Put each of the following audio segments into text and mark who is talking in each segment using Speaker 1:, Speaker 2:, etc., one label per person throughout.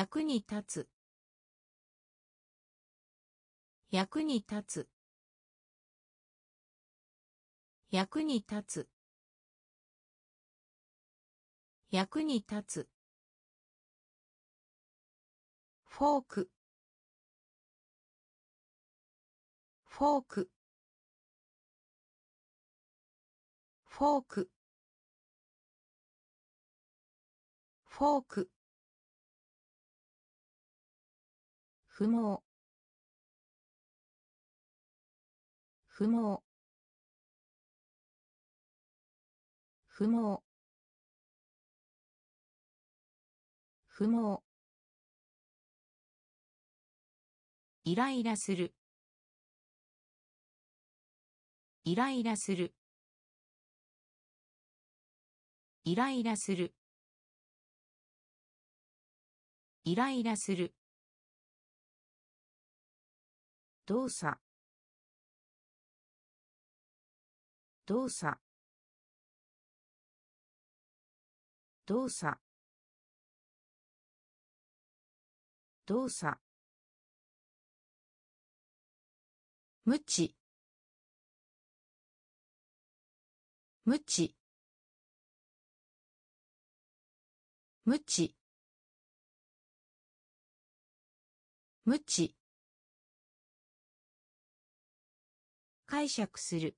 Speaker 1: 役に立つ役に立つ役に立つ役に立つフォークフォークフォークフォーク不毛不毛不毛不毛イライラするイライラするイライラするイライラする動作動作動作動作無知無知無知無知解釈する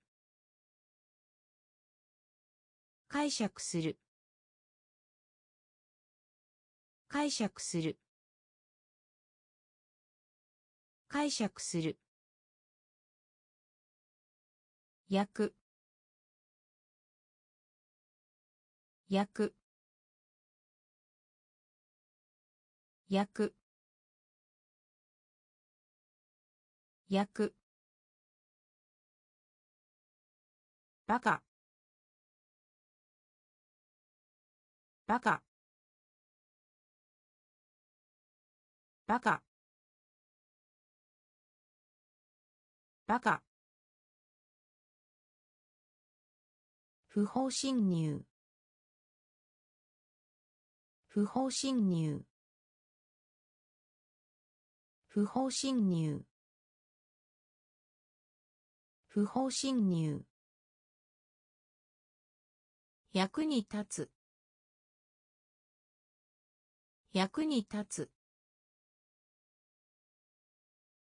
Speaker 1: 解釈する解釈する解釈する焼く焼く焼くバカバカバカバカ不法侵入不法侵入不法侵入不法侵入役に立つ役に立つ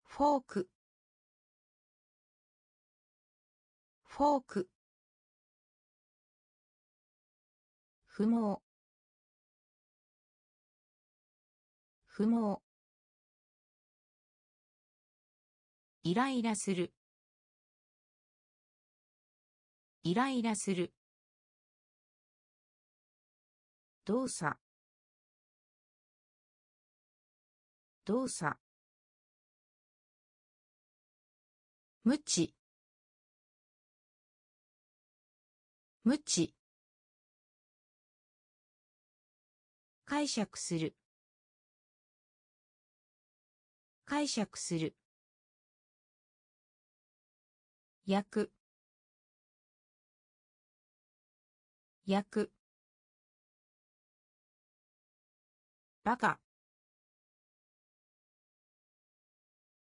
Speaker 1: フォークフォーク不毛不毛イライラするイライラする動作動作無知無知解釈する解釈する役役バカ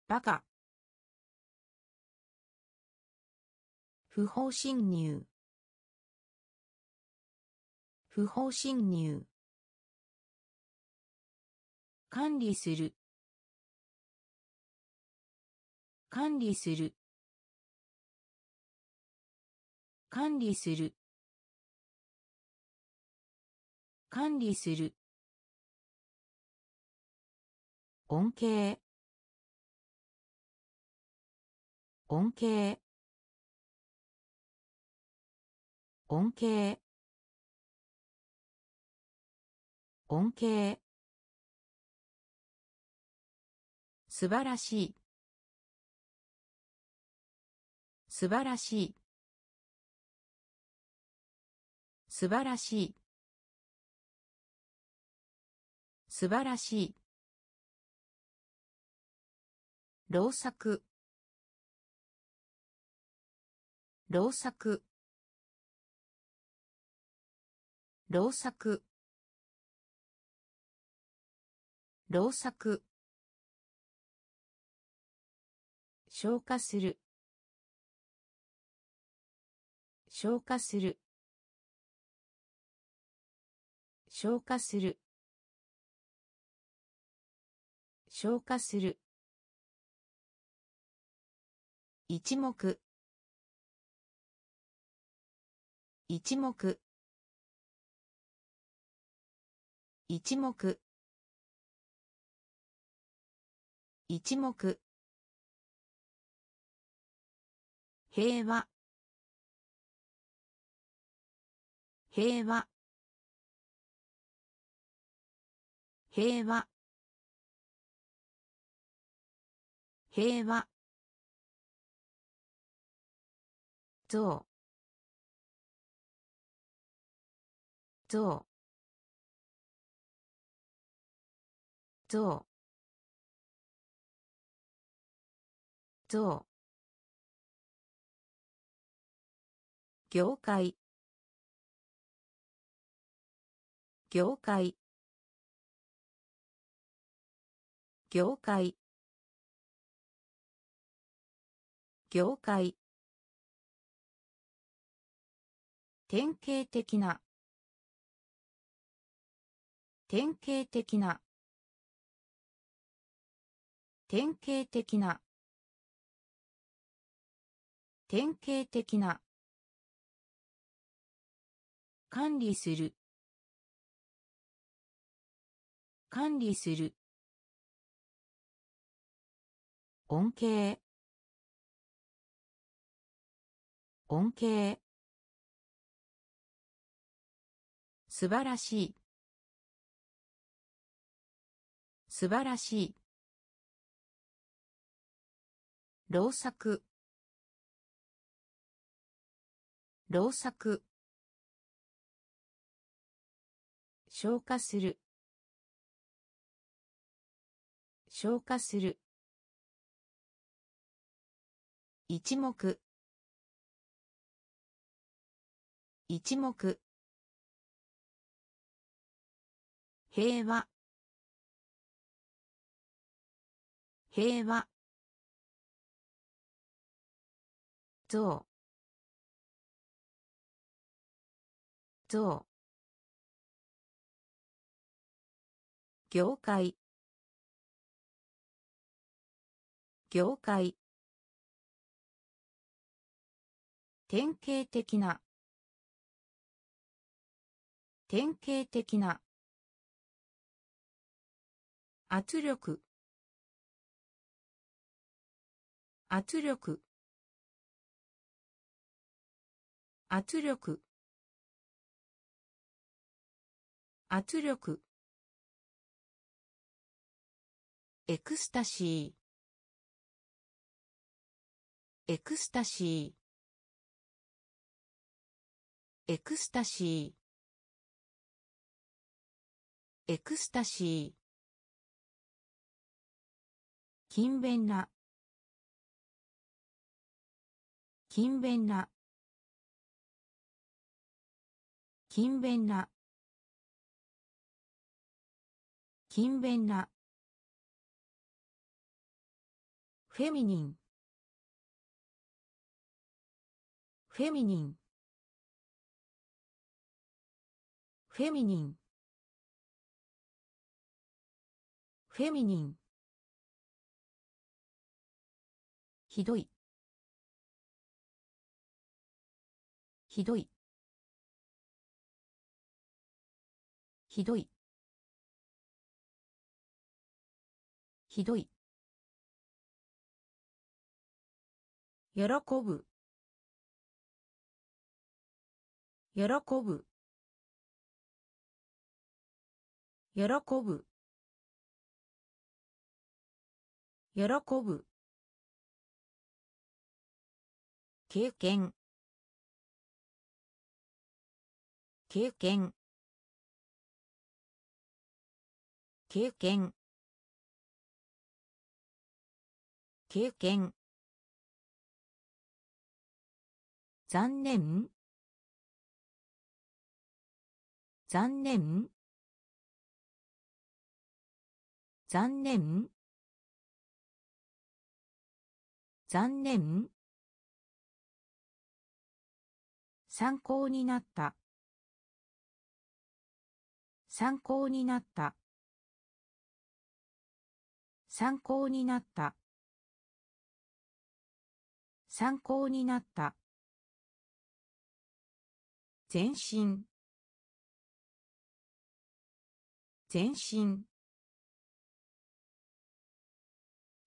Speaker 1: バカ不法侵入不法侵入管理する管理する管理する管理する恩恵恩恵恩恵恩恵素晴らしい素晴らしい素晴らしい素晴らしいろうさくろうさくろうさくろうさく消化する消化する消化する消化する。消化する一目一目一目一目平和平和平和平和像像像像業界業界業界業界典型的な典型的な典型的な典型的な管理する管理する恩恵恩恵素晴らしい素晴らしいさく。しょ消化する消化する一目一目平和平和像像業界業界典型的な典型的な圧力圧力圧力圧力エクスタシーエクスタシーエクスタシーエクスタシー勤勉な勤勉な勤勉な勤勉なフェミニンフェミニンフェミニンフェミニンひどいひどいひどいひどい喜ぶ喜ぶ喜ぶ喜ぶ経験経験経験経験残念残念残念残念参考になった参考になった参考になった参考になった全身全身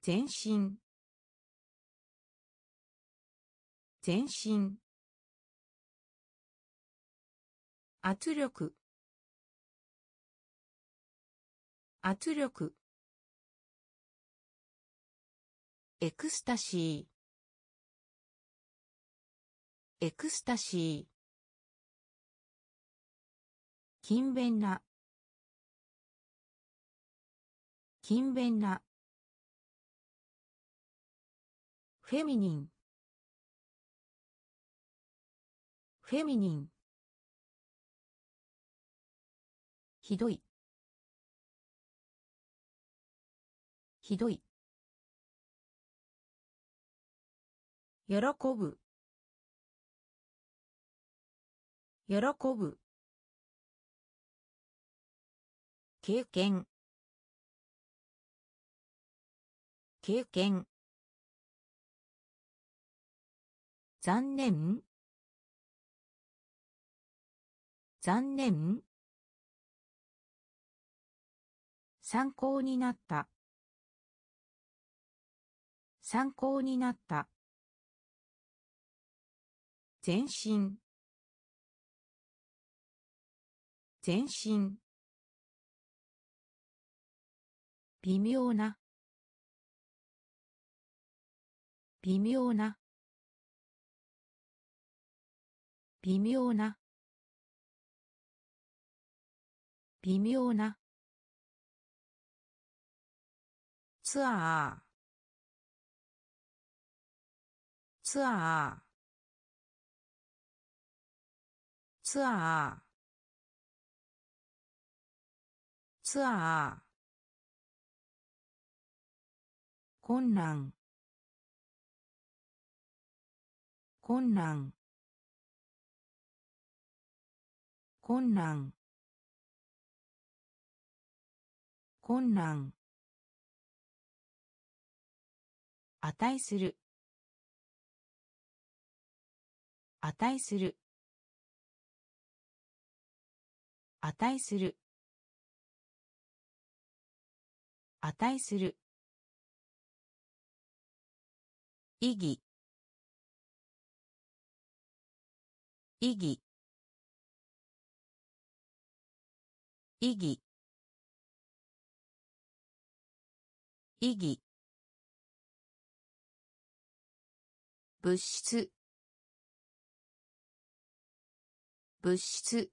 Speaker 1: 全身全身圧力圧力エクスタシーエクスタシー勤勉な勤勉なフェミニンフェミニンひどいひどい喜ぶ喜ぶ経験経験残念残念参考になった参考になった全身全身微妙な微妙な微妙な微妙な这啊，这啊，这啊，这啊！困难，困难，困难，困难。値する値する値する値する意義意義意義意義物質物質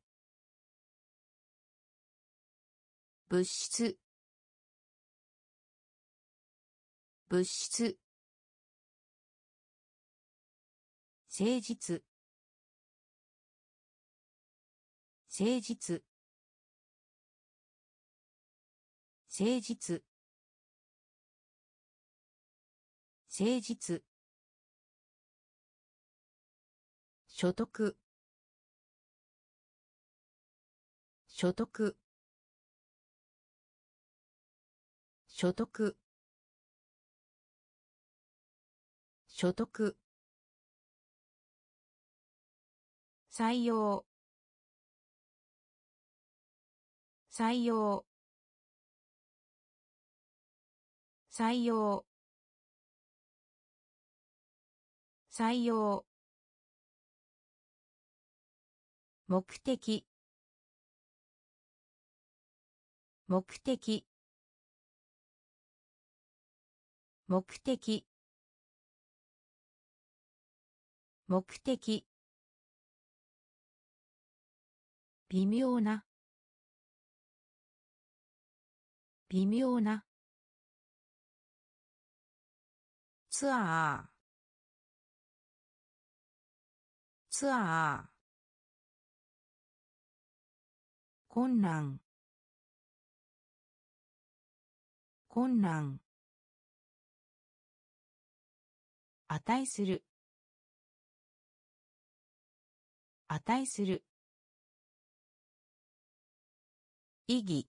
Speaker 1: 物質物質誠実誠実誠実誠実所得所得所得所得採用採用採用採用目的目的目的目的微妙な微妙なツアーツアー困難困難値する値する意義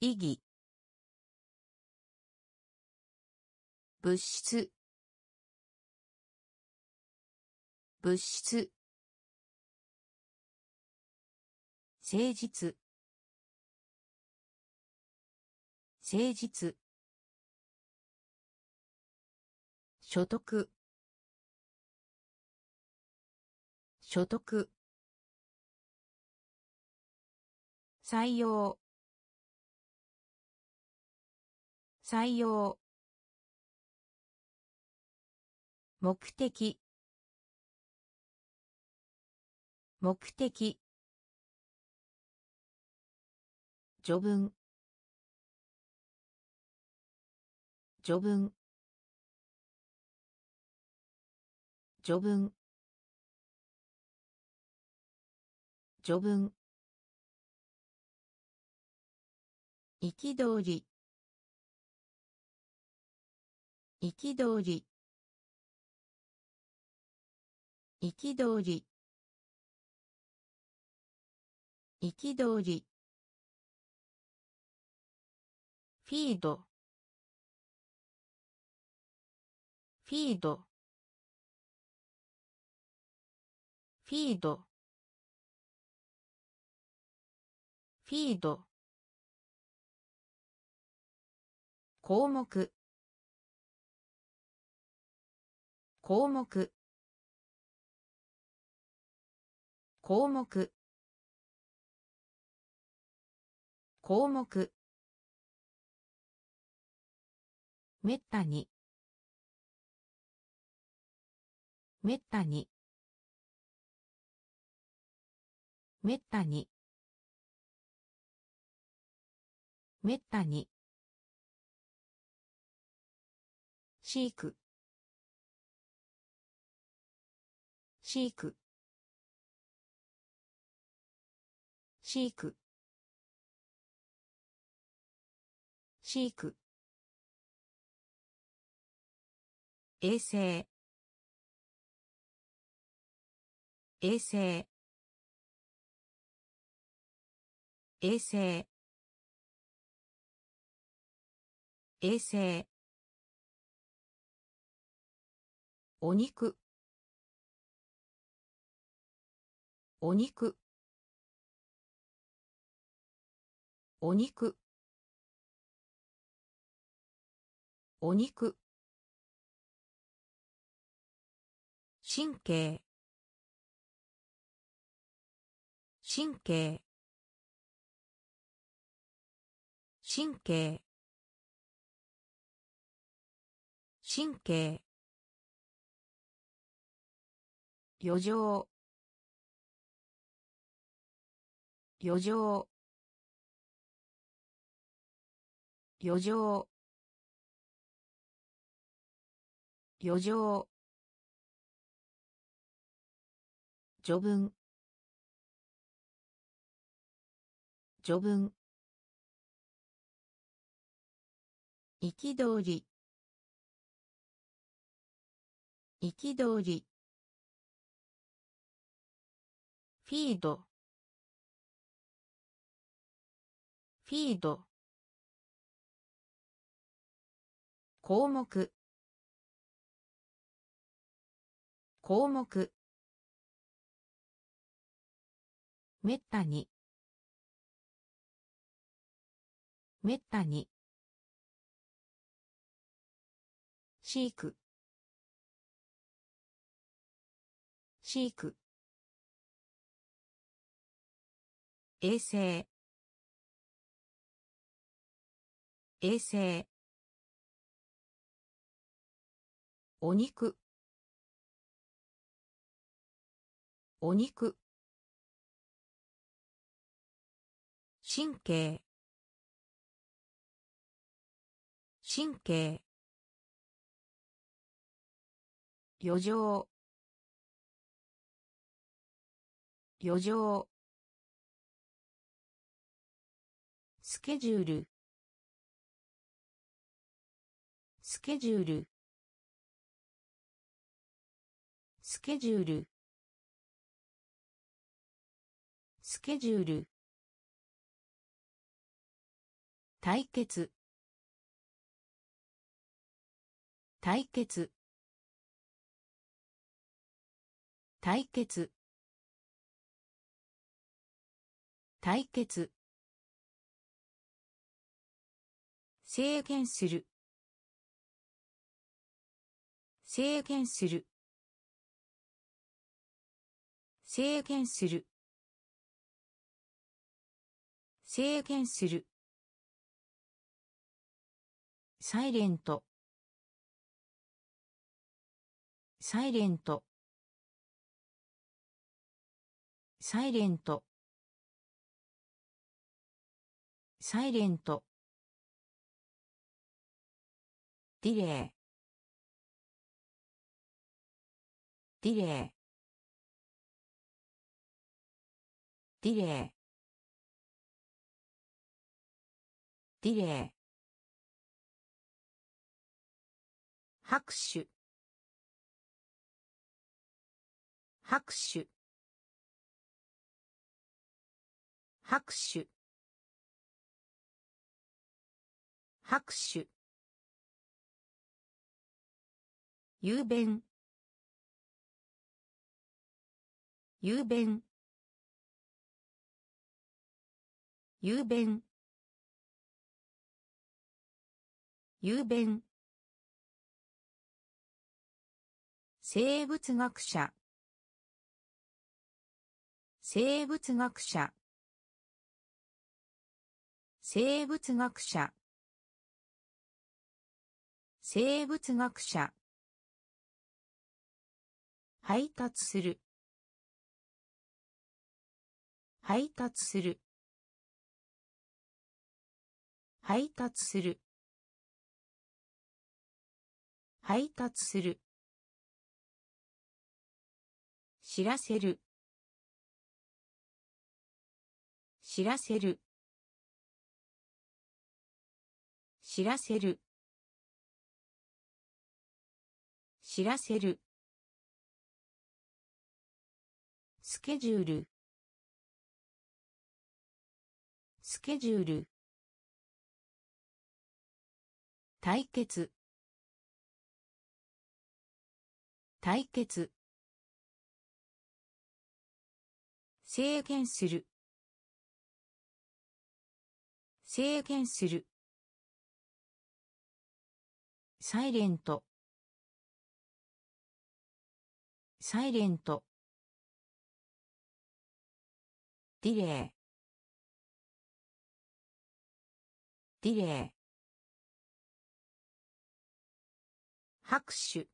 Speaker 1: 意義物質物質誠実誠実所得所得採用採用目的目的序文序文序文序文憤り憤り憤り憤りフィードフィードフィードフィード項目項目項目項目めったにめったにめったにめったに飼育飼育飼育飼育衛星衛星衛星衛星お肉お肉お肉お肉神経神経神経神経余剰余剰余剰余剰序文序文憤り憤りフィードフィード項目項目めったにめったに飼育飼育衛生衛生お肉お肉神経神経余剰余剰スケジュールスケジュールスケジュールスケジュール対決対決対決対決制限する制限する制限する制限するサイレントサイレントサイレントサイレントディレイディレイディレイディレイ拍手拍手拍手拍手雄弁雄弁雄弁雄弁生物学者生物学者生物学者生物学者配達する配達する配達する配達する知らせる知らせる知らせる知らせるスケジュールスケジュール対決対決制限する制限するサイレントサイレントディレイディレイ拍手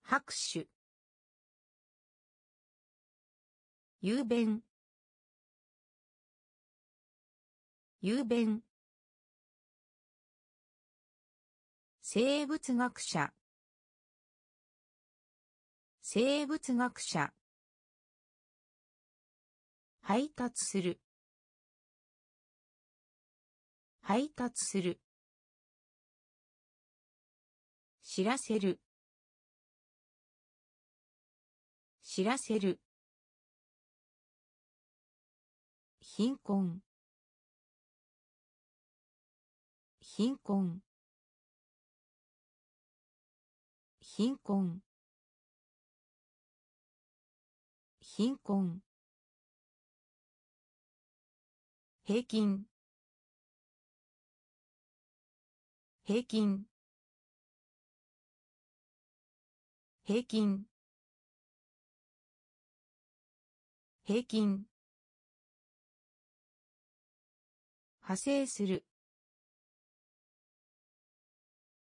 Speaker 1: 拍手郵便雄弁生物学者生物学者配達する配達する知らせる知らせる貧困貧困貧困貧困平均平均平均平均派生する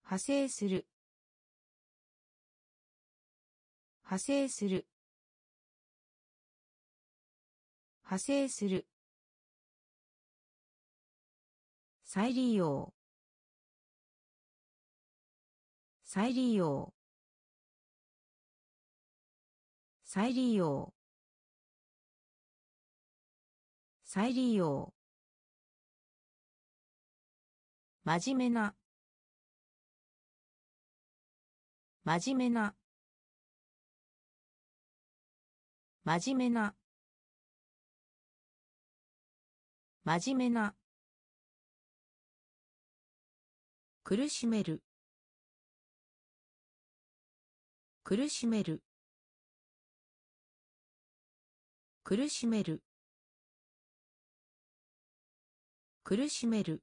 Speaker 1: 派生する派生する派生する再利用再利用再利用再利用真面目な真面目な真面目な真面目な苦しめる苦しめる苦しめる苦しめる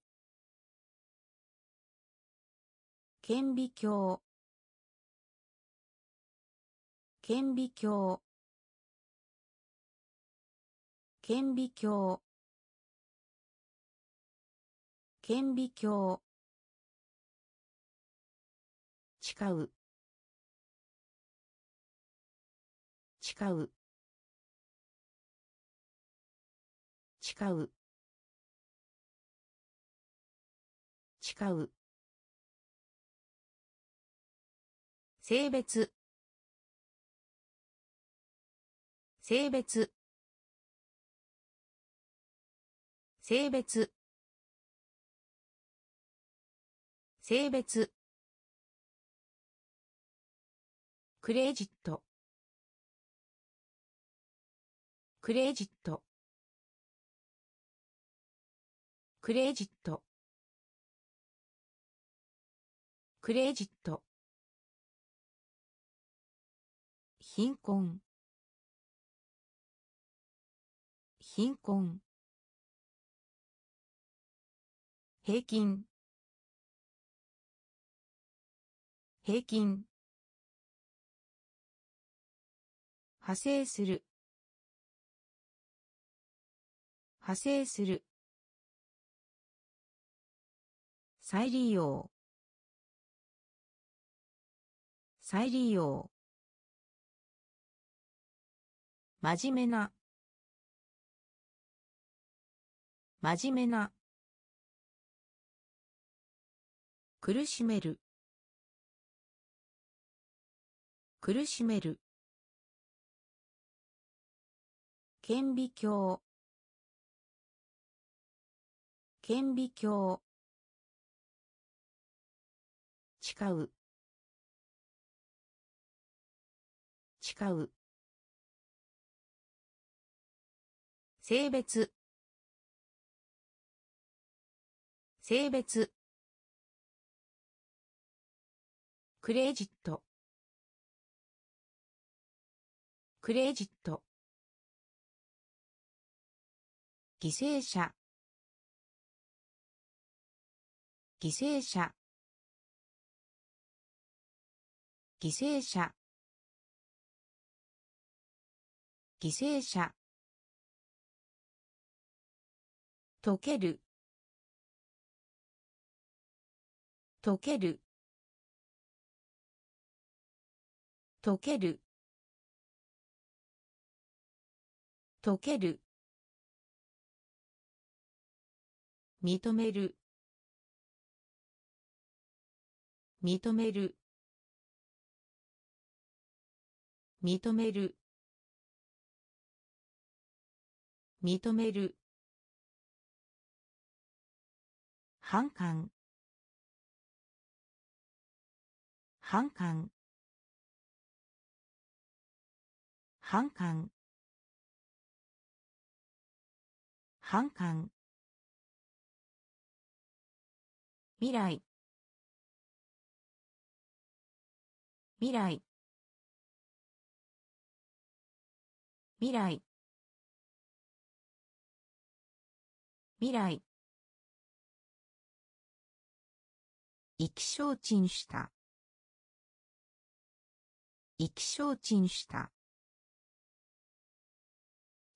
Speaker 1: 顕微鏡顕微鏡顕微鏡顕微鏡誓う誓う誓う誓う性別性別性別性別クレジットクレジットクレジットクレジット貧困貧困平均平均派生する派生する再利用再利用真面目な真面目な苦しめる苦しめる顕微鏡顕微鏡誓う誓う性別性別クレジットクレジット犠牲者犠牲者犠牲者犠牲者溶ける溶ける溶ける溶ける認める認める認める認める反感反感反感反感未来未来未来未来意気消沈した。意気消沈した。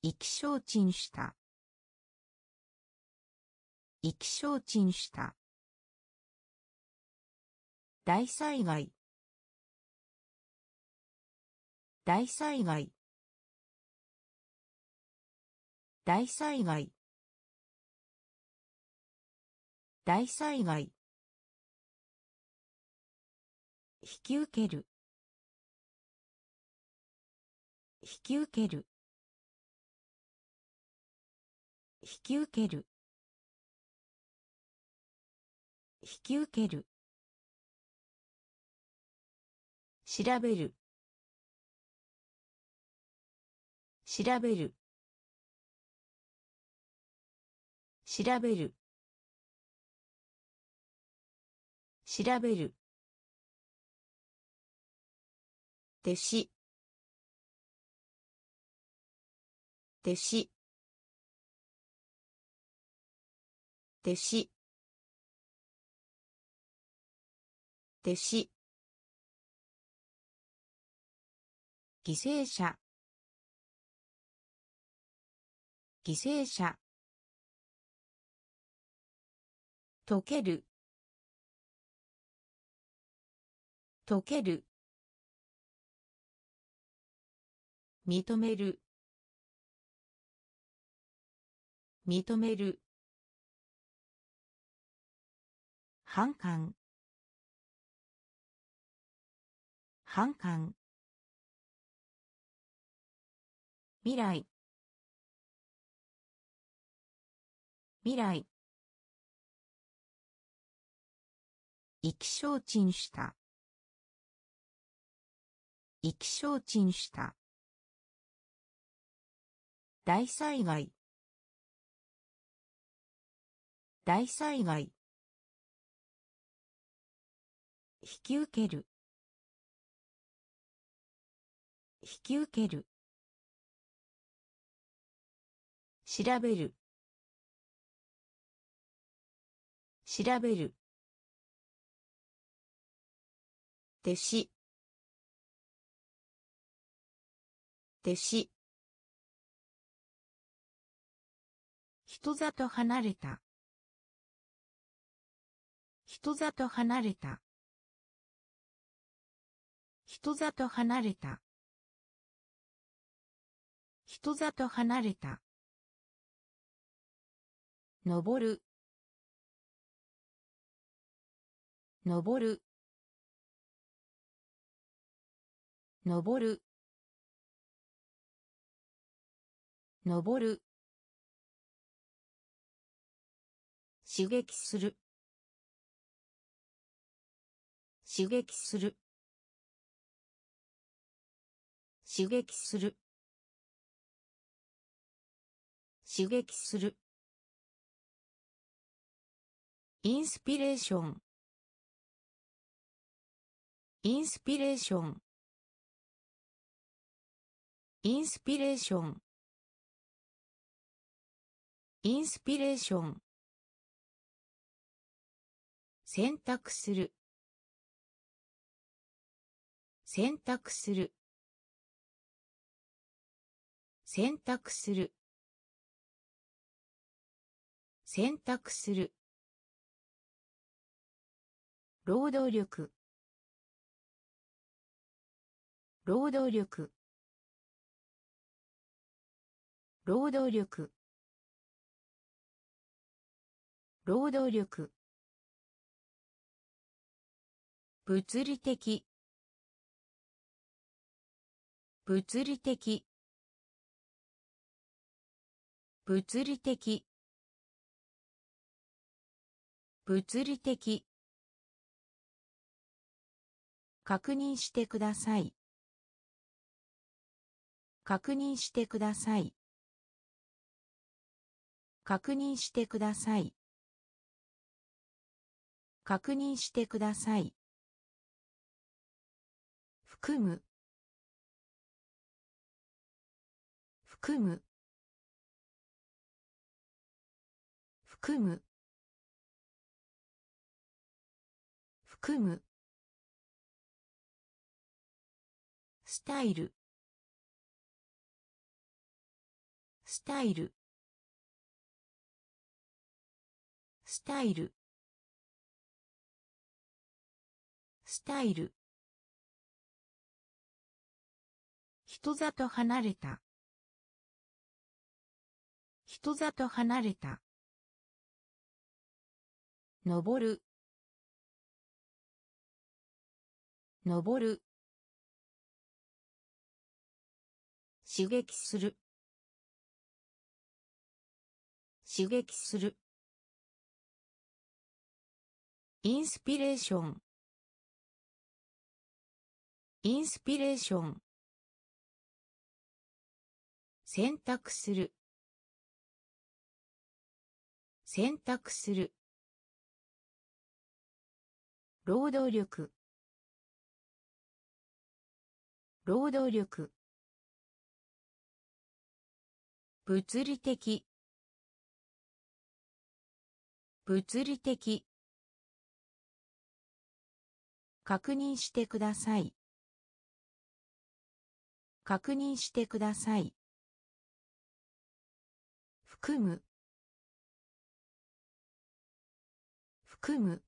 Speaker 1: 意気消沈した。意気消沈した。大災害大災害大災害大災害引き受ける引き受ける引き受ける引き受ける調べる調べる調べる調べる弟子弟子弟子弟子犠牲者犠牲者溶ける溶ける認める認める反感反感未来未来意気消沈した意気消沈した大災害大災害引き受ける引き受ける調べる調べる弟子弟子人里離れた。人里離れた。人里離れた。人里離れた。登る。登る。登る。登る。刺激する刺激する刺激する刺激するインスピレーションインスピレーションインスピレーションインスピレーション選択する選択する選択する選択する労働力労働力労働力労働力物理的物理的物理的物理的確認してください確認してください確認してください確認してください含む含む含む含むスタイルスタイルスタイルスタイル人里離れた。人里離れた。登る。登る。刺激する。刺激する。インスピレーション。インスピレーション。選択する選択する労働力労働力物理的物理的確認してください確認してください含む含む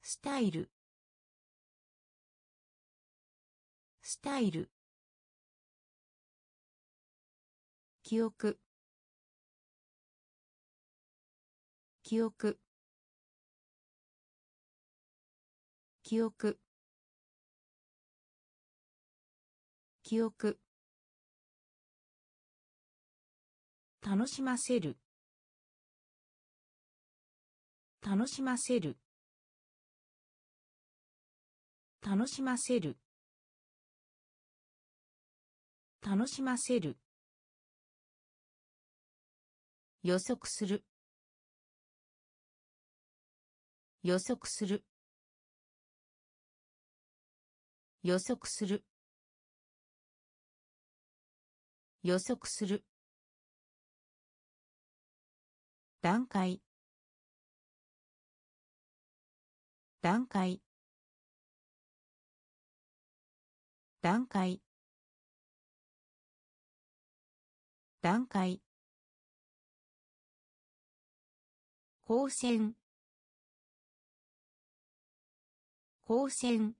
Speaker 1: スタイルスタイル記憶記憶記憶記憶楽しませる楽しませる楽しませる楽しませる予測する予測する予測する予測する段階段階段階段階光線光線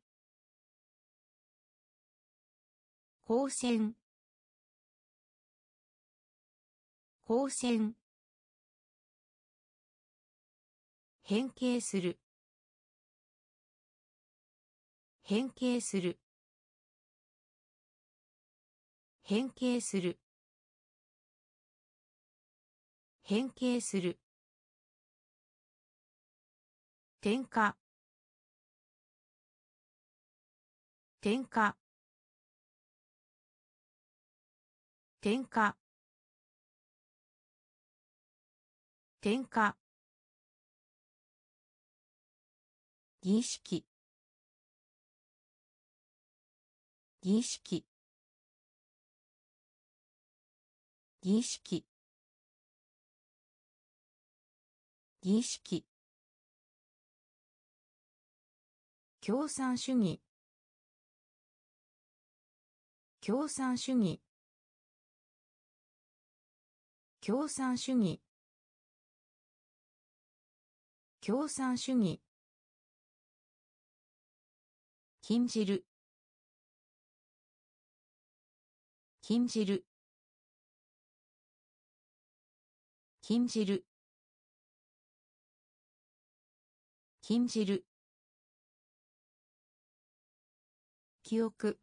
Speaker 1: 光線光線変形する変形する変形する変形する点火点火点火点火儀式儀式儀式儀式共産主義共産主義共産主義共産主義禁じる禁じる禁じる禁じる記憶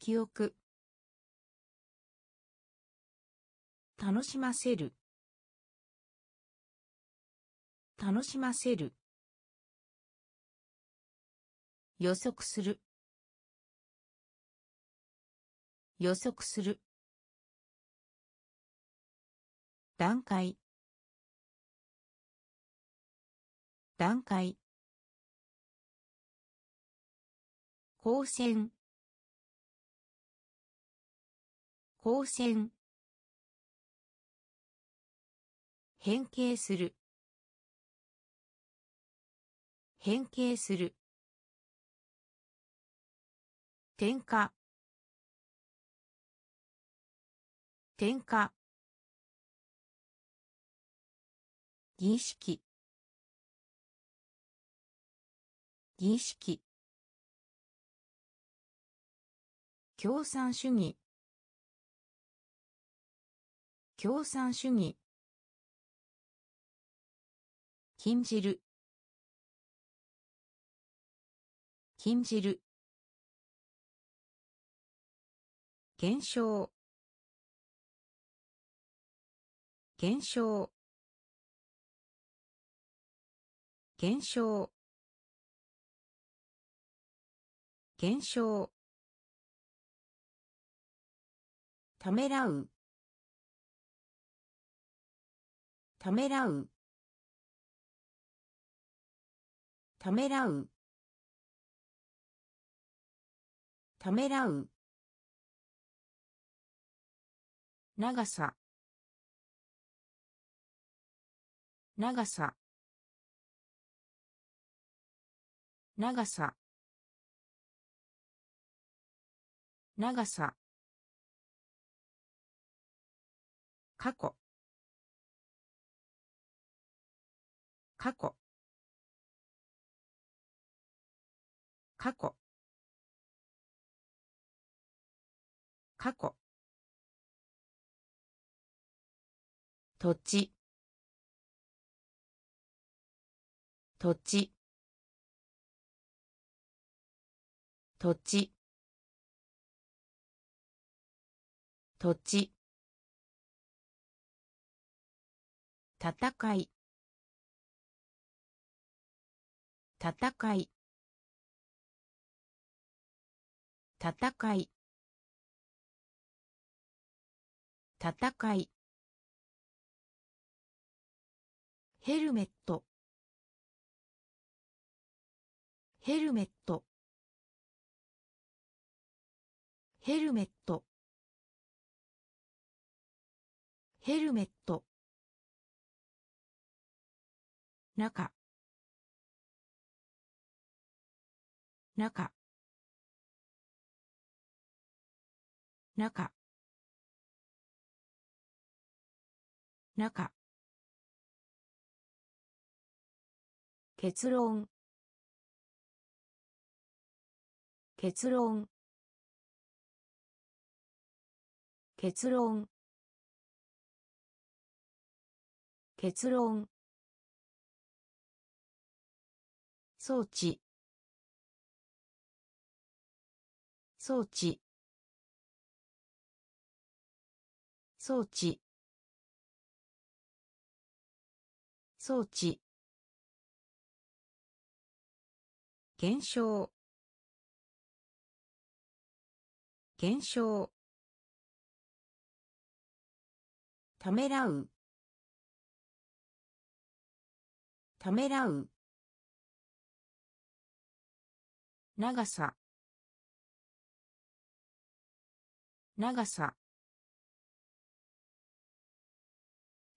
Speaker 1: 記憶楽しませる楽しませる予測する予測する段階段階光線光線変形する変形する転嫁転嫁儀式儀式共産主義共産主義禁じる禁じる減少減少減少減少ためらうためらうためらうためらう長さ長さ長さ長さ過去過去過去過去土地土地土地土地戦い戦い戦い戦いヘルメットヘルメットヘルメットヘルメット中中中中結論結論結論結論装置装置装置装置減少減少ためらうためらう長さ長さ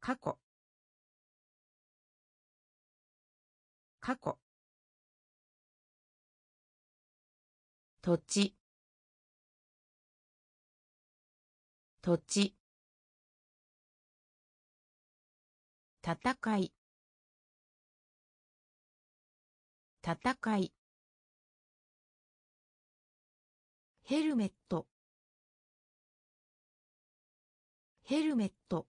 Speaker 1: 過去過去土地土地戦い戦いヘルメットヘルメット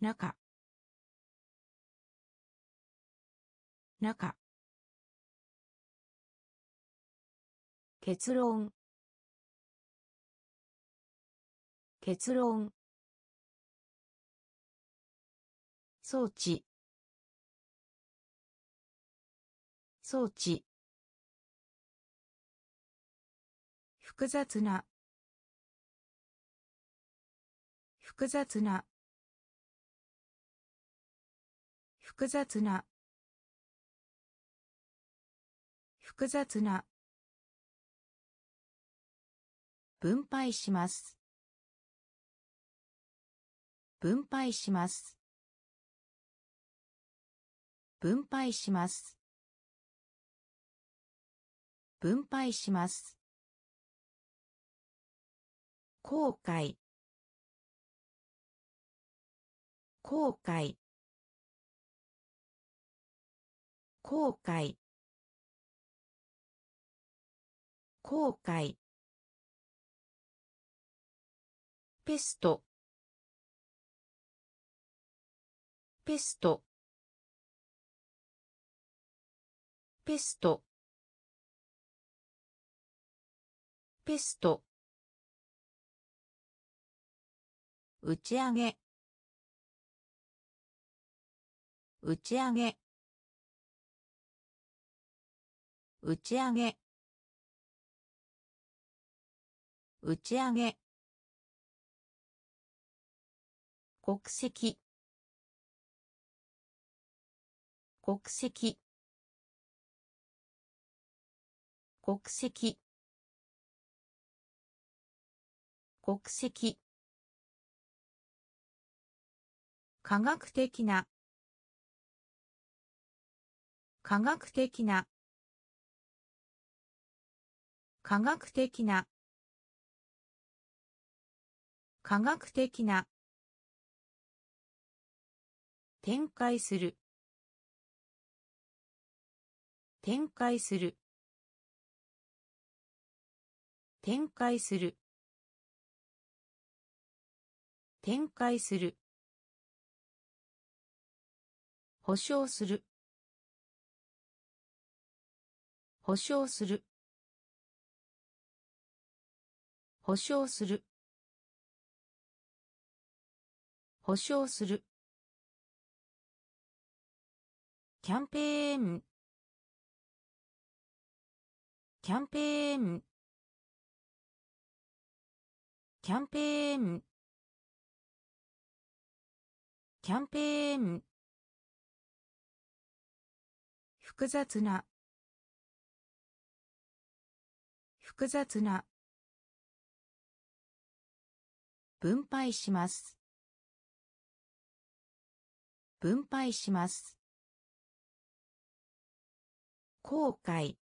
Speaker 1: 中中結論結論装置装置複雑な複雑な複雑な複雑な分配します分配します分配します分配します後悔後悔後悔後悔ペストペストペストペスト打ち上げ打ち上げ打ち上げ打ち上げ国籍国籍国籍国籍科学的な科学的な科学的な科学的な展開する展開する展開する展開する保証する保証する保証する保証するキャンペーンキャンペーンキャンペーンキャンペーン複雑な複雑な分配します分配します後悔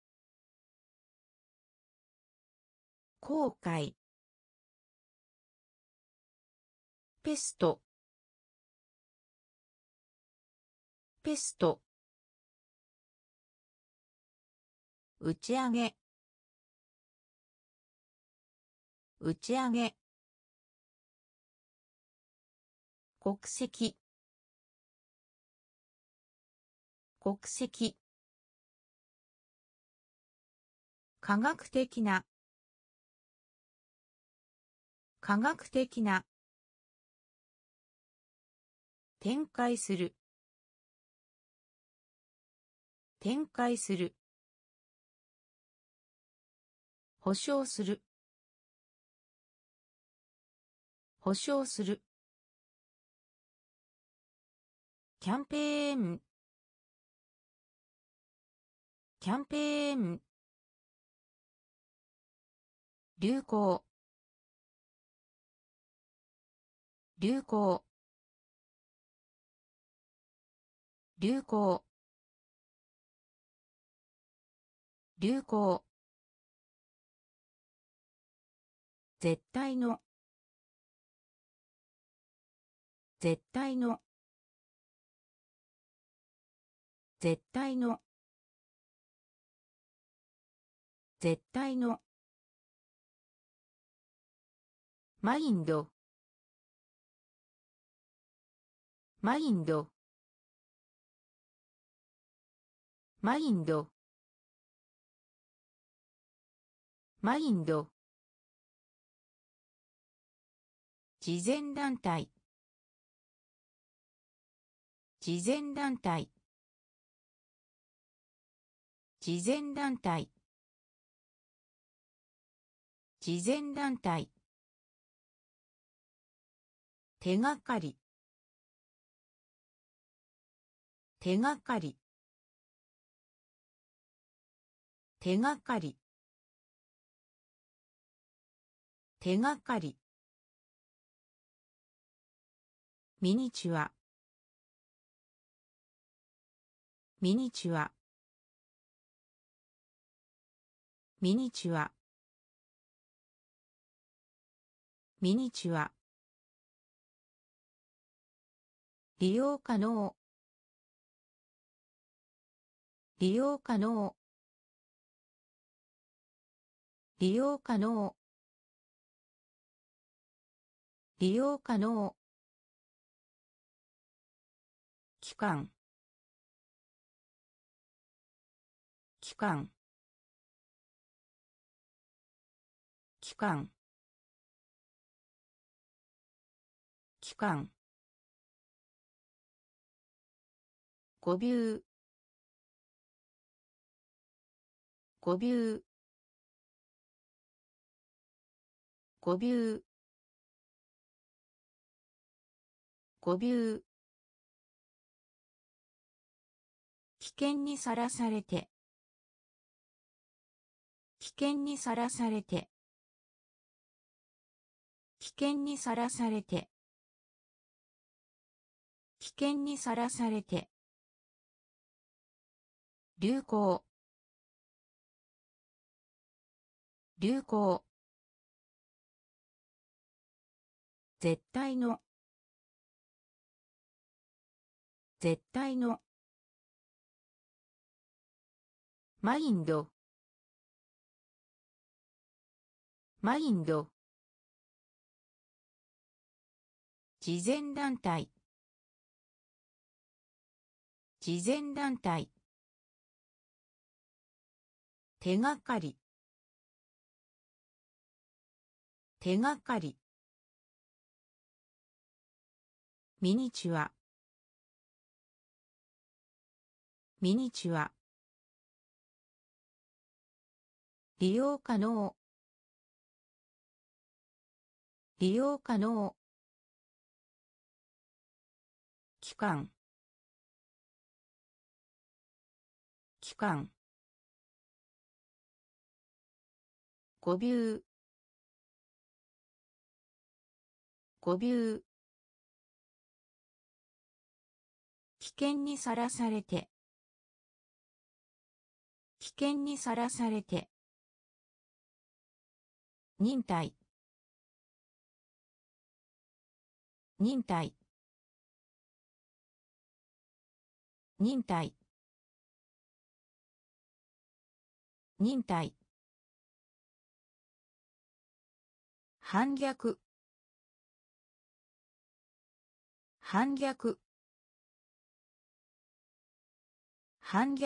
Speaker 1: 後悔ペストペスト打ち上げ打ち上げ国籍国籍科学的な科学的な展開する展開する保証する保証するキャンペーンキャンペーン流行流行流行流行絶対の絶対の絶対の絶対のマインドマインドマインドマインド慈善団体慈善団体慈善団体慈善団体手がかり手がかり手がかり手がかりミニチュアミニチュアミニチュアミニチュア利用可能利用可能利用可能利用可能期間期間期間期間五秒五う五秒五秒危険にさらされて危険にさらされて危険にさらされて危険にさらされて流行流行絶対の絶対のマインドマインド慈善団体慈善団体手がかり手がかりミニチュアミニチュア利用可能利用可能期間期間五秒五秒危険にさらされて危険にさらされて忍耐忍耐忍耐忍耐反逆反逆反逆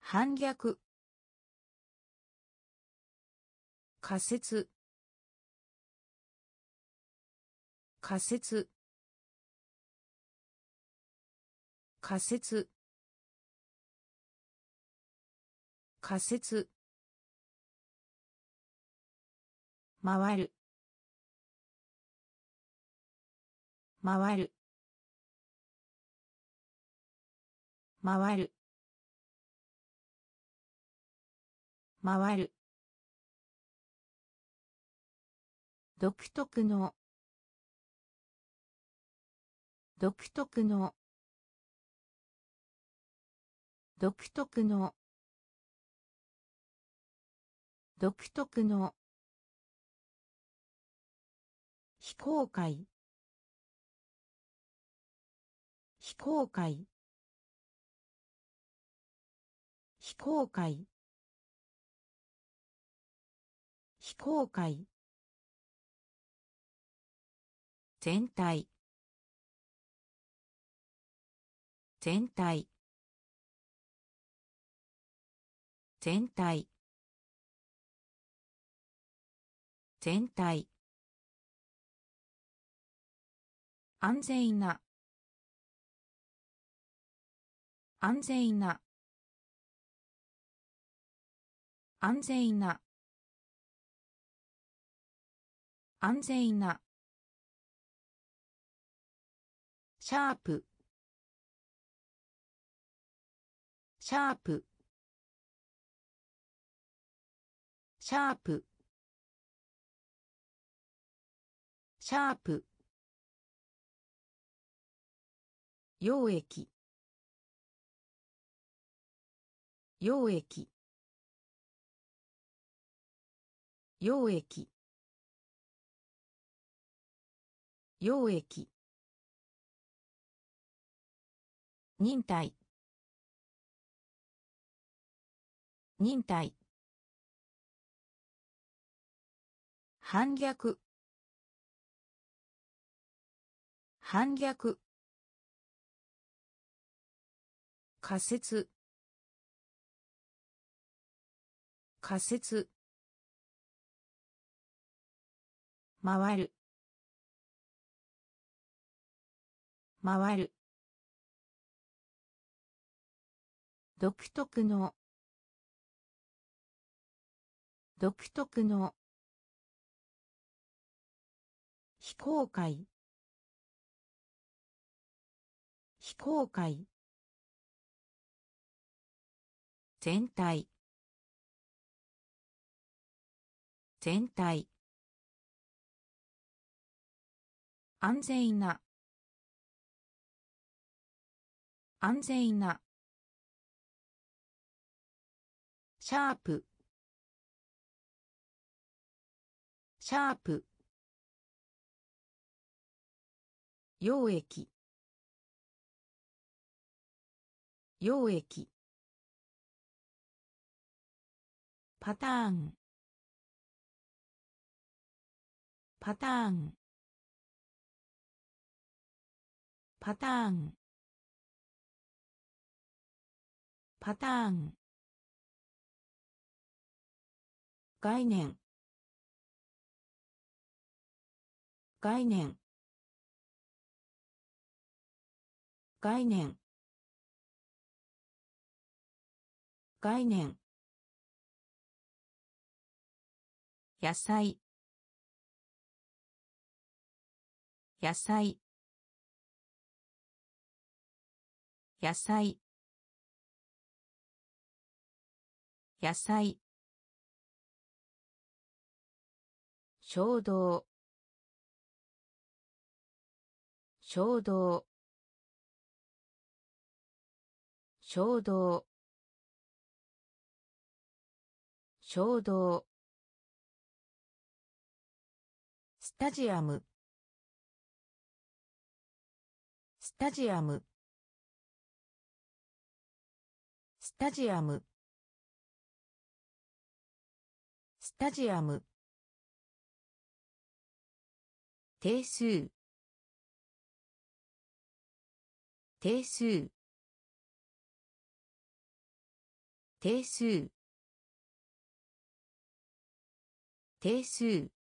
Speaker 1: 反逆仮説仮説仮説仮説回る回る回る回る独特の独特の独特の独特の非公開非公開非公開非公開全体全体全体全体安全な安全な安全な安全なシャープシャープシャープシャープ溶液溶液溶液溶液忍耐忍耐反逆反逆仮説仮説回る回る独特の独特の非公開非公開全体全体安全な安全なシャープシャープ溶液溶液パターンパターンパターンパターン概念概念概念概念野菜野菜野菜野菜衝動衝動衝動衝動スタジアムスタジアムスタジアムスタジアム定数定数定数定数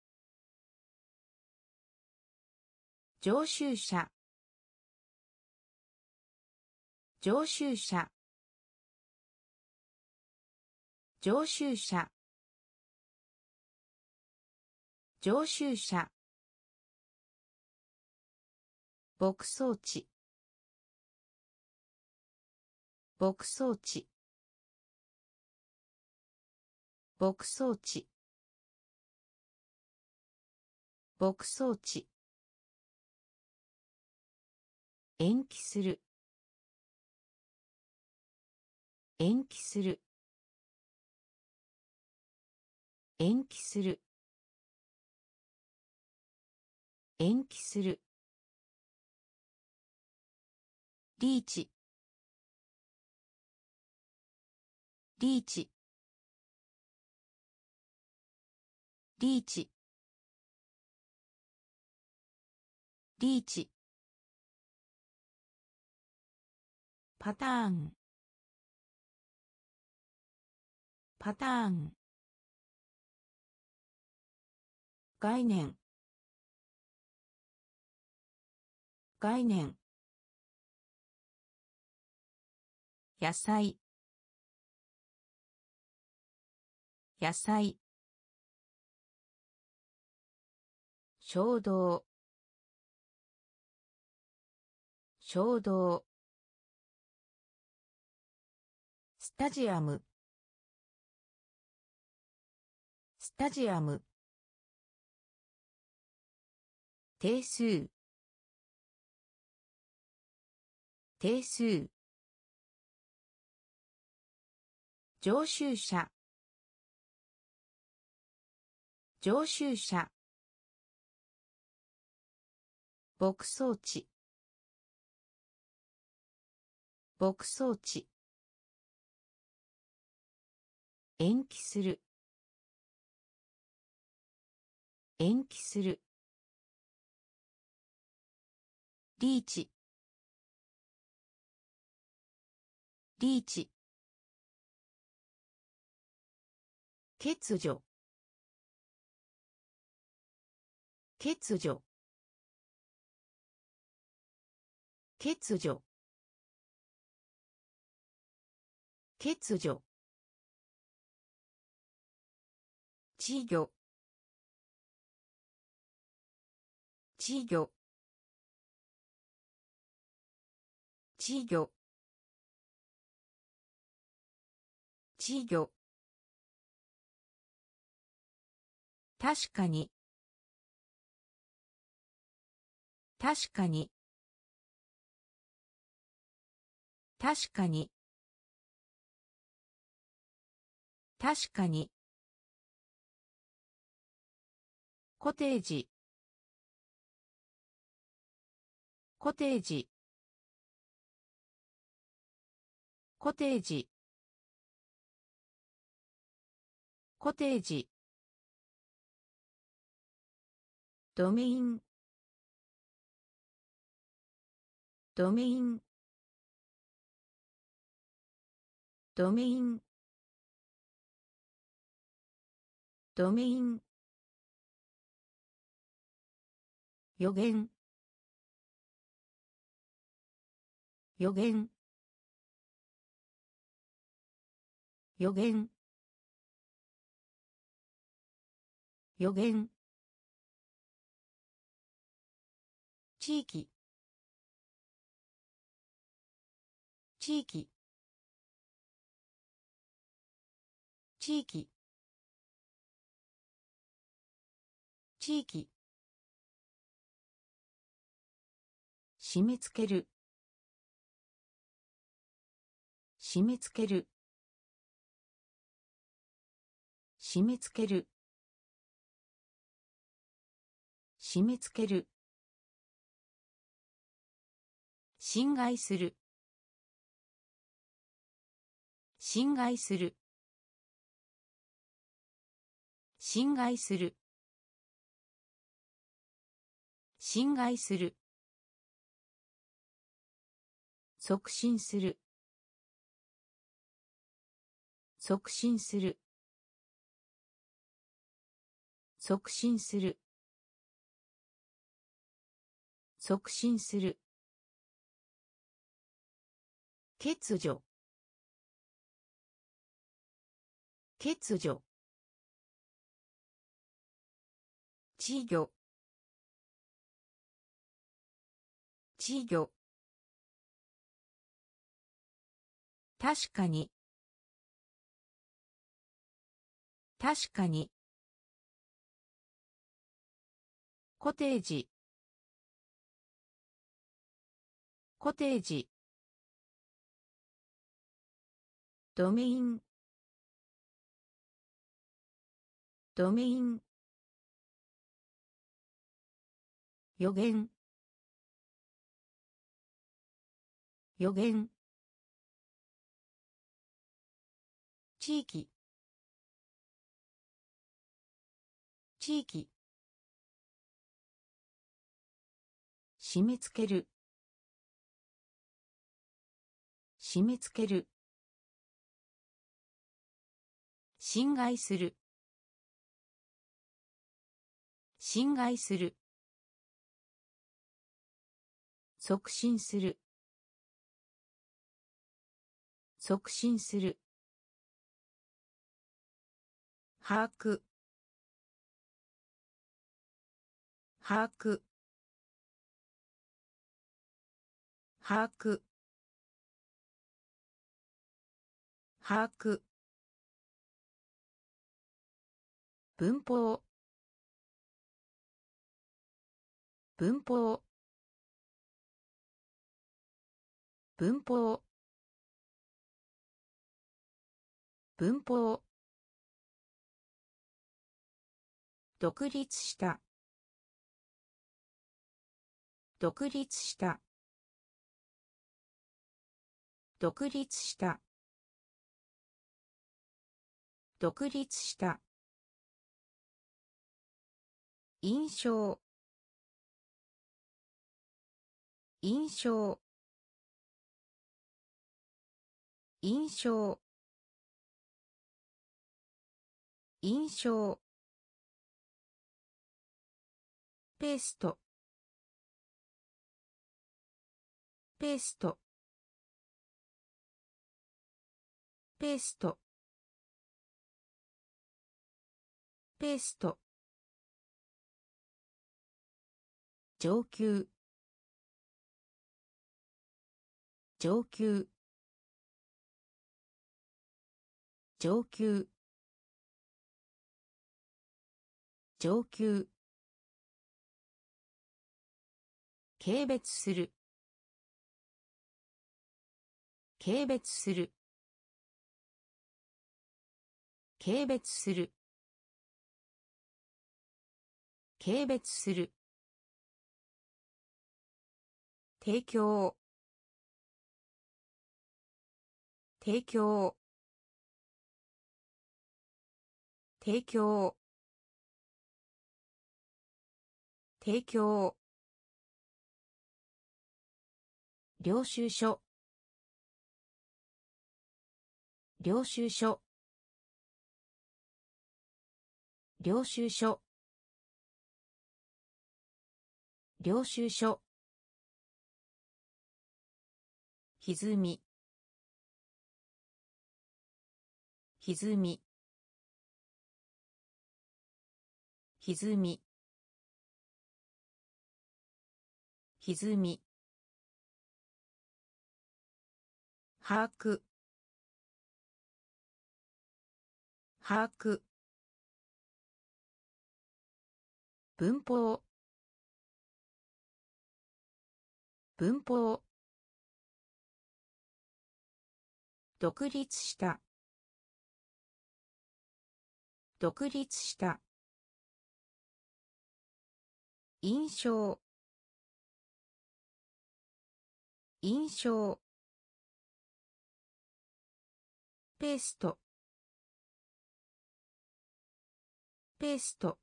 Speaker 1: 常習者常習者常習者常習者牧草地牧草地牧草地牧草地延期する延期する延期する延期するリーチリーチリーチリーチパターンパターン概念概念野菜野菜衝動衝動スタジアムスタジアム定数定数常習者常習者牧草地牧草地延期する延期するリーチリーチ欠如欠如欠如欠如稚魚稚魚稚魚稚魚確かに確かに確かに確かにコテージコテージコテージコテージドメインドメインドメインドメイン予言予言予言予言地域地域地域地域締め付ける締め付ける締め付ける締め付ける侵害する侵害する侵害する侵害する促進する促進する促進する促進する欠如欠如稚魚稚魚確かに確かにコテージコテージドメインドメイン予言予言地域地域締め付ける締め付ける侵害する侵害する促進する促進する把握把握把握把握文法文法文法文法独立した独立した独立した独立した印象印象印象印象ペーストペーストペーストペースト上級上級上級上級軽蔑する軽蔑する軽蔑する軽蔑する提供提供提供提供領収書領収書領収書領収書歪み歪み歪み歪み把握把握文法文法独立した独立した印象印象ペーストペースト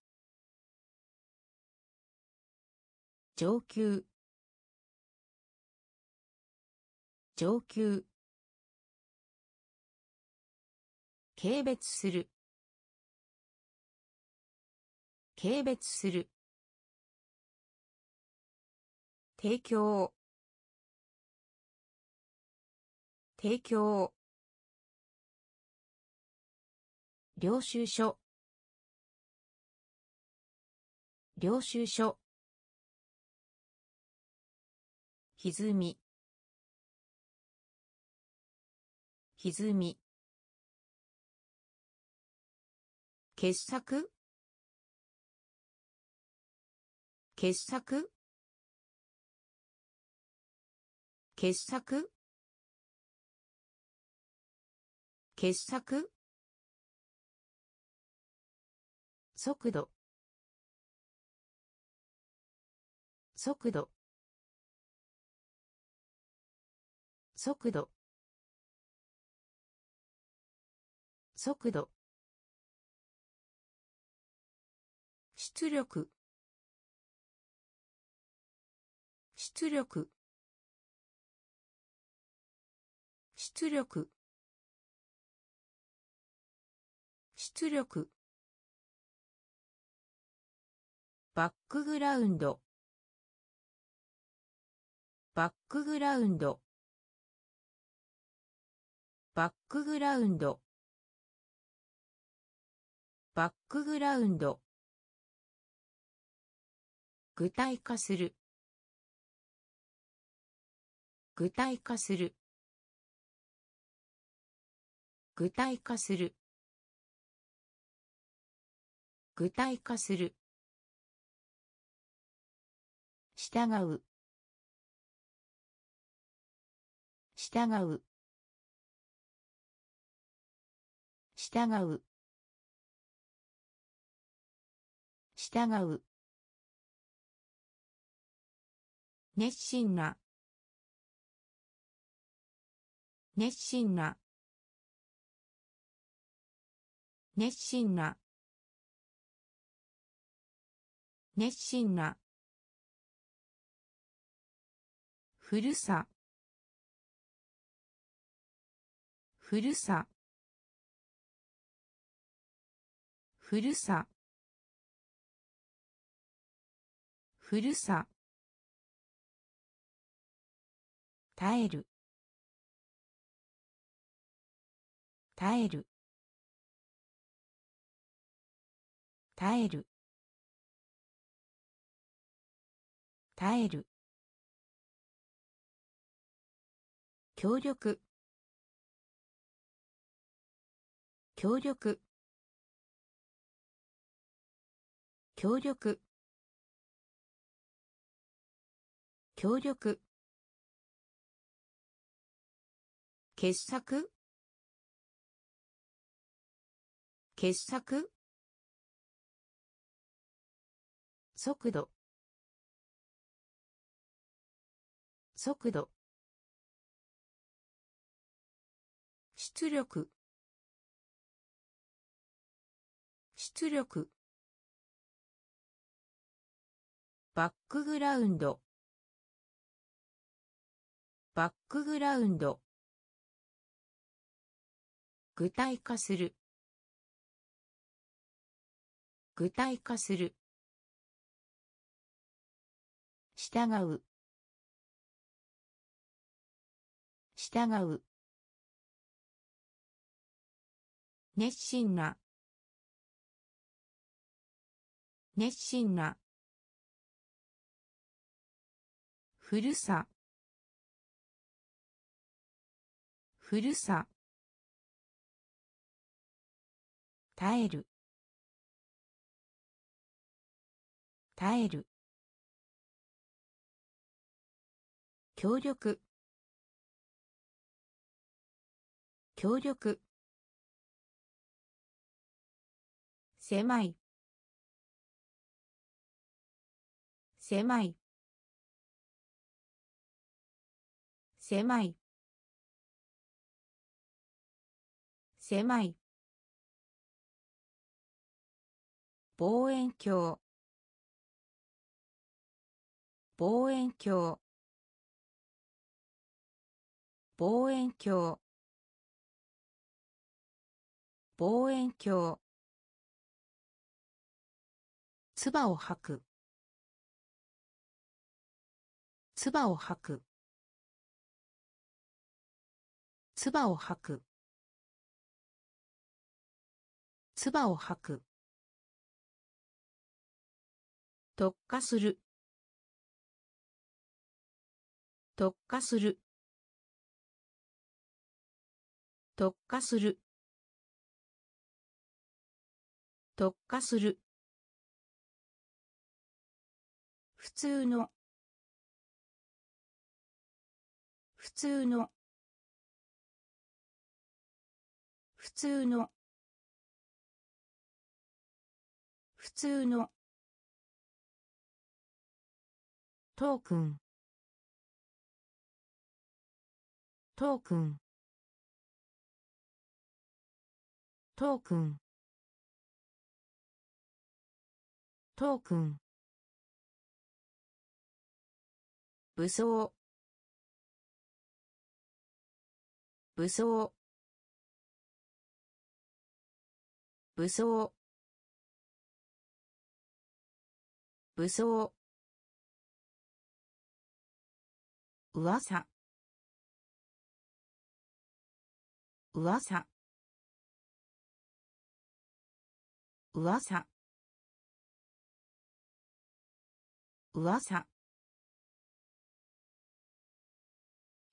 Speaker 1: 上級上級軽蔑する軽蔑する提供提供領収書領収書歪み歪み傑作傑作傑作傑作速度速度速度速度出力出力出力出力バックグラウンドバックグラウンドバックグラウンドバックグラウンド具体化する具体化する具体化する具体化する従う従う従う従う熱心な熱心な熱心な熱心なるさるさふささ耐える耐える耐える耐える協力協力協力協力傑作傑作速度速度出力出力バックグラウンドバックグラウンド具体化する具体化する従う従う熱心な熱心なふるさふるさ耐える耐える協力協力狭い狭い狭い狭い望遠鏡望遠鏡望遠鏡望遠鏡唾を吐く唾を吐く唾を吐く唾を吐く特化する特化する特化する特化する普通の普通の普通の普通のトークントークントークントークン武装武装武装武装噂噂噂噂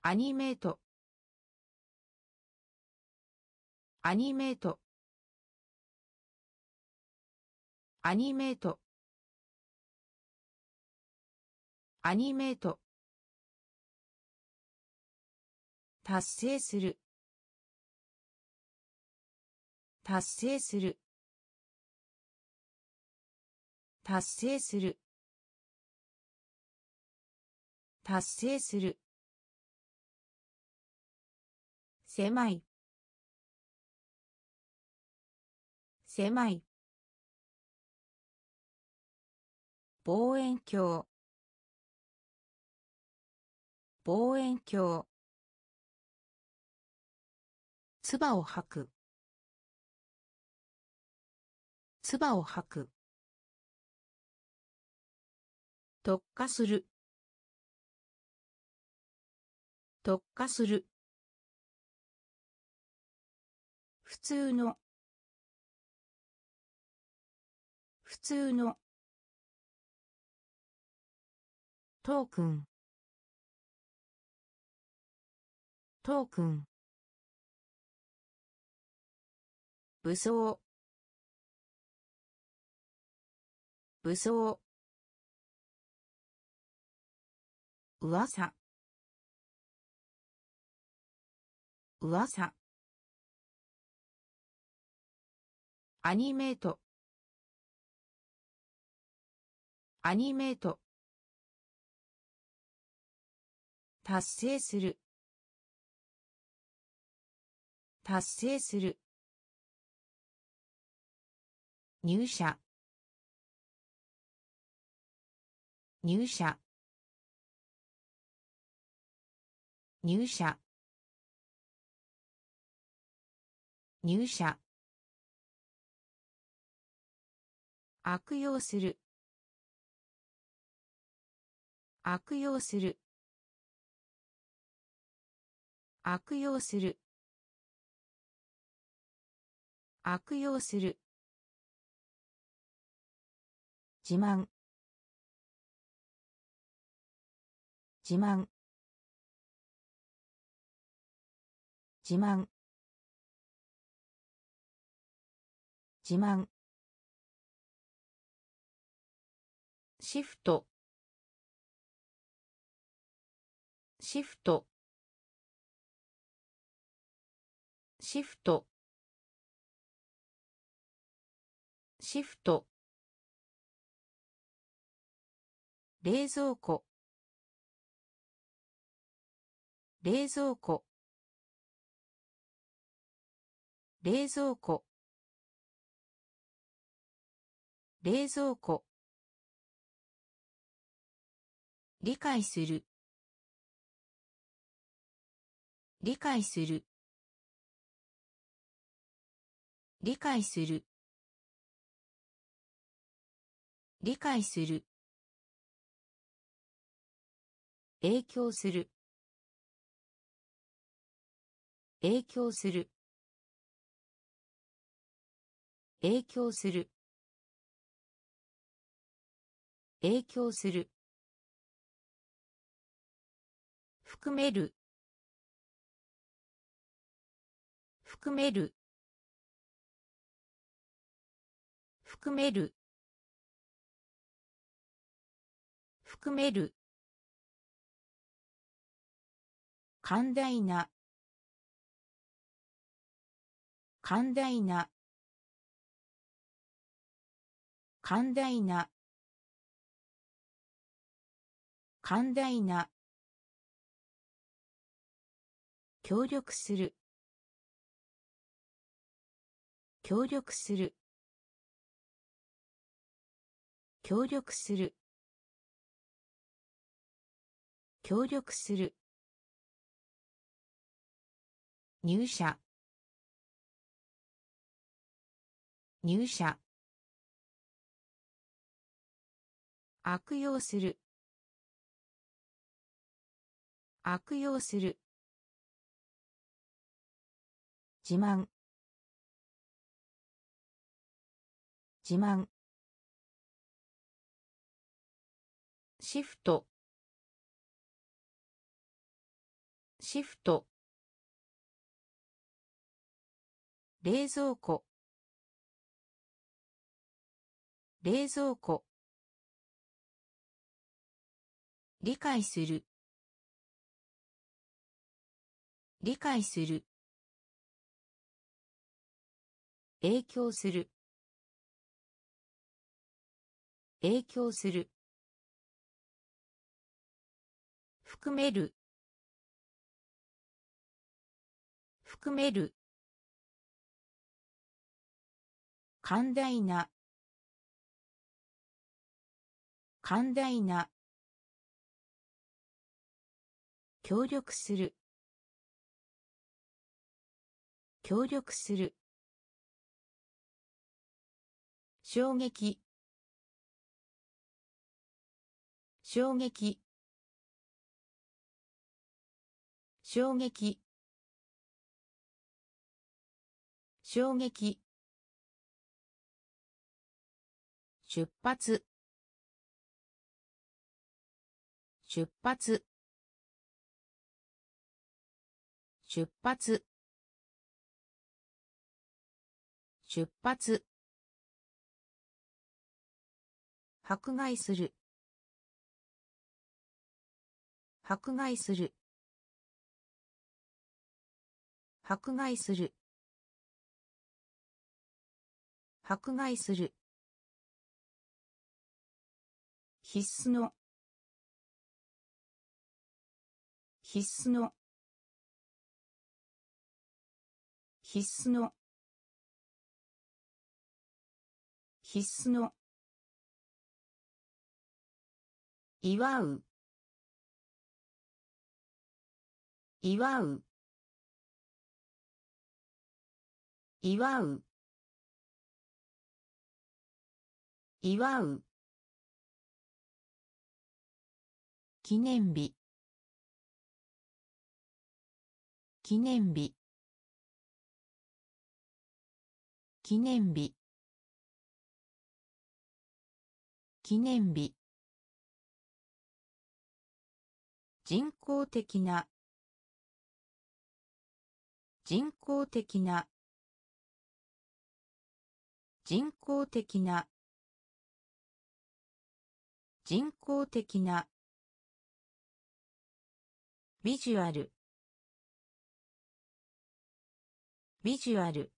Speaker 1: アニメートアニメートアニメートアニメート達成する達成する達成する達成する狭い狭い望遠鏡望遠鏡唾を吐く唾を吐く特化する特化する普通の普通のトークントークン武装武装噂噂アニメートアニメート達成する達成する入社入社入社入社悪用する悪用する悪用する悪用する自慢自慢自慢自慢シフトシフトシフトシフト冷蔵庫冷蔵庫冷蔵庫冷蔵庫理解する理解する理解する理解する影響する影響する影響する影響する含める含める含める含める寛大な寛大な寛大な寛大な協力する協力する協力する協力する入社入社悪用する悪用する自慢自慢シフトシフト冷蔵庫冷蔵庫理解する理解する影響する影響する含める含める寛大な寛大な協力する協力する衝撃衝撃衝撃衝撃出発出発出発出発迫害する迫害する迫害する迫害する必須の必須の必須の必須の祝う祝う祝う祝う記念日記念日記念日記念日人工的な人工的な人工的な人工的なビジュアルビジュアル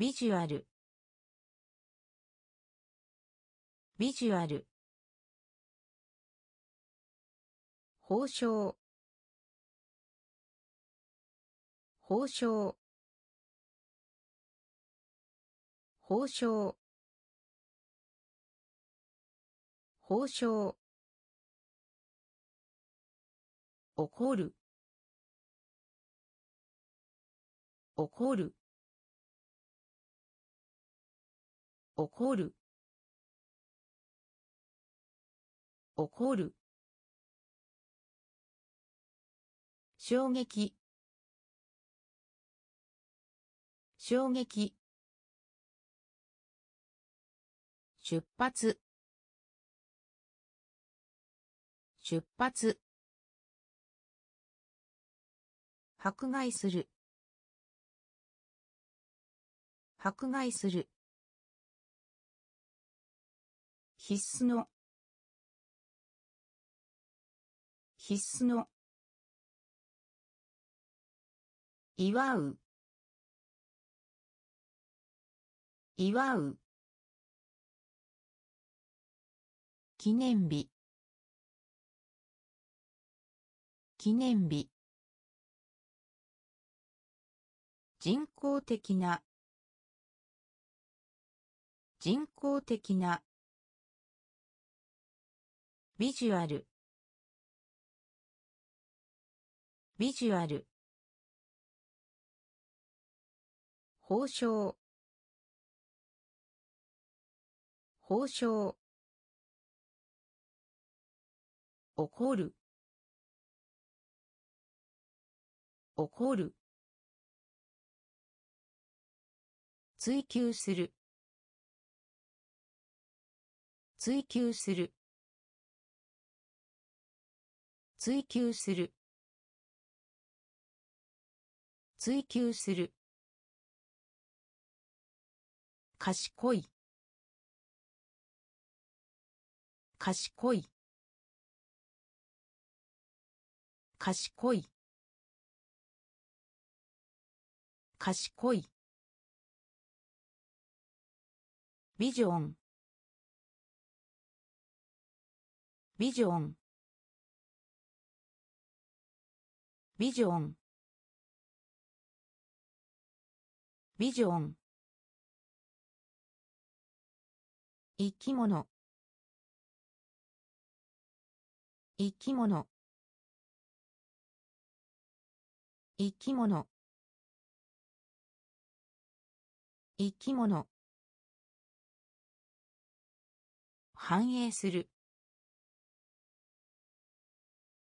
Speaker 1: ビジュアルビジュアル報奨報奨報奨報奨怒る怒る怒る怒る衝撃衝撃出発出発迫害する迫害する必須の必須の祝う祝う記念日記念日人工的な人工的なビジュアルビジュアル報奨報奨怒る怒る追求する追求する追求する追求する賢い賢い賢い賢いビジョンビジョンビジョンビジョン生き物生き物生き物生き物反映する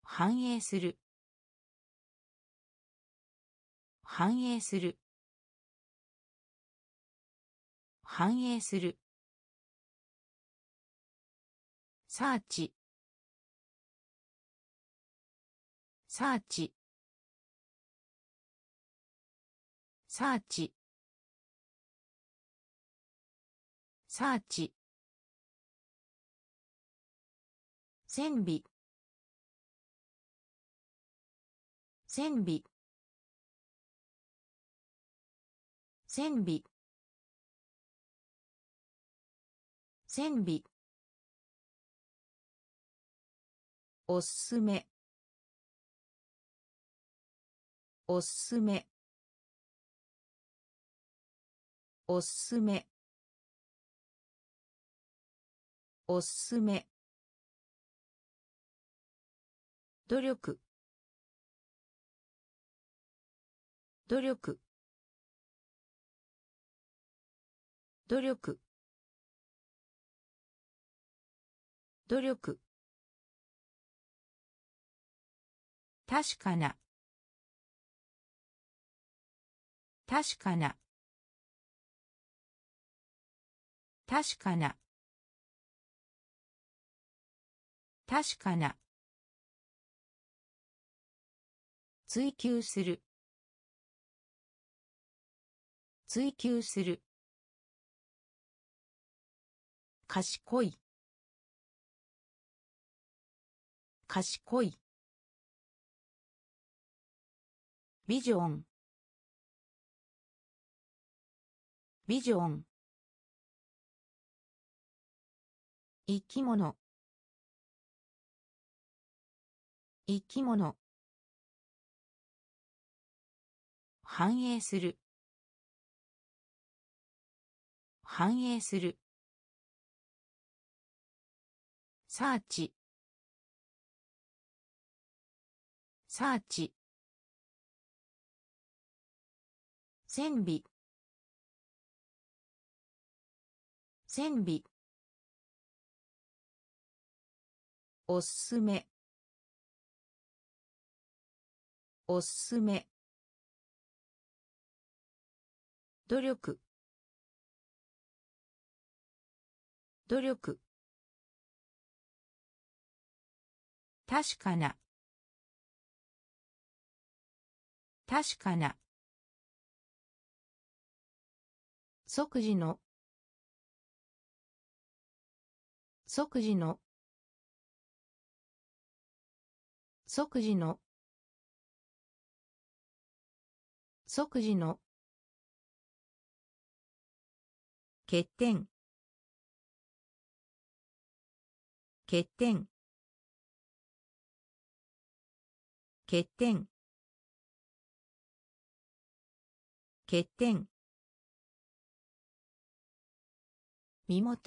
Speaker 1: 反映する反映する反映するサーチサーチサーチサーチ線尾線尾線尾線尾おすすめおすすめおすすめおすすめ努力努力努力努力確かな確かな確かな確かな追求する追求する賢い賢いビジョンビジョン生き物生き物反映する反映するサーチサーチ線尾線尾おすすめおすすめ努力努力確かな確かな即時の即時の即時の即時の欠点欠点欠点欠点身元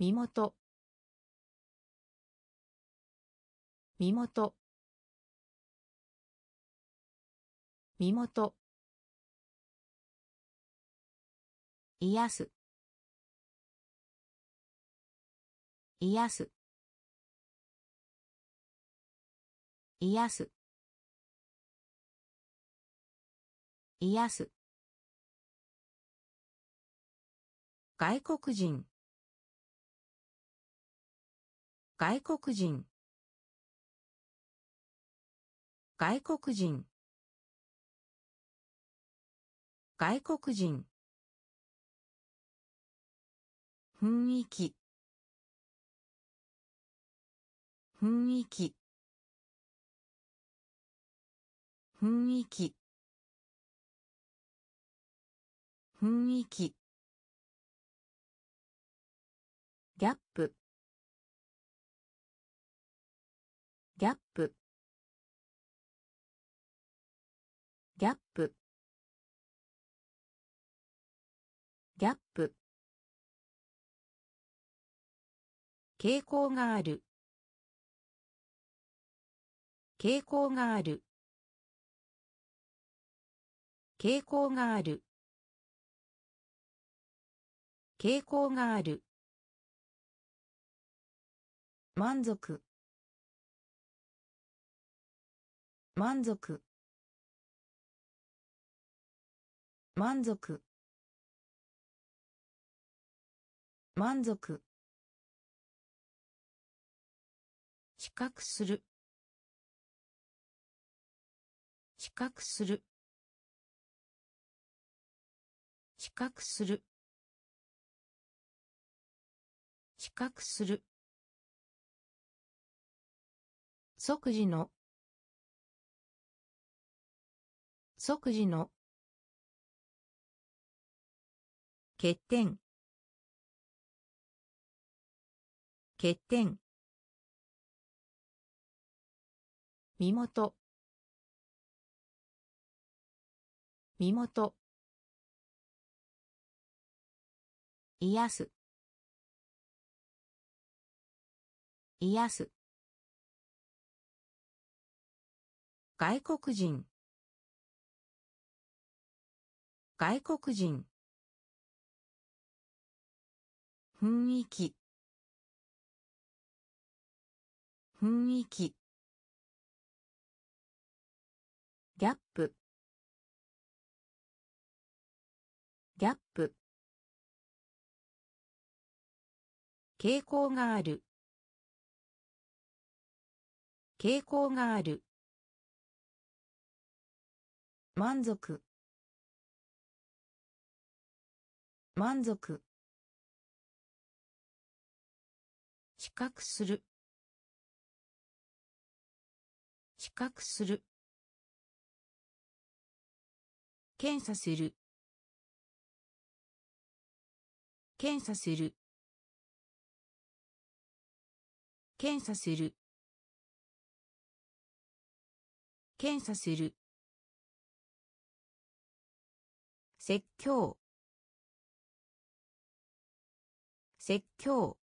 Speaker 1: 身元身元身元癒す癒す癒す癒す外国人外国人外国人外国人雰囲気雰囲気雰囲気雰囲気ギャップギャップギャップギャップ傾向がある傾向がある傾向がある傾向がある満足満足満足満足比較する比較する比較する比較する即時の即時の欠点欠点身元身元癒す癒す外国人外国人雰囲気雰囲気ギャップギャップ傾向がある傾向がある満足満足比較する比較する検査する検査する検査する検査する説教説教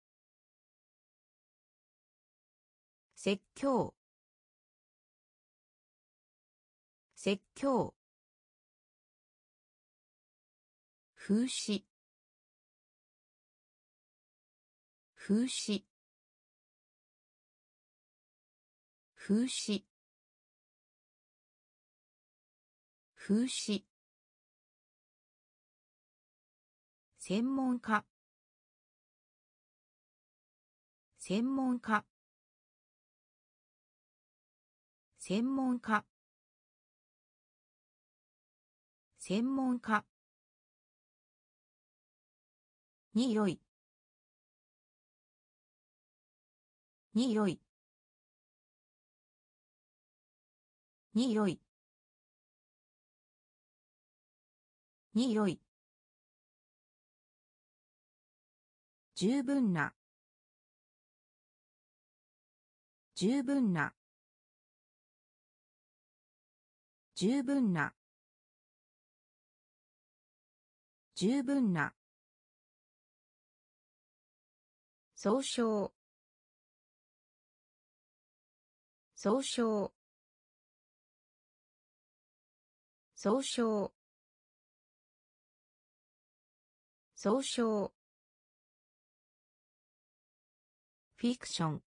Speaker 1: 説教説教風刺風刺風刺風刺専門家専門家専門家専門家においにおいにおいによい十分な十分な十分な十分な総称総称総称総称フィクション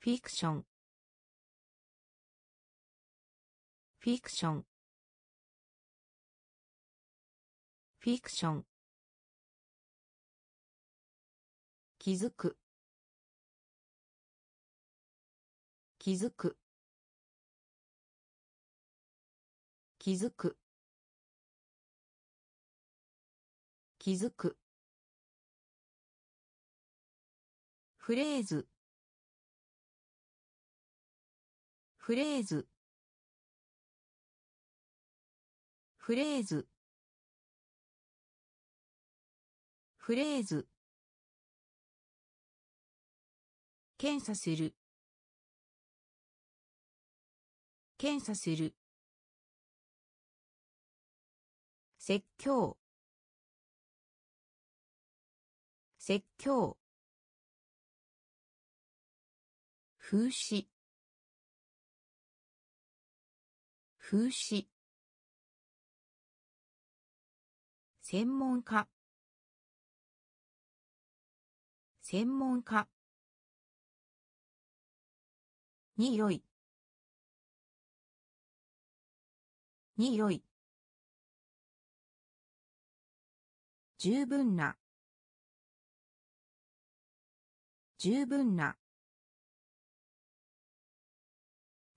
Speaker 1: フィクションフィクションフィクション気づく気づく気づく気づくフレーズフレーズフレーズフレーズ検査する検査する説教説教風刺風刺専門家専門家によいによい十分な十分な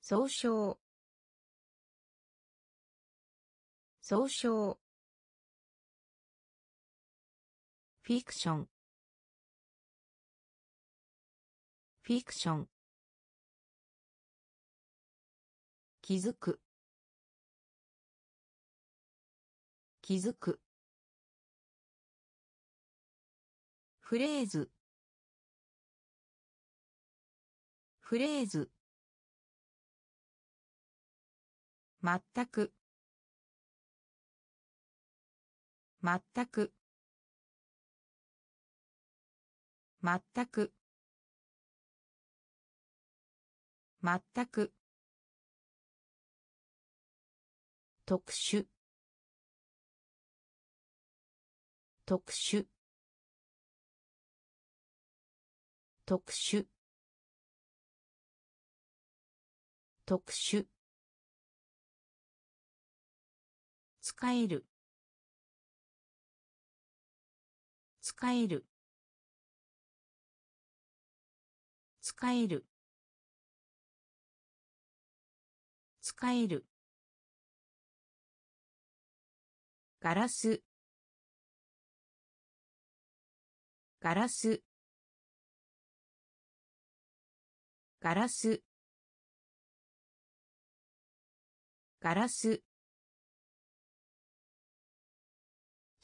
Speaker 1: 総称総称フィクションフィクション気づく気づくフレーズフレーズまったくまったくまったくまったく特殊特殊特殊特殊使える使える使える使えるガラスガラスガラスガラス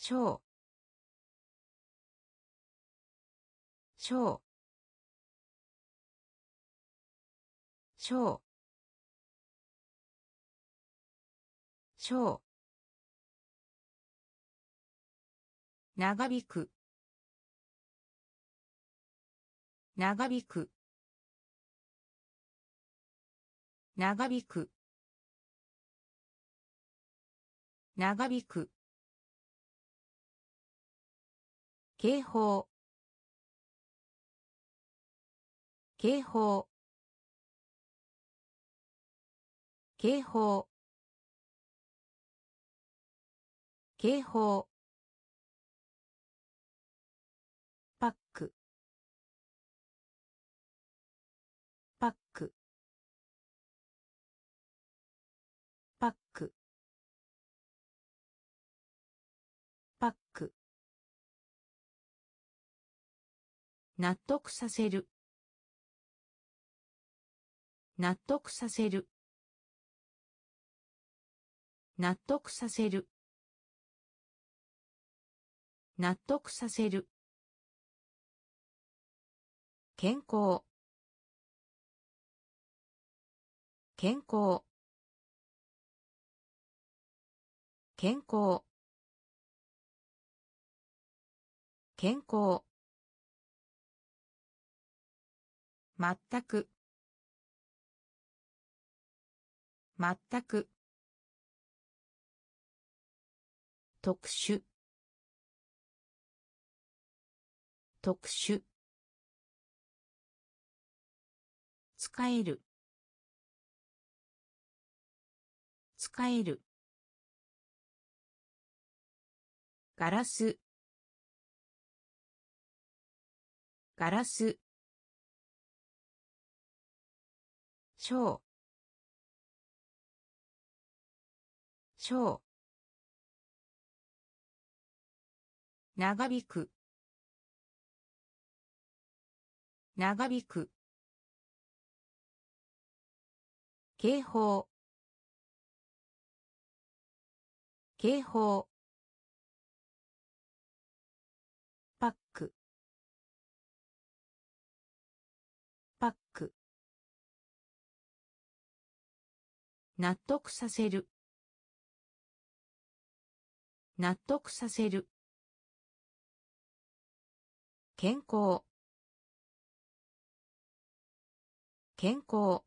Speaker 1: 長。長。小長引く長引く長引く長引く警報警報警報警報納得させる納得させる納得させる納得させる健康健康健康健康まったくまったく特殊特殊使える使えるガラスガラス小小長引く長引く警報警報納得させる納得させる健康健康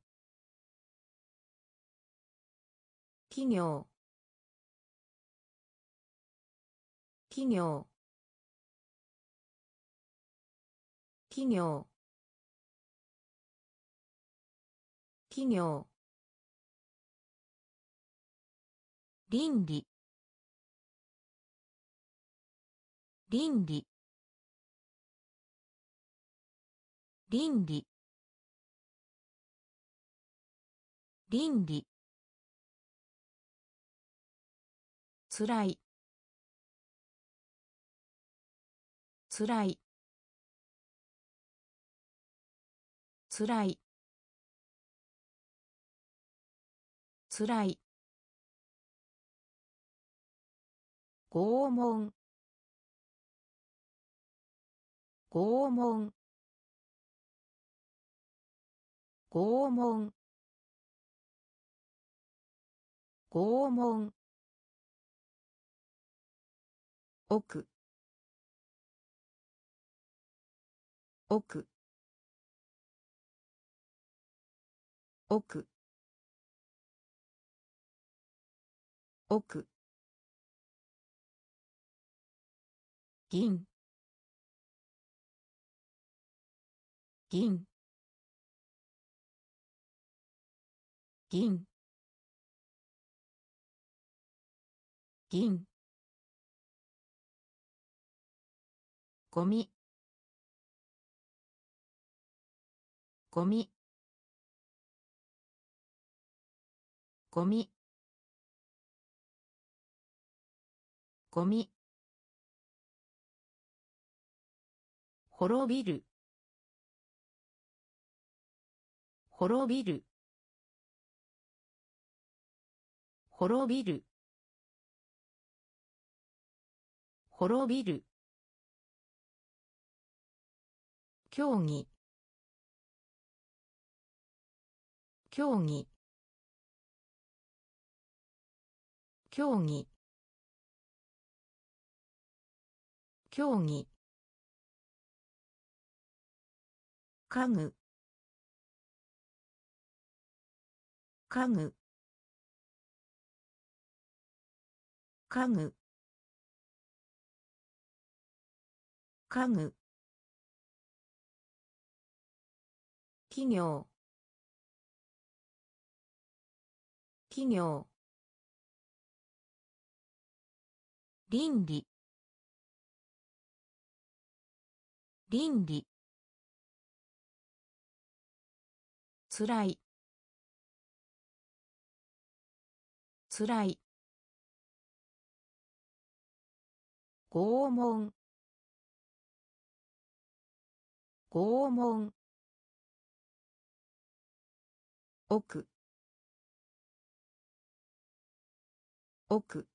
Speaker 1: 企業企業企業企業倫理倫理倫理倫理つらいつらいつらいつらい拷問拷問拷問拷問奥奥奥奥銀銀銀銀ゴミゴミゴミゴミ滅びる滅びる滅びる滅びる競技競技競技競技家具家具家具家具企業企業倫理倫理つらいつらい拷問拷問奥奥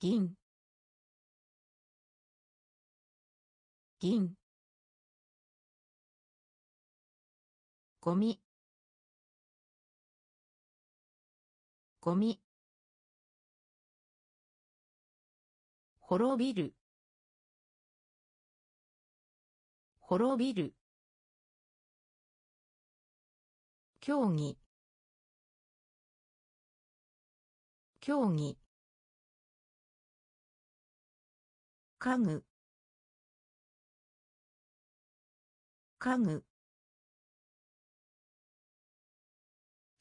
Speaker 1: 銀銀ゴミゴミ滅びる滅びる競技競技家具家具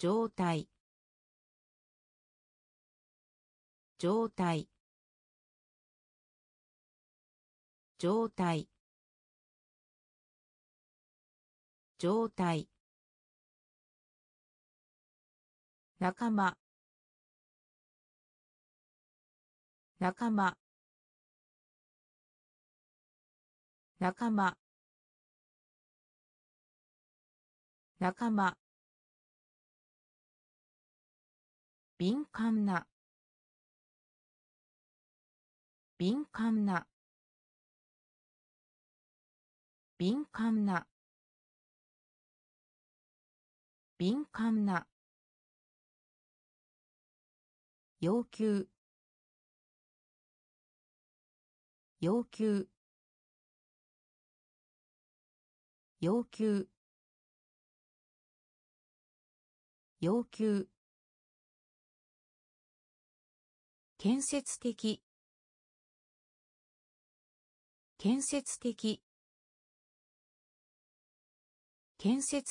Speaker 1: 状態状態状態状態仲間仲間仲間仲間敏感な敏感な敏感な敏感な要求要求要求要求建設的建設的建設的建設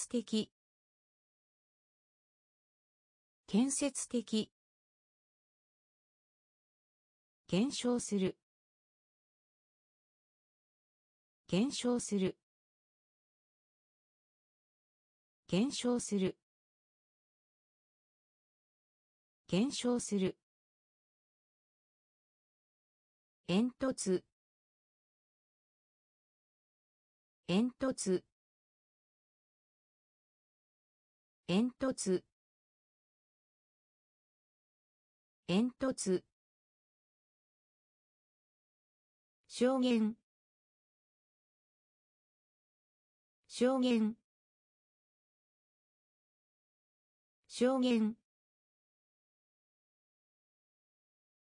Speaker 1: 的減少する減少する減少する減少する煙突煙突煙突煙突証言証言証言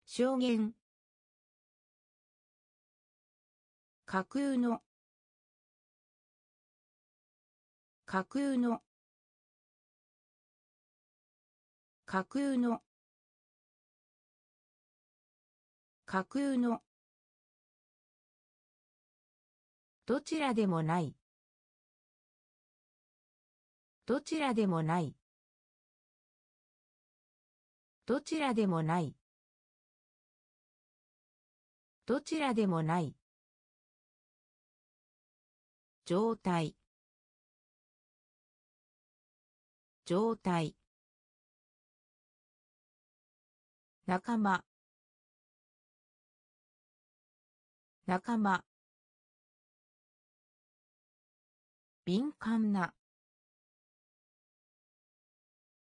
Speaker 1: 証言架空の架空の架空の架空のどちらでもないどちらでもないどちらでもないどちらでもない状態状態仲間仲間敏感な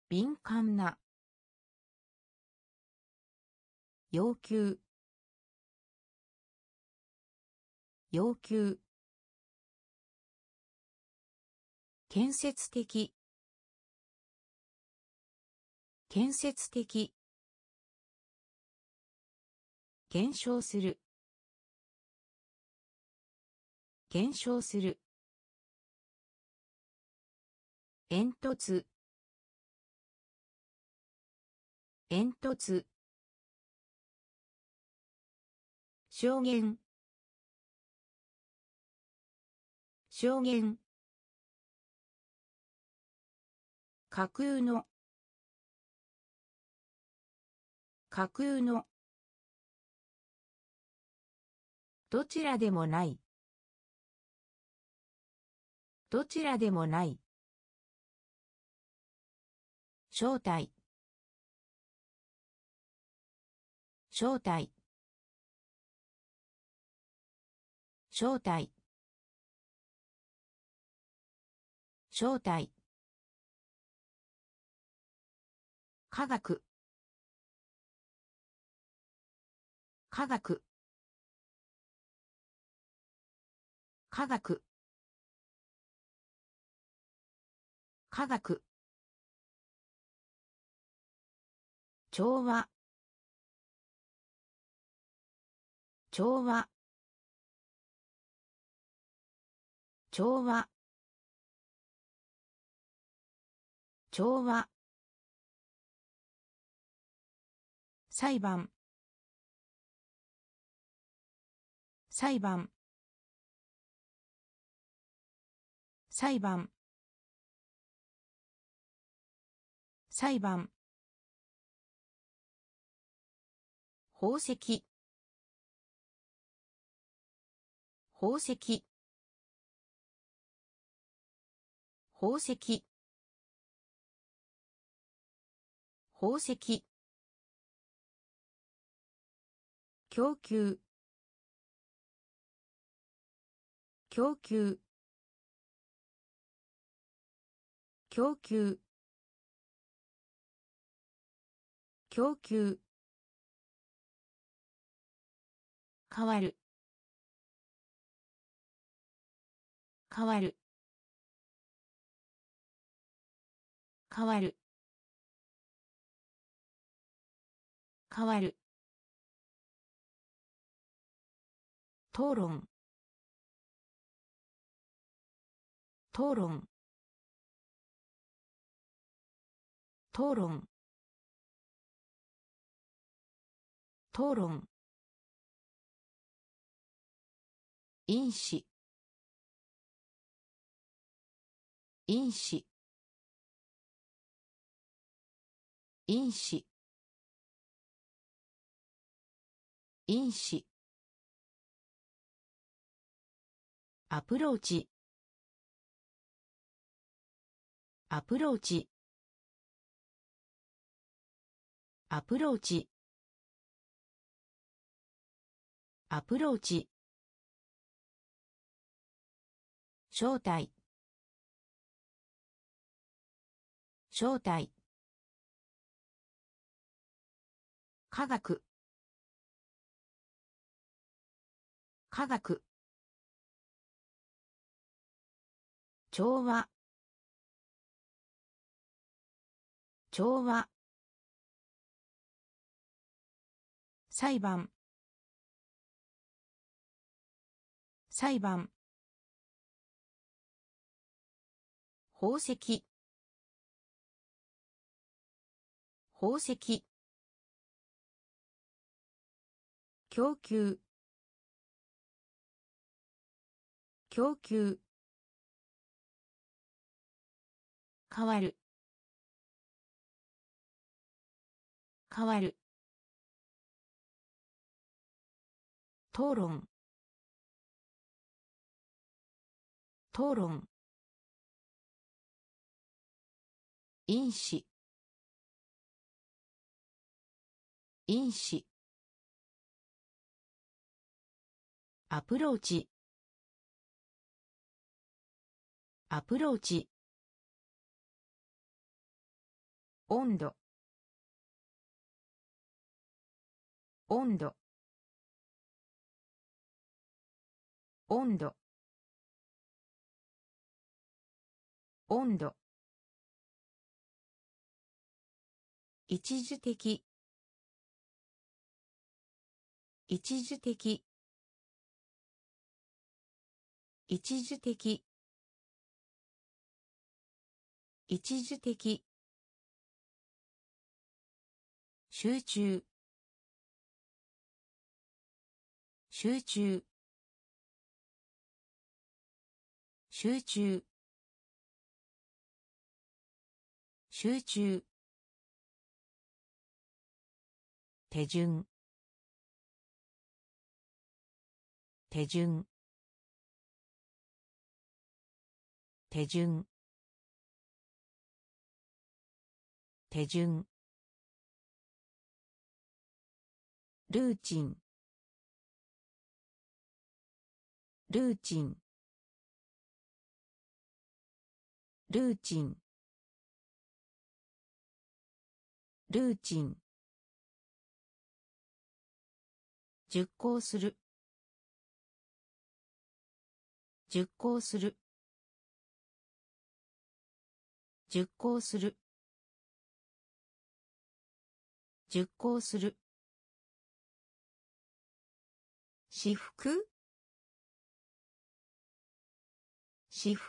Speaker 1: 敏感な要求要求建設的建設的減少する減少する煙突煙突証言証言架空の架空のどちらでもないどちらでもない正体正体正体正体科学科学科学科学調和調和調和調和裁判裁判裁判裁判宝石宝石宝石宝石供給供給供給供給変わる変わる変わる変わる討論討論討論討論因子因子因子因子アプローチアプローチアプローチアプローチ招待招待科学科学調和調和裁判裁判宝石宝石供給供給変わる変わる討論討論因子因子アプローチアプローチ温度温度温度温度一時的一時的一時的一時的集中集中集中集中手順手順手順手順ルーチンルーチンルーチンルーチン熟考する熟考する熟考する熟考する私服私服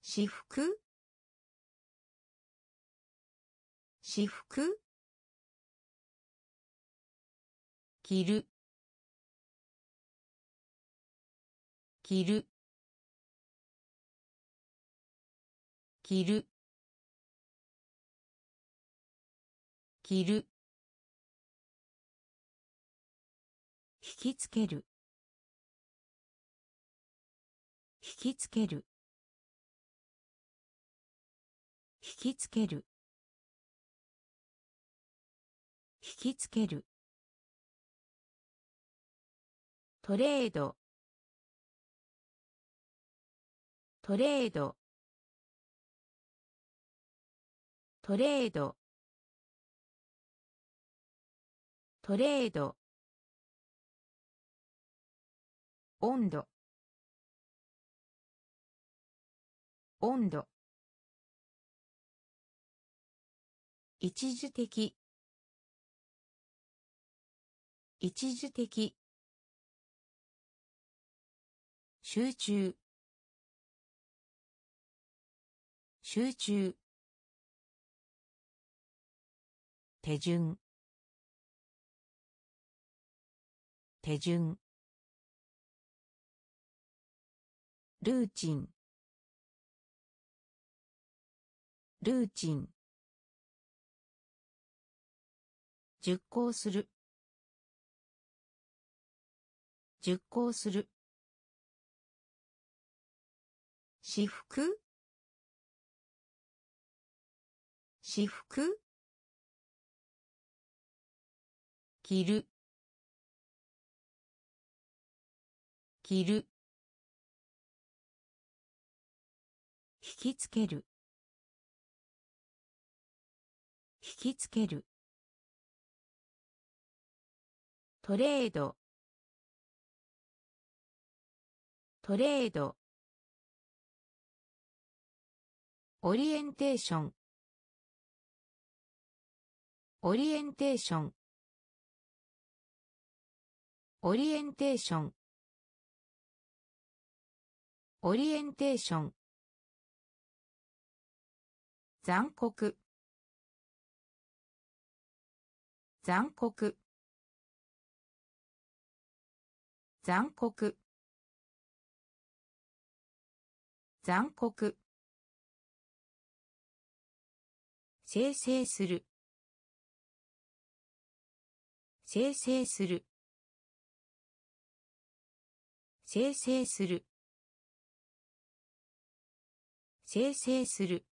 Speaker 1: 私服私服着る着る着る着る引きつける引きつける引きつける引きつけるトレードトレードトレードトレード温度温度一時的一時的集中集中手順手順ルーチンルーチン熟考する熟考する私服私服着る着る引きつける引きつけるトレードトレードオリエンテーションオリエンテーションオリエンテーションオリエンテーション残酷残酷残酷残酷生成する生成する生成する生成する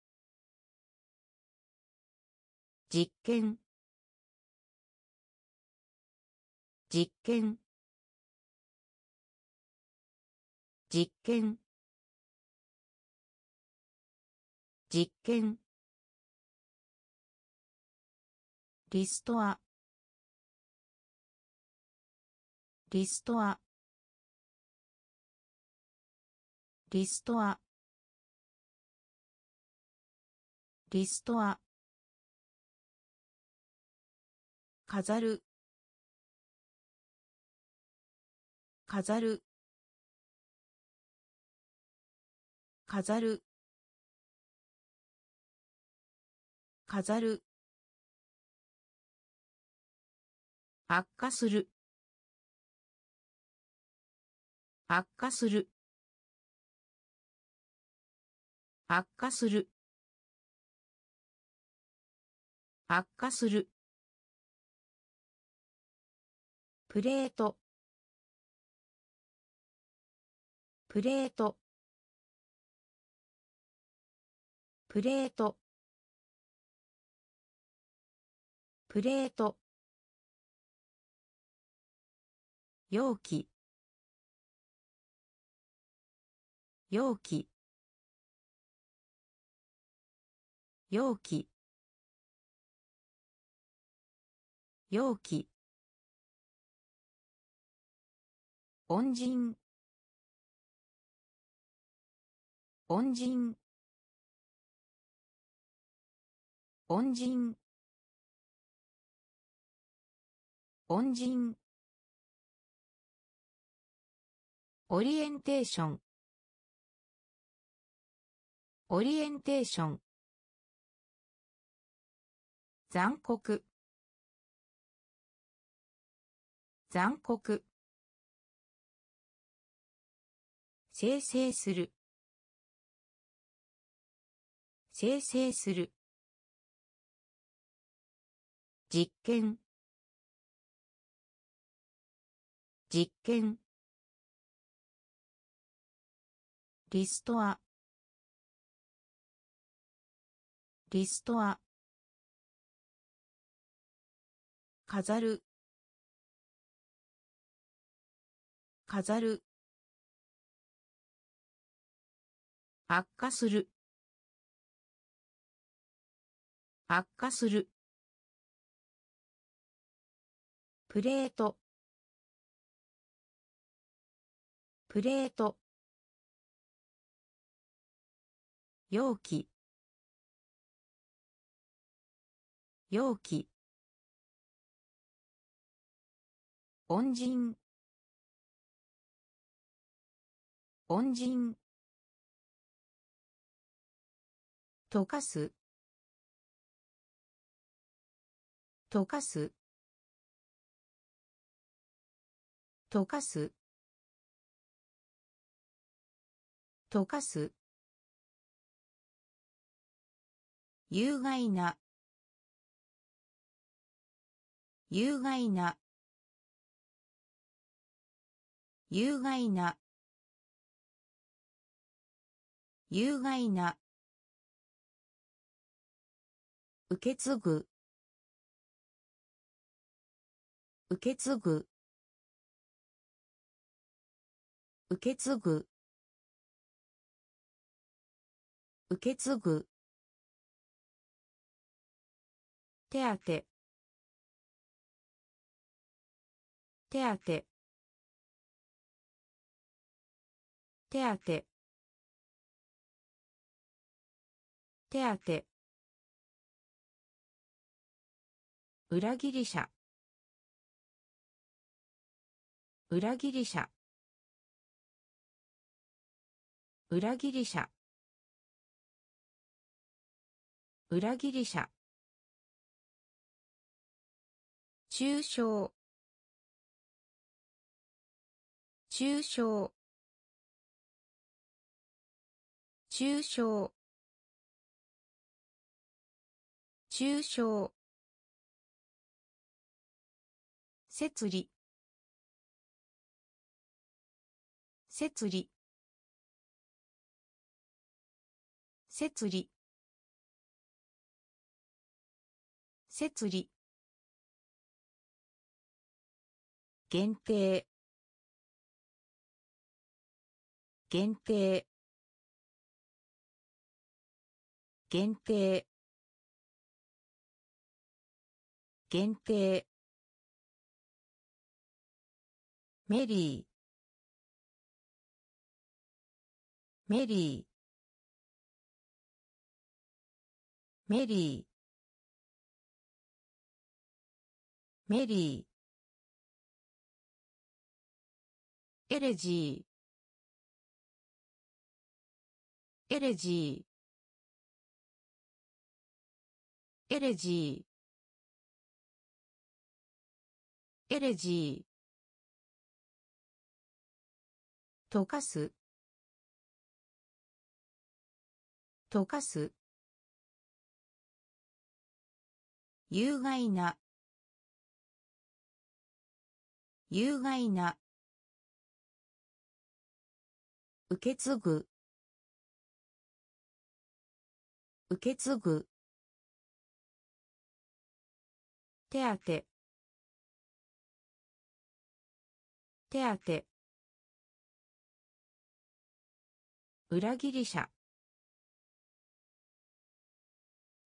Speaker 1: 実験実験実験実験リストアリストアリストアリストア飾る飾る飾る飾る悪化する悪化する悪化する悪化するプレートプレートプレートプレート容器容器容器容器恩人恩人恩人恩人オリエンテーションオリエンテーション残酷残酷生成する生成する実験実験リストアリストア飾る飾る悪化する悪化するプレートプレート容器容器恩人恩人溶かす溶かす溶かす溶かす有害な有害な有害な有害な受け継ぐ受け継ぐ受け継ぐ受け継ぐ手当て手当て手当て手当て裏切り者裏切り者裏切り者裏切り者抽象抽象抽象抽設理設理設理設理限定限定限定限定メリーメリーメリーメリーエレジーエレジーエレジーエレジー溶かす溶かす有害な有害な受け継ぐ受け継ぐ手当て手当て裏切り者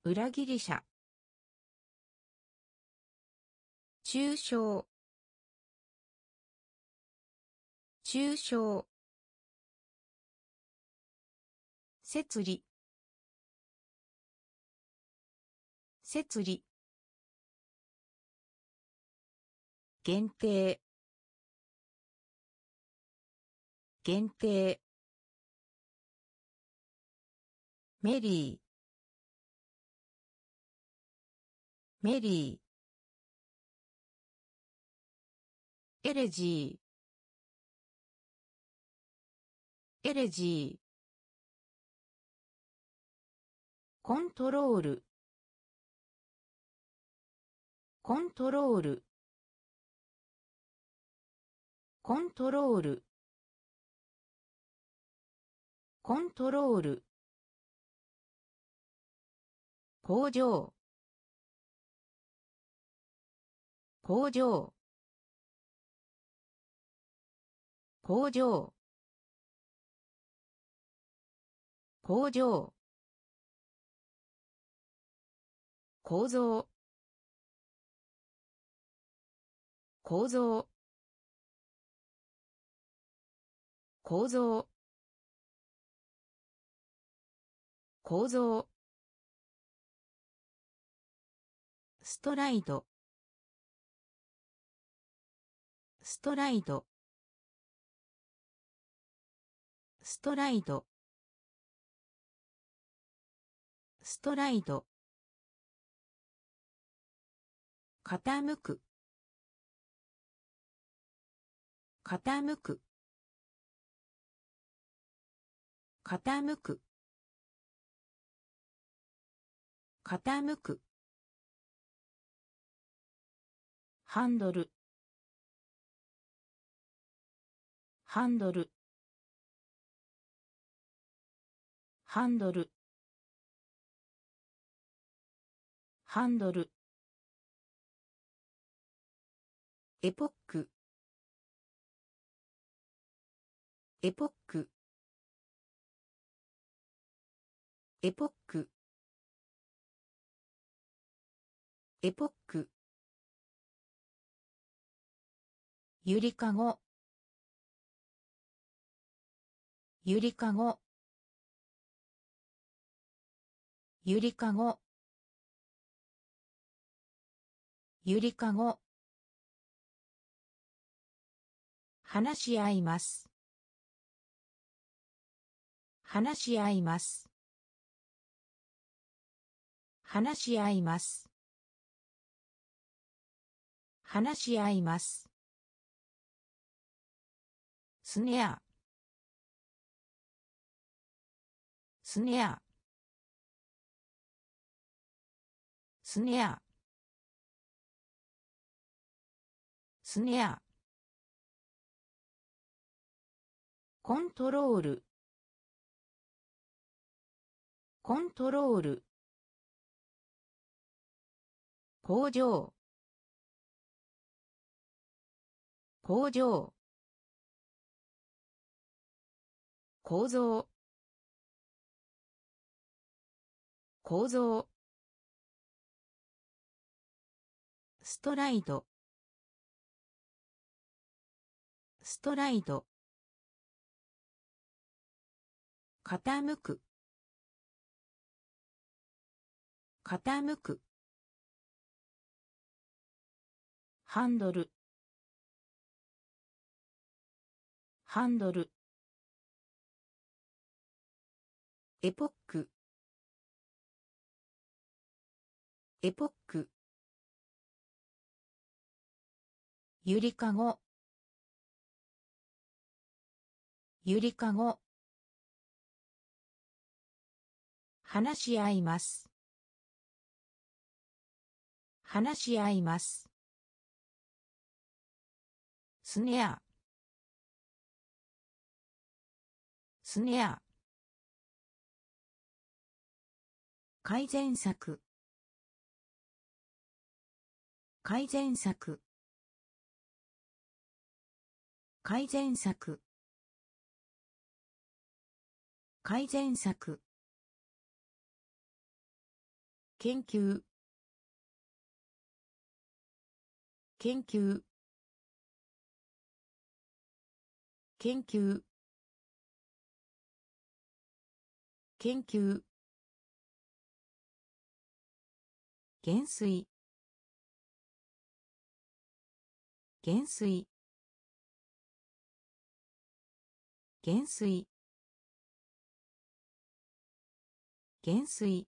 Speaker 1: 裏切り者抽象抽象摂理摂理限定限定メリーメリーエレジーエレジーコントロールコントロールコントロールコントロール工場工場工場工場構造構造構造構造ストライドストライドストライドストライド傾く傾く傾く傾くハンドルハンドルハンドルハンドルエポックエポックエポックエポックゆりかごゆりかごゆりかごゆりかご話し合います話し合います話し合います話し合いますスネアスネアスネアスネアコントロールコントロール工場工場構造構造ストライドストライド傾く傾くハンドルハンドルエポックエポックゆりかごゆりかご話し合います話し合いますスネアスネア改善策改善策改善策改善策研究研究研究研究減衰減衰減衰減衰引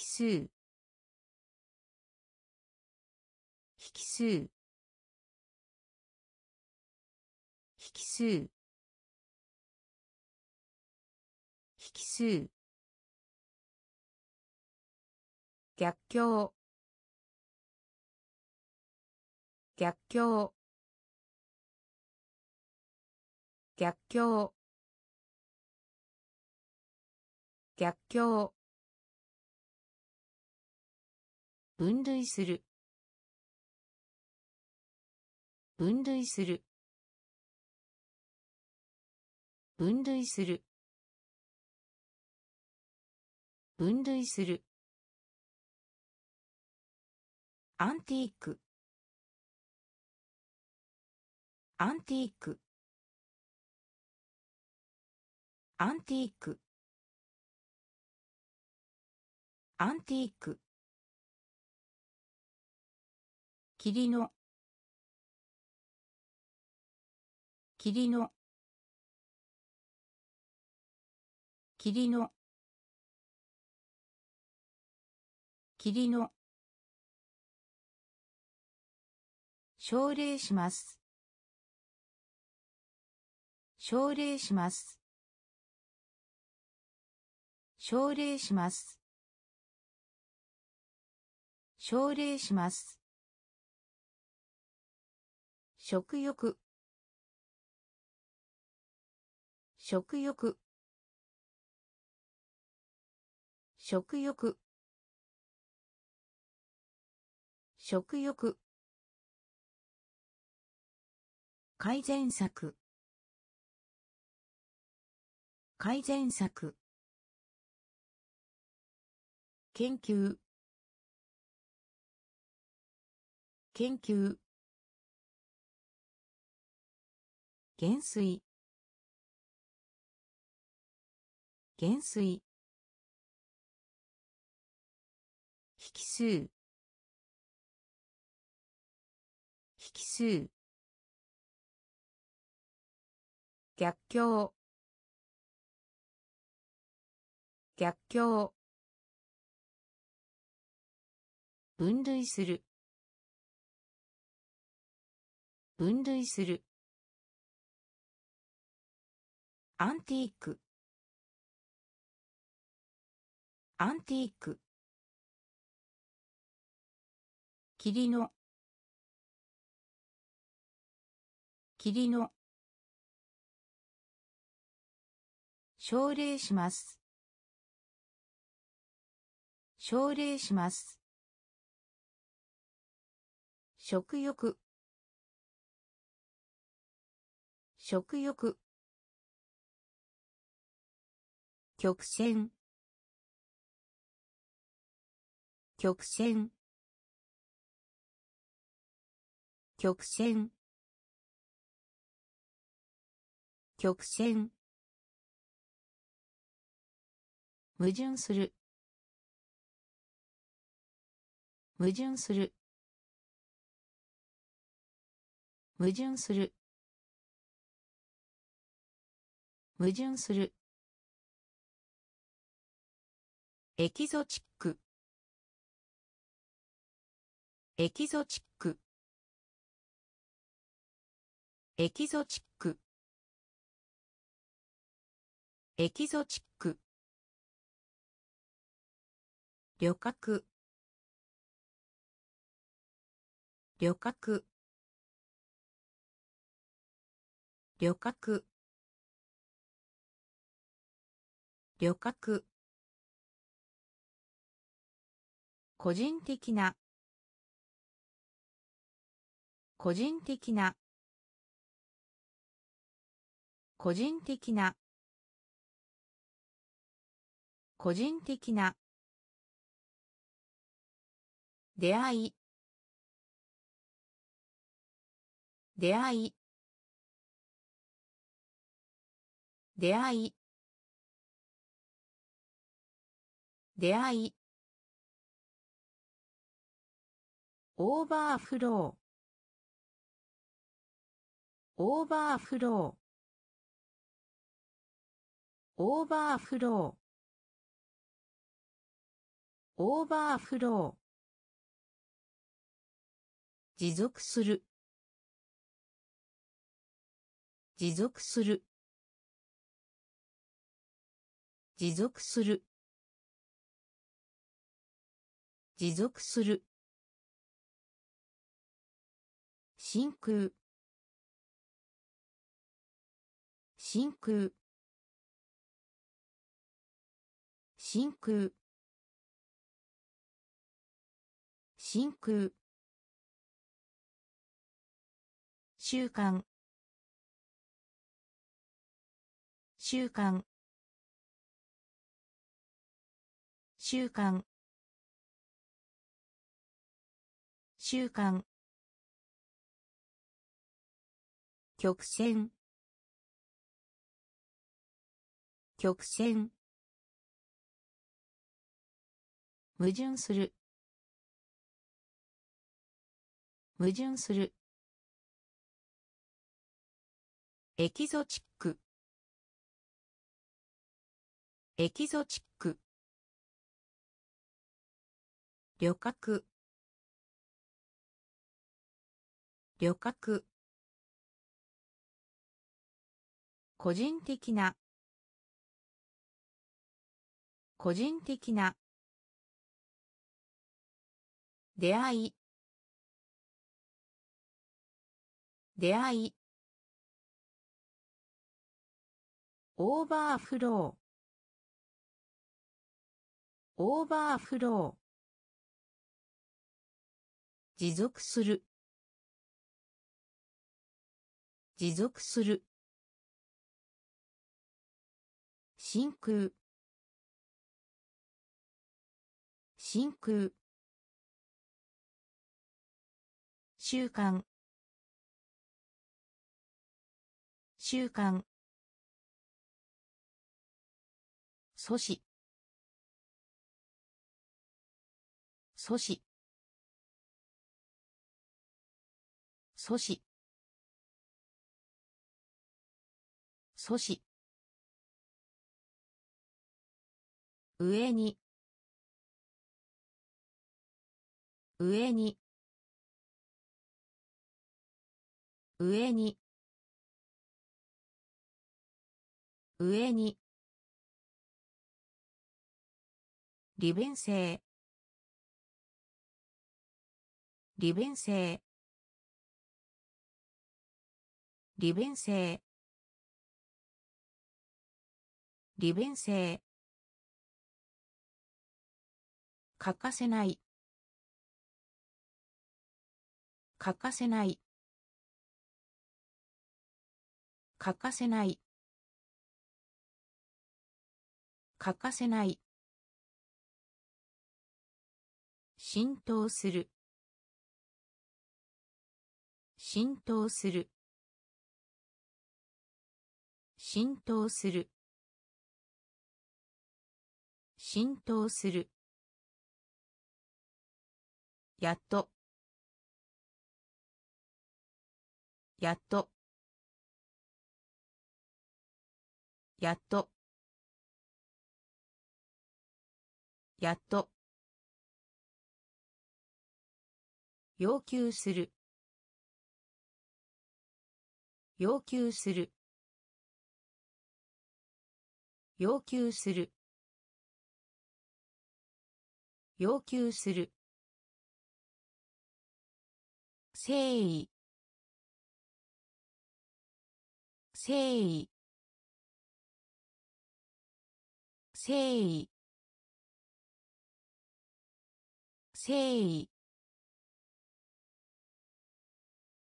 Speaker 1: 数引数引数逆境逆境逆境逆境分類する分類する分類する分類するアンティークアンティークアンティークアンティーク霧の霧の霧の霧の奨励します奨励します奨励します奨励します食欲食欲食欲食欲改善策改善策研究研究減衰減衰引数引数逆境逆境分類する分類するアンティークアンティーク霧の霧の奨励します奨励します食欲食欲曲線曲線曲線曲線矛盾する矛盾する矛盾する矛盾するエキゾチックエキゾチックエキゾチックエキゾチック旅客旅客旅客旅客個人的な個人的な個人的な個人的な出会い出会い出会い出会いオーバーフローオーバーフローオーバーフローオーバーフロー持続する持続する持続する持続する真空真空真空真空習慣習慣習慣習慣曲線曲線矛盾する矛盾するエキゾチックエキゾチック旅客旅客個人的な個人的な出会い出会いオーバーフローオーバーフロー持続する持続する真空真空習慣習慣阻止阻止阻止阻止上に上に上に上に利便性利便性利便性利便性欠かせない欠かせない欠かせない欠かせない浸透する浸透する浸透する浸透するやっとやっとやっとやっと要求する要求する要求する要求する誠意誠意誠意誠意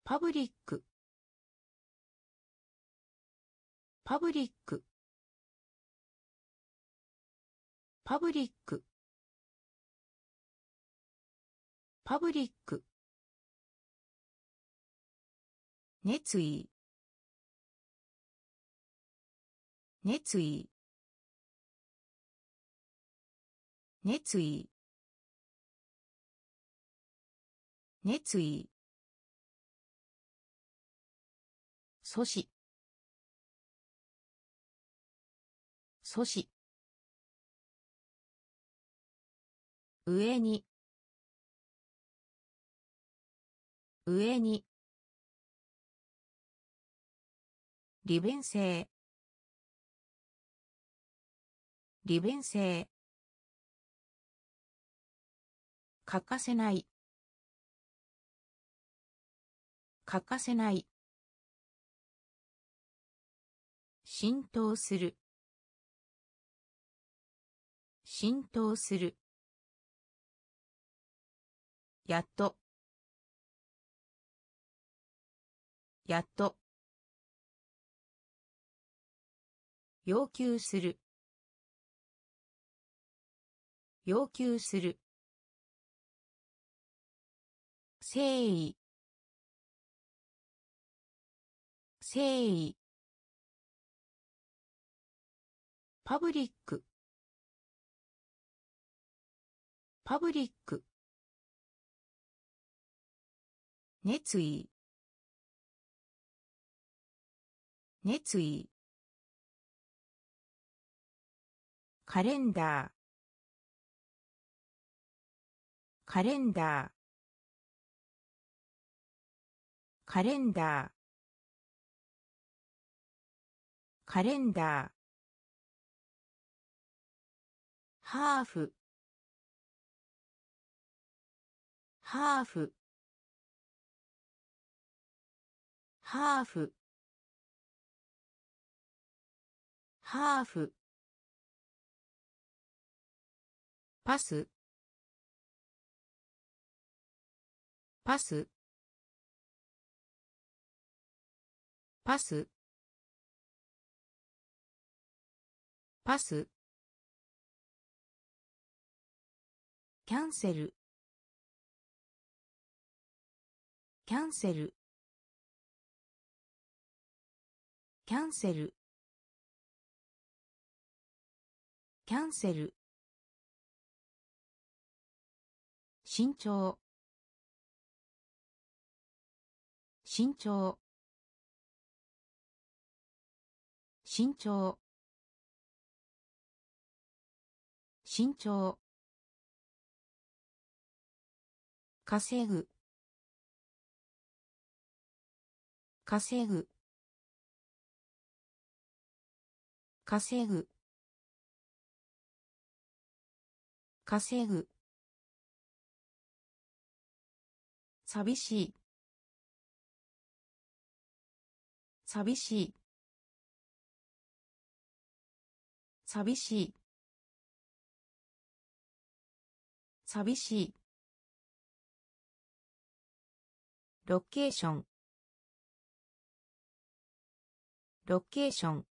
Speaker 1: パブリックパブリックパブリックパブリック熱意熱意熱意熱意阻止阻止上に上に利便性利便性欠かせない欠かせない浸透する浸透するやっとやっと要求する要求する誠意誠意パブリックパブリック熱意熱意カレンダーカレンダーカレンダーカレンダーハーフハーフハーフハーフパスパスパスパスキャンセルキャンセルキャンセルキャンセル身長身長身長身長稼ぐ稼ぐ稼ぐ稼ぐ寂しい寂しい寂しい寂しいロケーションロケーション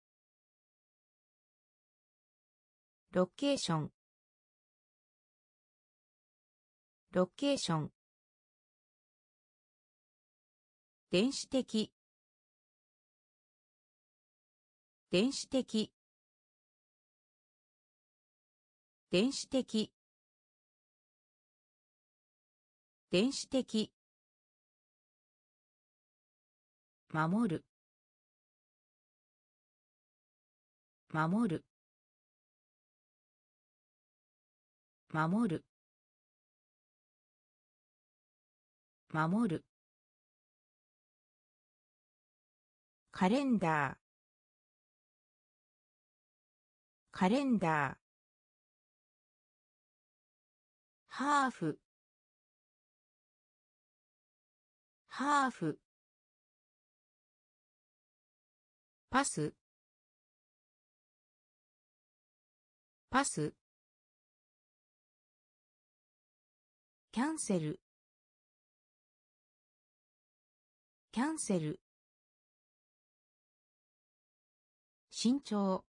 Speaker 1: ロケーションロケーション電子的電子的電子的電子的守る守る守る守るカレンダーカレンダーハーフハーフパスパスキャンセルキャンセル身長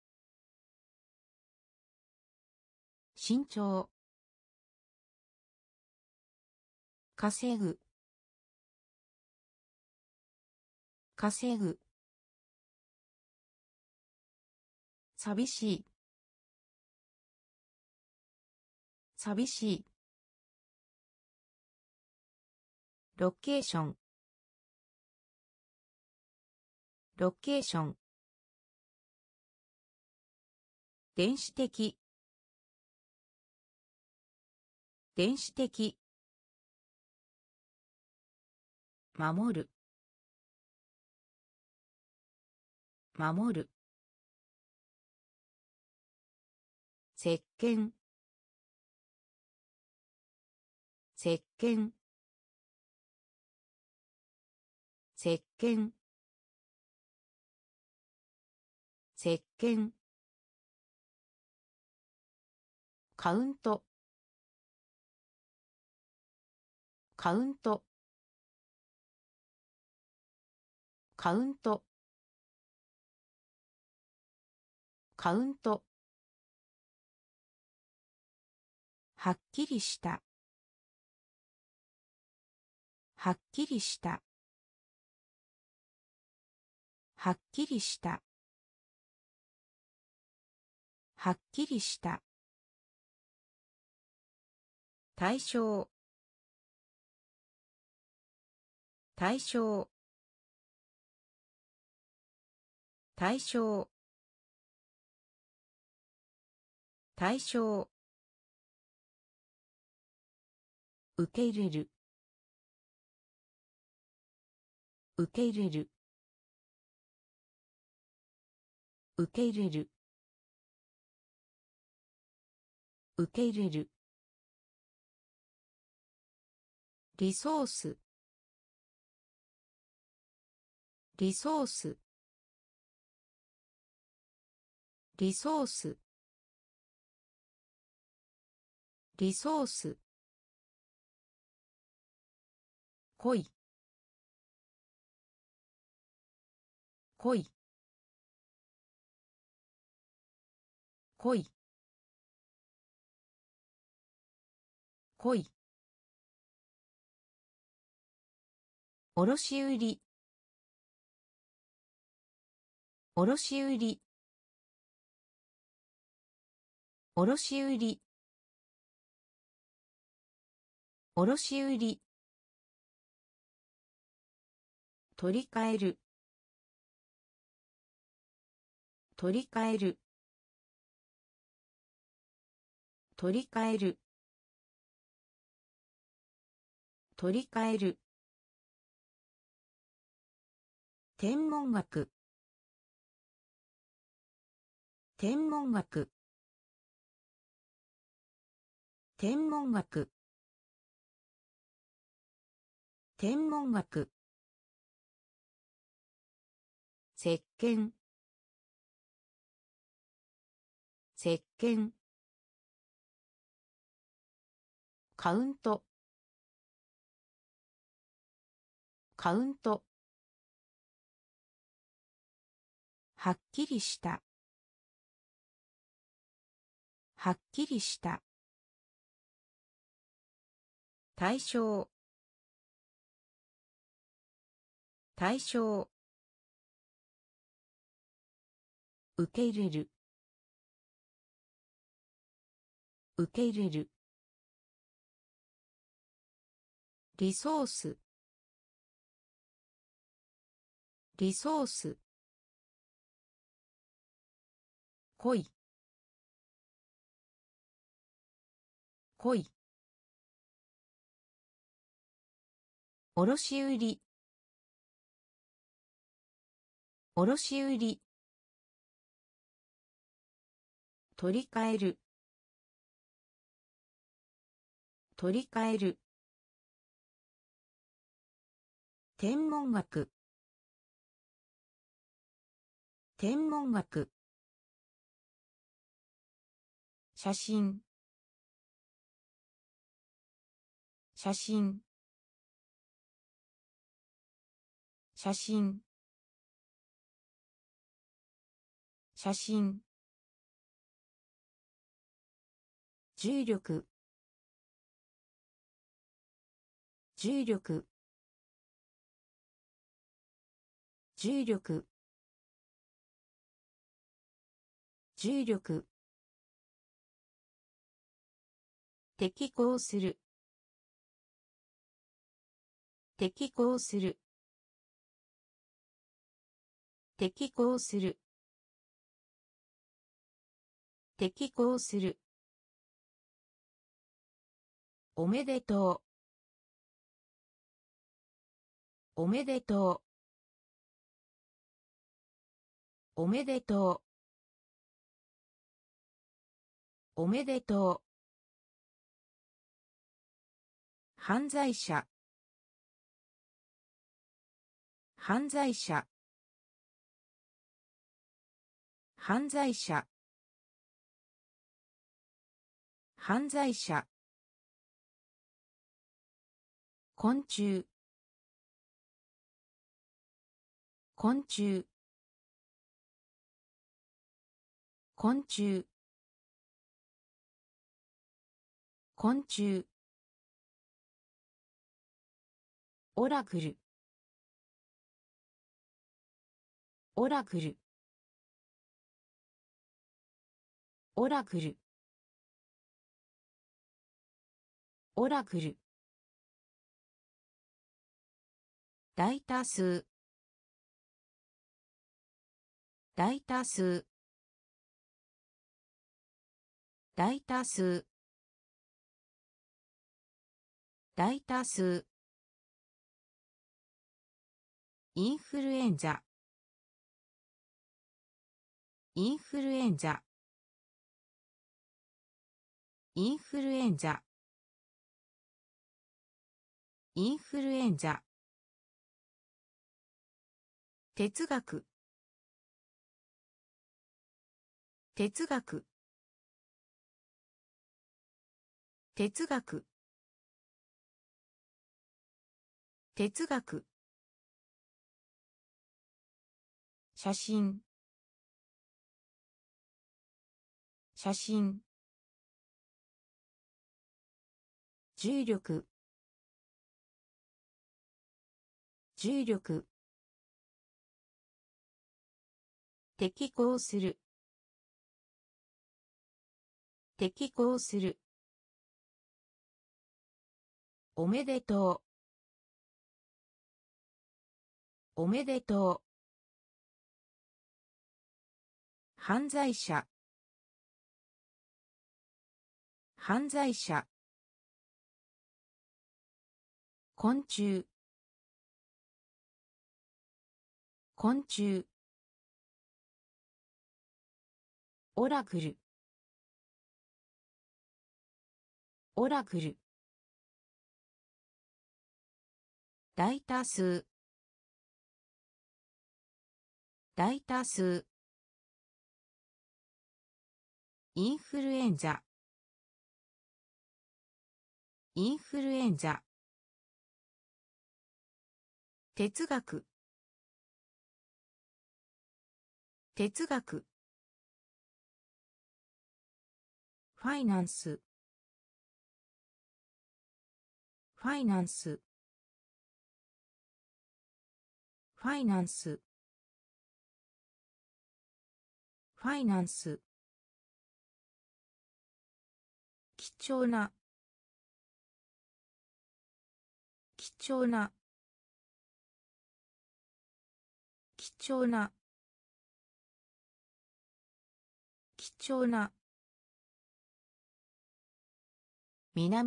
Speaker 1: 身長稼ぐ稼ぐ寂しい寂しいロケーションロケーション電子的電子的守る守る石鹸石鹸石鹸石鹸カウントカウントカウントカウントはっきりしたはっきりしたはっきりしたはっきりした対象対象対象対象受け入れる受け入れる受け入れる受け入れるリソースリソースリソースリソース恋恋恋恋卸売卸売卸売卸売取り替える取り替える取り替える取り替える天文学天文学天文学天文学石鹸石鹸カウントカウントはっきりしたはっきりした対象対象受け入れる受け入れるリソースリソース恋恋卸売卸売取り替える取り替える天文学天文学写真写真写真写真重力重力重力重力適合する適合する適合する適合するおめでとうおめでとうおめでとうおめでとう犯罪者犯罪者犯罪者犯罪者昆虫昆虫昆虫昆虫オラクルオラクルオラクルオラクル大多数大多数大多数大多数インフルエンザインフルエンザインフルエンザインフルエンザ哲学哲学哲学哲学写真写真重力重力適合する適合するおめでとうおめでとう犯罪者犯罪者昆虫昆虫オラクルオラクル大多数大多数インフルエンザインフルエンザ哲学哲学ファイナンスファイナンスファイナンスファイナンス貴重な貴重な貴重な貴重な南南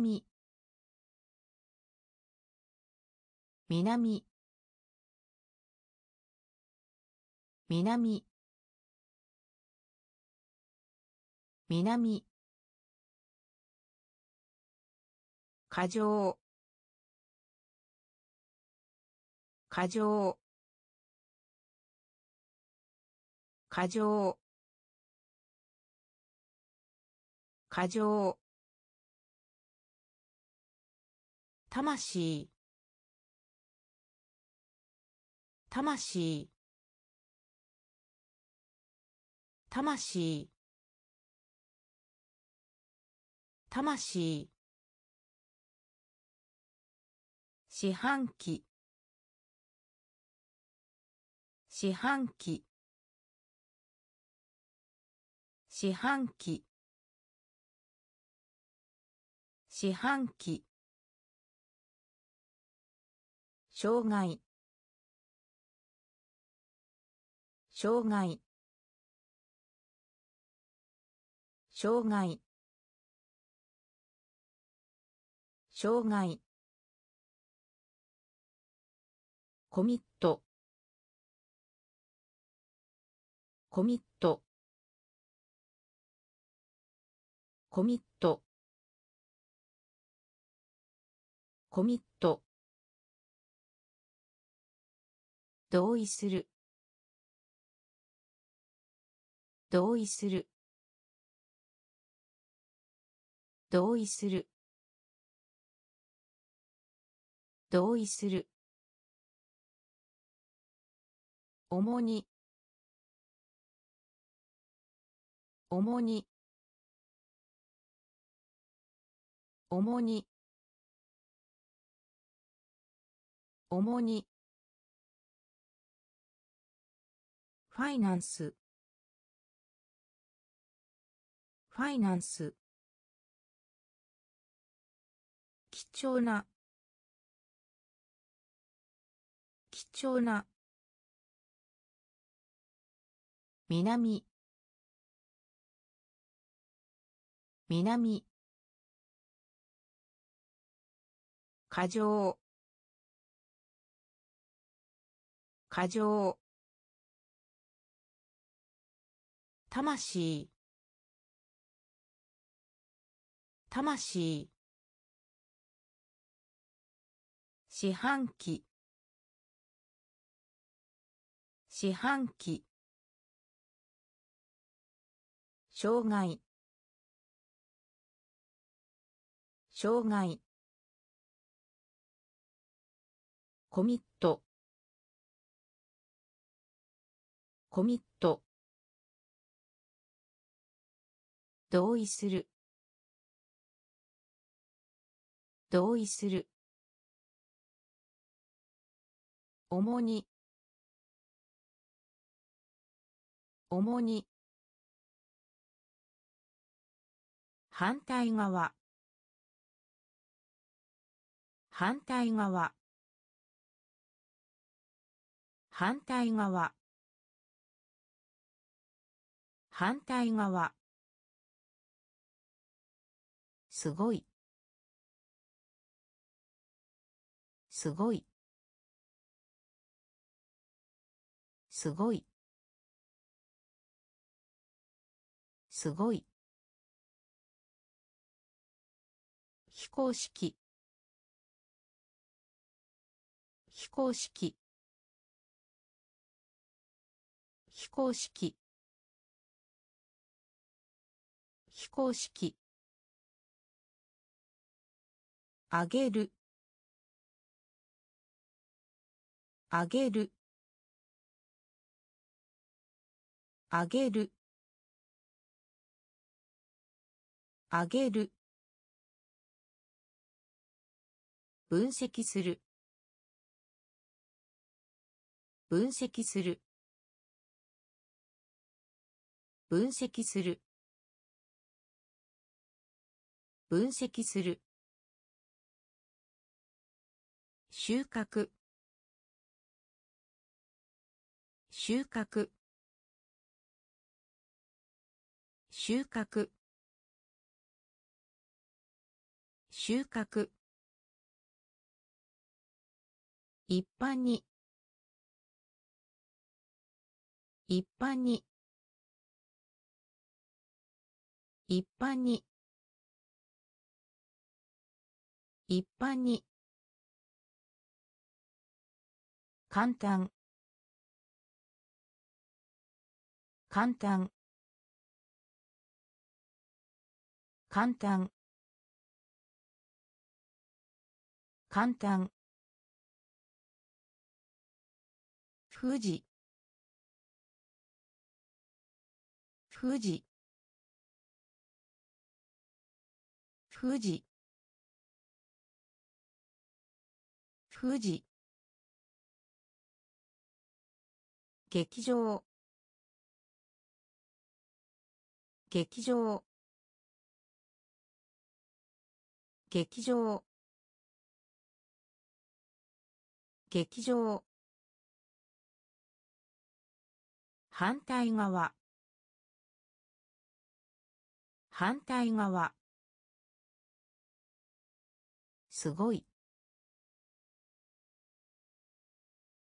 Speaker 1: 南南過剰過剰過剰過剰魂魂魂魂四半期四半期四半期四半期障害障害障害障害コミットコミットコミットコミット同意する同意する同意する同意する重に重に重に重にファイナンスファイナンス貴重な貴重な南南過剰過剰魂魂四半期四半期障害障害コミットコミット同意する同意する重に重に反対側反対側反対側反対側すごいすごいすごいすごい非公式非公式非公式非公式あげるあげるあげるあげる分析する分析する分析する分析する収穫収穫収穫収穫一般に一般に一般に一般に簡単簡単簡単簡単富士富士富士富士劇場劇場劇場劇場反対側反対側すごい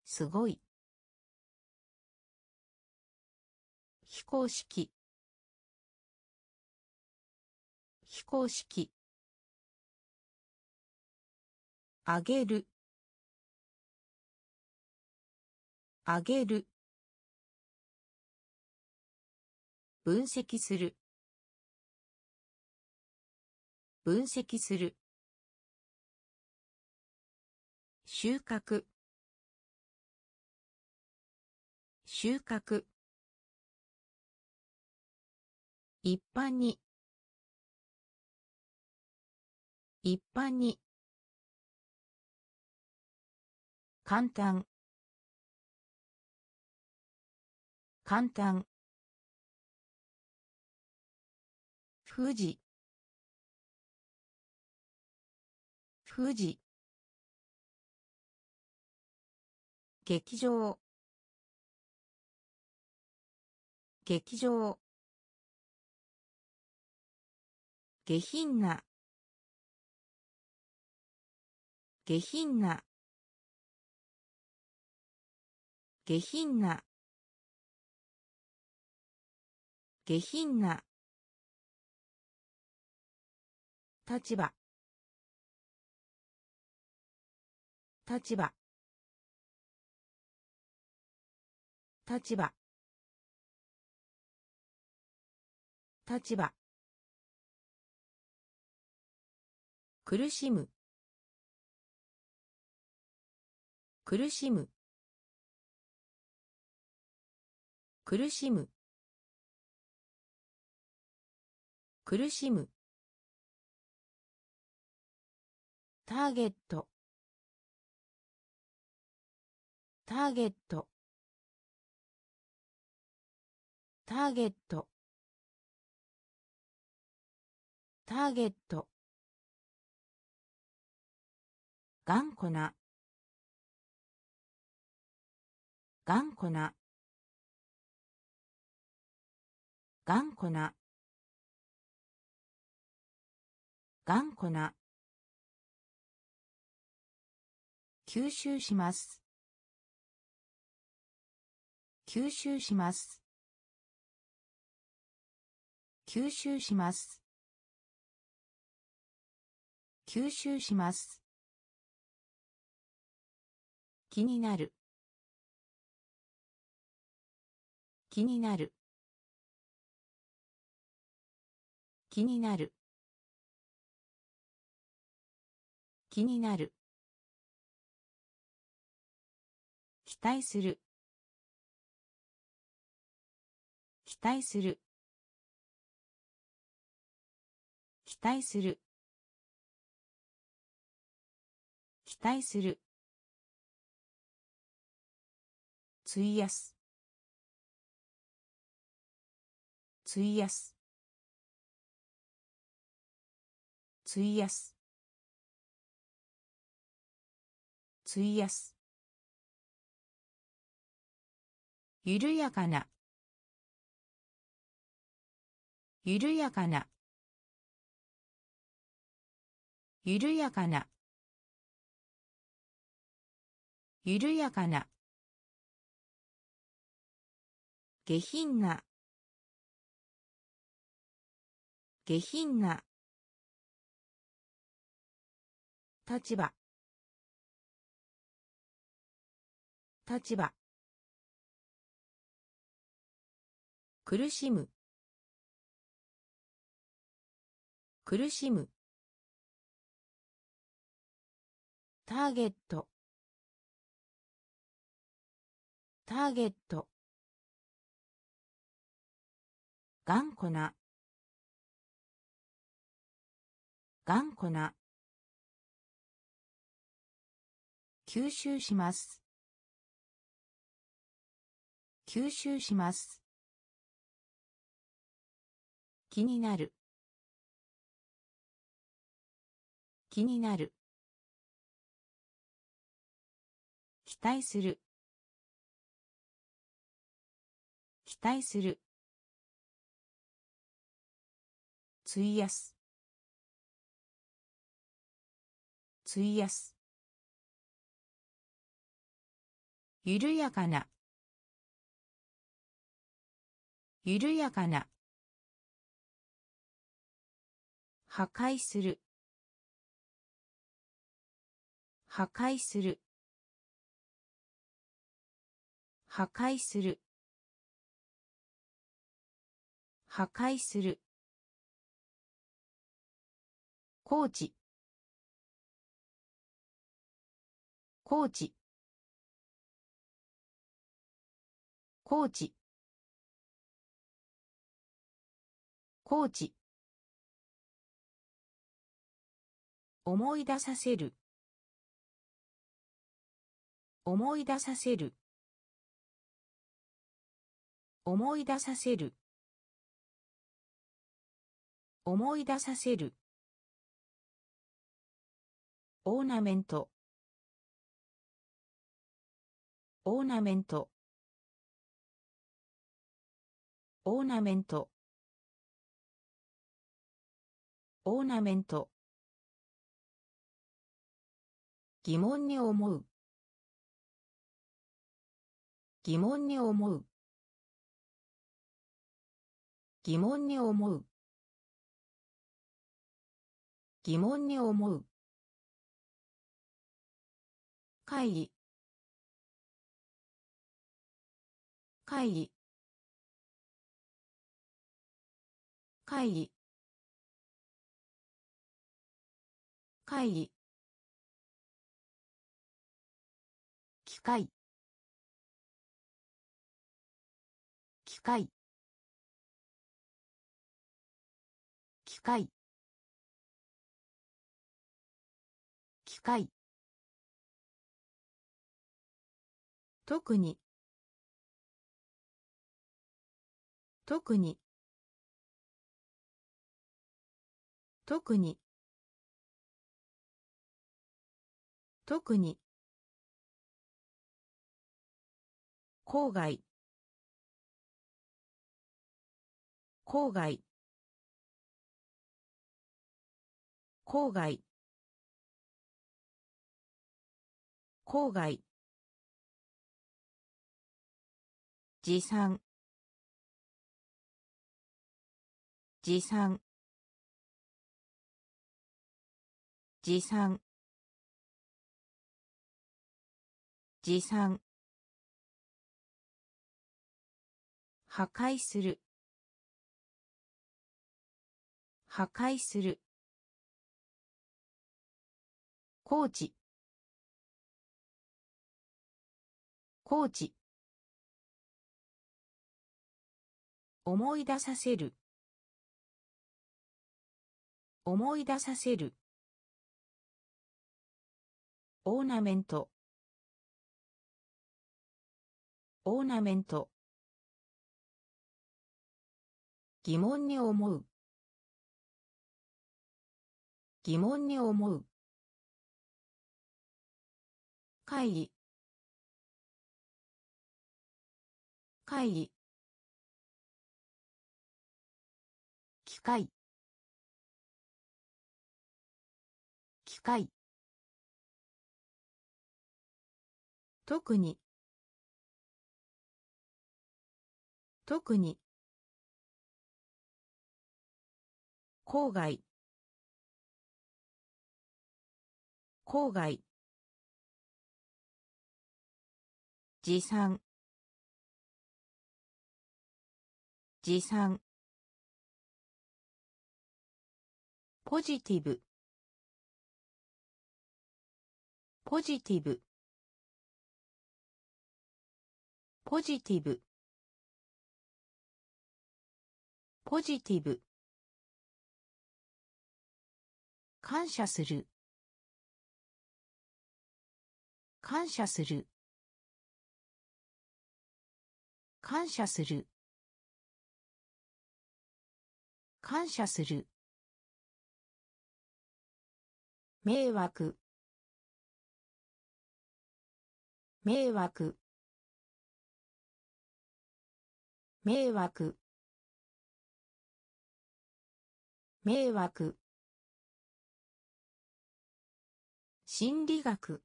Speaker 1: すごい公式非公式あげるあげる分析する分析する収穫収穫一般に一般に簡単簡単富士富士劇場劇場下品な下品な下品な下品な立場立場立場立場苦しむ苦しむ苦しむ苦しむターゲットターゲットターゲットターゲット頑固な頑固な頑固な頑固な吸収します吸収します吸収します吸収します気になる気になる気になる気になる期待する期待する期待する期待する費やす費やす費やす費やす緩やかな緩やかな緩やかな緩やかな下品な下品な立場立場苦しむ苦しむターゲットターゲット頑固な頑固な吸収します吸収します気になる気になる期待する期待する費やす費やす緩やかな緩やかな破壊する破壊する破壊する破壊するコーチコーチコーチコーチ思い出させる思い出させる思い出させる思い出させるオーナメントオーナメントオーナメントオーナメント疑問に思う疑問に思う疑問に思う疑問に思う会議会議会議会議機械機械機械機械特に特に特に特に郊外郊外郊外郊外持参持参持参持参破壊する破壊する工事工事思い出させる思い出させるオーナメントオーナメント疑問に思う疑問に思う会議会議機械機械特に特に郊外郊外持参持参ポジティブポジティブポジティブポジティブ感謝する感謝する感謝する感謝する迷惑迷惑迷惑迷惑心理学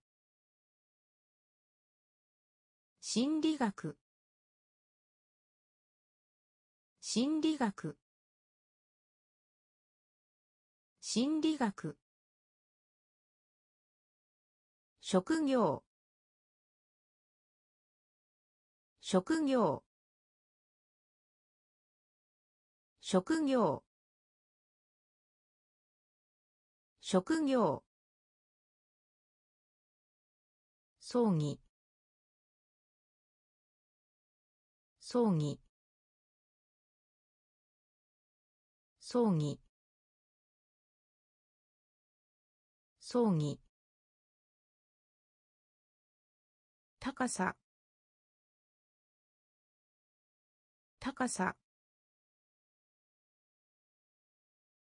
Speaker 1: 心理学心理学心理学職業職業職業職業葬儀葬儀葬儀葬儀高さ高さ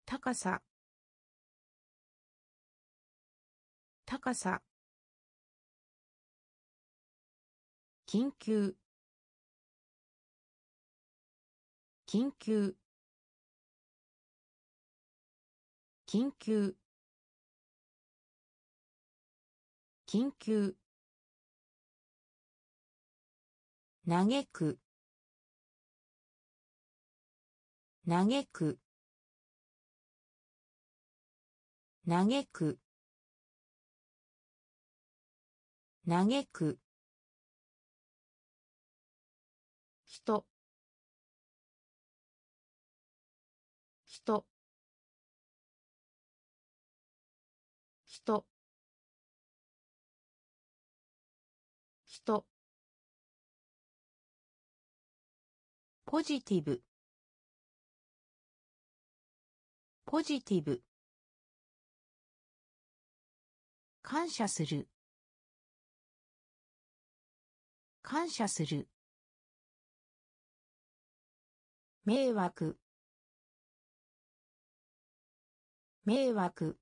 Speaker 1: 高さ高さ緊急緊急緊急緊急嘆く嘆く嘆く嘆くポジティブポジティブ感謝する感謝する迷惑迷惑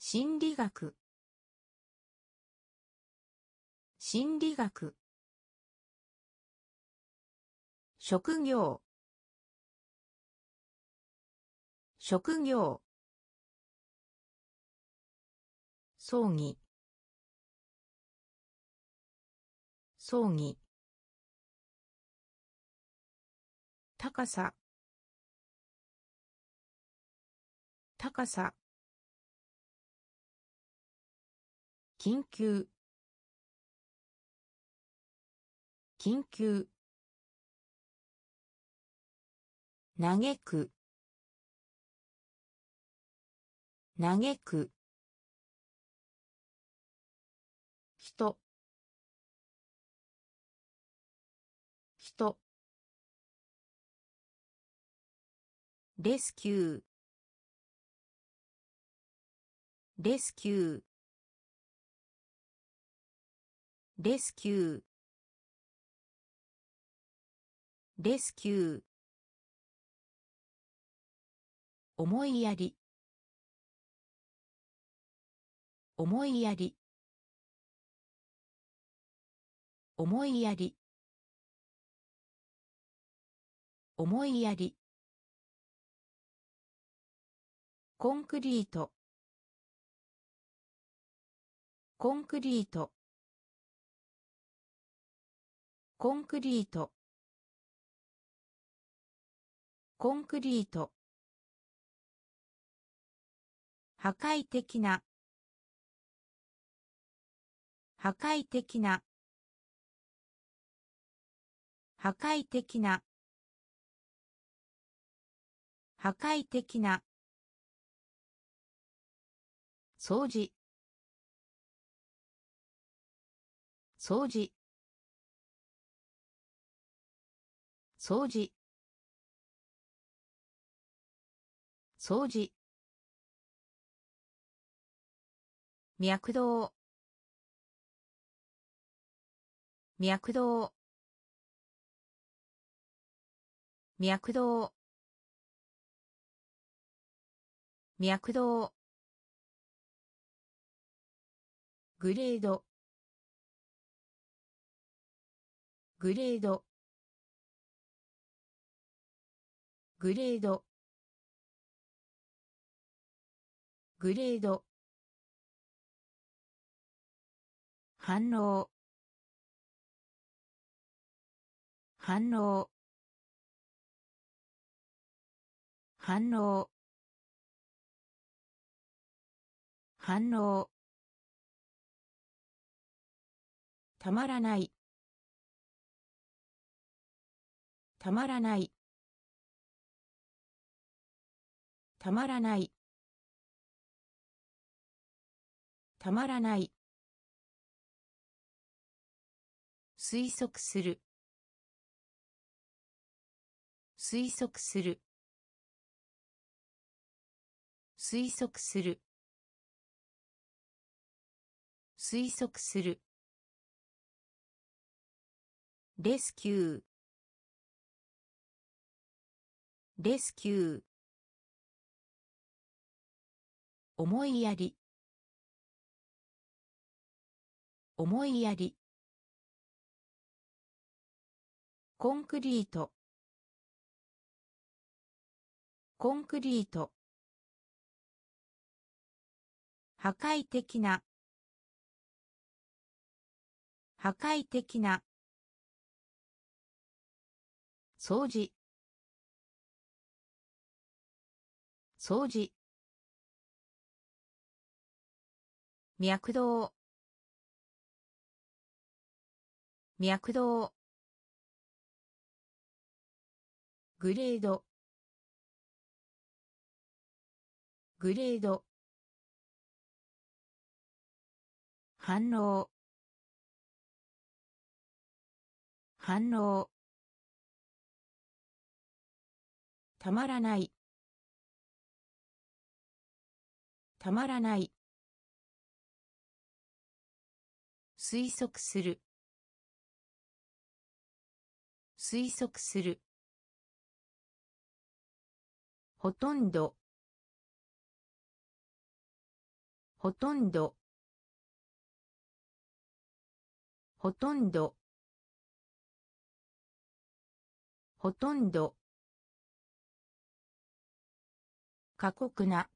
Speaker 1: 心理学心理学職業職業葬儀葬儀高さ高さ緊急緊急嘆く嘆く人人レスキューレスキューレスキューレスキュー思いやり思いやり思いやり思いやりコンクリートコンクリートコンクリートコンクリート破壊的な破壊的な破壊的な破壊的な掃除掃除掃除掃除脈動脈動脈動脈動グレードグレードグレードグレード反応反応反応反応たまらないたまらないたまらないたまらない推測する推測する推測する推測するレスキューレスキュー思いやり思いやりコンクリートコンクリート破壊的な破壊的な掃除掃除脈動脈動グレードグレード反応反応たまらないたまらない推測する推測するほとんどほとんどほとんどほとんど過酷な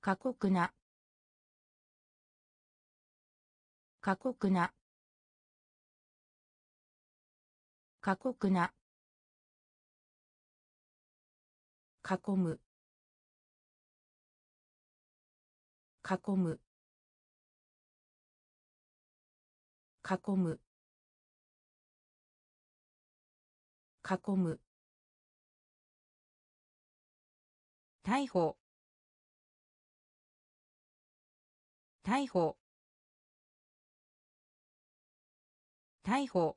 Speaker 1: 過酷な過酷な過酷な囲む囲む囲む囲む逮捕逮捕逮捕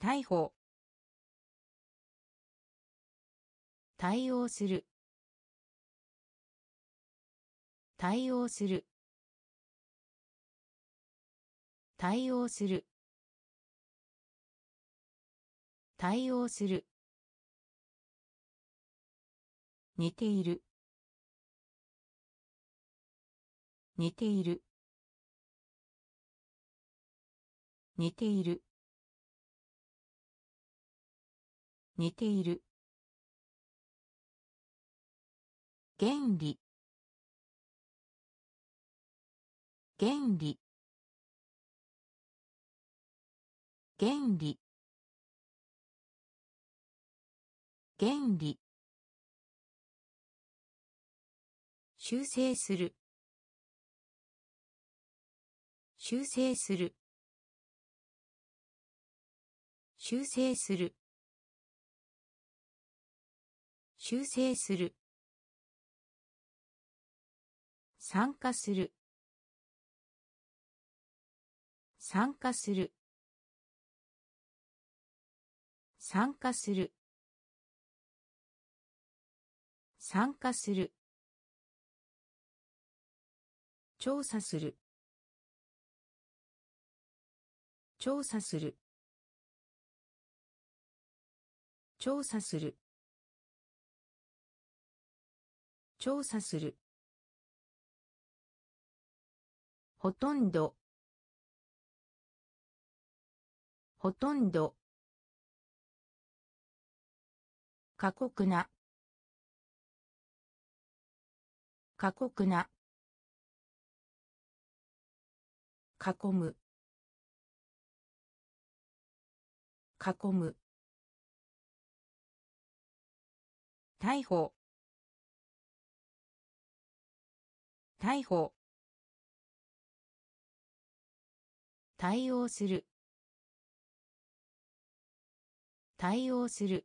Speaker 1: 逮捕対応する対応する対応する対応する似ている似ている似ている似ている原理原理原理原理修正する修正する修正する修正する参加する参加する参加する参加する調査する調査する調査する調査するほとんどほとんど過酷な過酷な囲む囲む逮捕逮捕対応する対応する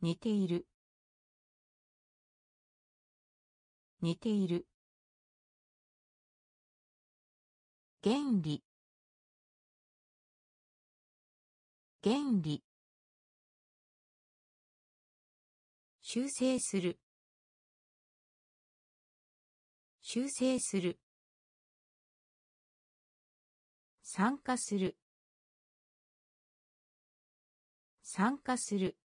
Speaker 1: 似ている似ている原理原理修正する修正する参加する参加する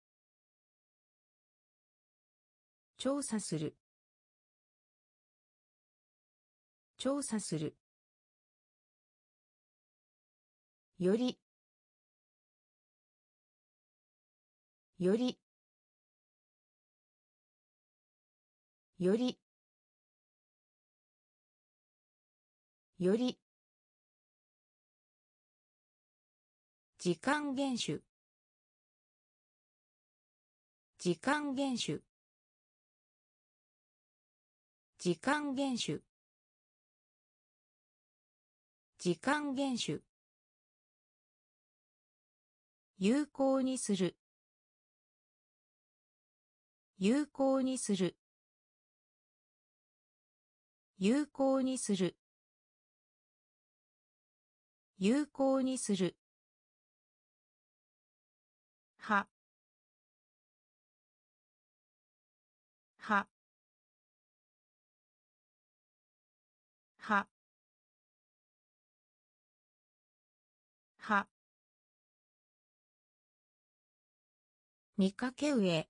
Speaker 1: 調査する調査するよりよりよりより時間厳守時間厳守時間厳守時間厳守有効にする有効にする有効にする有効にする見かけ上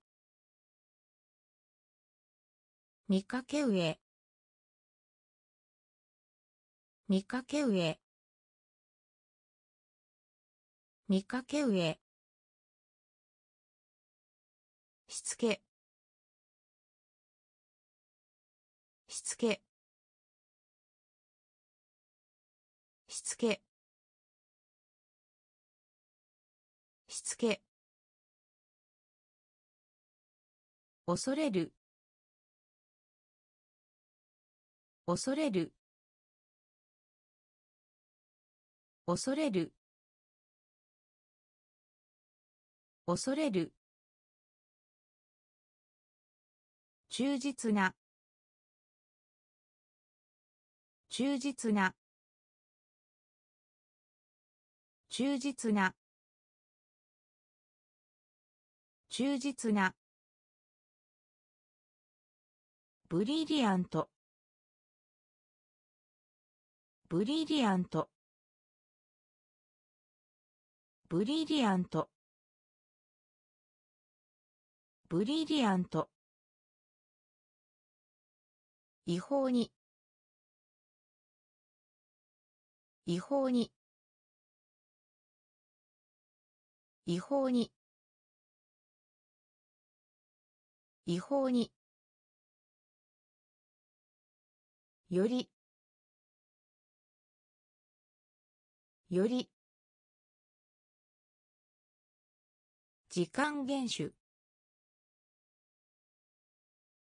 Speaker 1: 見かけ上見かけ上見かけ上しつけしつけしつけしつけ恐れる恐れる恐れる恐れる忠実な忠実な忠実な忠実なブリリアントブリリアントブリリアントブリリアント違法に違法に違法に違法によりより時間厳守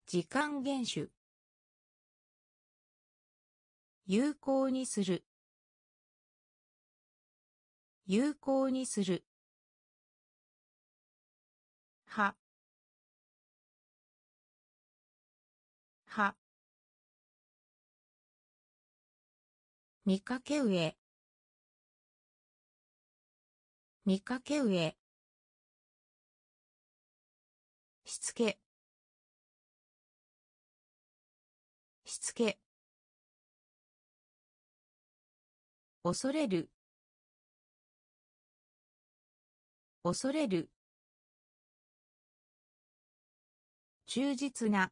Speaker 1: 時間厳守有効にする有効にする見かけ上見かけ上しつけしつけ恐れる恐れる忠実な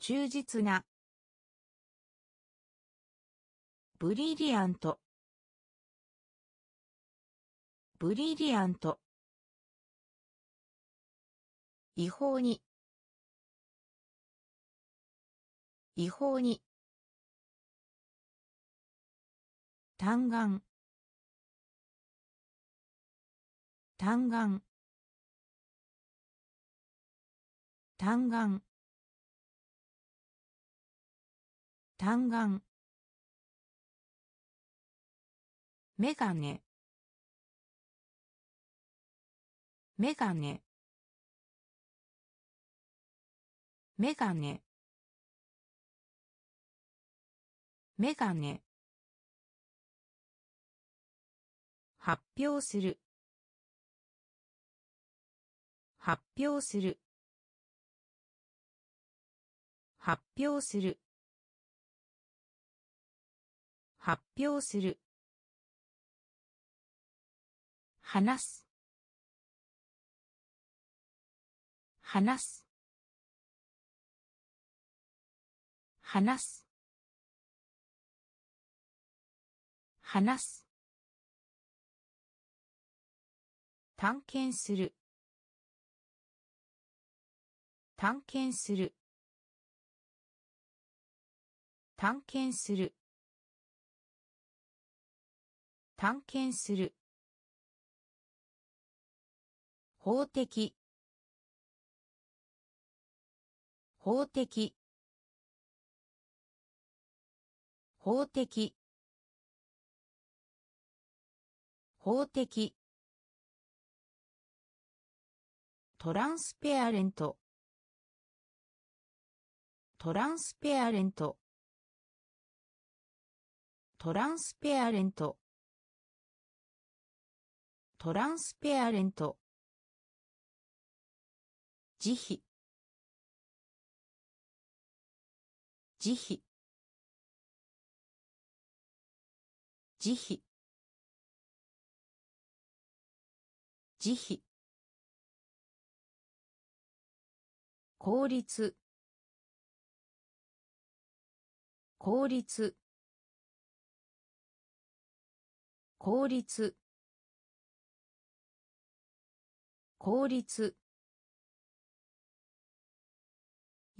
Speaker 1: 忠実なブリリアントブリリアント違法に違法に嘆願嘆願嘆願嘆願メガネメガネメガネメガネ発表する発表する発表する発表する話す話す話す話す探検する探検する探検する探検する法的法的法的法的トランスペアレントトランスペアレントトランスペアレントトランスペアレント慈悲慈悲慈悲慈悲効率効率効率効率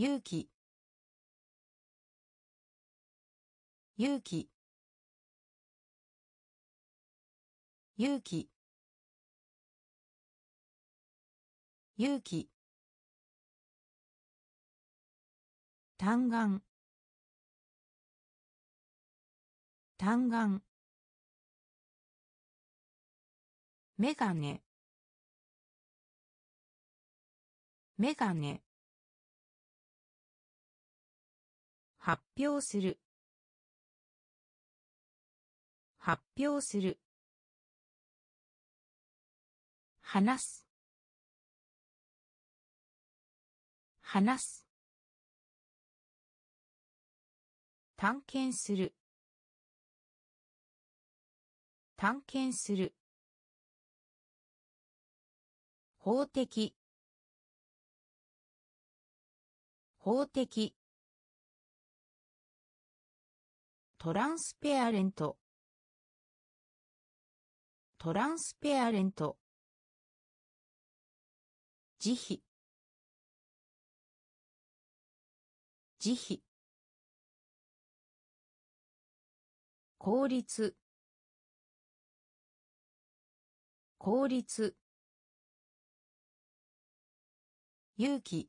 Speaker 1: 勇気勇気勇気勇気嘆願嘆願メガネメガネ発表する発表する話す話す探検する探検する法的法的トランスペアレントトランスペアレント慈悲慈悲効率効率勇気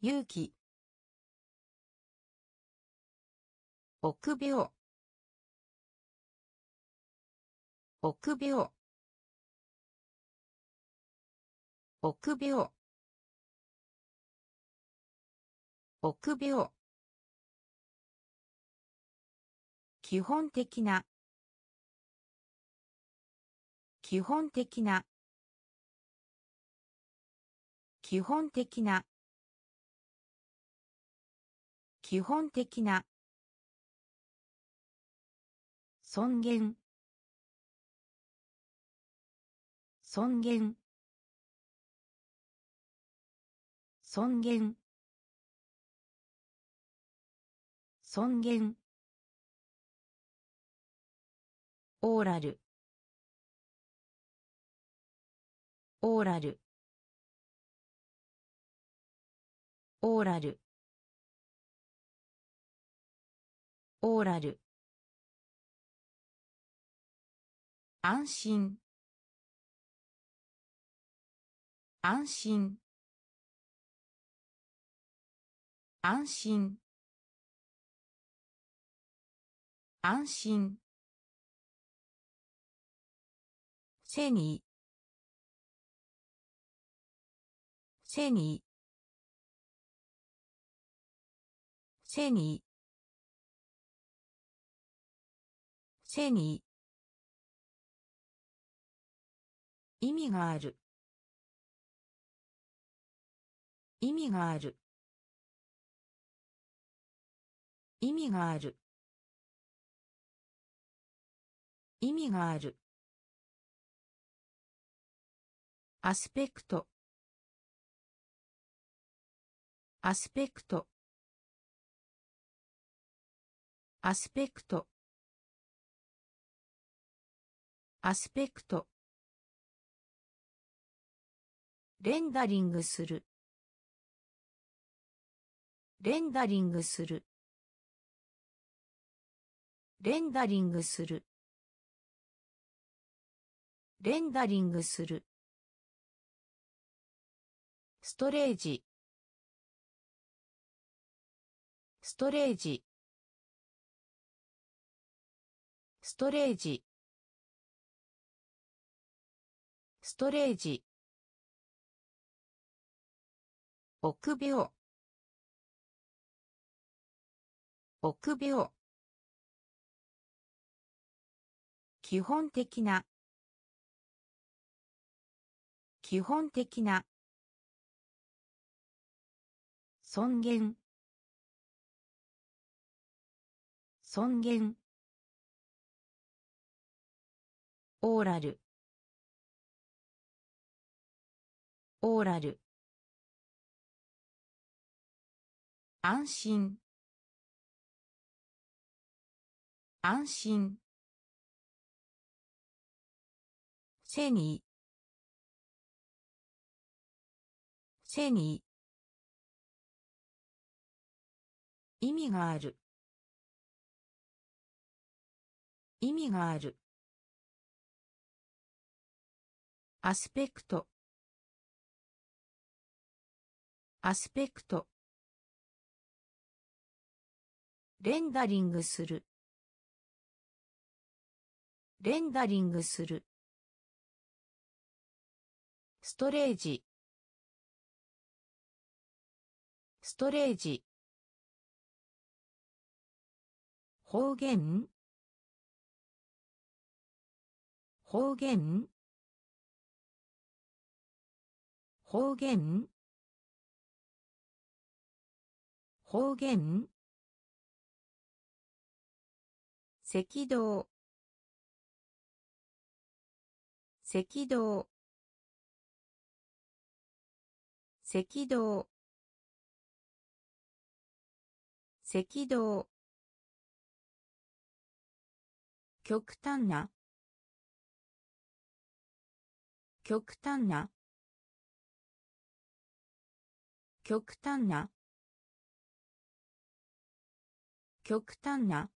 Speaker 1: 勇気臆病臆病臆病臆病基本的な基本的な基本的な基本的な尊厳尊厳尊厳尊厳オーラルオーラルオーラルオーラル安心安心安心安心せにせにせにせに意味がある意味がある意味がある意味があるアスペクトアスペクトアスペクトアスペクトレンダリングするレンダリングするレンダリングするレンダリングするストレージストレージストレージストレージ臆病臆病基本的な基本的な尊厳尊厳オーラルオーラル安心安心せにせに意味がある意味があるアスペクトアスペクトレンダリングするレンダリングするストレージストレージ方言方言方言方言赤道赤道赤道赤道極端な極端な極端な極端な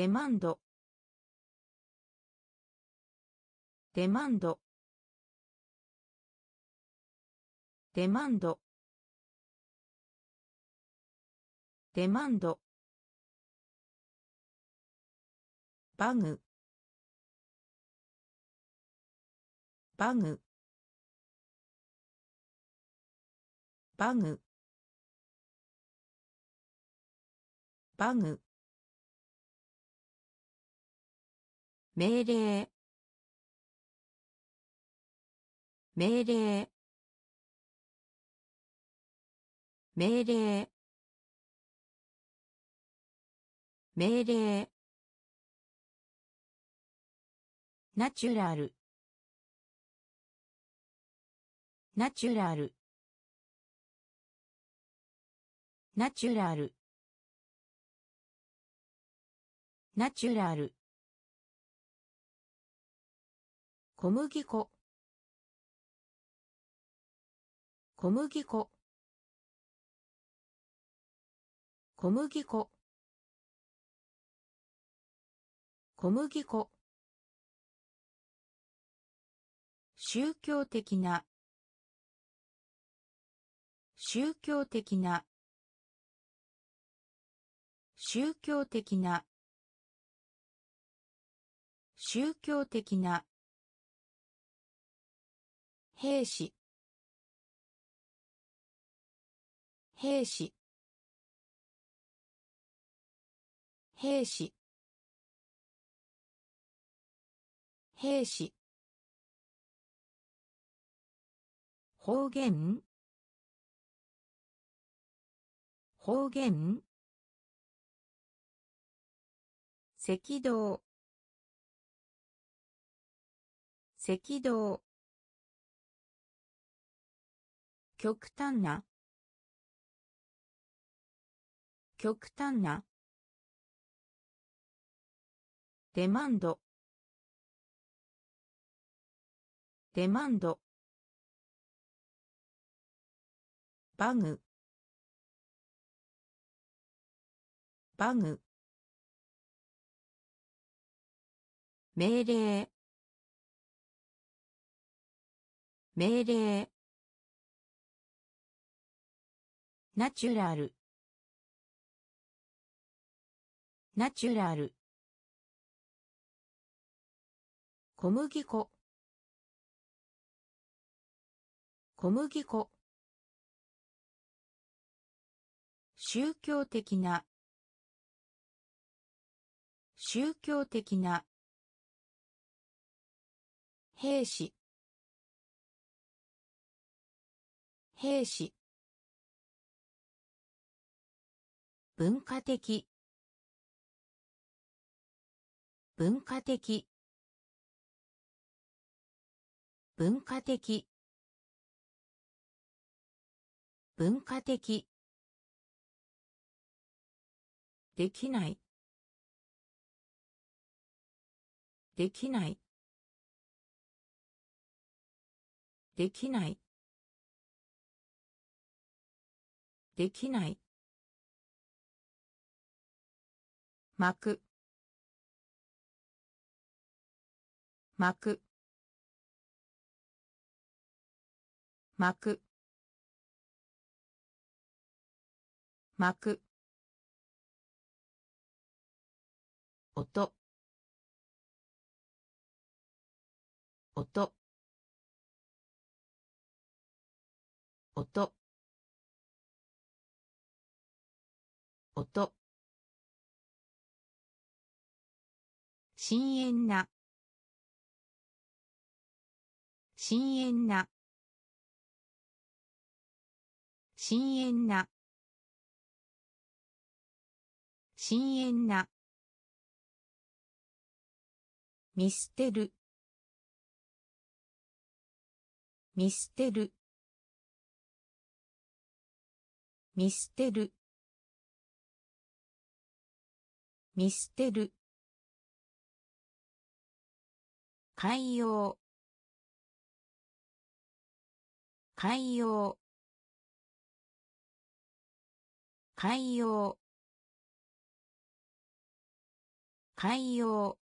Speaker 1: デマンドデマンドデマンドデマンドバグバグバグバグ命令命令命令命令ナチュラルナチュラルナチュラルナチュラル小麦粉小麦粉小麦粉小麦粉宗教的な宗教的な宗教的な宗教的な兵士兵士兵士兵士方言方言赤道赤道極端な極端なデマンドデマンドバグバグ命令命令ナチュラルナチュラル小麦粉小麦粉宗教的な宗教的な兵士兵士文化的文化的文化的文化的できないできないできないできないまくまくまくまく音音音音深淵な深淵な深淵な深淵な見捨てる見捨てる見捨てる見捨てる海洋海洋海洋海洋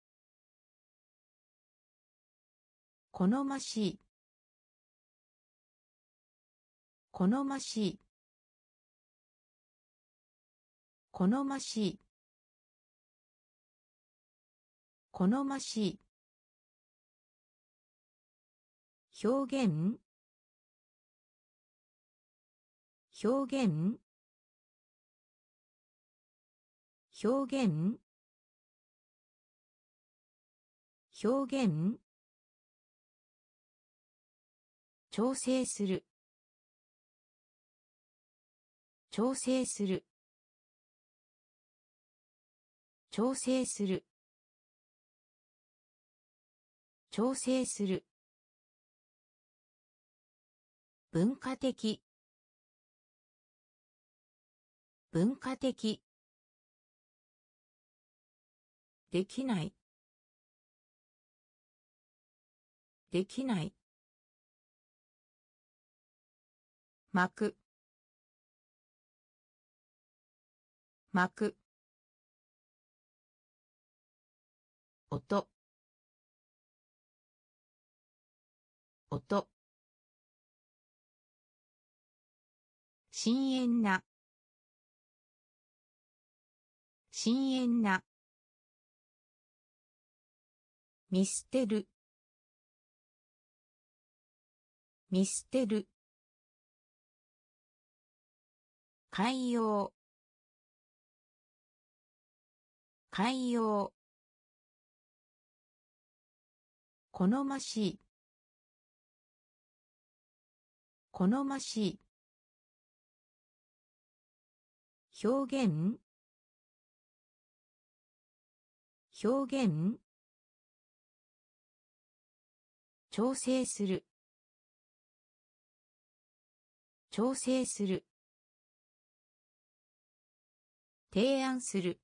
Speaker 1: 好ましい好ましい好ましい好ましい表現表現表現表現調整する調整する調整する調整する文化的文化的できないできない巻く巻く音音深淵な深淵な見捨てる見捨てる海洋海洋好ましい好ましい表現表現調整する調整する提案する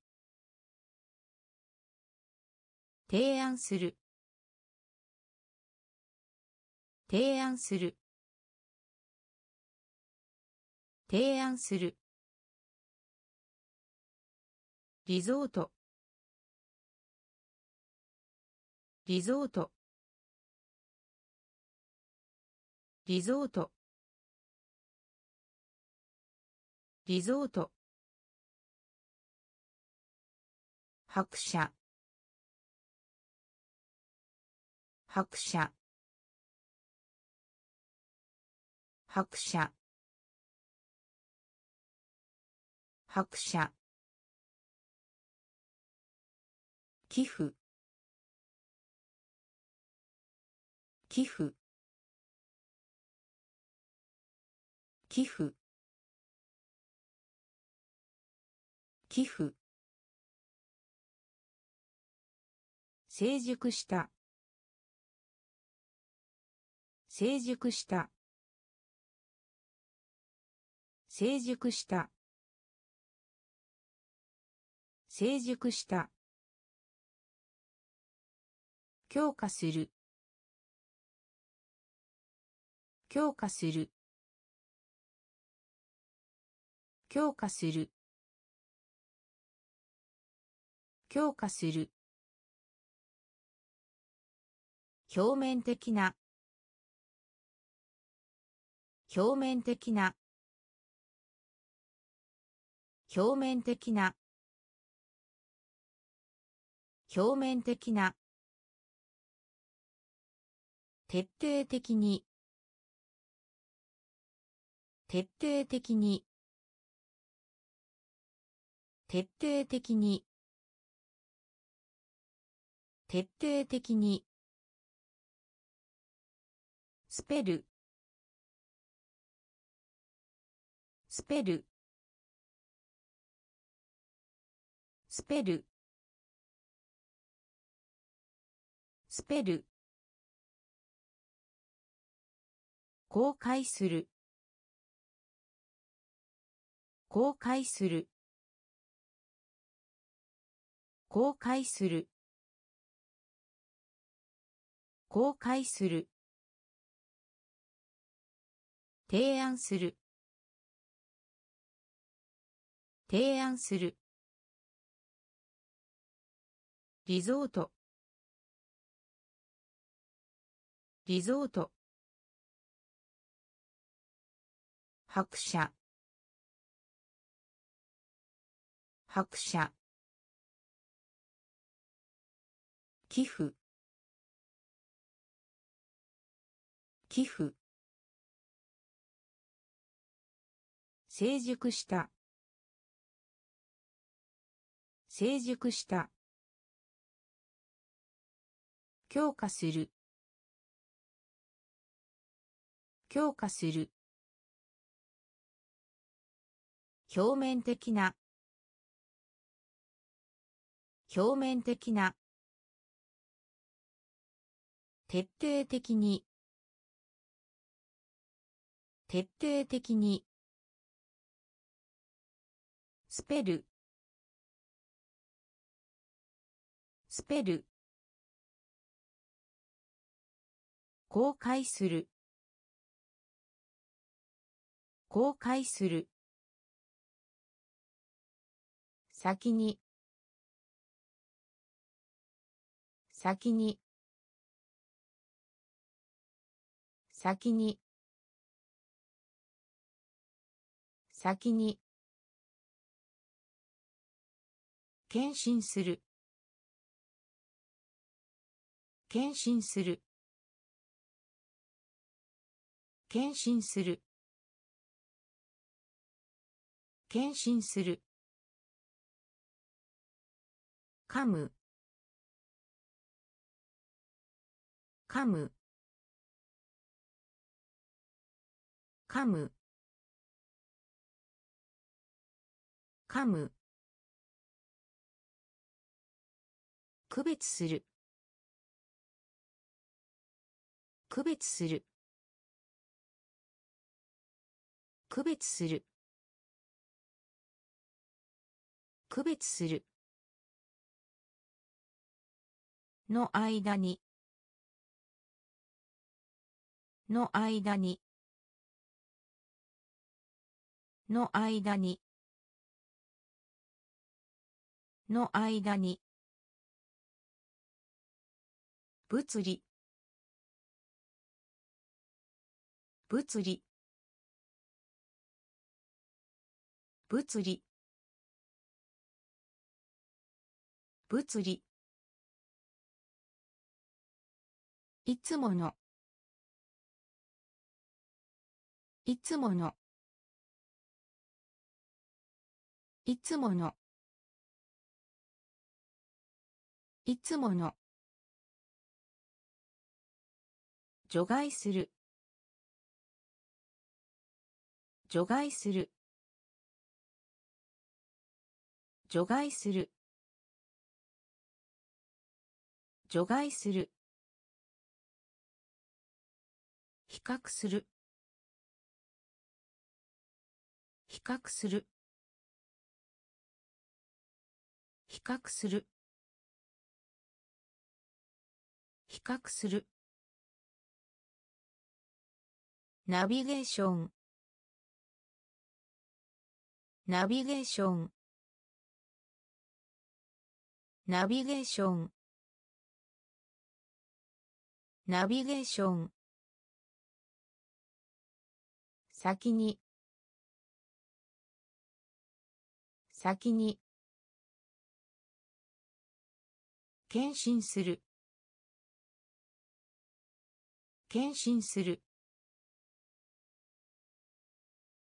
Speaker 1: 提案する提案する提案するリゾートリゾートリゾートリゾート白車白車白車白車寄付寄付寄付寄付成熟した成熟した成熟した成熟した強化する強化する強化する強化する表面的な表面的な表面的な表面的な徹底的に徹底的に徹底的に徹底的にスペルスペルスペルスペル公開する公開する公開する公開する提案する提案するリゾートリゾート白車白車寄付寄付成熟した成熟した強化する強化する表面的な表面的な徹底的に徹底的にスペルスペル公開する公開する先に先に先に先に検診する検診する検診する検診する噛む噛む噛む噛む区別する区別する区別する区別するの間にの間にの間にの間に物理物理物理物理いつものいつものいつものいつもの除外する除外する除外する除外する比較する比較する比較する比較するナビゲーションナビゲーションナビゲーションナビゲーション先に先に検診する検診する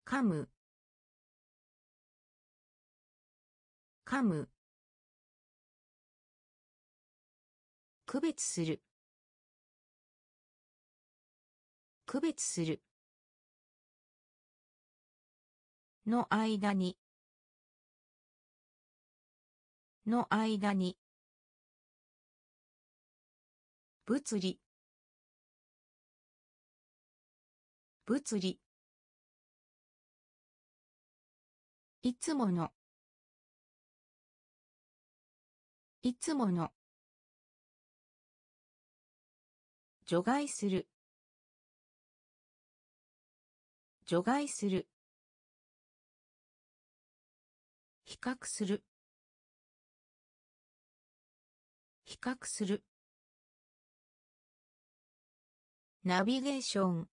Speaker 1: 噛む噛む区別する区別するの間にの間に物理物理いつものいつもの除外する除外する比較する比較するナビゲーション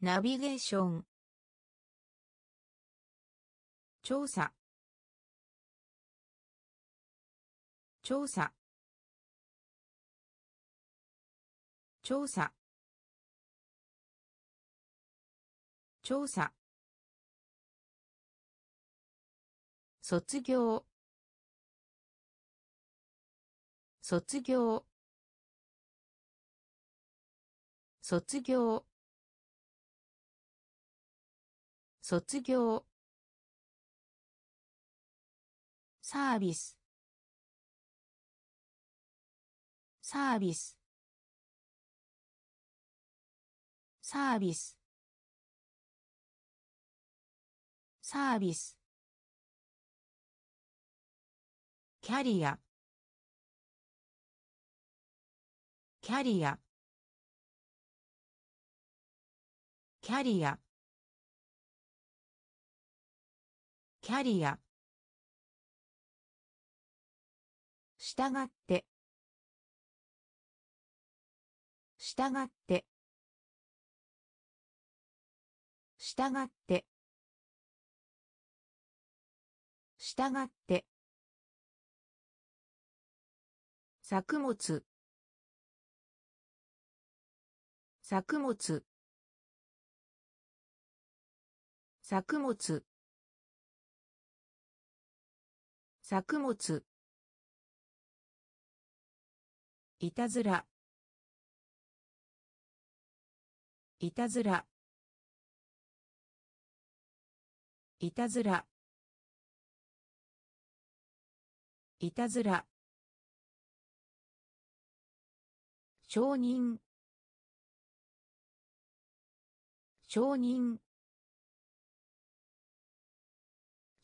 Speaker 1: ナビゲーション調査調査調査調査卒業卒業卒業卒業サービスサービスサービスサービスキャリアキャリアキャリアキャリア従って従って従って従って作物作物作物作物いたずらいたずらいたずらいたずら承認承認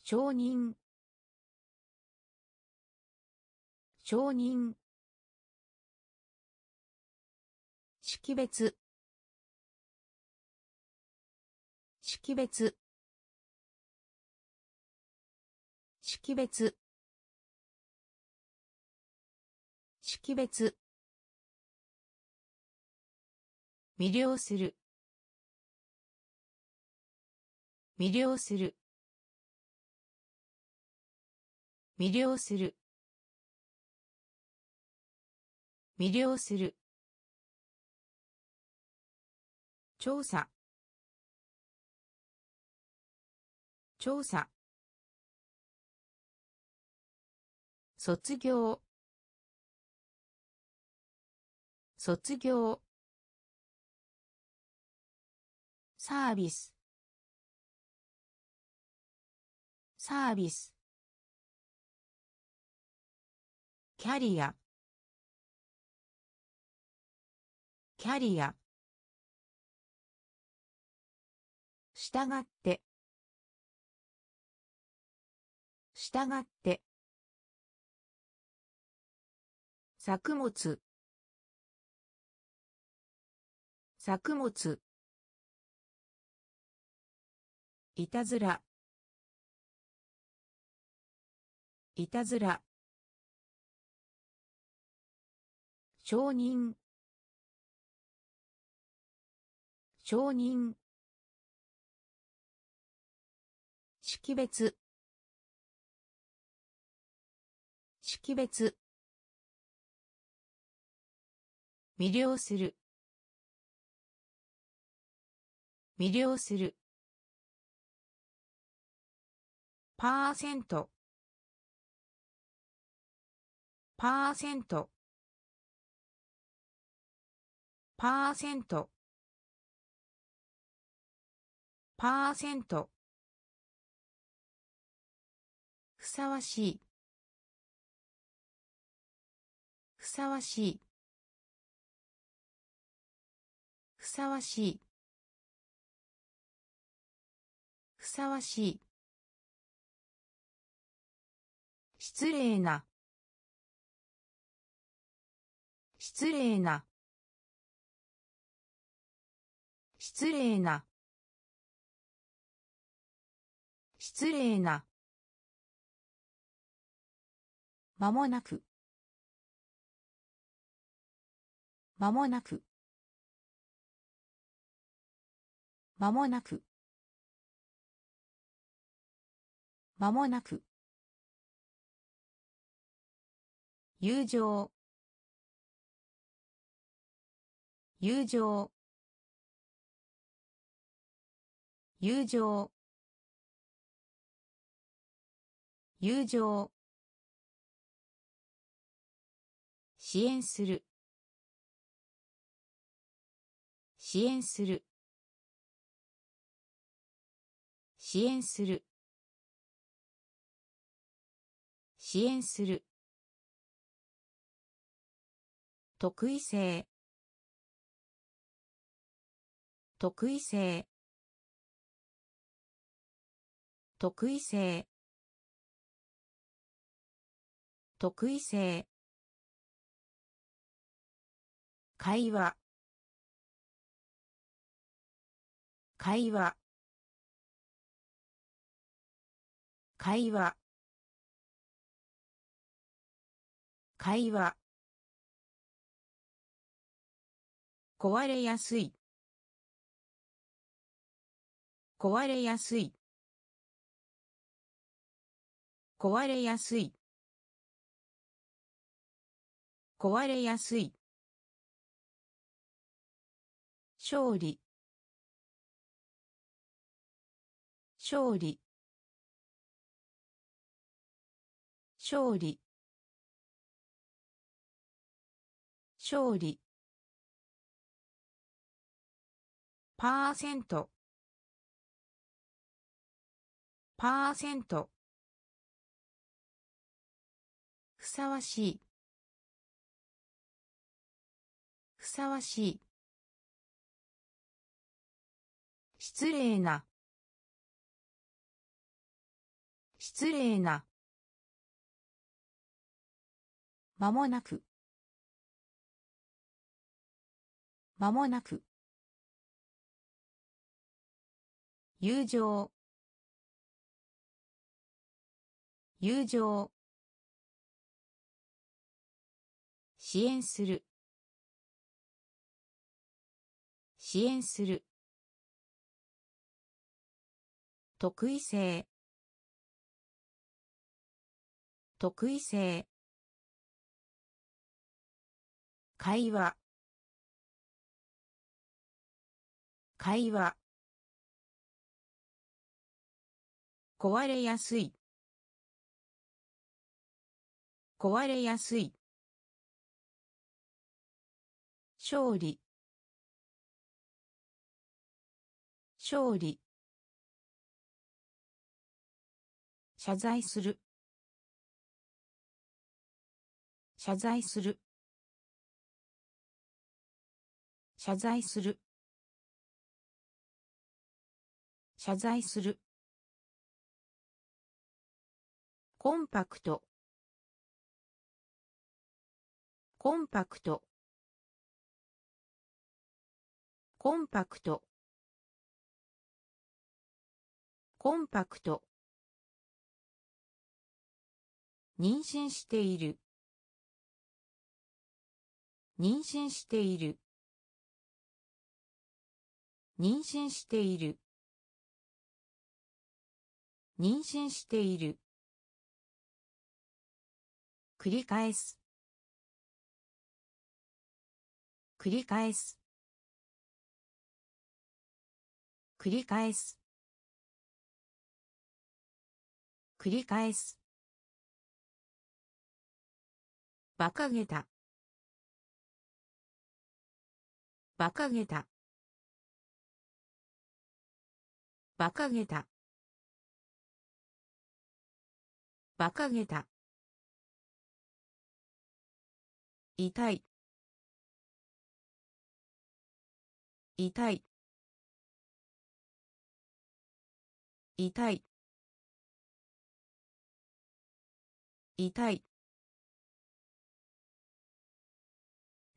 Speaker 1: 承認承認識別識別識別識別魅了する魅了する魅了する魅了する調査調査卒業卒業サービスサービスキャリアキャリア従って従って作物作物いたずらいたずら承認承認識別識別魅了する魅了するパーセントパーセントパーセントパーセントふさわしいふさわしいふさわしいふさわしい失礼な失礼な失礼な失礼なまもなくまもなくまもなくまもなく友情友情友情友情支援する支援する支援する支援する特異性特異性特異性特異性会話会話会話会話壊れやすい壊れやすい壊れやすい壊れやすい勝利勝利勝利勝利パーセントパーセントふさわしいふさわしい失礼な失礼なまもなくまもなく友情友情支援する支援する得意性得意性会話会話壊れやすい壊れやすい勝利勝利謝罪する謝罪する謝罪する謝罪するコンパクトコンパクトコンパクトコンパクト妊娠している妊娠している妊娠している妊娠している繰り返す繰り返す繰り返す繰り返す馬鹿げた馬鹿げた馬鹿げた馬鹿げた痛い痛い痛い痛い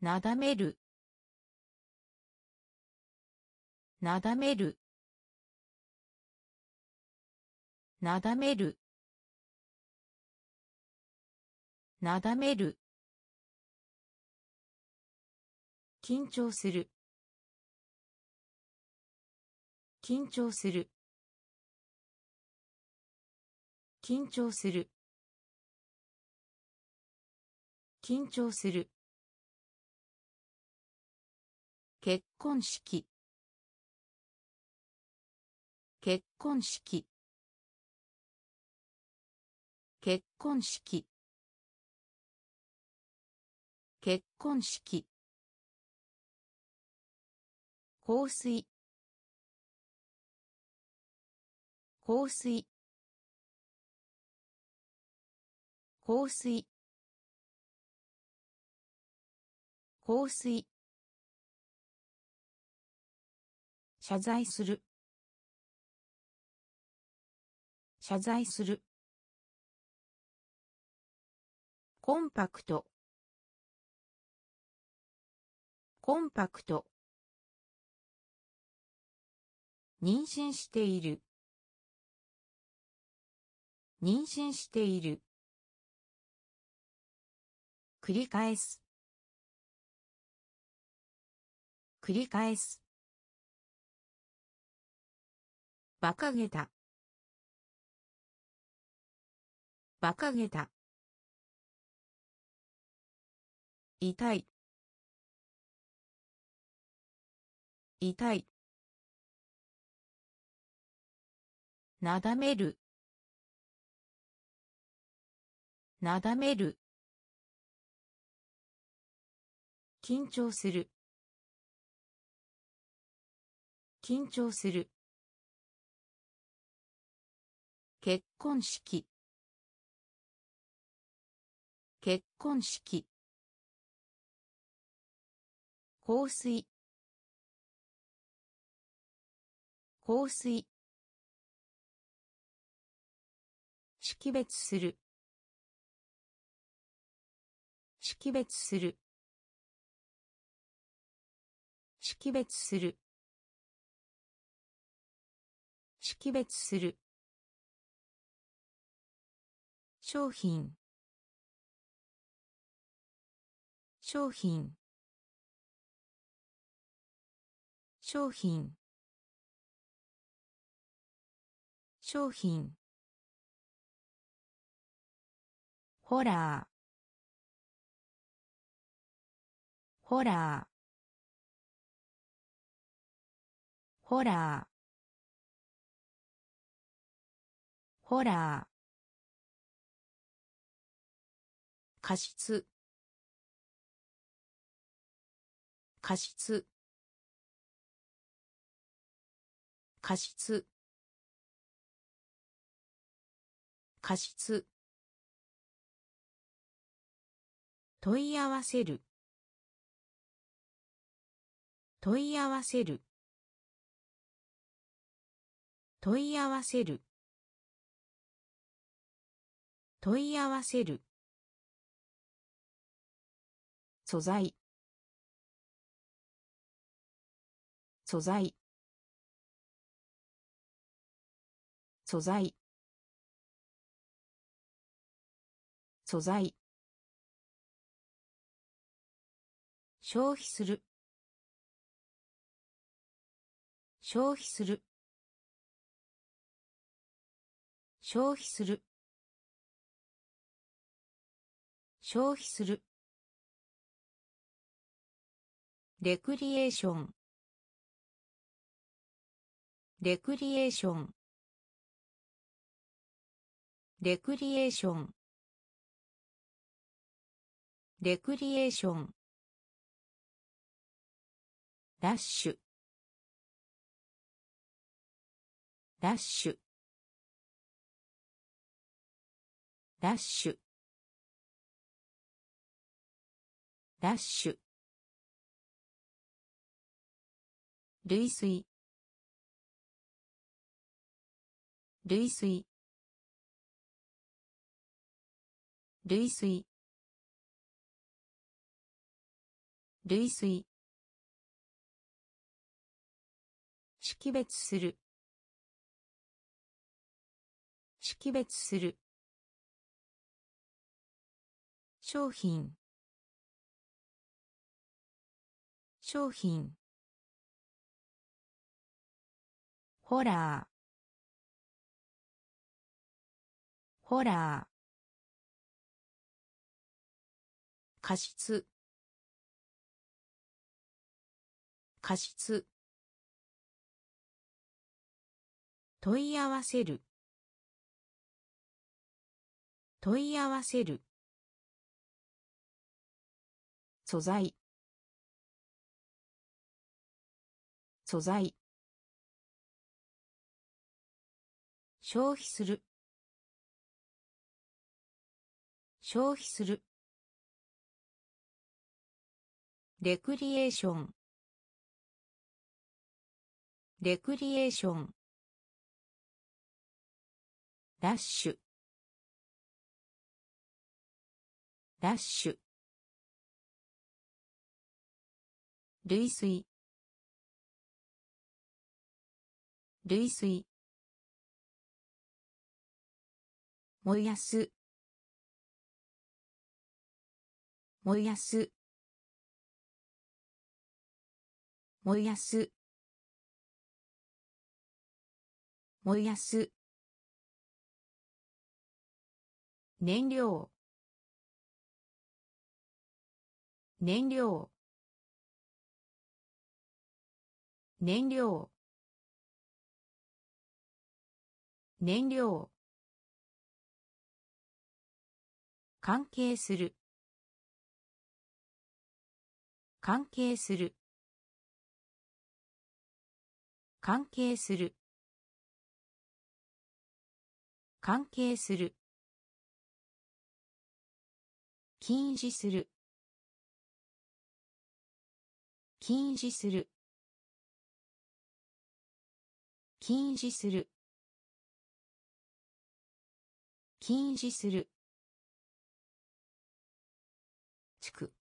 Speaker 1: なだめるなだめるなだめるなだめる緊張する緊張する緊張する緊張する結婚式結婚式結婚式結婚式香水香水香水香水謝罪する謝罪するコンパクトコンパクト妊娠している妊娠している繰り返す繰り返す馬鹿げた馬鹿げた痛い痛いなだめるなだめる緊張する緊張する結婚式結婚式香水香水識別する識別する識別する識別する商品商品商品商品ホラーホラーホラーホラー過失過失過失過失問い合わせる問い合わせる問い合わせる問い合わせる素材素材素材素材消費する消費する消費する消費するレクリエーションレクリエーションレクリエーションレクリエーションダッシュダッシュダッシュダッシュ類推類推類推類推識別する識別する商品商品ホラーホラー過失過失問い合わせる問い合わせる素材素材消費する消費するレクリエーションレクリエーションダッシュダッシュ類推類推燃やす燃やす燃やす燃やす燃料燃料燃料燃料関係する関係する関係する関係する禁止する禁止する禁止する禁止する地区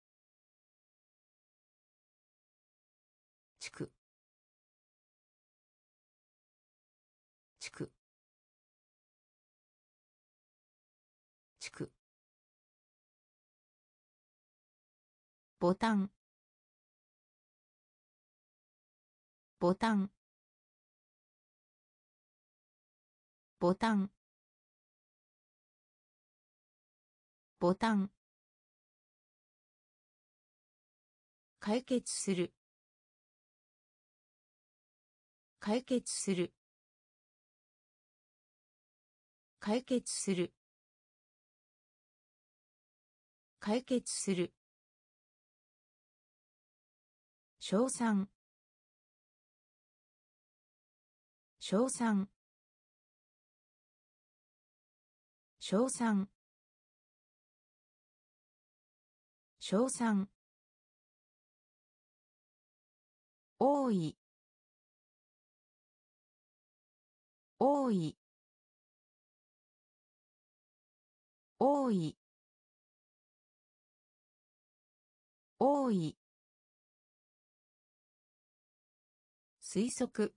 Speaker 1: ボタンボタンボタンボタン解決する解決する解決する解決する称賛称賛称賛称賛多い多い多い多い推測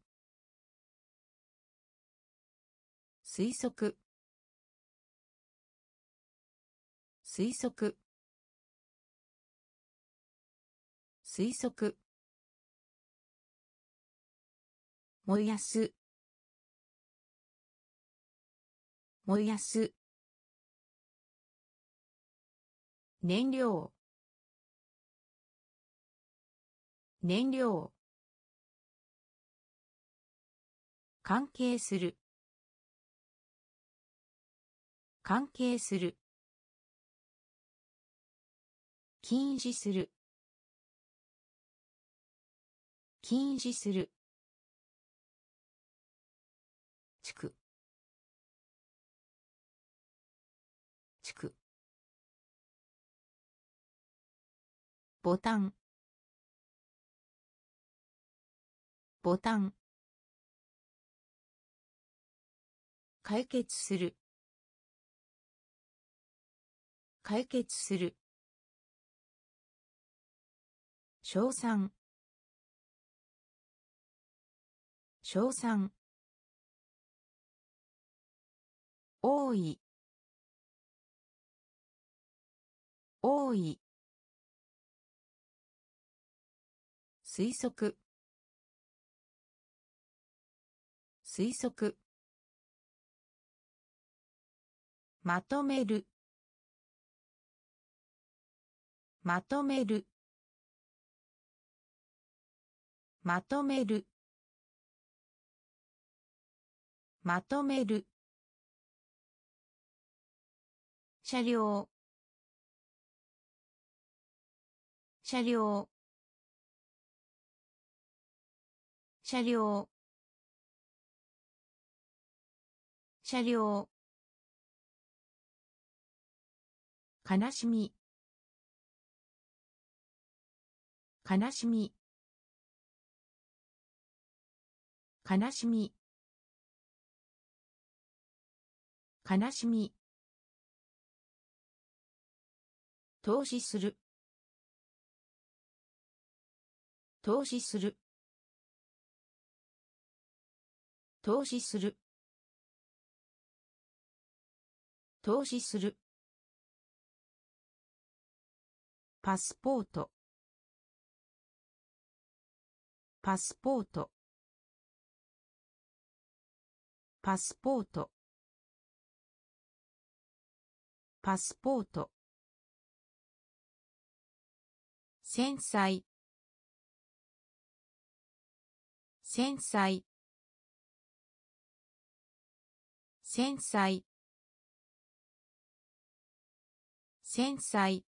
Speaker 1: 推測推測推測燃やす燃やす燃料燃料関係する関係する禁止する禁止する地区地区ボタンボタン解決する解決する賞賛賞賛多い多い推測推測まとめるまとめるまとめるまとめる車両車両車両車両悲しみ悲しみ悲しみ悲しみ投資する投資する投資する投資するパスポートパスポートパスポートパスポート繊細繊細繊細繊細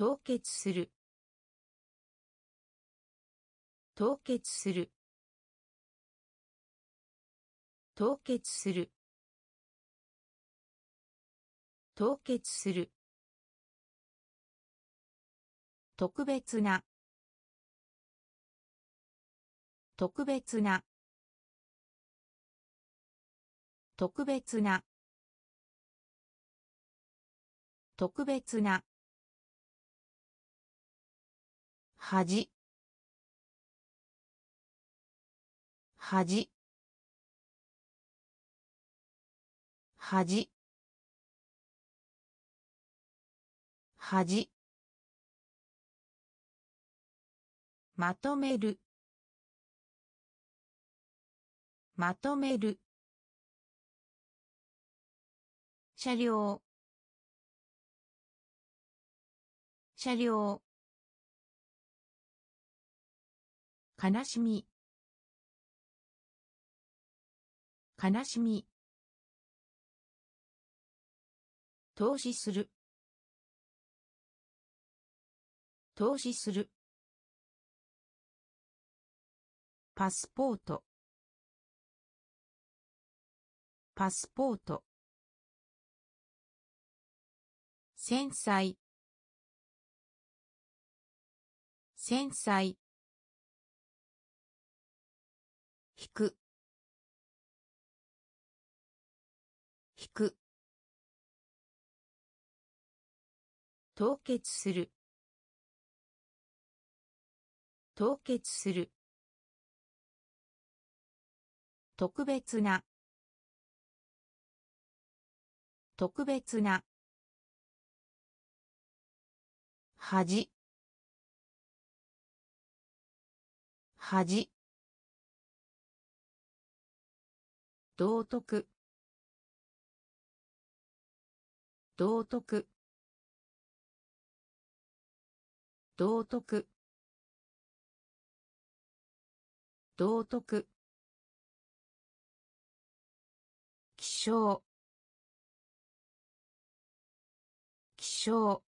Speaker 1: 凍結する凍結する凍結する凍結する特別な特別な特別な特別な恥恥恥恥まとめるまとめる車両車両悲しみ悲しみ投資する投資するパスポートパスポート繊細繊細引く引く凍結する凍結する特別な特別な恥恥道徳道徳道徳道徳気象気象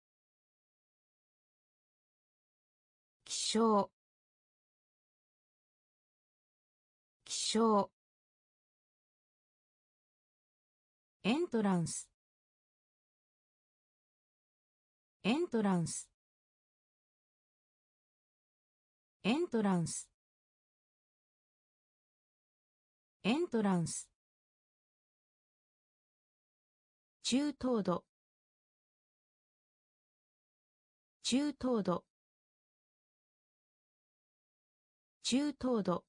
Speaker 1: 気象気象エントランスエントランスエントランスエントランス中等度中等度中等度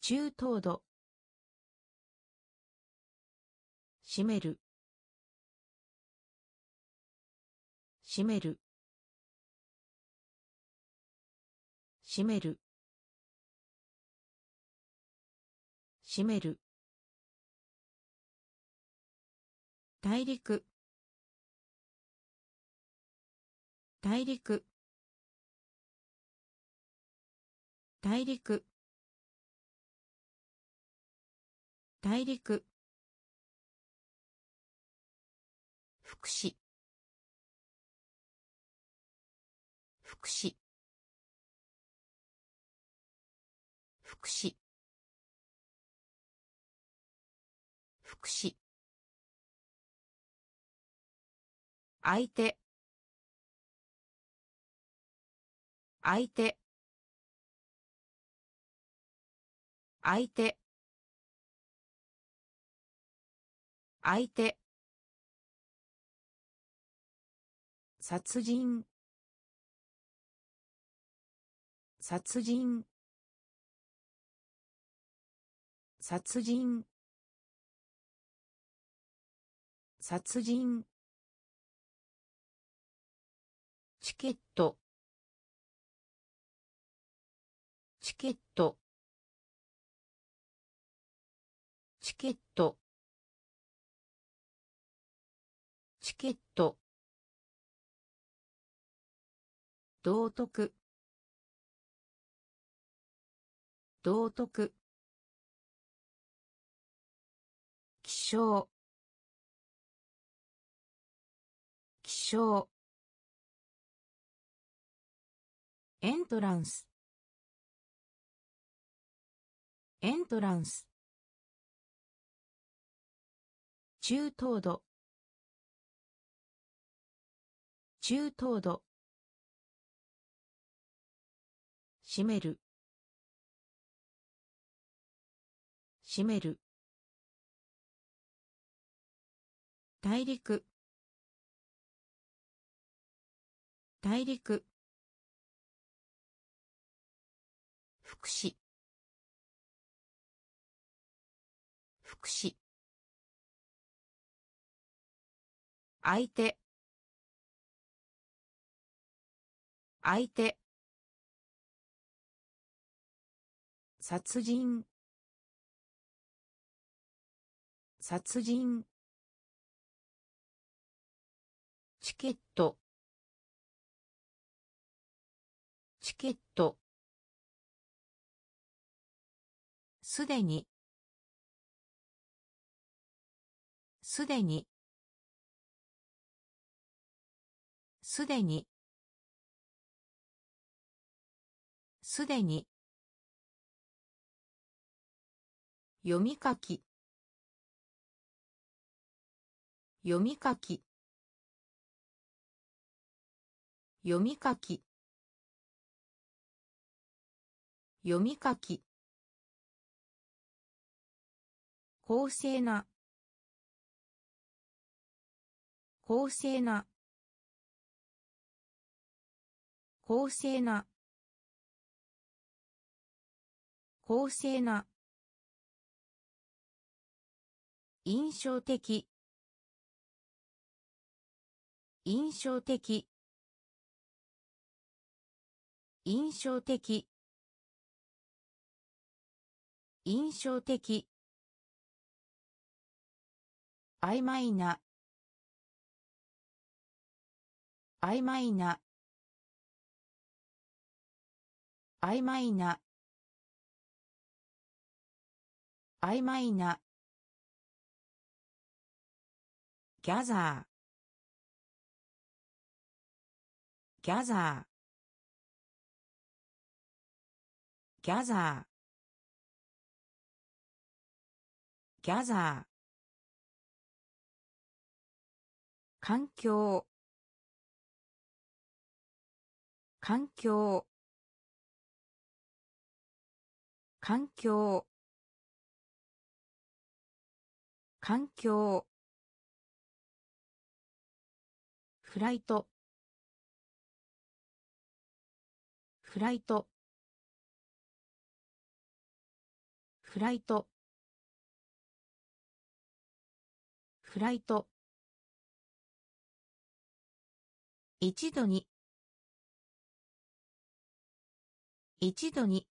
Speaker 1: 中等度閉める閉める閉める閉める大陸大陸大陸大陸福祉福祉福祉福祉相手相手相手相手殺人殺人殺人殺人チケット道徳道徳気象気象エントランスエントランス中等度中等度閉める閉める大陸大陸福祉福祉相手相手殺人殺人チケットチケットすでにすでにすでにすでに読み書き読み書き読み書き読み書き公正な公正な公正な公正な印象的印象的印象的印象的曖昧な曖昧な曖昧な曖昧なギャザーギャザーギャザー環境環境環境フライトフライトフライトフライト一度に一度に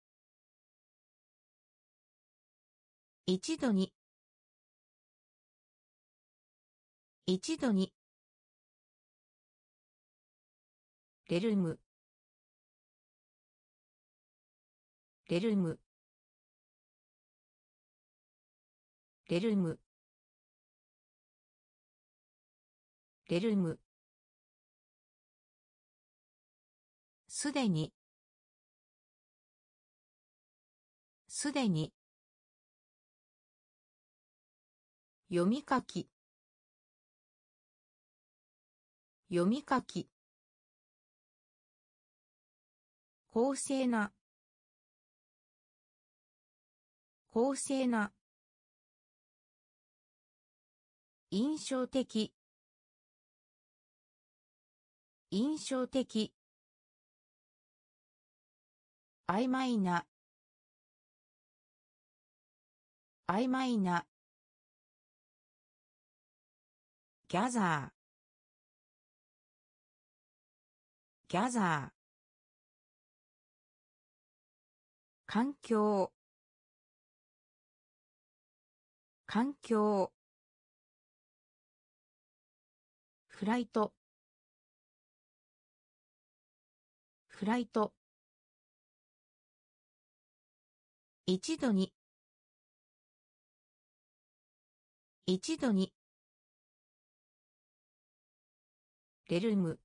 Speaker 1: 一度に一度にレルムレルムレルムレルムすでにすでに読み書き読み書き公正な公正な印象的印象的曖昧な曖昧なギャザーギャザー環境環境フライトフライト一度に一度にレルム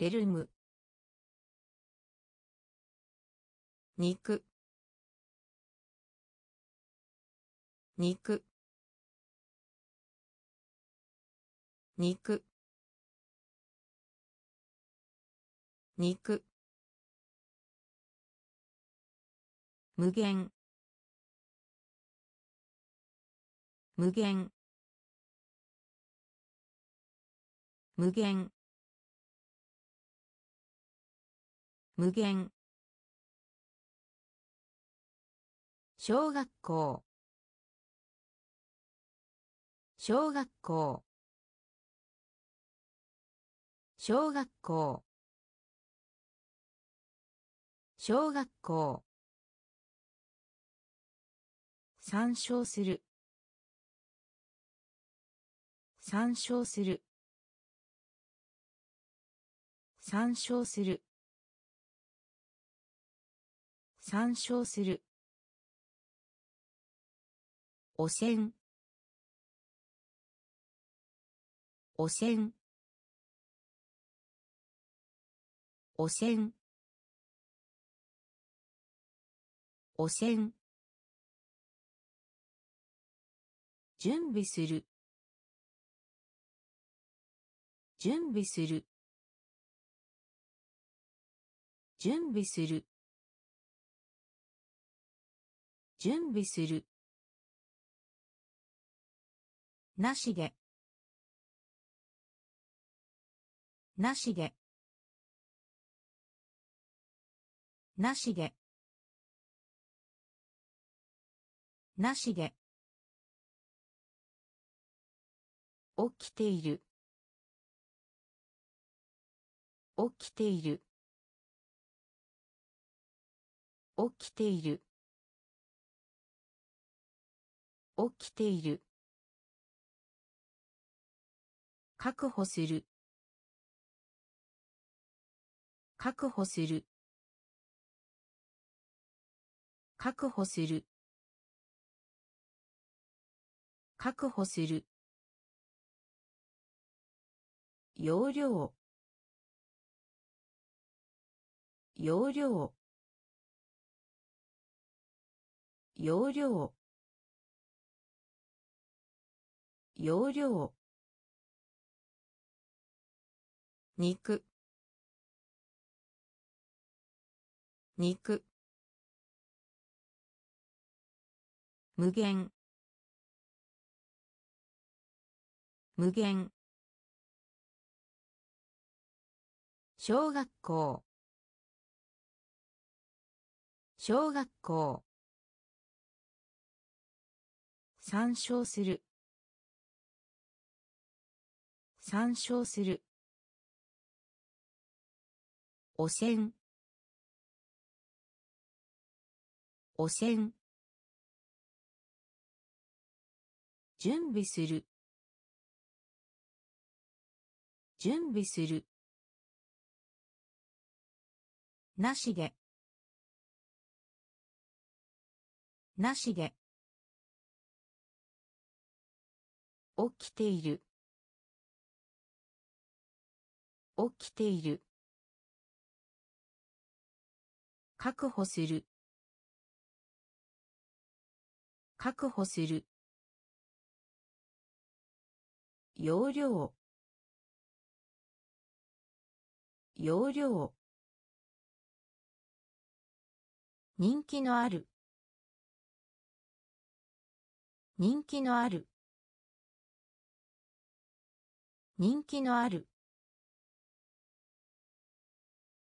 Speaker 1: レルム肉肉肉肉無限無限無限無限小学校小学校小学校小学校参照する参照する参照する参照する汚染汚染汚染汚染準備する準備する準備する準備するなしでなしでなしでなしで起きている起きている起きている起きている確保する確保する確保する確保する容量容量容量容量肉肉無限無限小学校小学校参照する参照する汚染汚染準備する準備するなしでなしで起きている起きている確保する確保する容量容量人気のある人気のある人気のある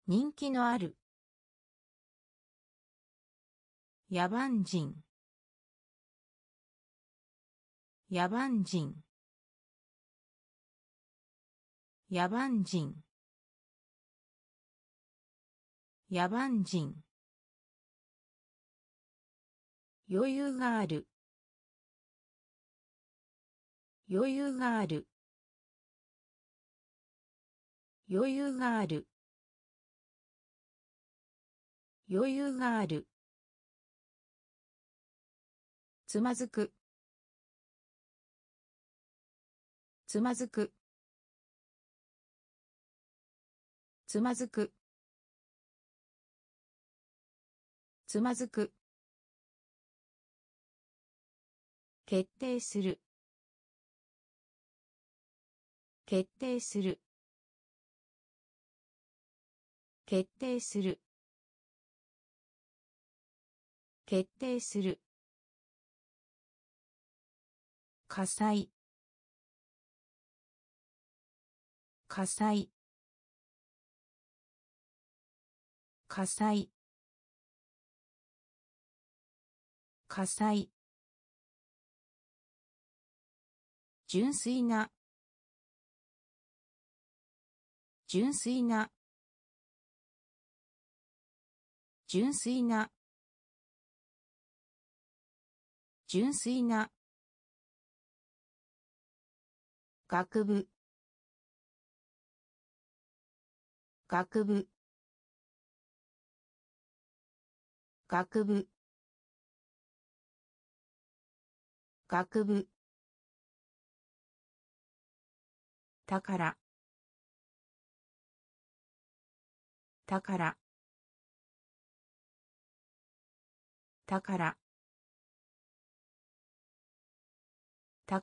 Speaker 1: 人気のある野蛮人野蛮人野蛮人野蛮人余裕がある余裕がある余裕がある余裕があるつまずくつまずくつまずくつまずく決定する決定する決定する決定する火災火災火災火災純粋な純粋な純粋な純粋な学部学部学部学部ら。だ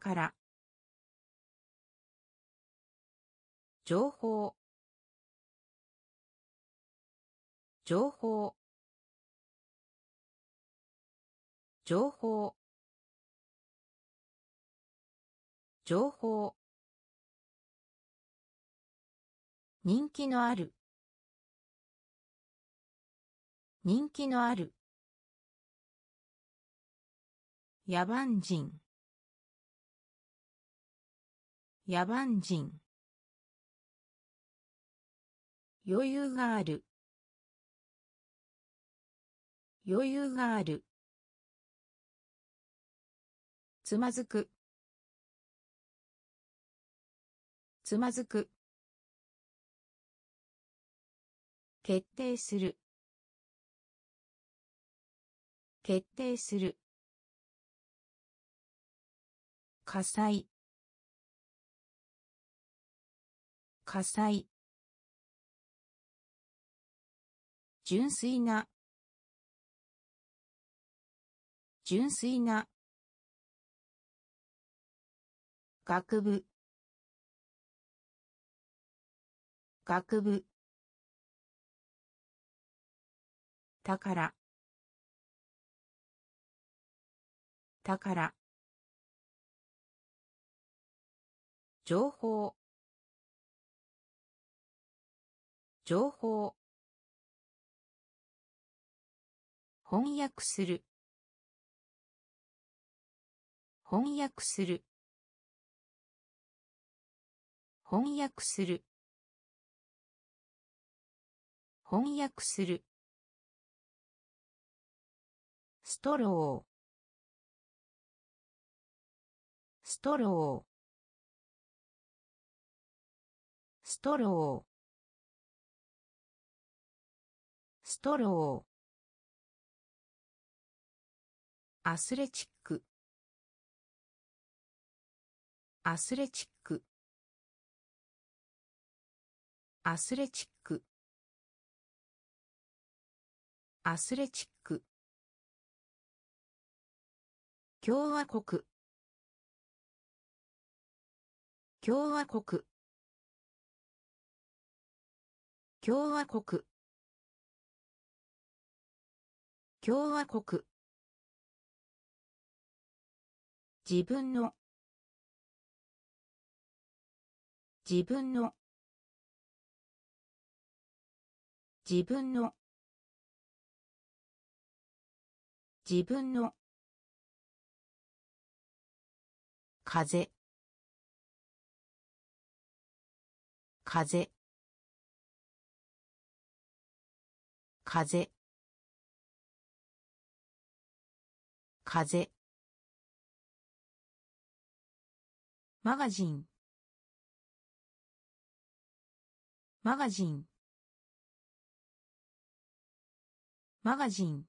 Speaker 1: から情報情報情報情報人気のある人気のある野蛮人野蛮人余裕がある余裕があるつまずくつまずく決定する決定する火災火災純粋な純粋な学部学部宝宝情報情報翻訳する翻訳する翻訳する翻訳するストローストローストローストローアスレチックアスレチックアスレチックアスレチック共和国共和国共和国共和国自分の自分の自分の自分の風風風風マガジンマガジンマガジン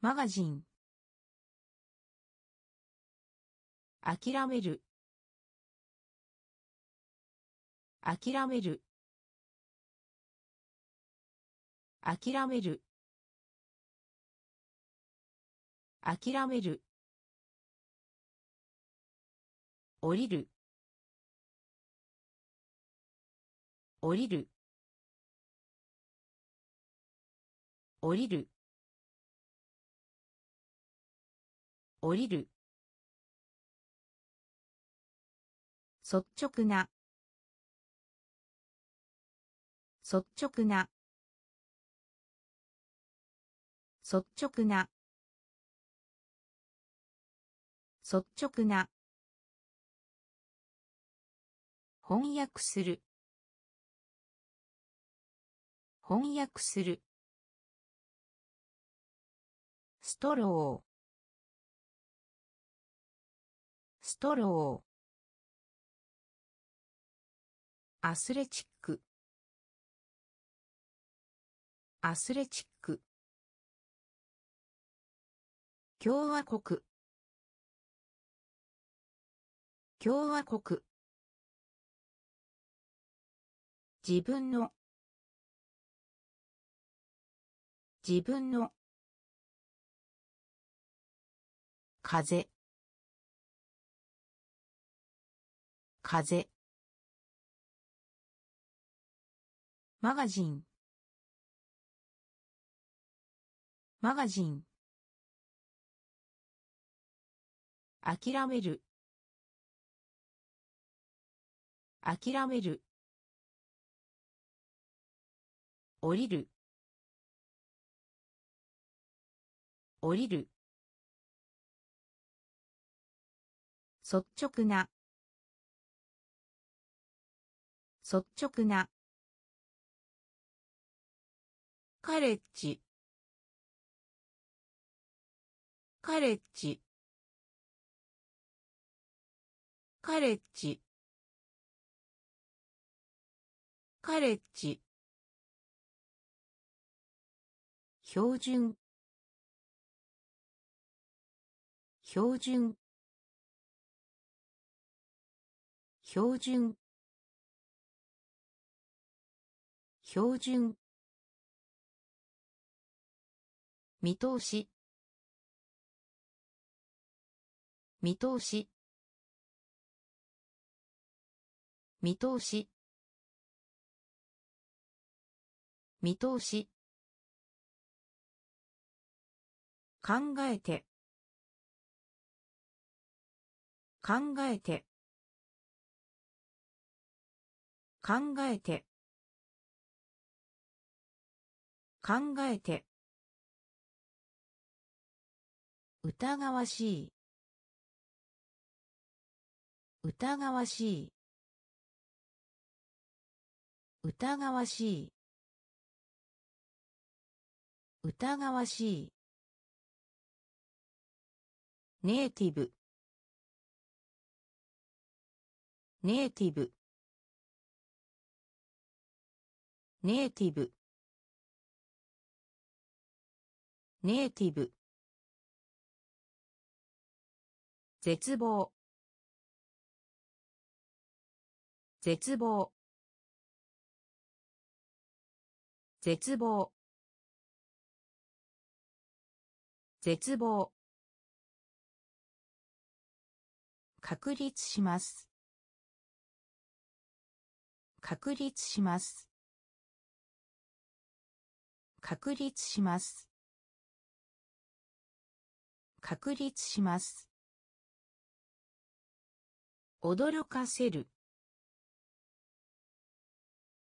Speaker 1: マガジン諦める諦める諦める諦める降りる降りる降りる降りる率直な率直な率直な率直な翻訳する翻訳するストローストローアスレチックアスレチック共和国共和国自分の自分の風風マガジンマガジン諦める諦める降りる降りる率直な率直なカレッジカレッジカレッジカレッジ標準標準標準標準見通し見通し見通し見通し考えて考えて考えて考えて疑わしい疑わしい疑わしい疑わしいネイティブネイティブネイティブネイティブ絶望絶望絶望絶望確立します確立します確立します確立します驚かせる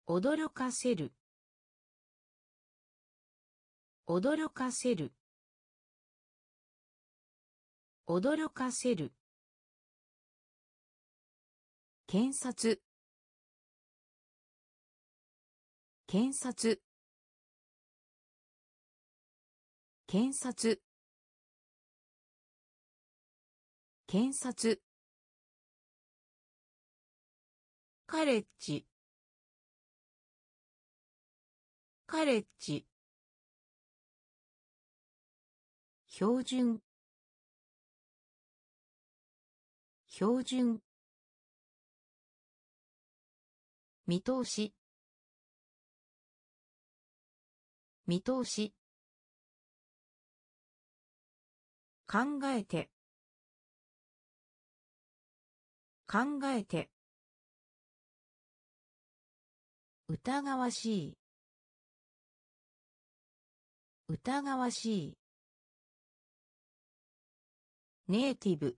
Speaker 1: 驚かせる驚かせる驚かせる検察検察検察検察カレッジカレッジ標準標準見通し見通し考えて考えて疑わしい疑わしいネイティブ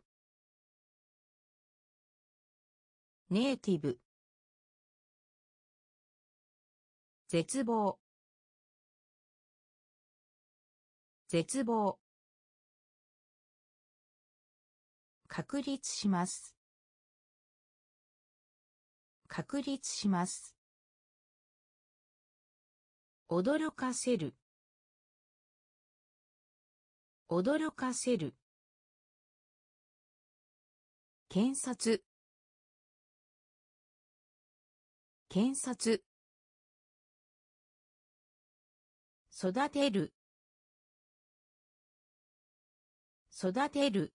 Speaker 1: ネイティブ絶望絶望確立します確立します驚かせる驚かせる検察検察育てる育てる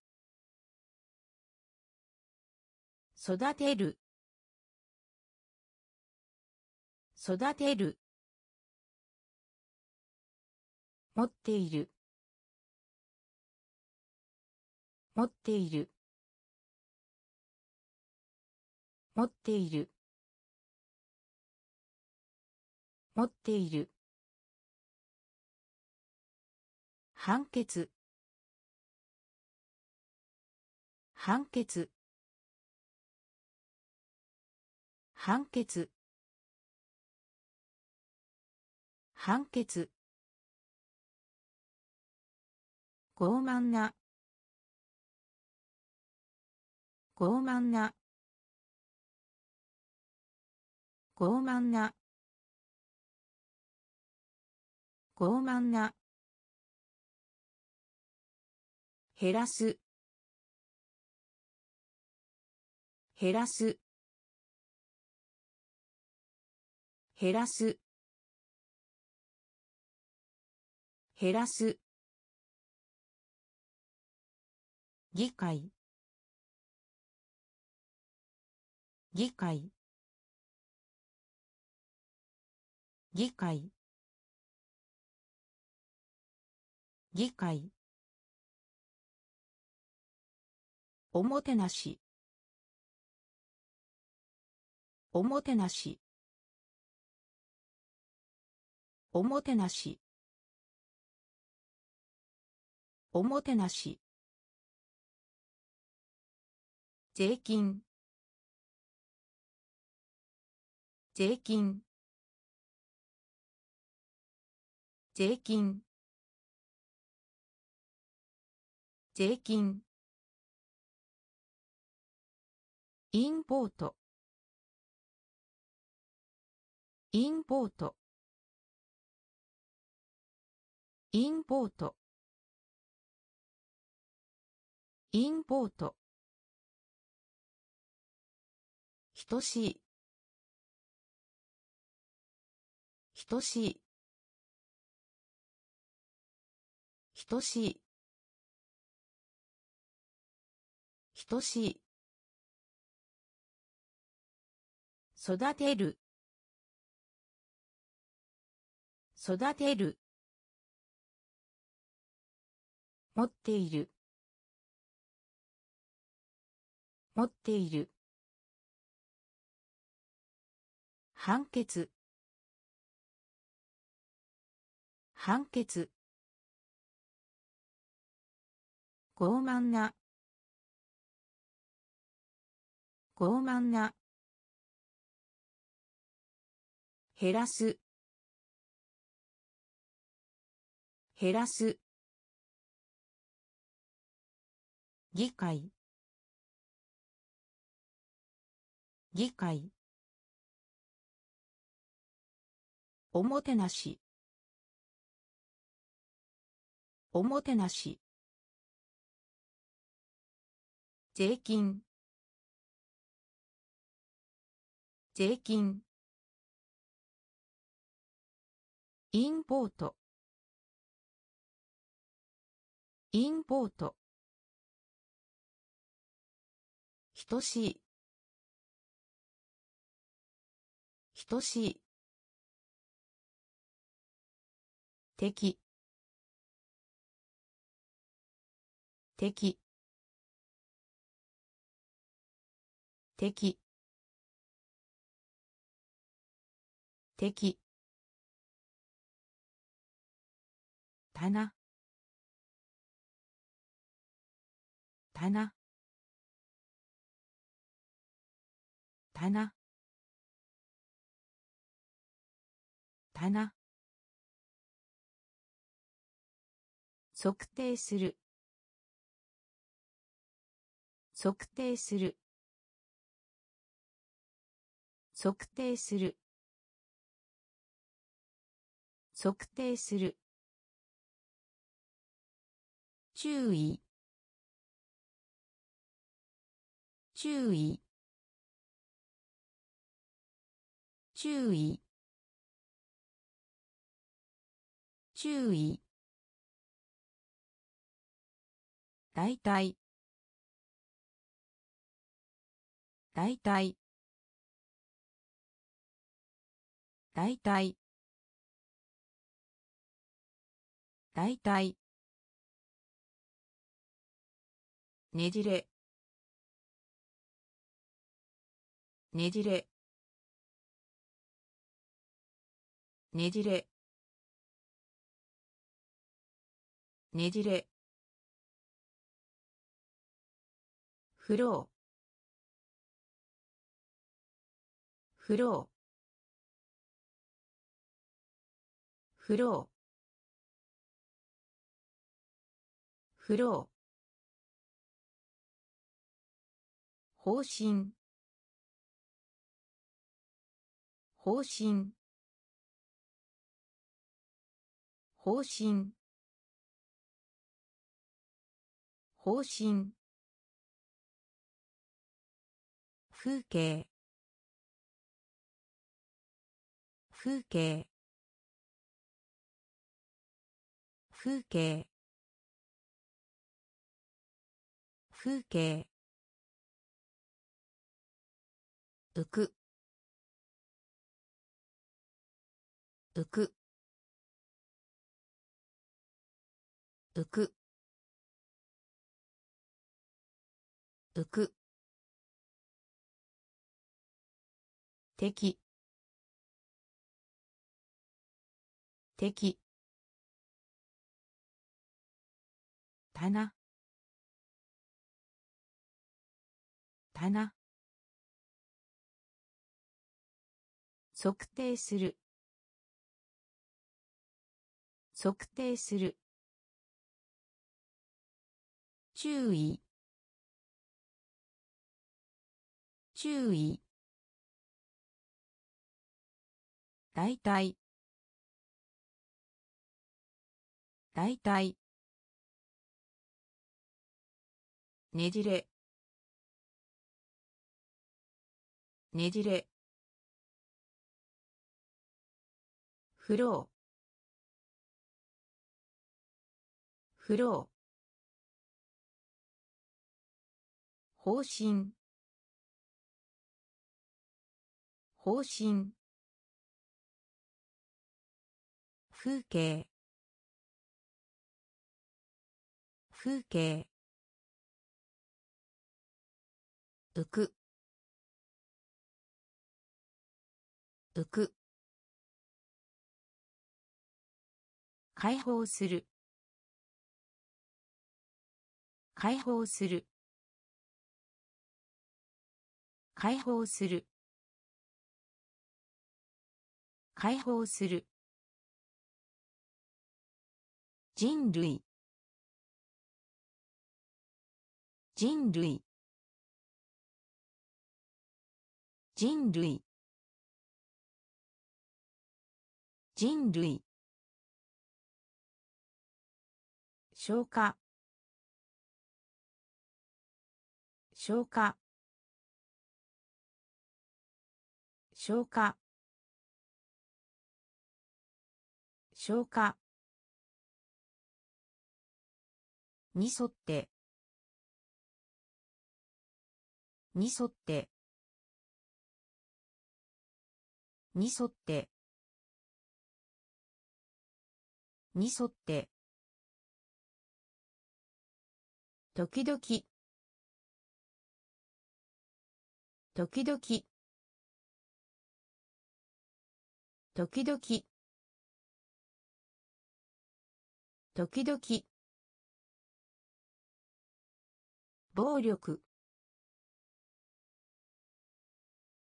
Speaker 1: 育てる育てる持っている持っている持っている持っている判決判決判決判決傲慢な傲慢な傲慢な傲慢な減らす減らす減らす減らす議会議会議会議会おもてなしおもてなしおもてなしおもてなし税金税金税金税金インポートインポートインポートインポート等しい等しい等しい等しい育てる育てる持っている持っている判決判決傲慢な傲慢な減らす減らす議会議会おもてなしおもてなし税金税金インポートインポート等しい等しい敵敵敵敵棚棚棚棚測定する測定する測定する測定する注意注意注意注意大体大体大体大体ねじれねじれねじれねじれフローフローフローフロー方針方針方針方針風景風景風景風景浮く浮く浮く浮く敵敵棚棚測定する測定する注意注意大体大体ねじれねじれフローフロー方針方針風景風景浮く浮く解放する解放する解放する解放する人類人類人類人類消化消化消化消化に沿ってに沿ってに沿ってに沿って時々時々時々時々暴力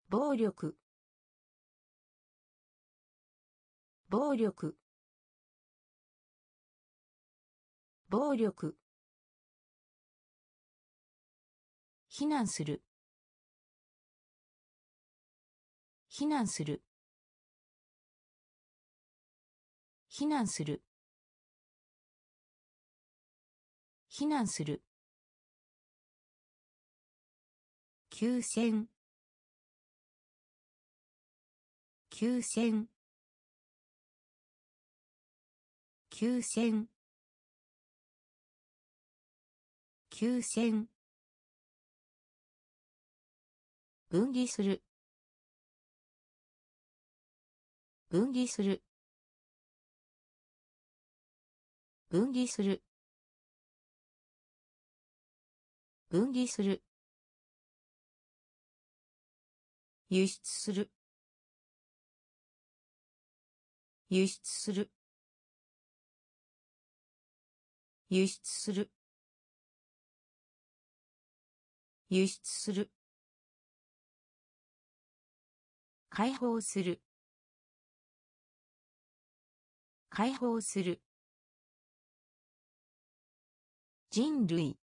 Speaker 1: 暴力暴力暴力避難する避難する避難する避難する急戦急戦急戦急戦分離する分離する分離する分離する輸出する輸出する輸出する輸出する解放する解放する人類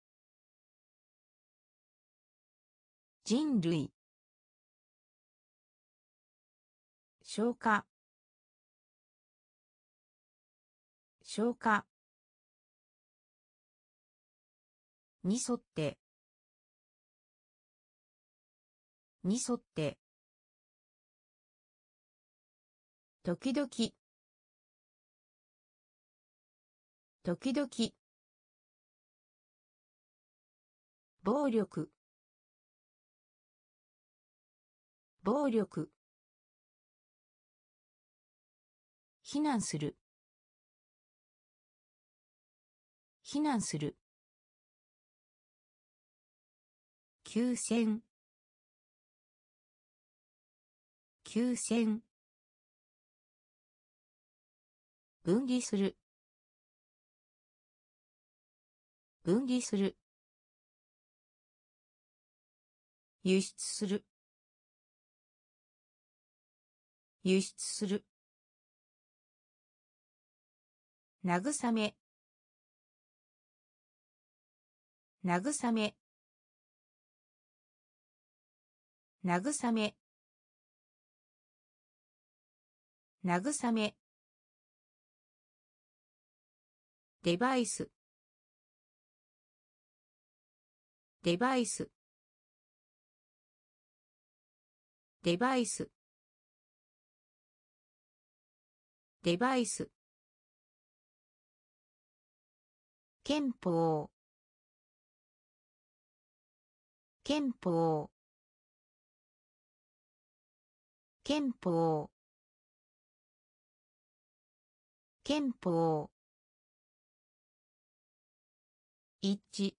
Speaker 1: 人類消化消化に沿ってに沿って時々時々暴力暴力避難する避難する休戦休戦分離する分離する輸出する輸出する慰め慰め慰め慰めデバイスデバイスデバイスデバイス憲法憲法憲法憲法一致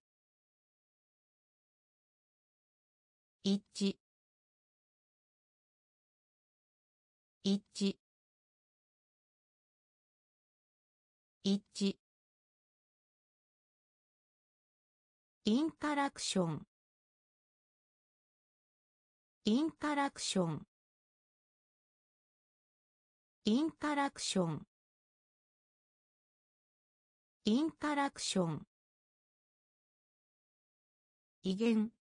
Speaker 1: 一致一致一致インタラクションインタラクションインタラクションインタラクション威厳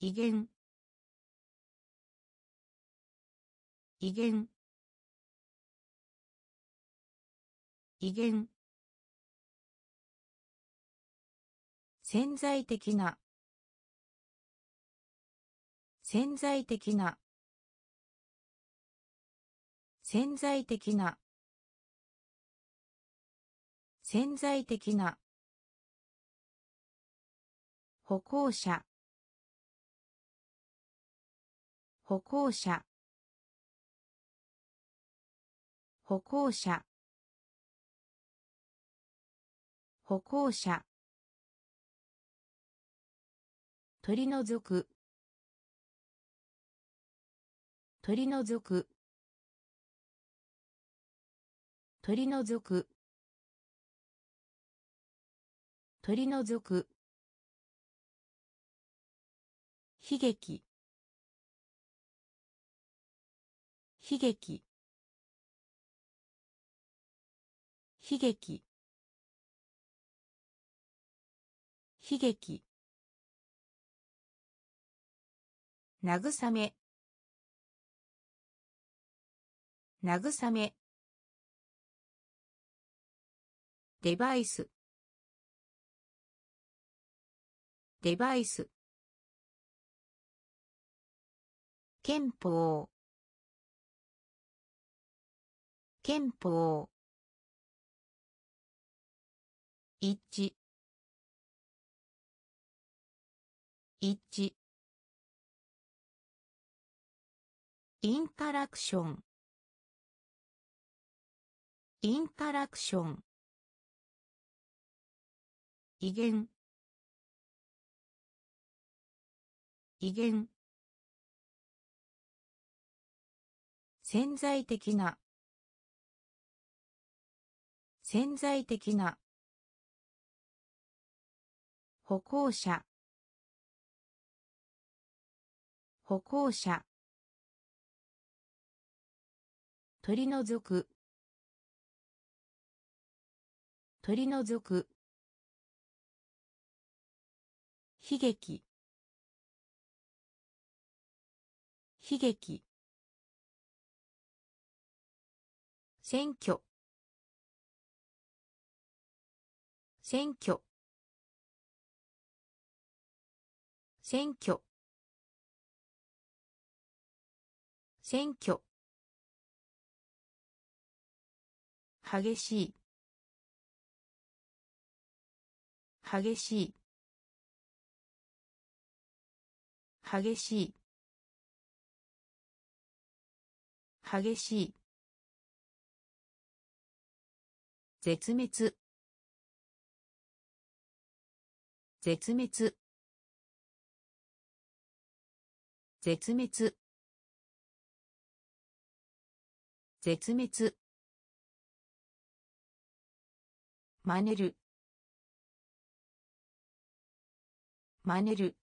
Speaker 1: 威厳威厳威厳潜在的な潜在的な潜在的な潜在的な歩行者歩行者歩行者歩行者取り除く取り除く取り除く取り除く悲劇悲劇悲劇悲劇慰め慰めデバイスデバイス憲法憲法一致一致インタラクションインタラクション威厳威厳潜在的な潜在的な歩行者歩行者取り除く取り除く悲劇悲劇選挙選挙選挙選挙激しい激しい激しい激しい絶滅絶滅絶滅絶滅真似る真似る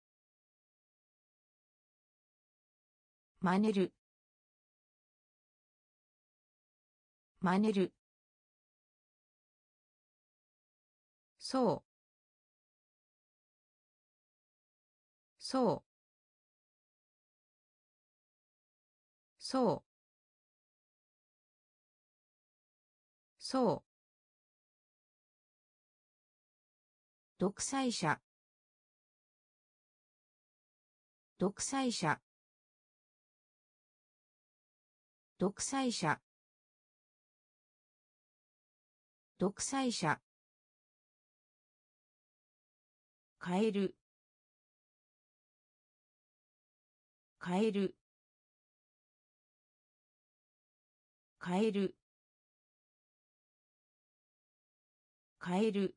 Speaker 1: 真似る真似るそうそうそうそう独裁者独裁者独裁者独裁者変える変える変える変える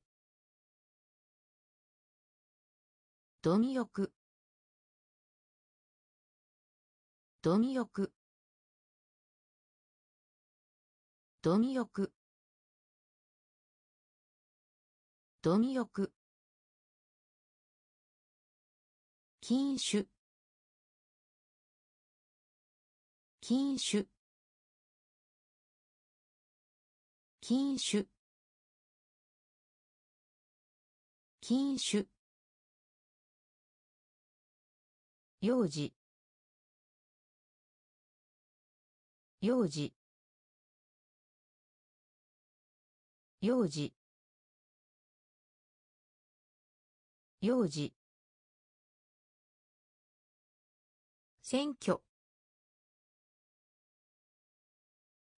Speaker 1: ドミ欲ドミ欲ドミ欲ドミ欲禁酒禁酒禁酒禁酒幼児幼児幼児幼児選挙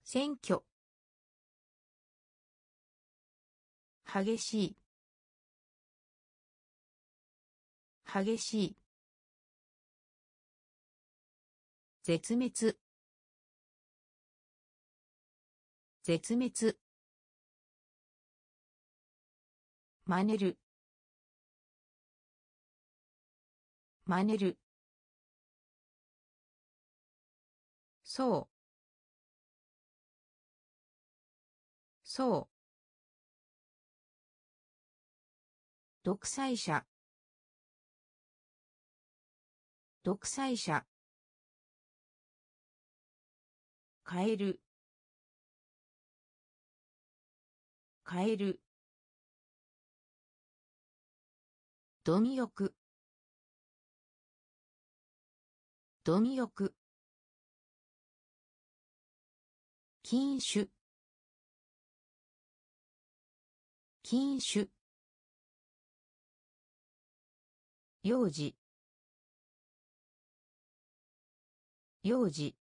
Speaker 1: 選挙激しい激しい絶滅絶滅真似る真似るそうそう独裁者独裁者変える変える貪欲貪欲禁酒禁酒幼児幼児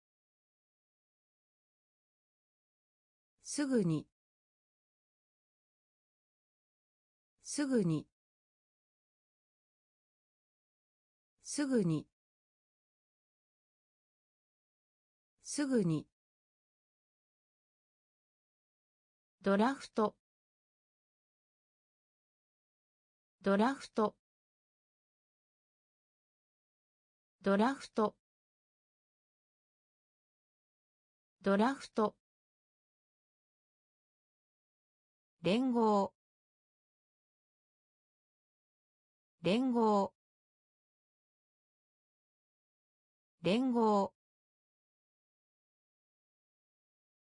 Speaker 1: すぐにすぐにすぐにすぐにドラフトドラフトドラフトドラフト連合連合連合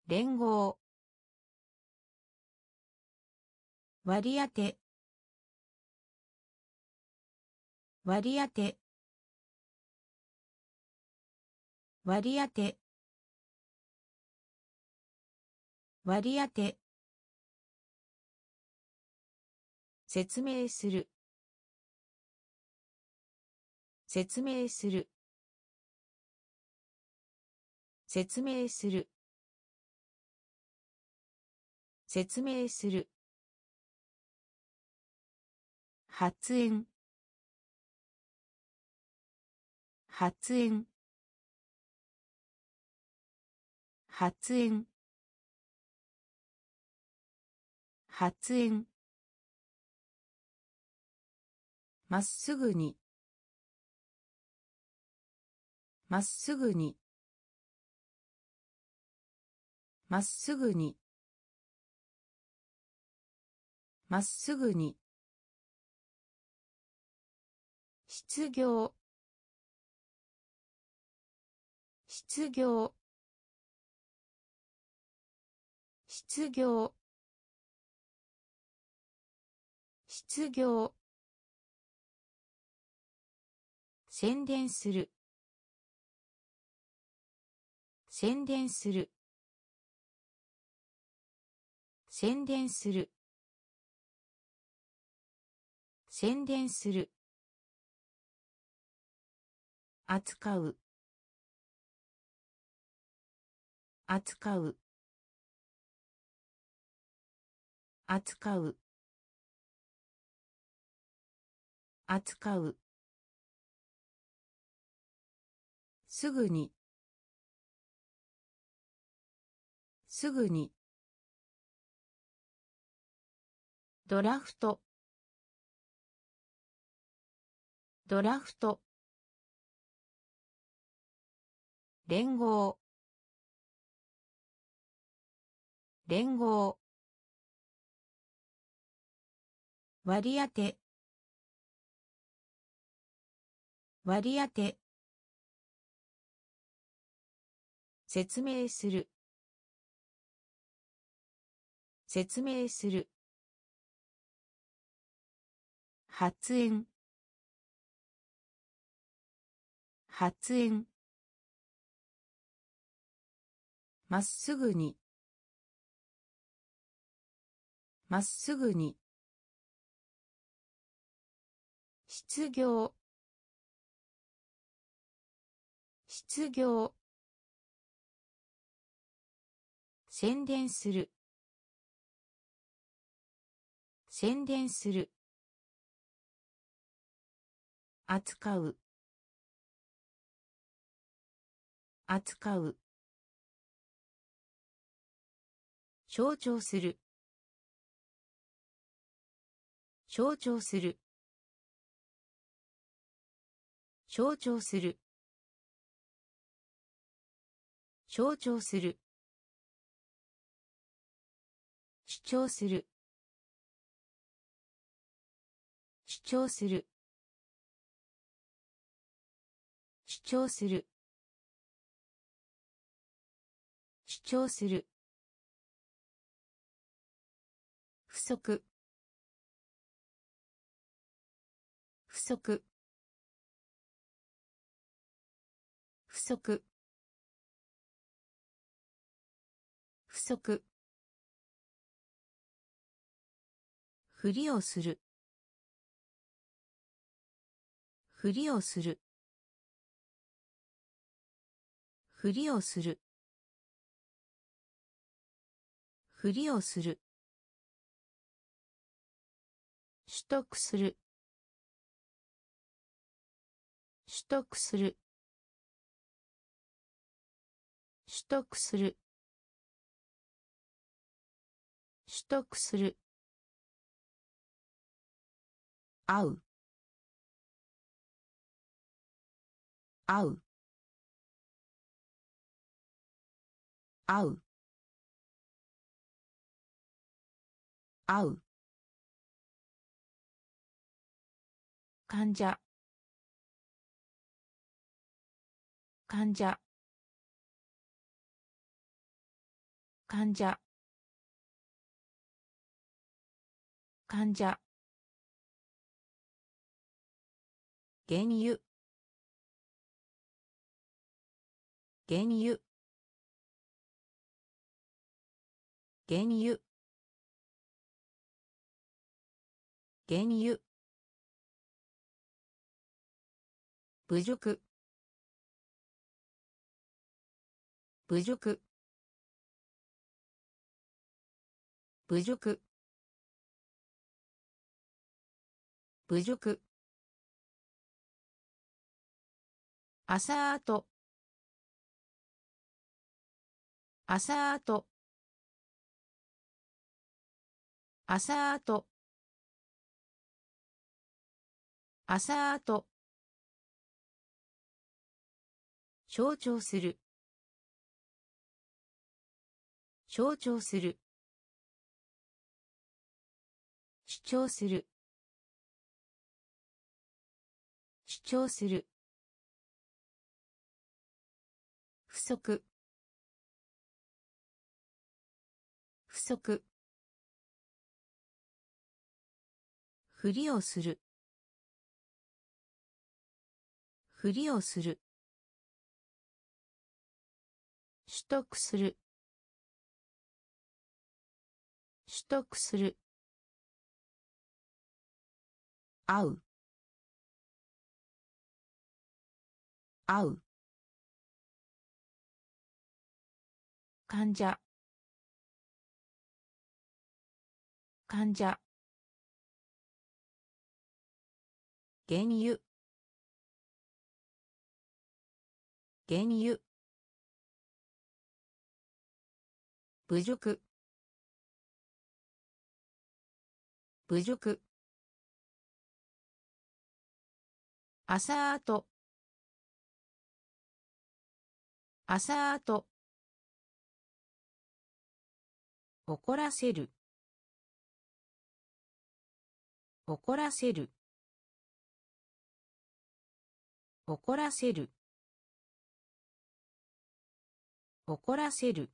Speaker 1: 連合割り当て割り当て割り当て割り当て説明する説明する説明する説明する発煙発煙発煙発煙まっすぐにまっすぐにまっすぐにまっすぐに失業失業失業失業宣伝する宣伝する宣伝する宣伝する扱う扱う扱う扱うすぐにすぐにドラフトドラフト連合連合割り当て割り当て説明する説明する発煙発煙まっすぐにまっすぐに失業失業宣伝する宣伝する扱う扱う象徴する象徴する象徴する象徴する主張する主張する主張する主張する足不足不足不足ふりをするふりをするふりをするふりをする取得する取得する取得する取得する合う合う合う合う患者患者患者患者原油原油原油原油侮辱侮辱侮辱侮辱アサートアサートアサートアサート象徴する象徴する主張する主張する不足不足ふりをするふりをする取得する取得する合う合う患者患者原油原油侮辱侮辱アサートアサート怒らせる怒らせる怒らせる怒らせる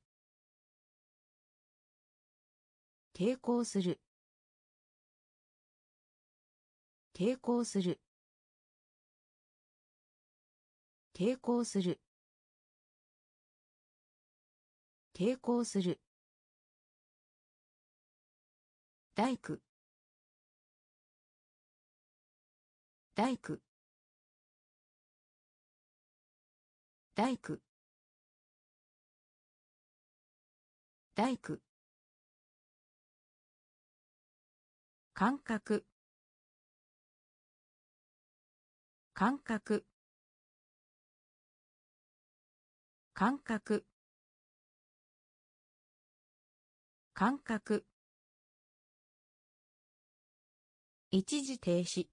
Speaker 1: 抵抗する抵抗する抵抗する抵抗する大工大工大工大工感覚感覚感覚感覚一時停止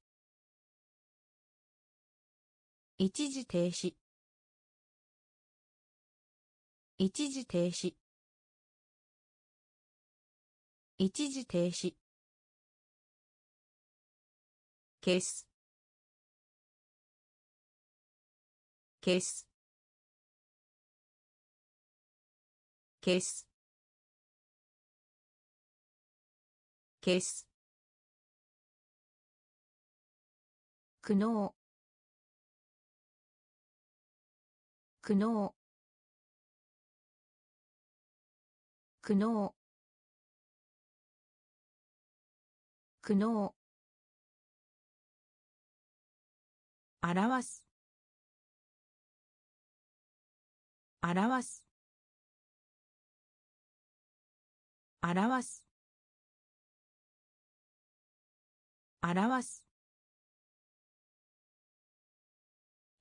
Speaker 1: 一時停止一時停止一時停止消す消す消す消す苦悩苦悩苦悩苦悩表す表す表す表す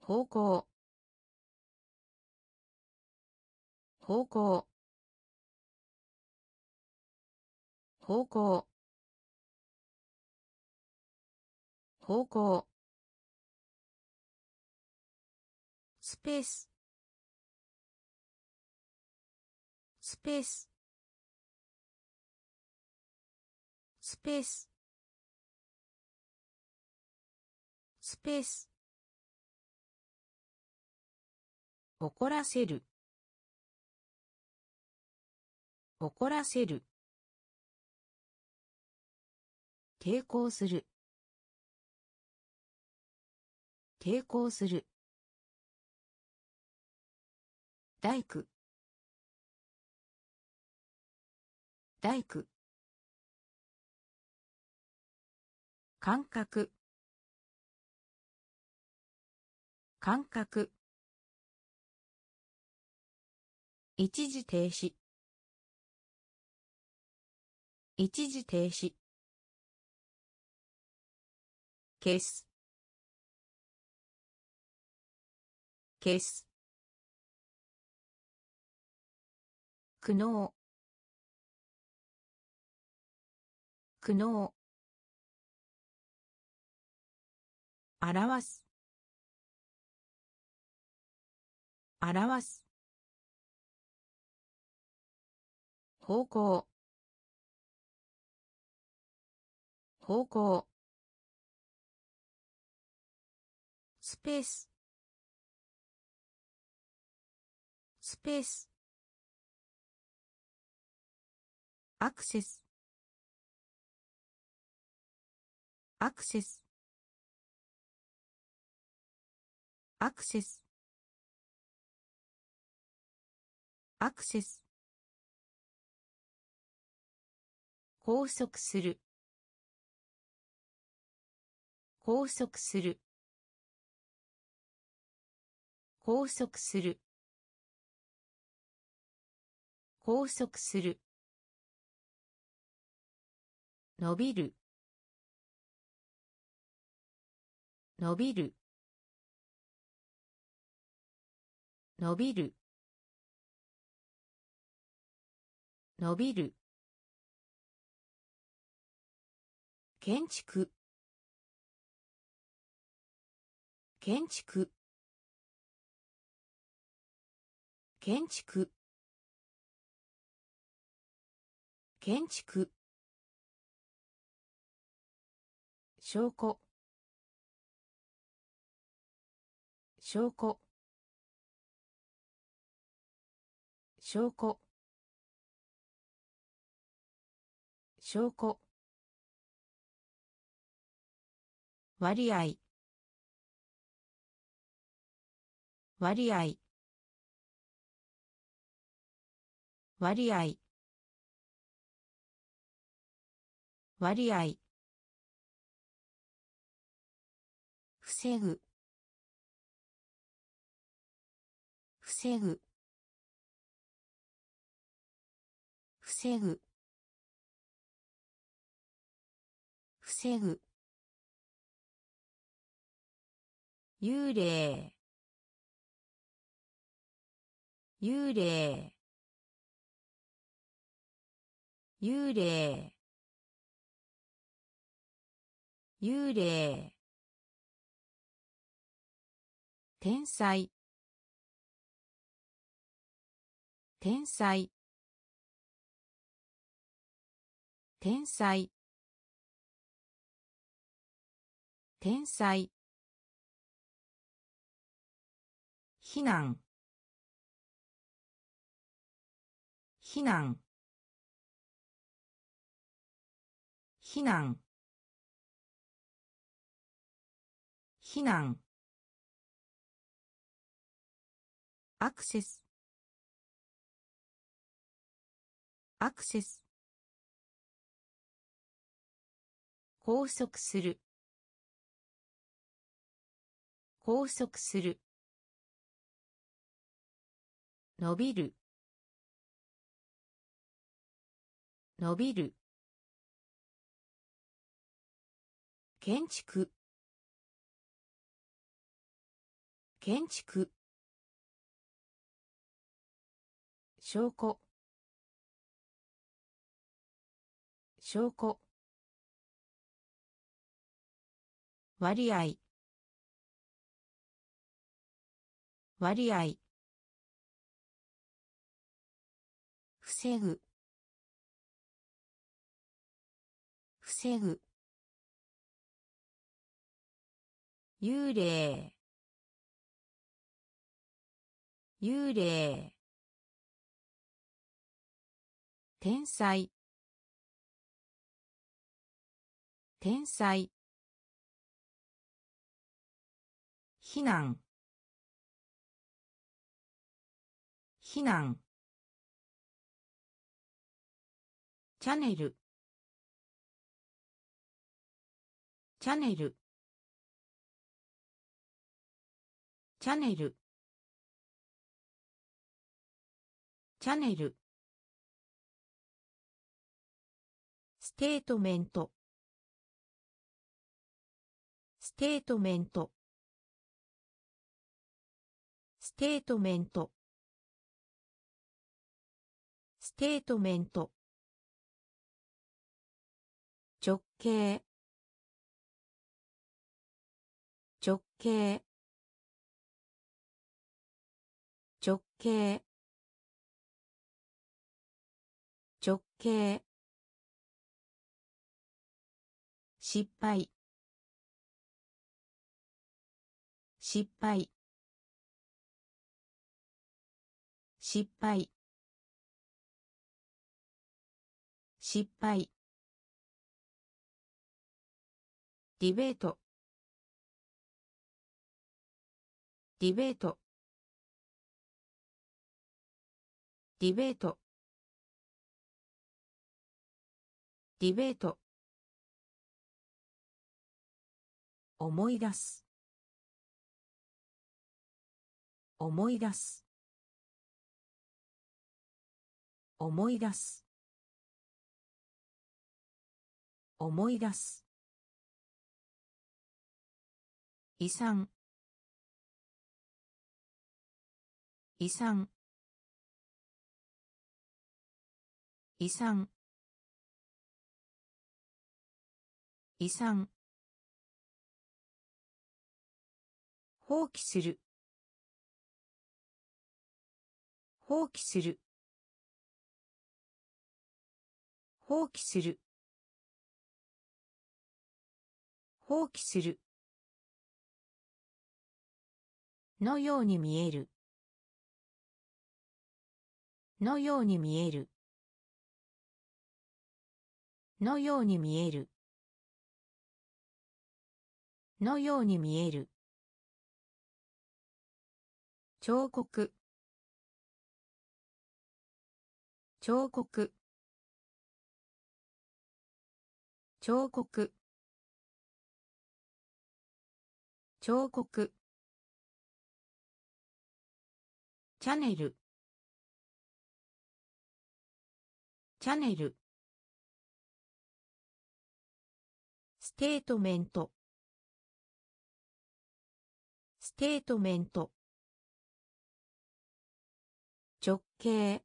Speaker 1: 方向方向方向方向スペーススペーススペーススペース怒らせる怒らせる抵抗する抵抗する大工大工感覚感覚一時停止一時停止消す消す苦悩苦悩表す表す方向方向スペーススペースアクセスアクセスアクセスアクセス拘束する拘束する拘束する拘束する伸びる伸びる伸びる伸びる建築建築建築建築証拠証拠証拠証拠割合割合割合割合防ぐ防ぐ防ぐ防ぐ幽霊幽霊幽霊幽霊天才天才天才天才避難避難避難避難アクセスアクセス拘束する拘束する伸びる伸びる建築建築証拠証拠割合割合防ぐ防ぐ幽霊幽霊天才天才避難避難チャンネルチャンネルチャンネルチャンネルステートメントステートメントステートメントステートメント直径直径直径直径失敗失敗失敗失敗ディベートディベートディベートディベート思い出す思い出す思い出す思い出す遺産遺産遺産遺産放棄する放棄する放棄する放棄するのように見えるのように見えるのように見えるのように見える彫刻彫刻彫刻彫刻チャンネルチャンネルステートメントステートメント直径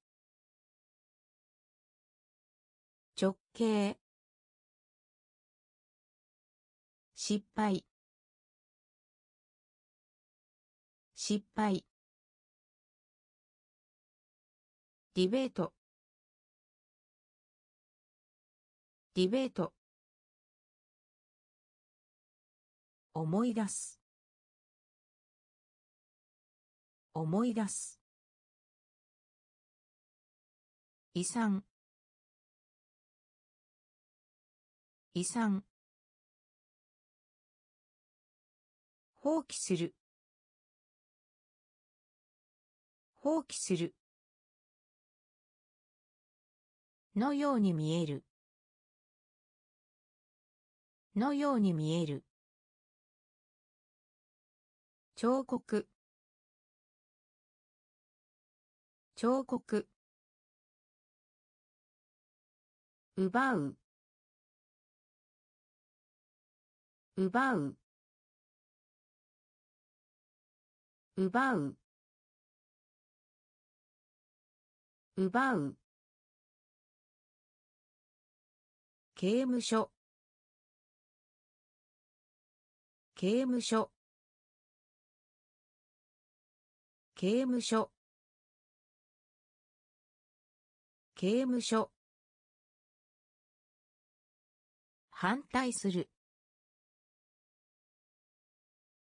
Speaker 1: 直径失敗失敗ディベートディベート思い出す思い出す遺産遺産放棄する放棄するのように見えるのように見える彫刻彫刻奪う奪う奪う奪う刑務所刑務所刑務所刑務所反対する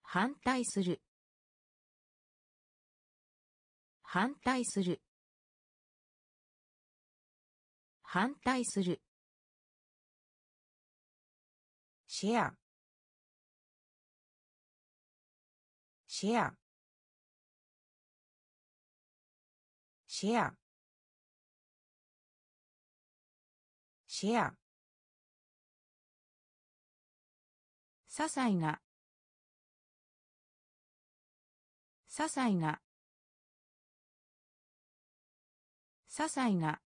Speaker 1: 反対する反対する反対するシェアシェアシェアシェア些細な些細な些細な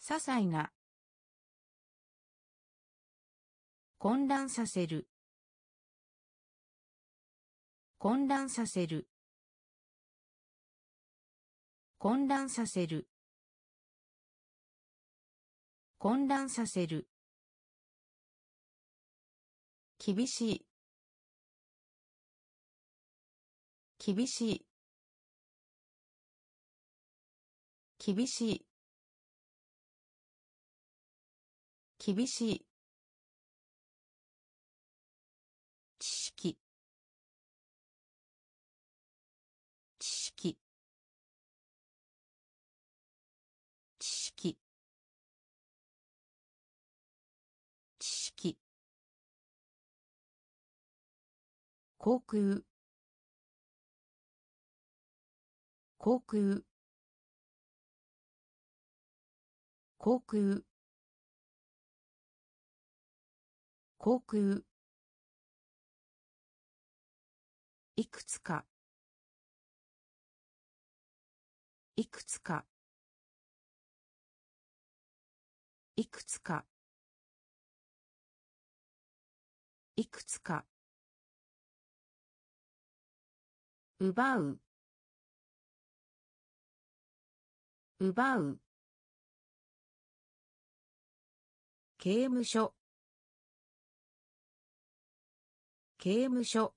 Speaker 1: 些細な混乱させる混乱させる混乱させる混乱させる厳しい厳しい厳しい厳しい航空航空航空航空いくつかいくつかいくつかいくつか奪う奪う刑務所刑務所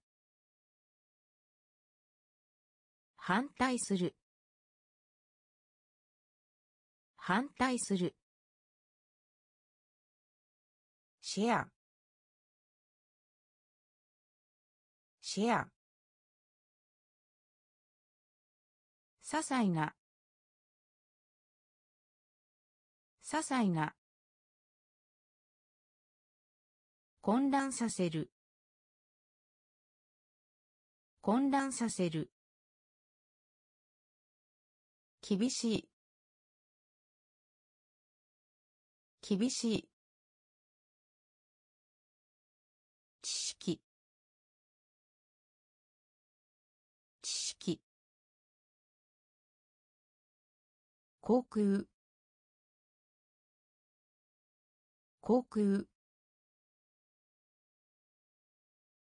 Speaker 1: 反対する反対するシェアシェア些細な些細な混乱させる混乱させる厳しい厳しい航空航空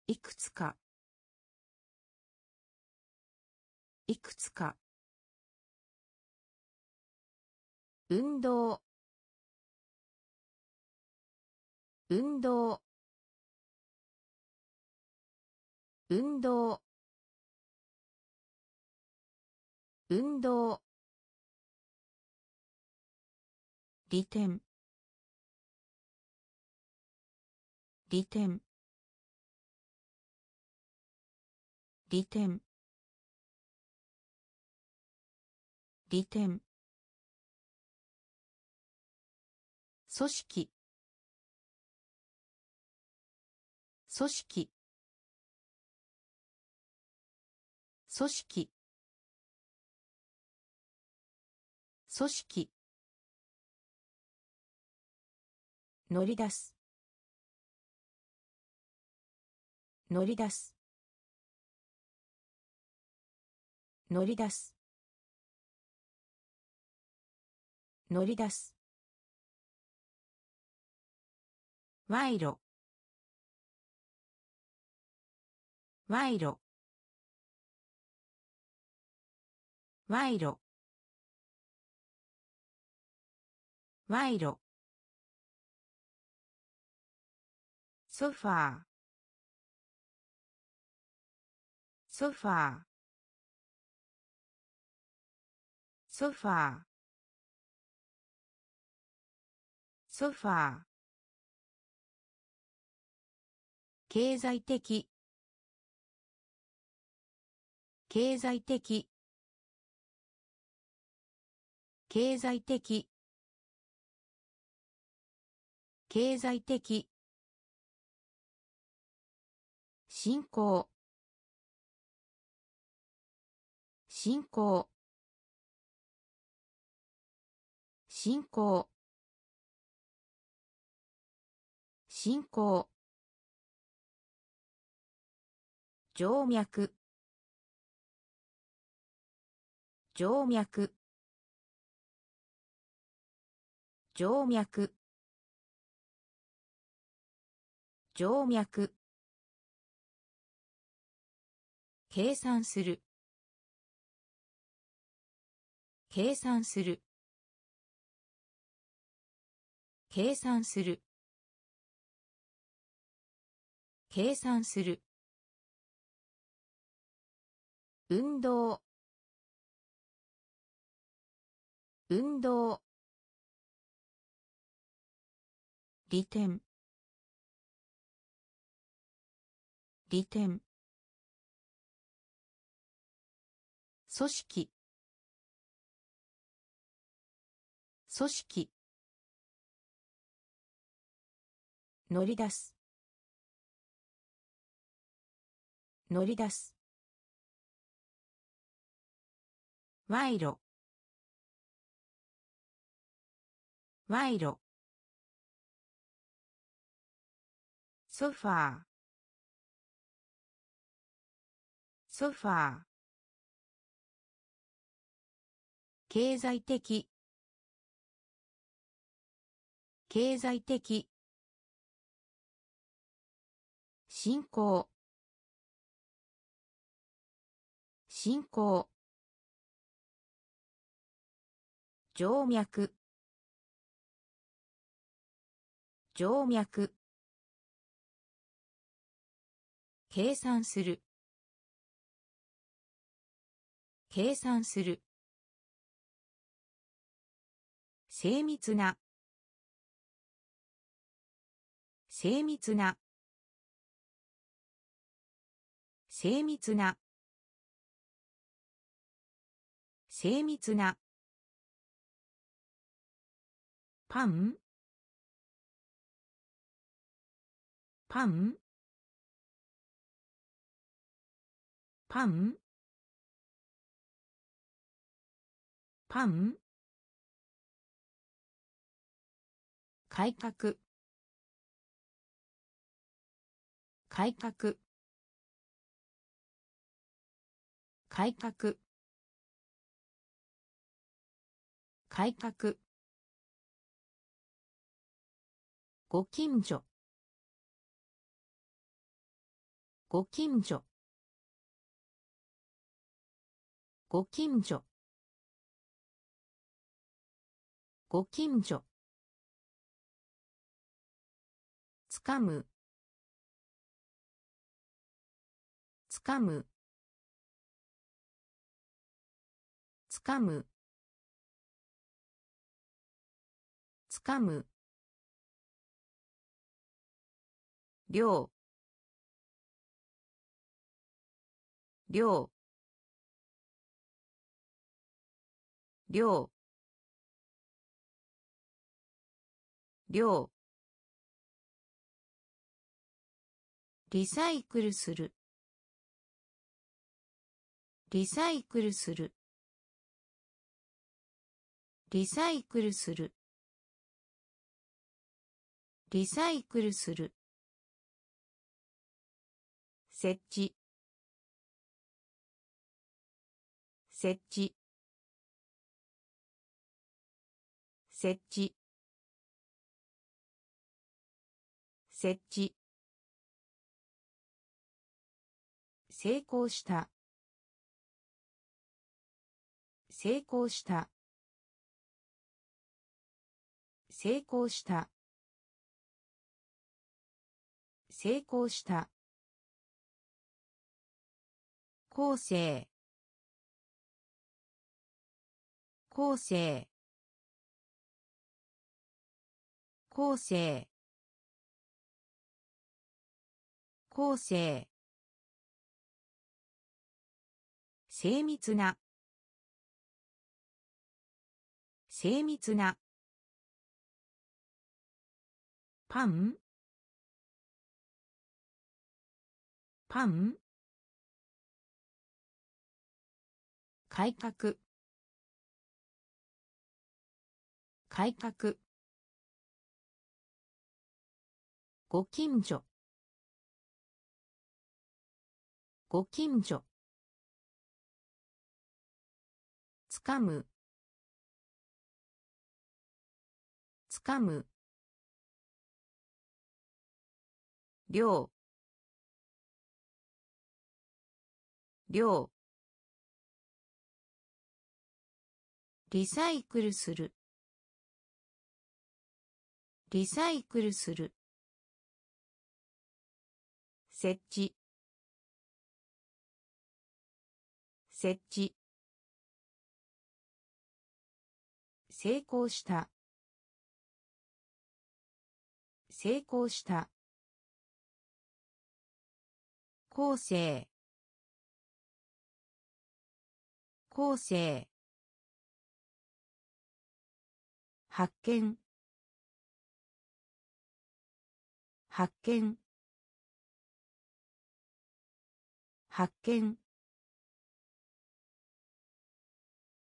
Speaker 1: いくつかいくつか運動運動運動運動利点利点利点利点組織組織組織組織乗り出す乗り出す乗り出す乗り出す賄賂賄賂賄賂賄賂ソファーソファーソファーソファー経済的経済的経済的経済的信仰信仰信仰信仰静脈静脈静脈静脈計算する計算する計算する計算する運動運動利点利点組織組織乗り出す乗り出す賄賂賄賂ソファーソファー経済的経済的信仰信仰静脈静脈計算する計算する精密な精密な精密な精密なパンパンパンパン改革改革改革改革ご近所ご近所ご近所ご近所かむつかむつかむつかむ量量量量リサイクルするリサイクルするリサイクルするリサイクルする設置設置設置設置成功した成功した成功した成功した後世後世後世後世精密な精密なパンパン改革改革ご近所ご近所つかむつかむ量量リサイクルするリサイクルする設置設置成功した成功した構成構成発見発見発見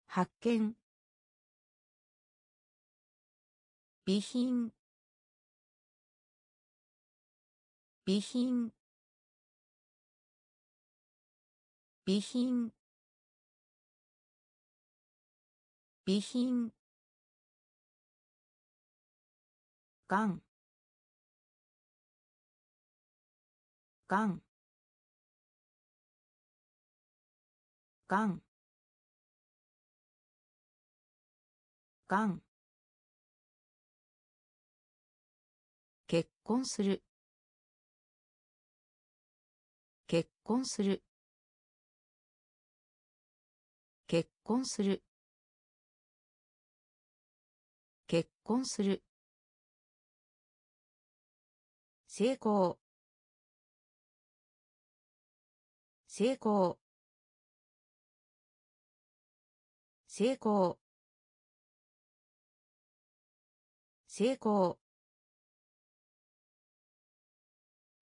Speaker 1: 発見備品備品備品備品がんがんがんん婚する結婚する結婚する結婚する成功成功成功成功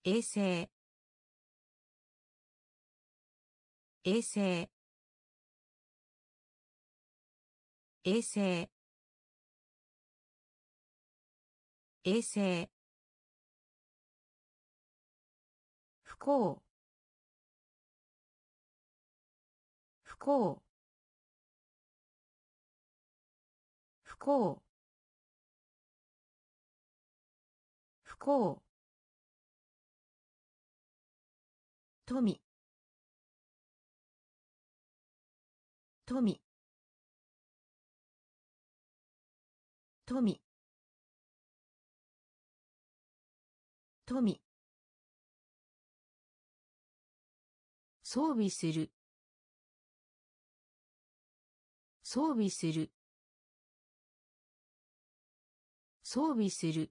Speaker 1: 衛星衛星衛星衛星不幸不幸不幸不幸富富富富装備する装備する装備する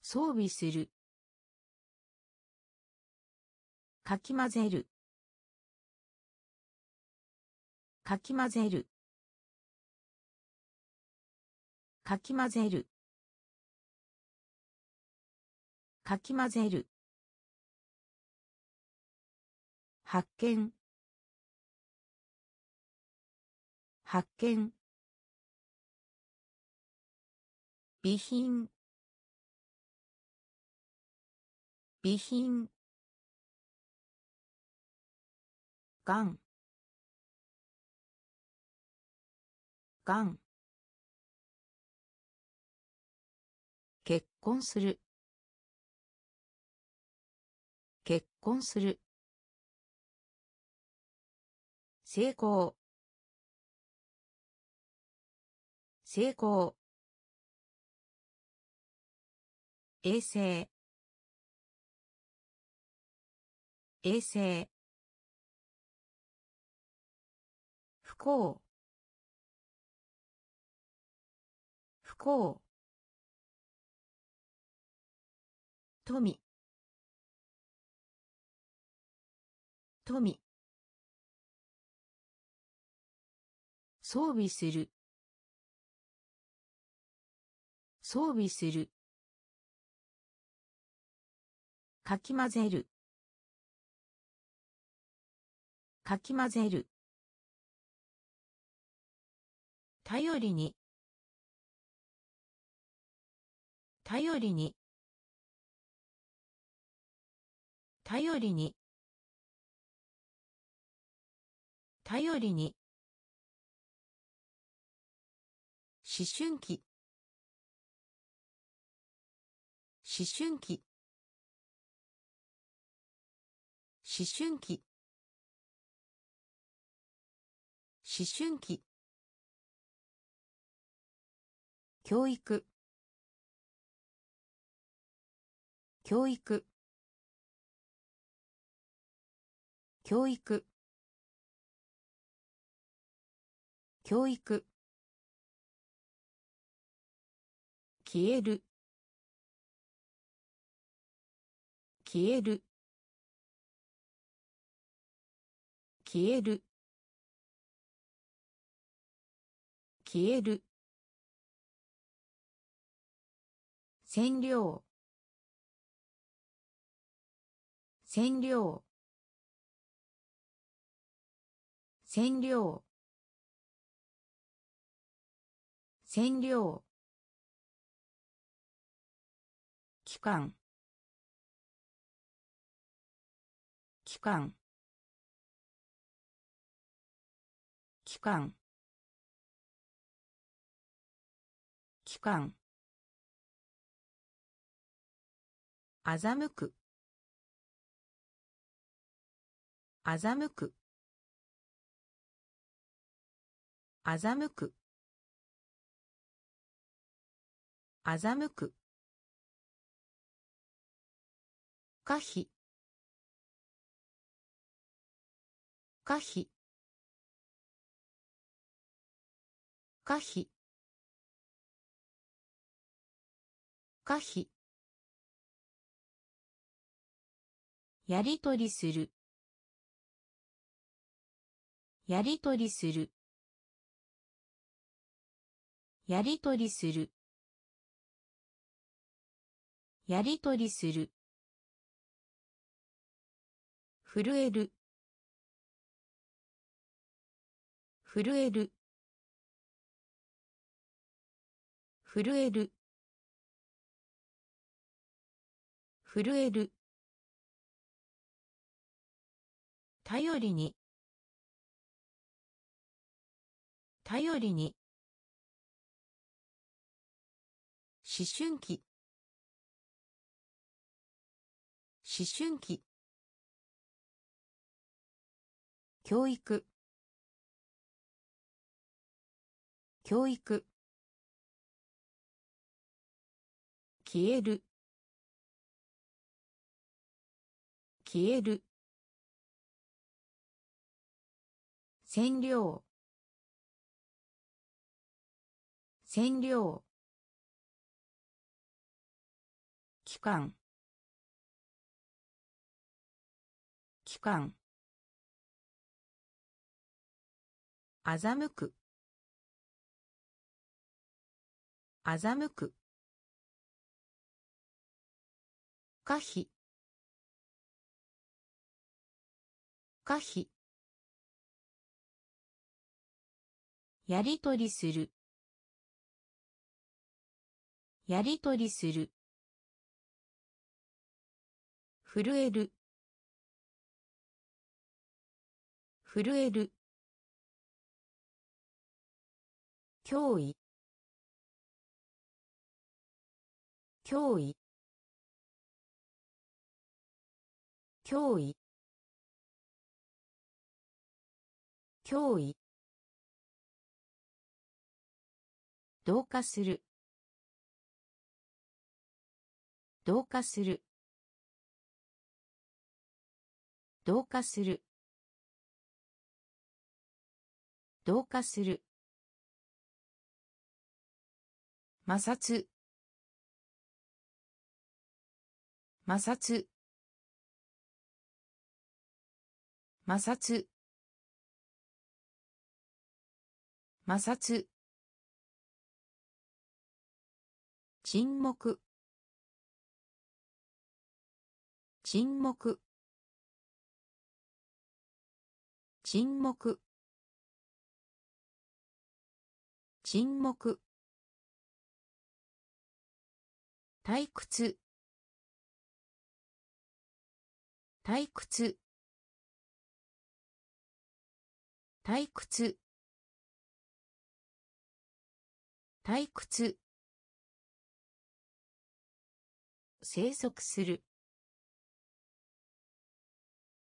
Speaker 1: 装備するかき混ぜるかき混ぜるかき混ぜるかき混ぜる発見発見備品備品がん結婚する結婚する成功成功衛星衛星幸不幸富富装備する装備するかき混ぜるかき混ぜる頼りに頼りに頼りに頼りに思春期思春期思春期思春期教育教育教育教育消える消える消える消える占領占領占領占領期間期間期間期間欺く欺く欺く欺く可否可否可否可否やりとりするやりとりするやりとりするやりとりする震える震える震える震える頼りに頼りに思春期思春期教育教育消える消える占領占領期間期間欺く欺く可否可否やりとりするやりとりする震える震える脅威脅威脅威脅威同化する同化する同化する同化する摩擦摩擦摩擦摩擦沈黙沈黙沈黙沈黙退屈退屈退屈退屈生息する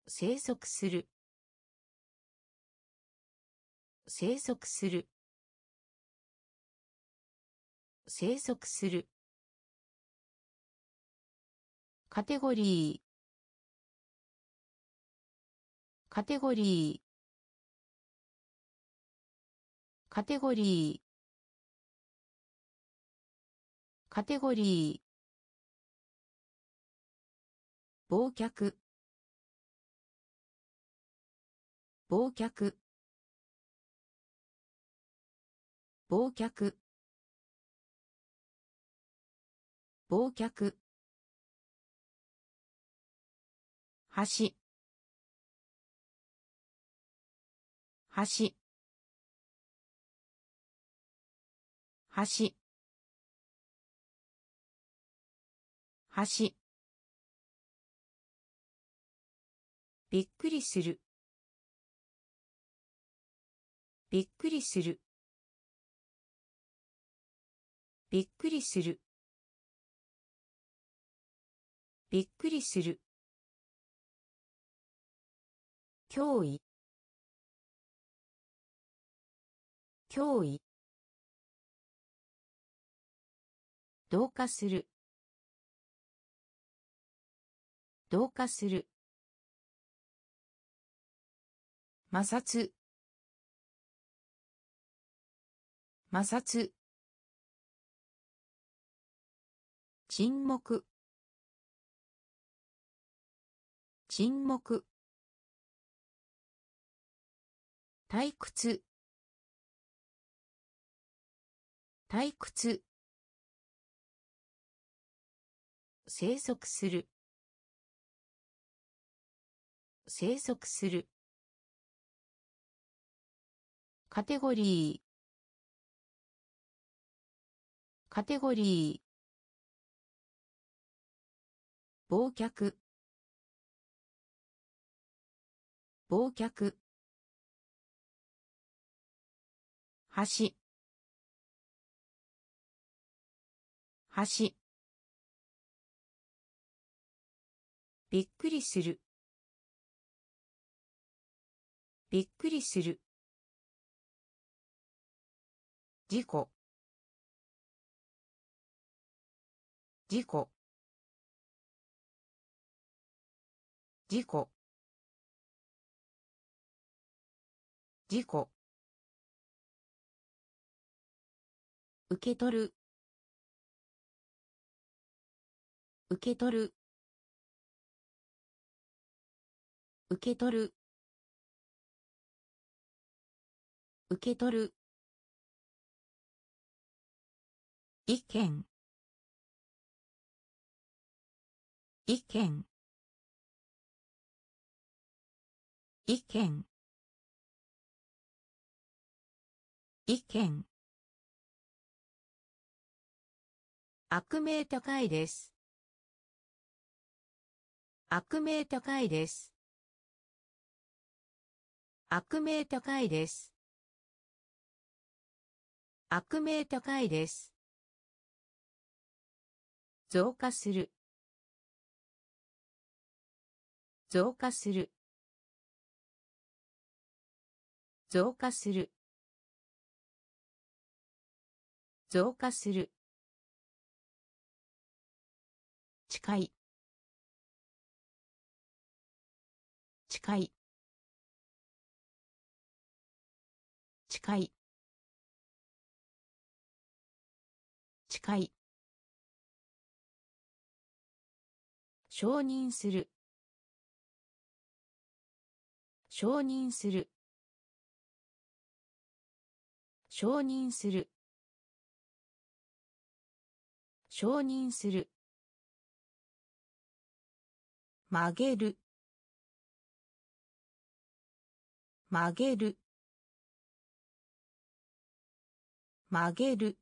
Speaker 1: 生息する生息する生息するカテゴリーカテゴリーカテゴリーカテゴリー忘却忘却忘却忘却橋橋橋橋びっくりするびっくりするびっくりするびっくりする脅威脅威同化する同化する摩擦摩擦沈黙沈黙退屈退屈生息する生息するカテゴリーカテゴリー忘却忘却橋橋びっくりするびっくりする事故事故事故事故受け取る受け取る受け取る受け取る意見意見意見意見悪名高いです悪名高いです悪名高いです悪名高いです増加する増加する増加する増加する近い近い近い近い承認する承認する承認する承認する曲げる曲げる曲げる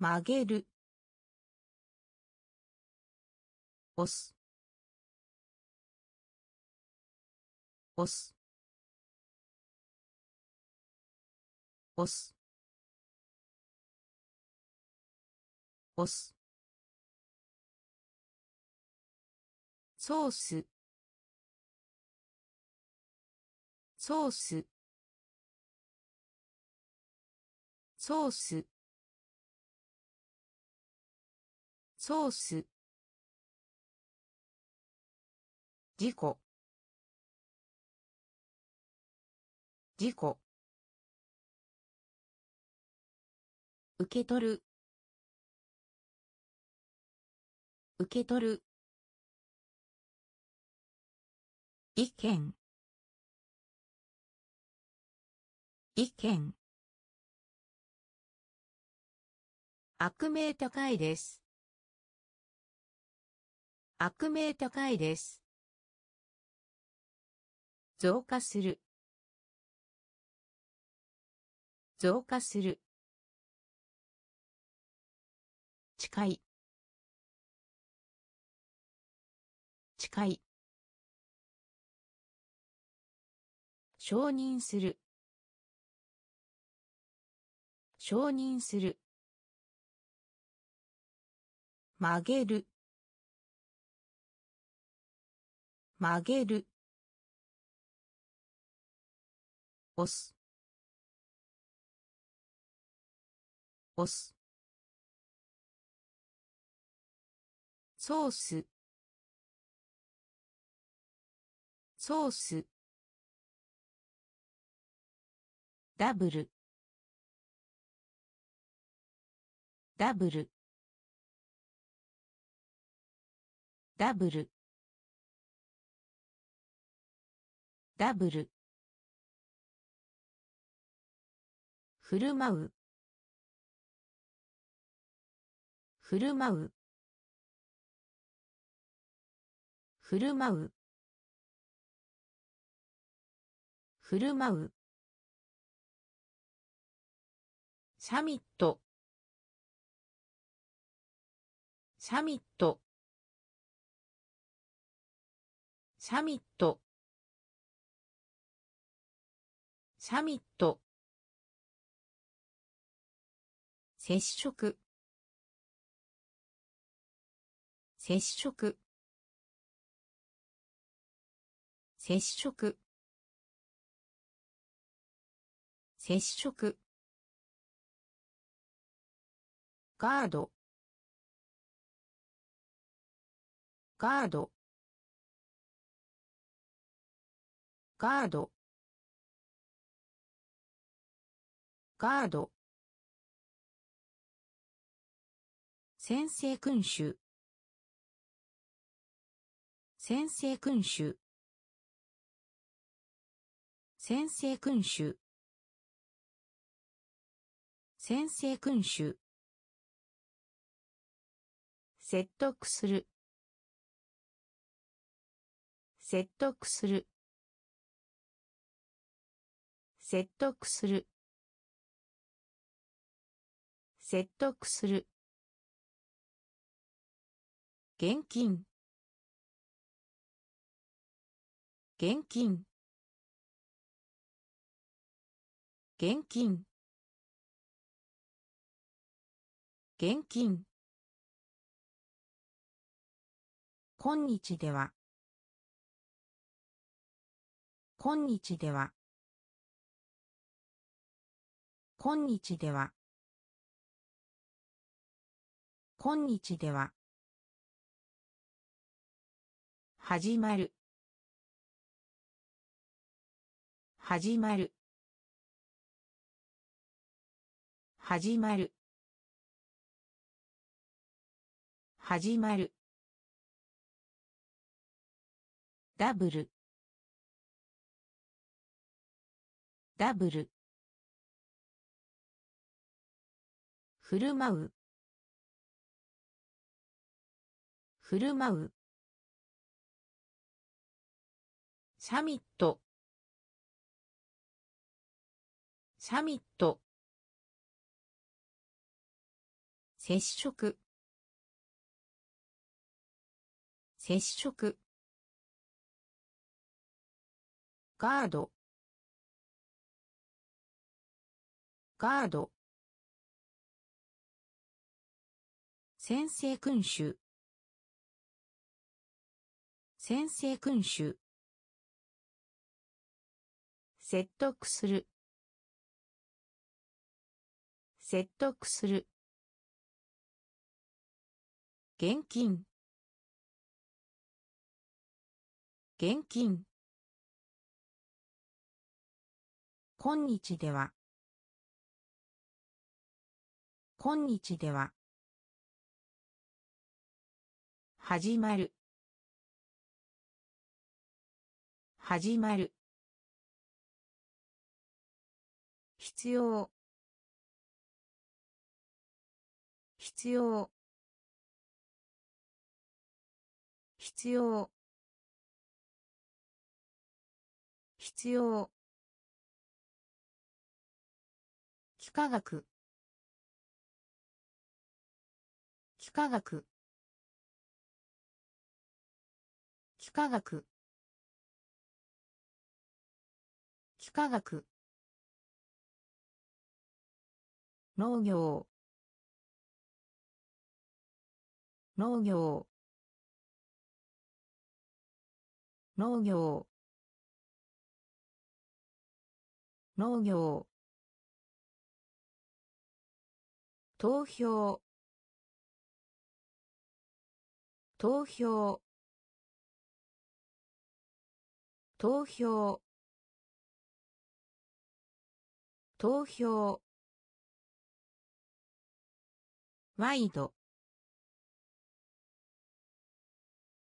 Speaker 1: 曲げる押す押す押す押すソースソースソースソース事故事故受け取る受け取る意見意見悪名高いです悪名高いです増加する増加する近い近い承認する承認する曲げる曲げる押す押すソースソースダブルダブルダブルダブル振る舞う振る舞う振る舞う振る舞うサミットサミットサミットサミット接触接触接触接触ガードガードガードガード先制君主先制君主先制君主先制君主説得する説得する説得する説得する現金現金現金現金今日では今日では今日では今日では始まる始まる始まる始まるダブルダブル振る舞う振る舞うサミットサミット接触接触ガードガード先制君主先制君主説得する説得する現金現金今日では今日では始まる始まる必要必要必要必要幾何学幾何学幾何学幾何学農業農業農業農業投票投票投票投票ワイド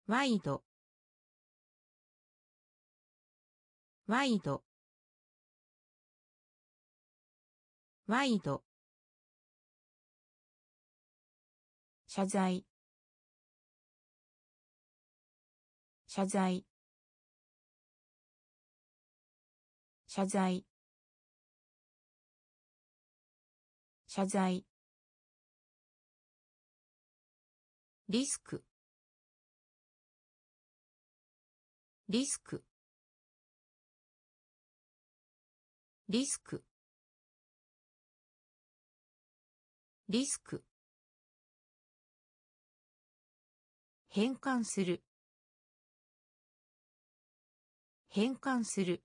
Speaker 1: ワイドワイドワイド謝罪謝罪謝罪謝罪リスクリスクリスクリスク変換する変換する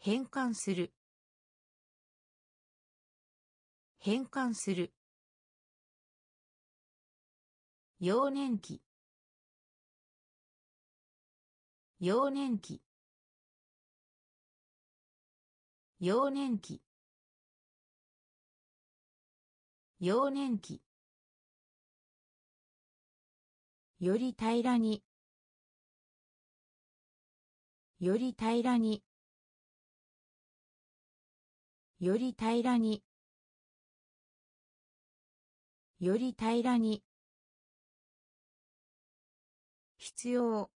Speaker 1: 変換する変換する幼年期幼年期幼年期幼年期より平らにより平らにより平らにより平らに必要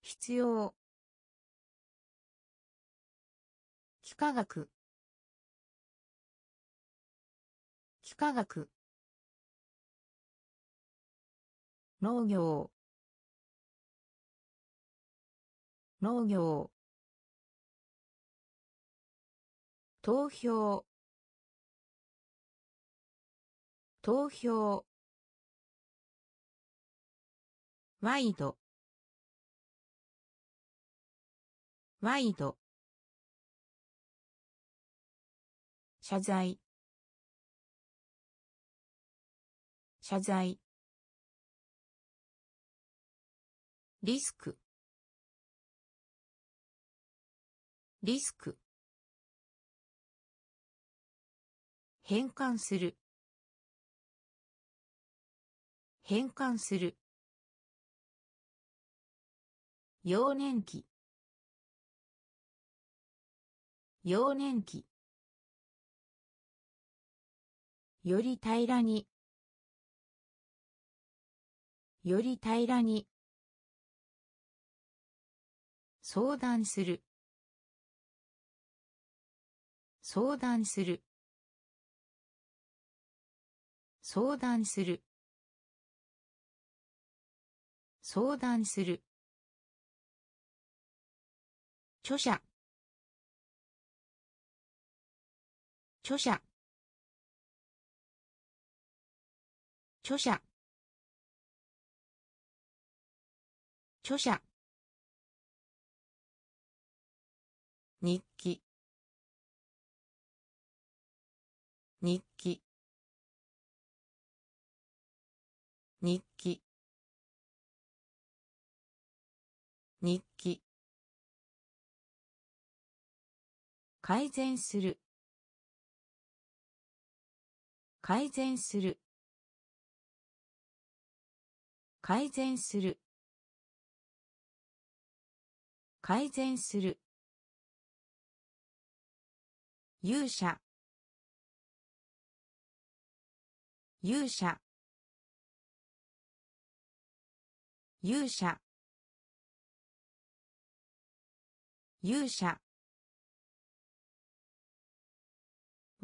Speaker 1: 必要幾何学幾何学農業農業投票投票ワイドワイド謝罪謝罪リスクリスク変換する変換する幼年期幼年期より平らにより平らに相談する相談する相談する相談する著者著者著者著者改善する改善する改善する改善する勇者勇者勇者勇者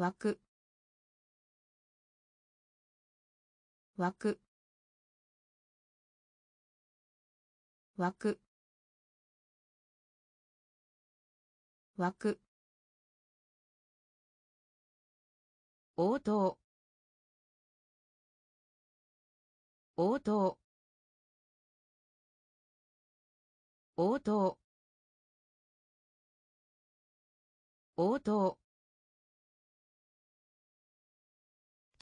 Speaker 1: 枠枠枠枠応答応答応答応答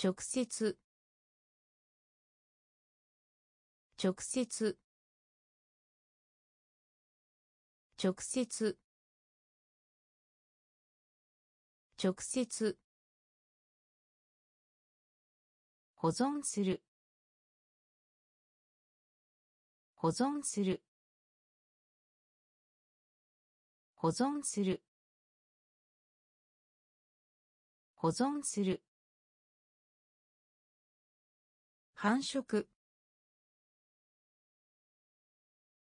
Speaker 1: 直接直接直接直接保存する保存する保存する保存する繁殖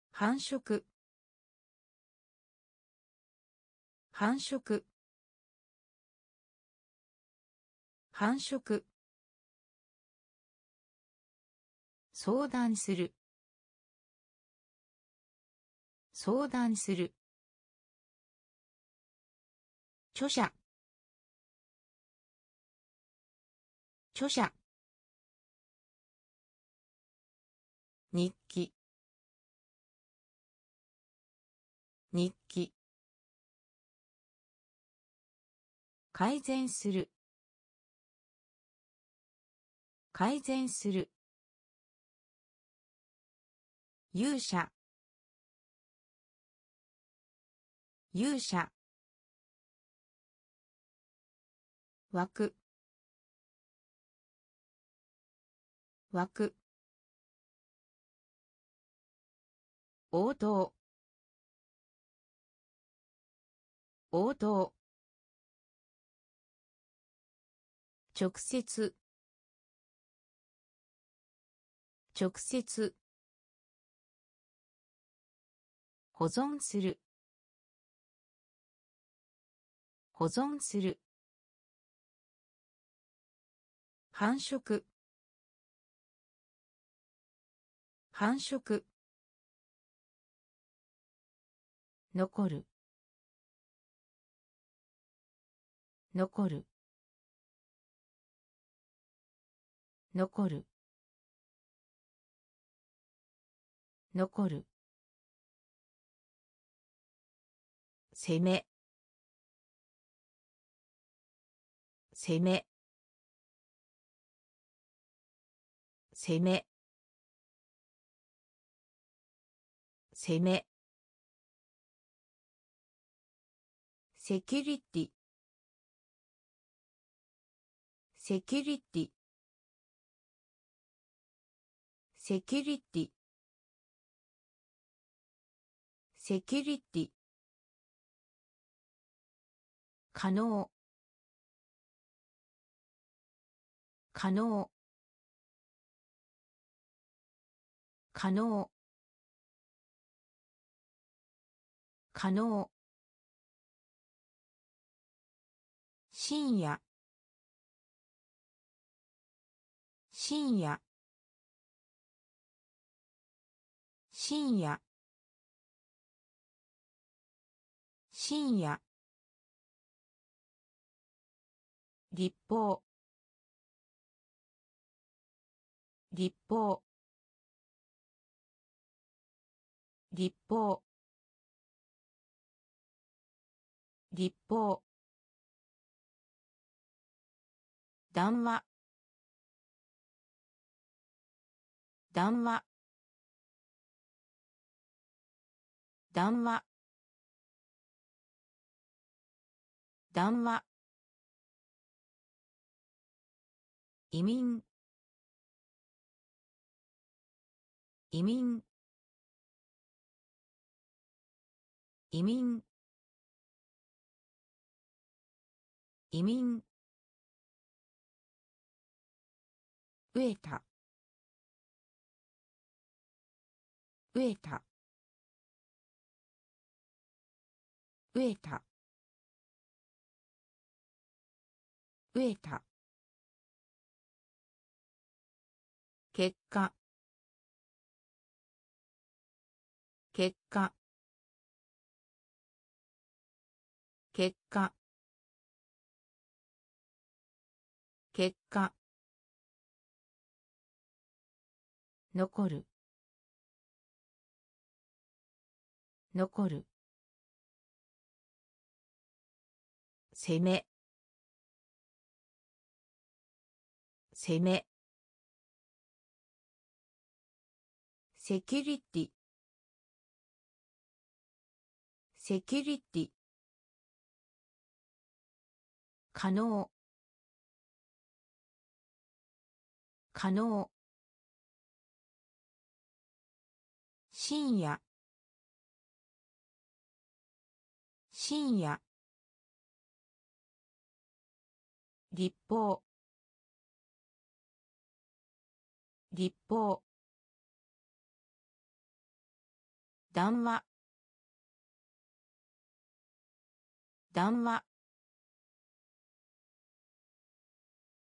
Speaker 1: 繁殖繁殖繁殖相談する相談する著者著者改善する改善する勇者勇者枠枠応答応答直接直接保存する保存する繁殖繁殖残る残る残る残る攻め攻め攻め攻めセキュリティセキュリティセキュリティセキュリティ可能可能可能可能深夜深夜深夜深夜立法立法立法立法談話談話談話談話移民移民移民移民植えた植えた植えた植えた結果結果結果結果残る残る攻め攻めセキュリティセキュリティ可能可能深夜深夜立法立法談話談話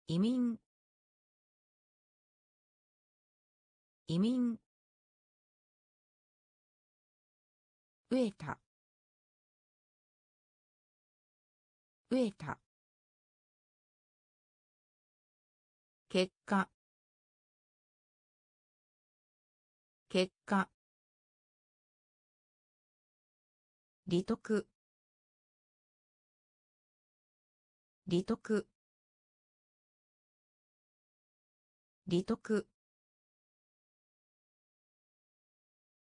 Speaker 1: 移民移民植えた植えた結果結果利得利得利得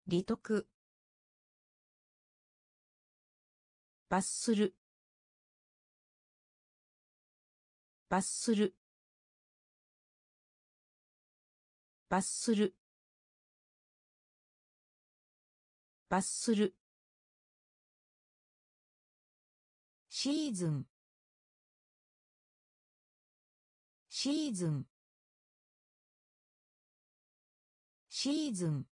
Speaker 1: 利得罰する罰する罰する罰するシーズンシーズンシーズン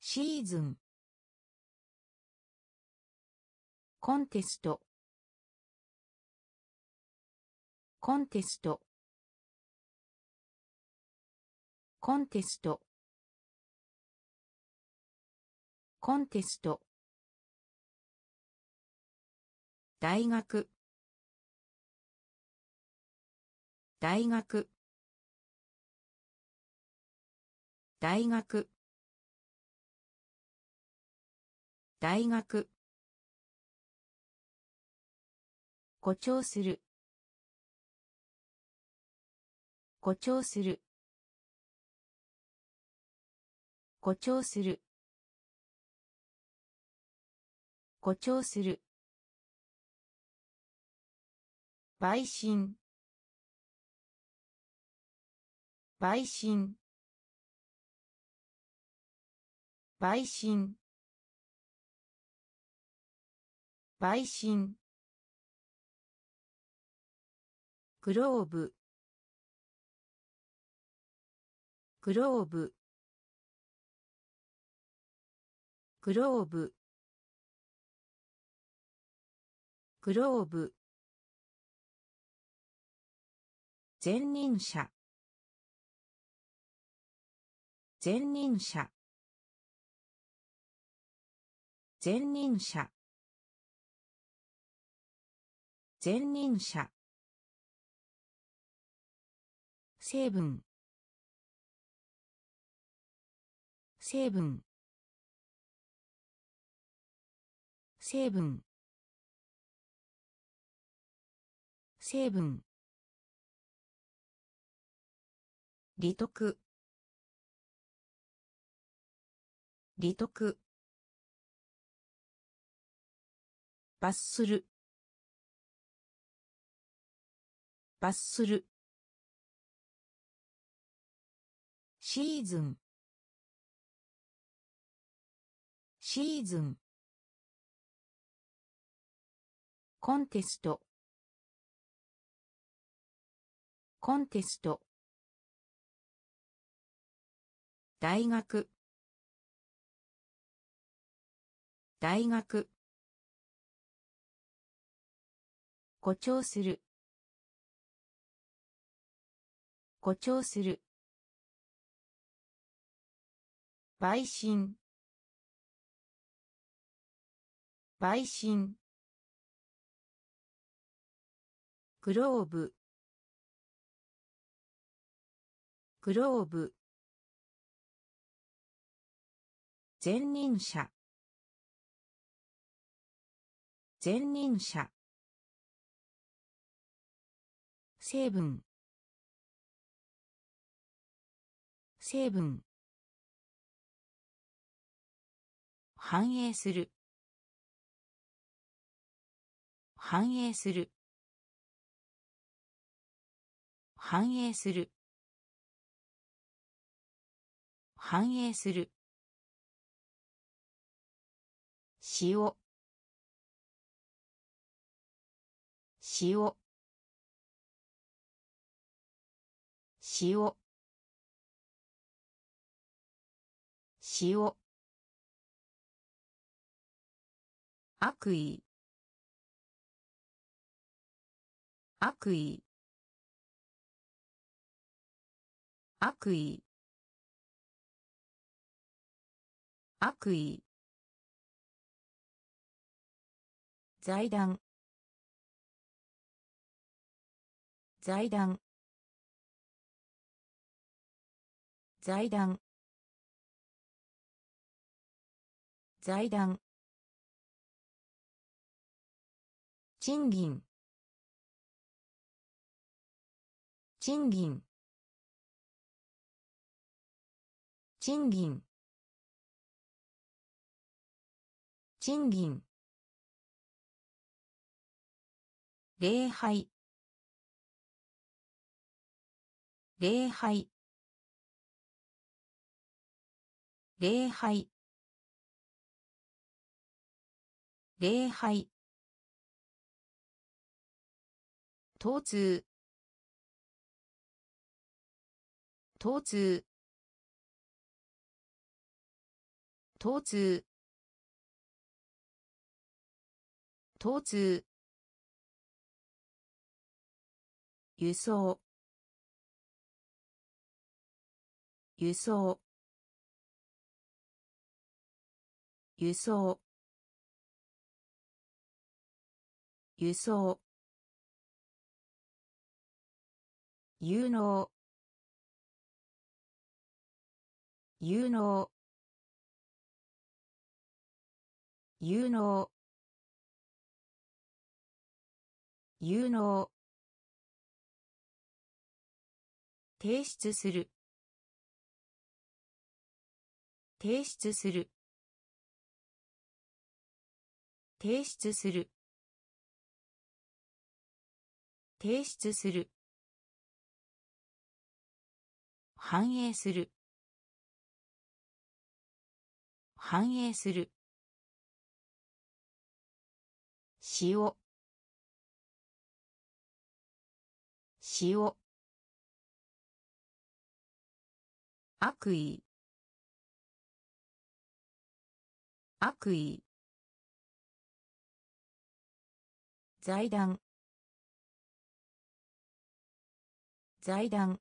Speaker 1: シーズンコンテストコンテストコンテストコンテスト大学大学大学大学誇張する誇張する誇張する誇張する陪審陪審陪審陪審グローブグローブグローブグローブ前任者前任者前任者前任者成分成分成分成分利得利得罰する罰するシーズンシーズンコンテストコンテスト大学大学誇張する誇張する陪審陪審グローブグローブ前任者前任者成分成分反映する反映する反映する反映する塩塩塩塩悪意悪意悪意悪意財団財団財団財団賃金賃金賃金賃金礼拝礼拝礼拝礼拝疼痛疼痛疼痛疼痛輸送輸送輸送輸送有能有能有能有能提出する提出する提出する提出する反映する反映する塩塩悪意悪意財団財団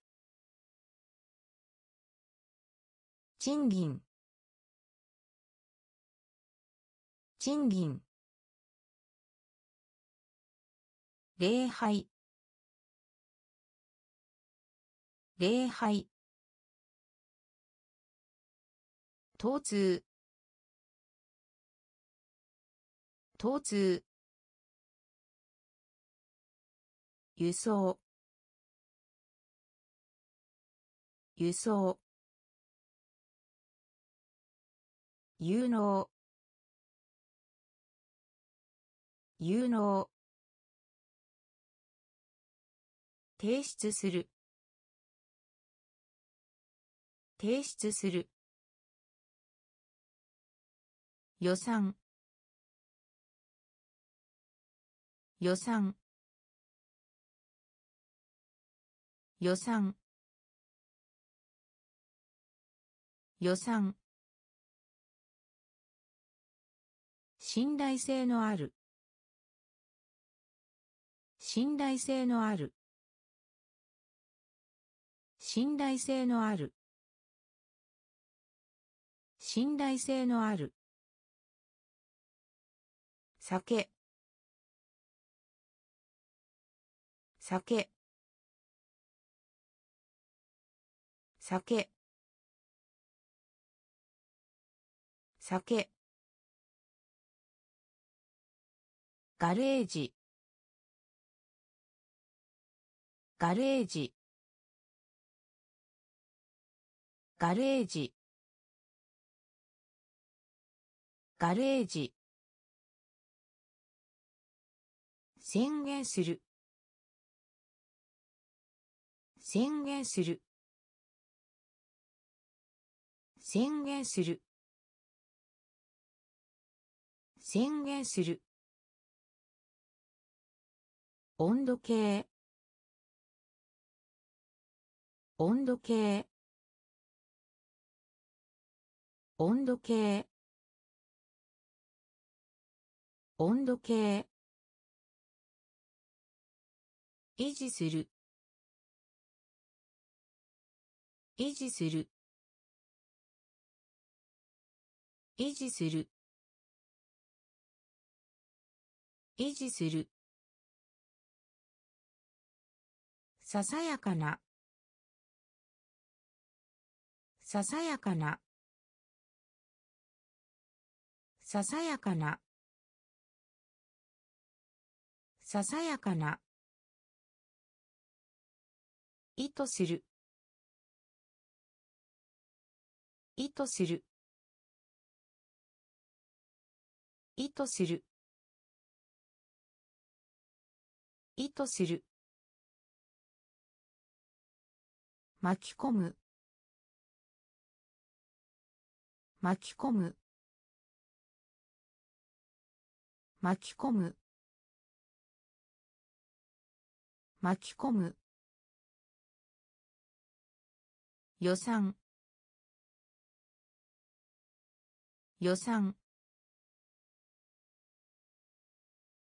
Speaker 1: 賃金賃金礼拝礼拝疼痛疼痛輸送輸送有能有能提出する提出する予算予算予算予算信頼性のある信頼性のある信頼性のある信頼性のある酒酒酒酒ガレージガレージガレージガレージ宣言する宣言する宣言する宣言する温度計温度計温度計温度計維持する維持する維持する維持するささやかなささやかなささやかなささやかな意図する意図する意図する意図する巻き込む巻き込む巻き込む巻き込む予算予算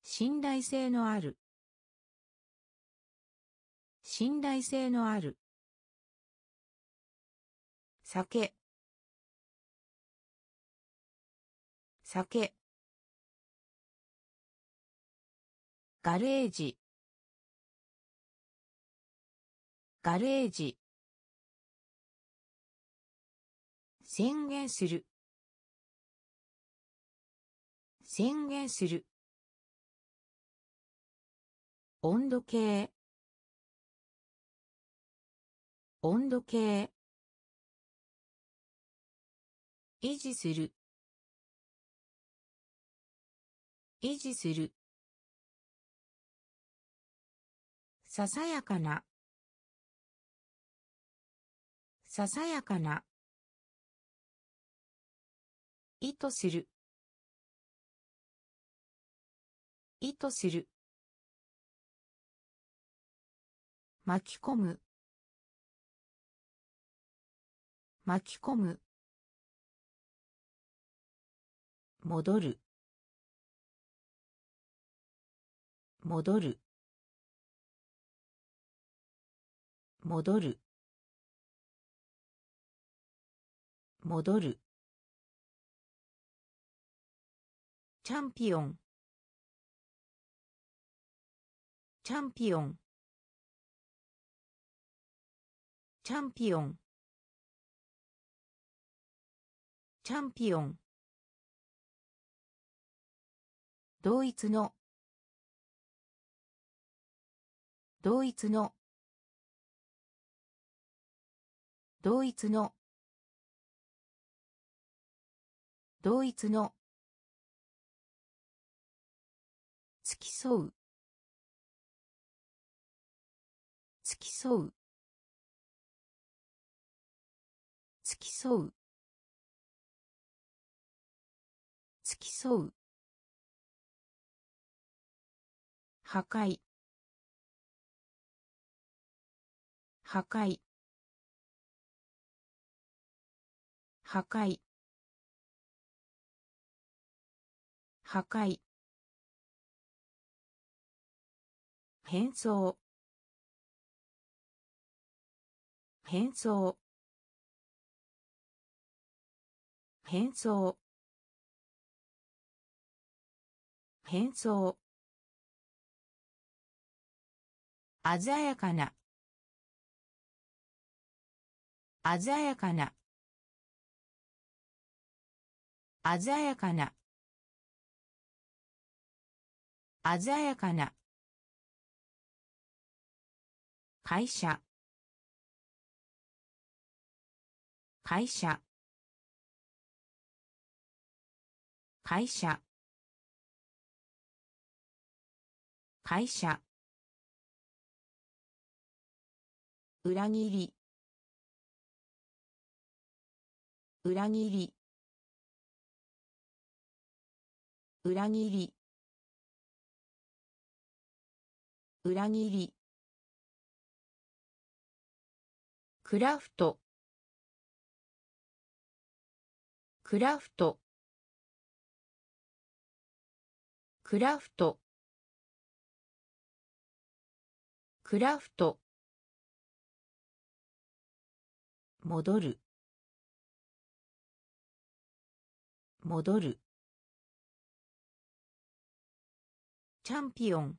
Speaker 1: 信頼性のある信頼性のある酒酒ガレージガレージ宣言する宣言する温度計温度計維持する維持するささやかなささやかな意図する意図する巻き込む巻き込む戻る戻る戻る戻るチャンピオンチャンピオンチャンピオンチャンピオン同一の同一の同一の同一の付き添う付き添う付き添う付き添う破壊破壊破壊破壊変装変装変装変装鮮やかな鮮やかな鮮やかな鮮やかな会社会社会社会社裏切り裏切り裏切り裏切りクラフトクラフトクラフトクラフト戻る戻るチャンピオン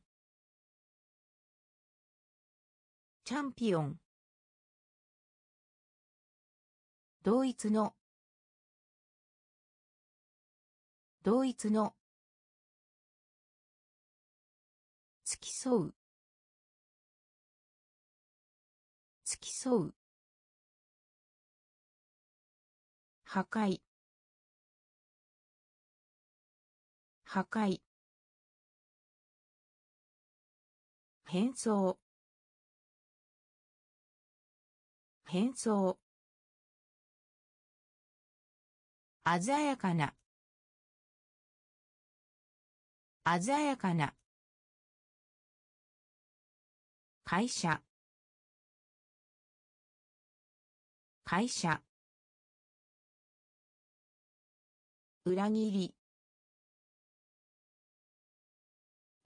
Speaker 1: チャンピオン同一の同一の付き添う付き添う破壊破壊変装変装鮮やかな鮮やかな会社会社裏切り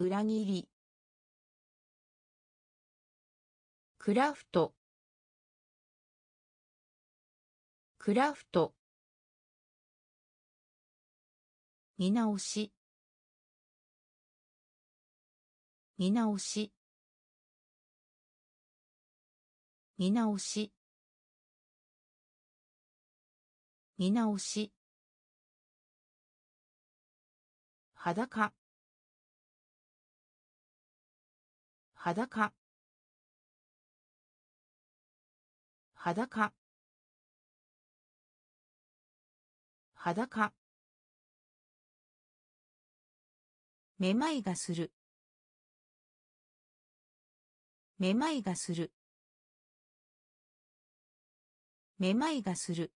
Speaker 1: 裏切りクラフトクラフト見直し見直し見直し見直し裸裸裸裸めまいがするめまいがするめまいがする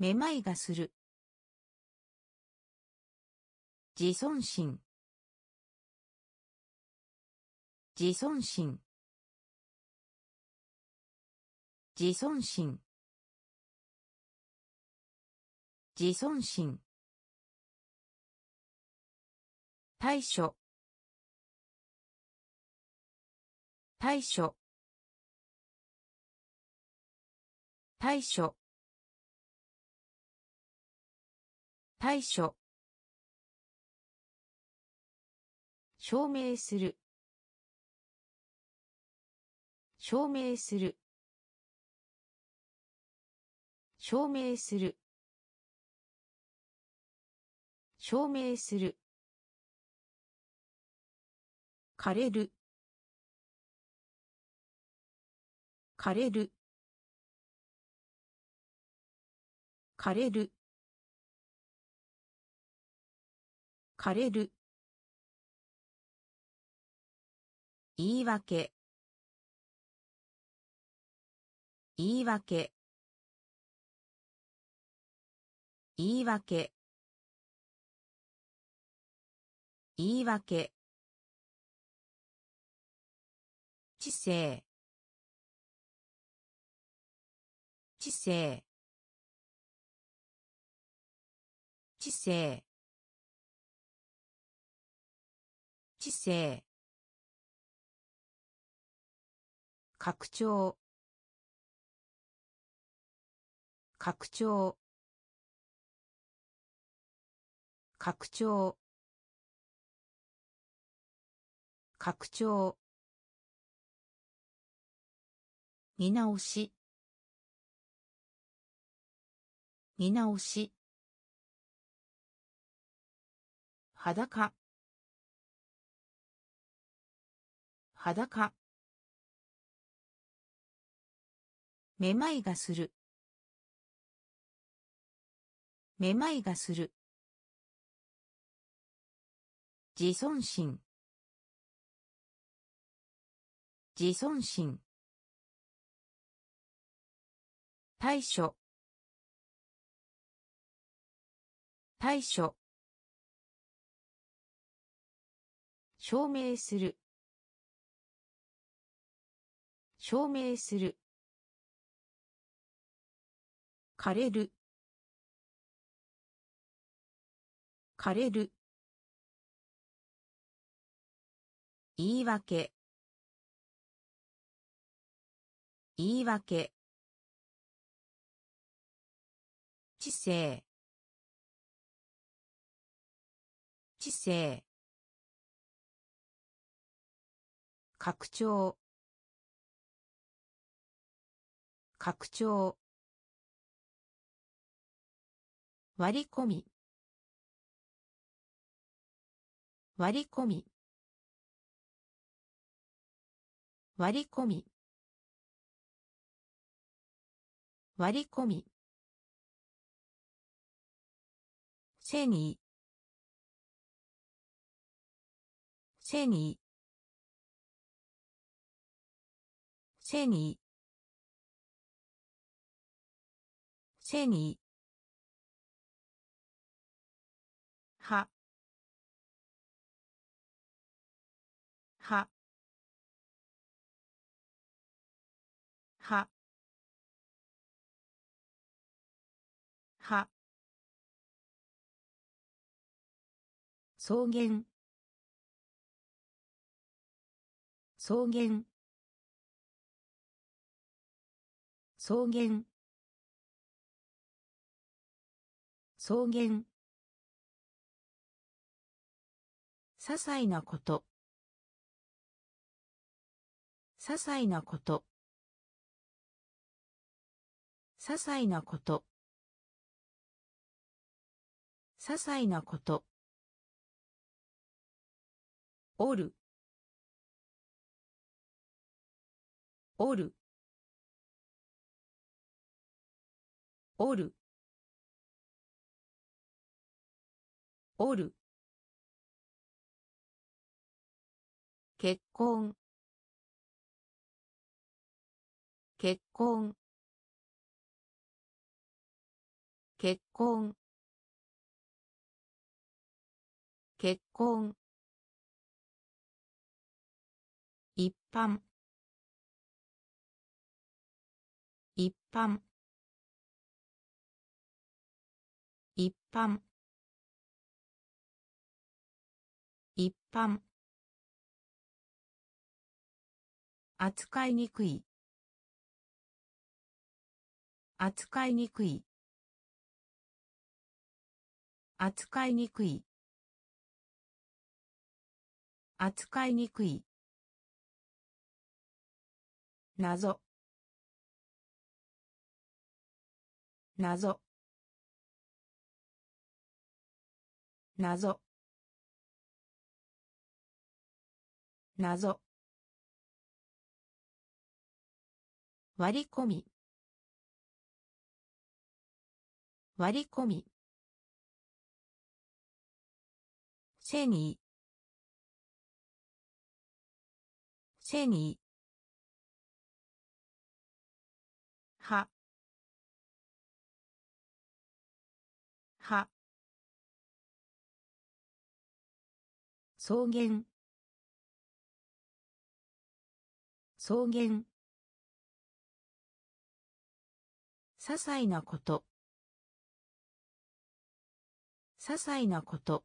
Speaker 1: めまいがする自尊心自尊心自尊心自尊心対処対処対処対処証明する証明する証明する証明する枯れる枯れる枯れる枯れる言い訳言い訳言い訳言い訳知性知性知性知性拡張拡張拡張拡張見直し見直し裸裸めまいがするめまいがする自尊心自尊心対処対処証明する証明する枯れる枯れる言い訳言い訳知性知性拡張拡張割り込み割り込み割り込み割り込みせに。せに。草原草原草原草原些細なこと些細なこと些細なこと些細なことおるおるおるおる結婚結婚結婚結婚般一般一般一般扱いにくい扱いにくい扱いにくい扱いにくい謎謎謎謎割り込み割り込みセニーセ草原草原些細なこと些細なこと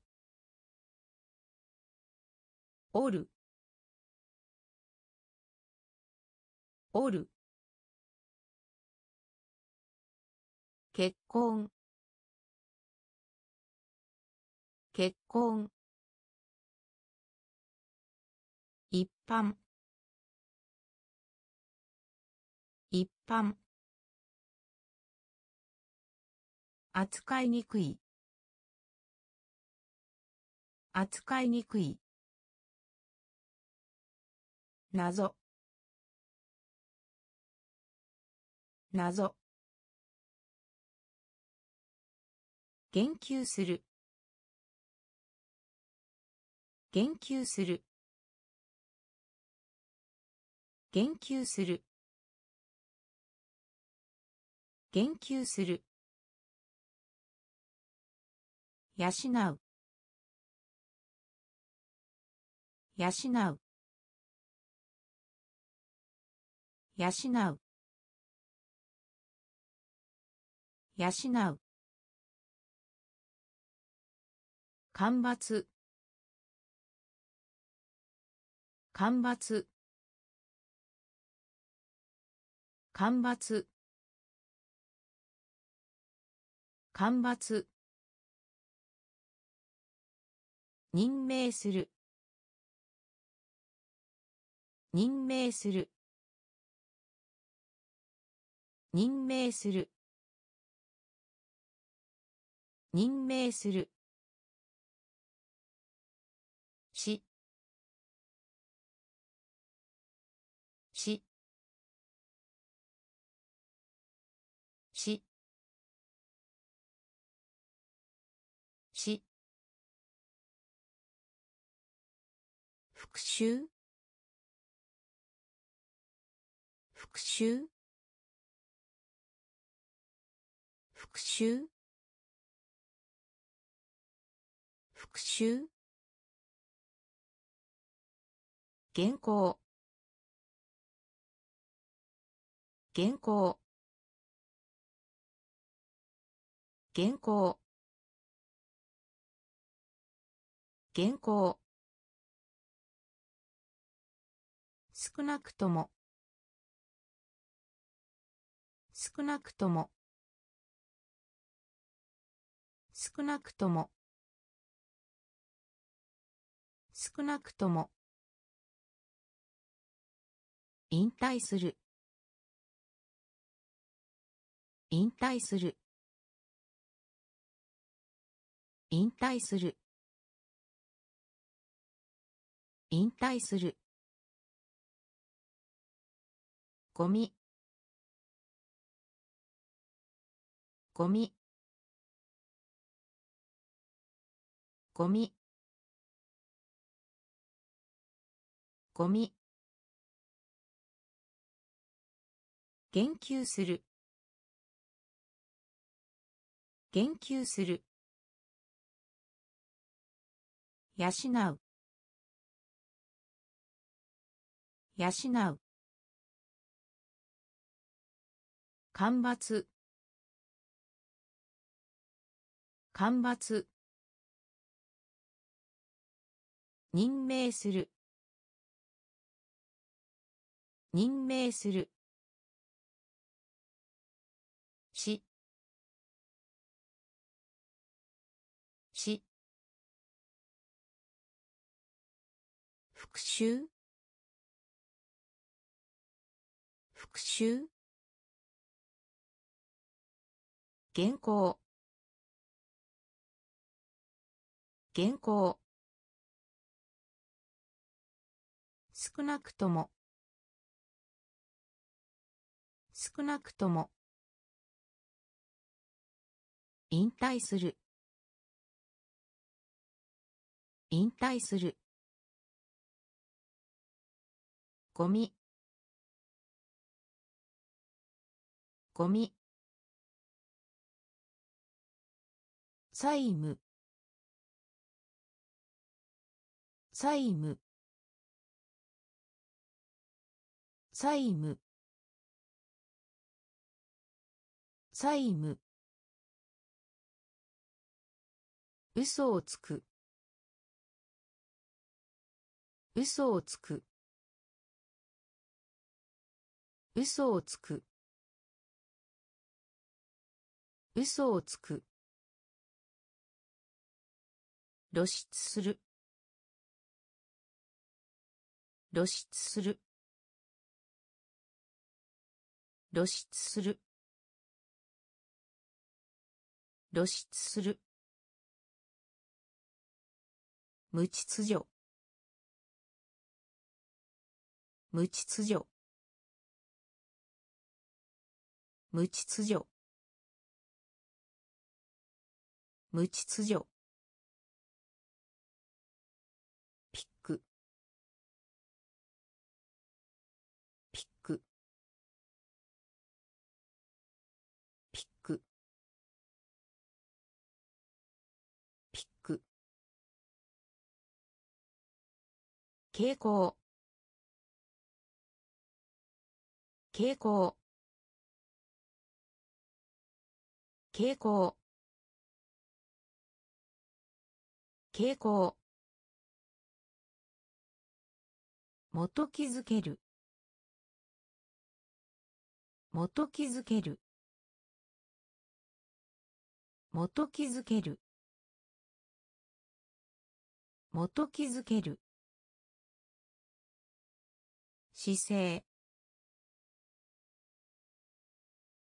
Speaker 1: おるおる結婚結婚般一般扱いにくい扱いにくい謎謎言及する言及する言及する言及する養う養う養う養う干ばつ干ばつ干ばつ干ばつ任命する任命する任命する任命する復讐復讐復讐復讐原稿原稿原稿原稿少なくとも少なくとも少なくとも少なくとも引退する引退する引退する引退するゴミゴミゴミゴミ言及する言及する養う養う干ばつ干ばつ任命する任命するしし復讐復讐原稿原稿少なくとも少なくとも引退する引退するゴミゴミ債務債務債務債務嘘をつく嘘をつく嘘をつく嘘をつく露出する露出する露出する露出する無秩序無秩序無秩序無秩序傾向傾向傾向傾向元気づける元気づける元気づける元気づける姿勢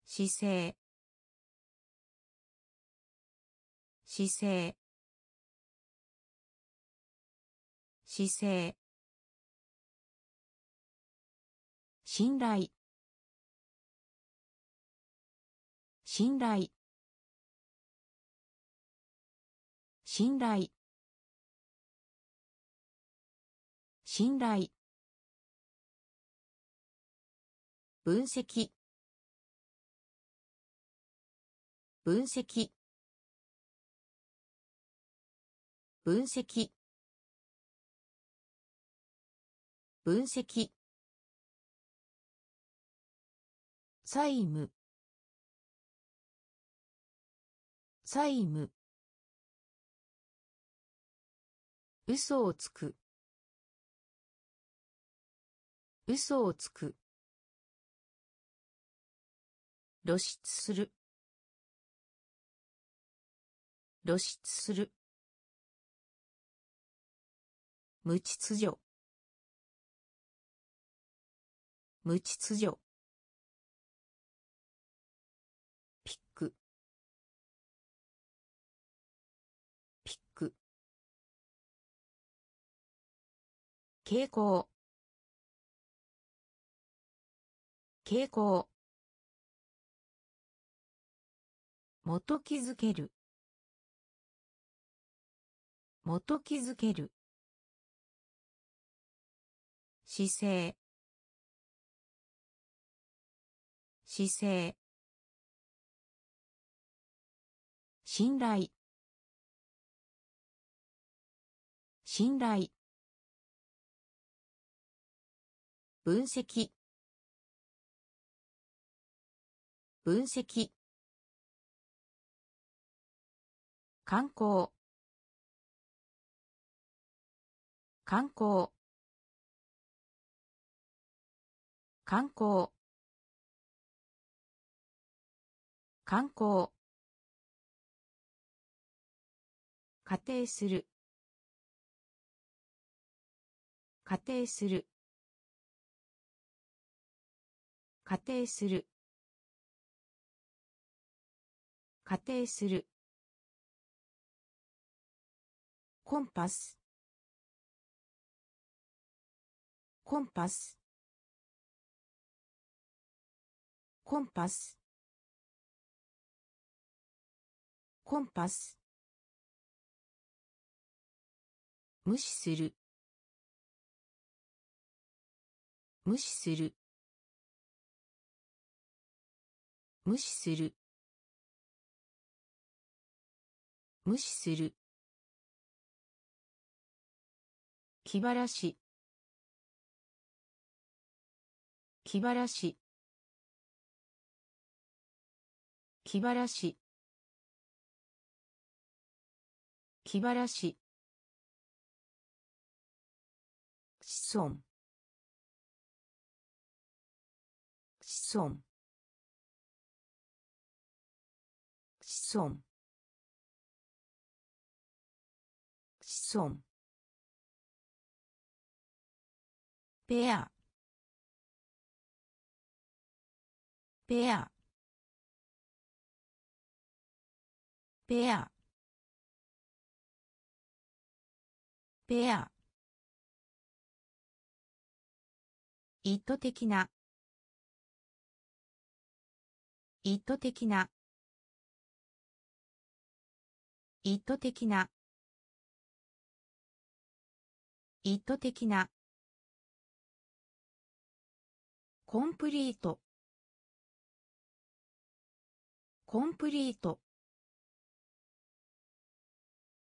Speaker 1: 姿勢姿勢姿勢信頼信頼信頼信頼分析分析分析分析債務債務嘘をつく嘘をつく露出する露出する無秩序無秩序ピックピック傾向傾向元気づける元気づける姿勢姿勢信頼信頼分析分析観光観光観光観光仮定する仮定する仮定する仮定するコンパスコンパスコンパスコンパス無視する無視する無視する無視する気晴らし気晴らし気晴らし気晴らし子孫子孫子孫子孫ペアペアペアペア意図的な意図的な意図的な意図的なコンプリートコンプリート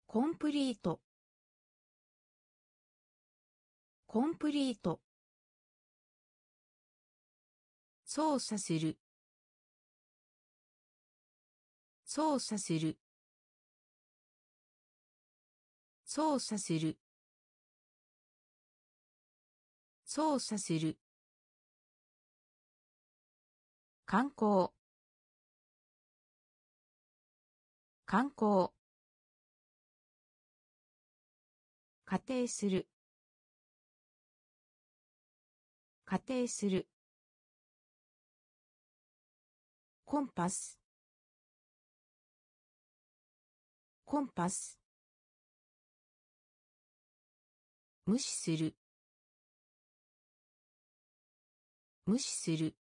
Speaker 1: コンプリートコンプリート操作する操作する操作する操作する観光観光仮定する仮定するコンパスコンパス無視する無視する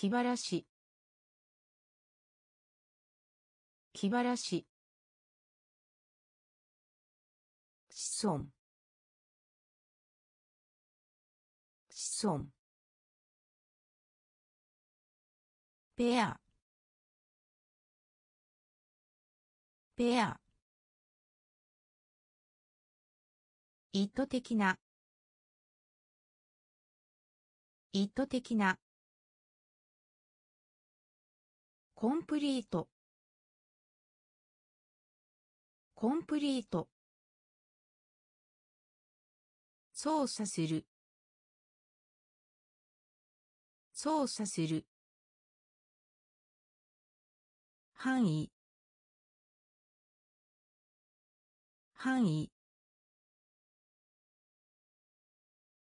Speaker 1: 気晴らし気晴らし子孫子孫ペアペア意図的な意図的なコンプリートコンプリート操作する操作する範囲範囲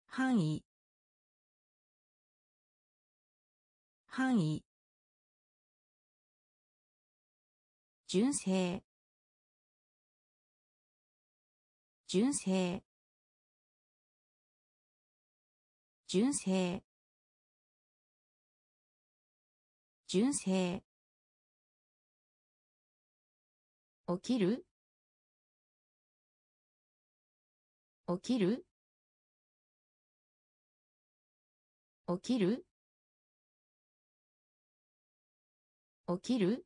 Speaker 1: 範囲範囲純正純正純正純正起きる起きる起きる起きる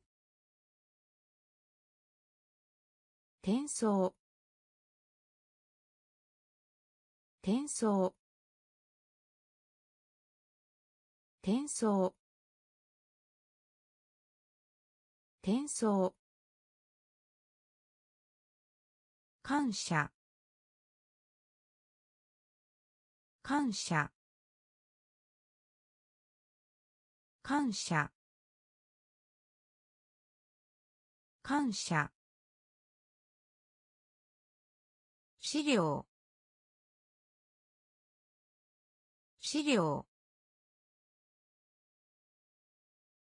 Speaker 1: 転送転送転送転送感謝感謝感謝感謝資料資料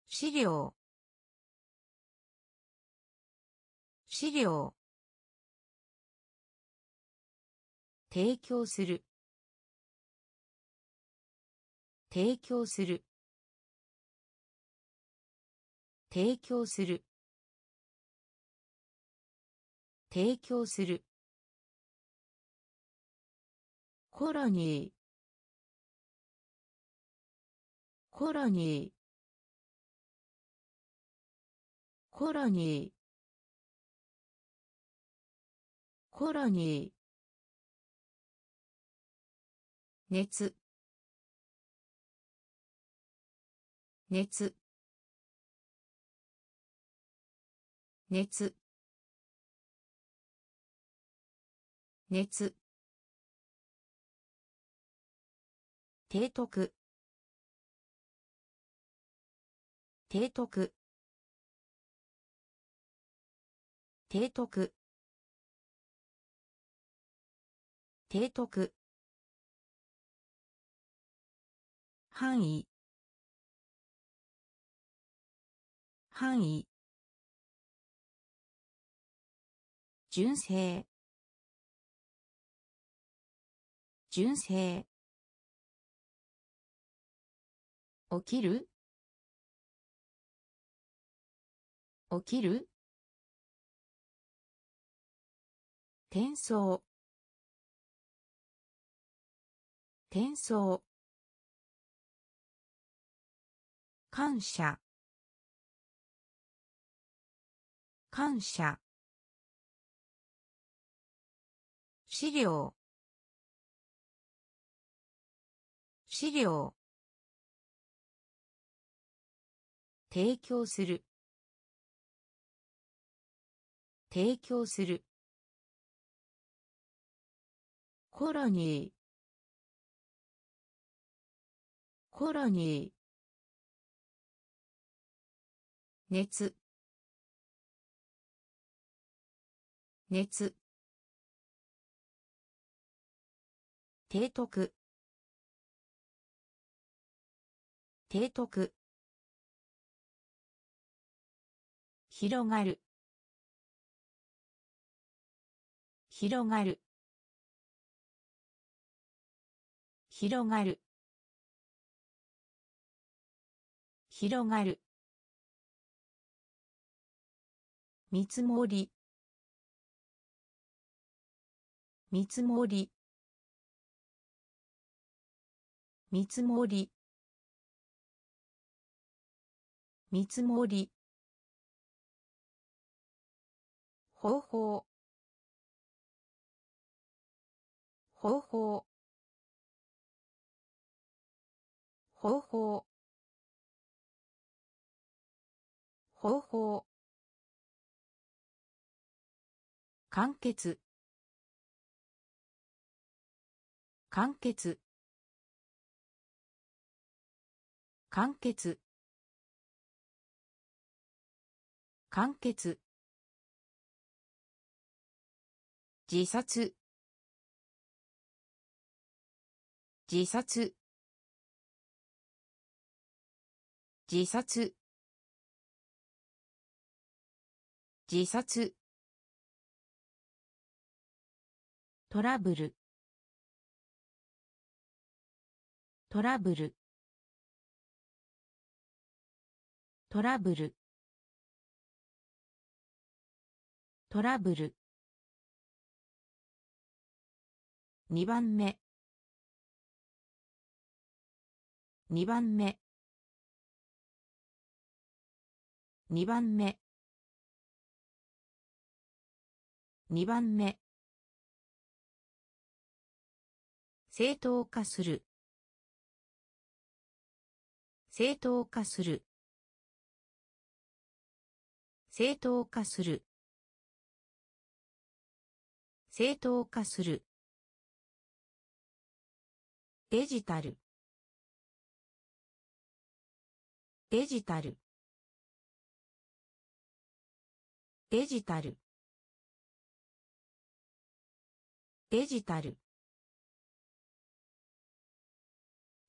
Speaker 1: 資料資料提供する提供する提供する提供するコロニーコロニーコロニーコロニー熱熱熱熱提督提督提督提督範囲範囲純正純正起きる起きる転送転送感謝感謝資料資料提供する提供するコロニーコロニー熱熱提督提督広がる広がる広がる広がる見積もり見積もり見積もり見積もり方法方法方法方法完結完結完結完結自殺自殺自殺自殺トラブルトラブルトラブルトラブル2番目2番目2番目番目正当化する正当化する正当化する正当化するデジタルデジタルデジタルデジタル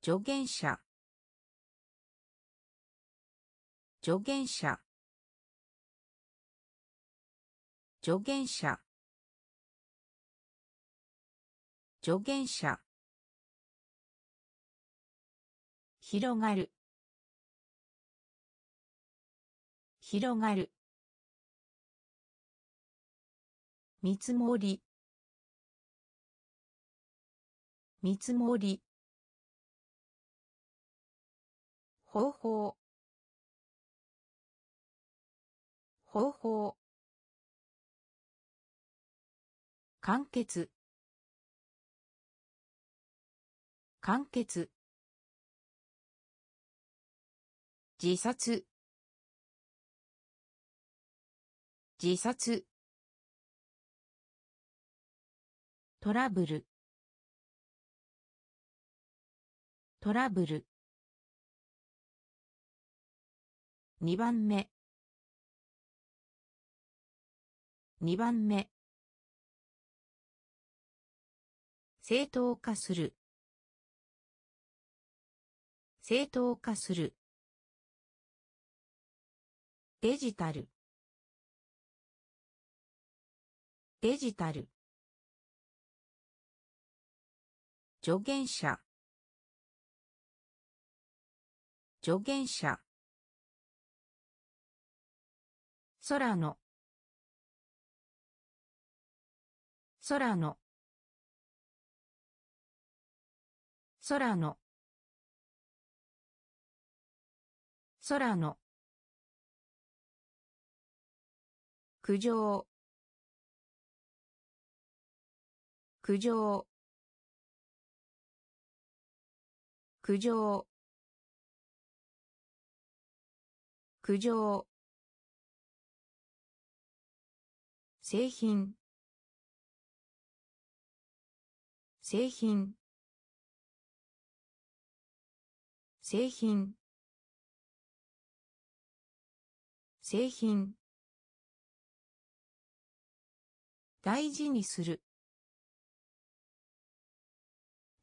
Speaker 1: 助言者助言者助言者助言者広がる広がる見積もり見積もり方法方法完結完結自殺自殺トラブルトラブル2番目2番目正当化する正当化するデジタルデジタル助言者助言者空の空の空の空の苦情苦情苦情苦情製品製品製品製品大事にする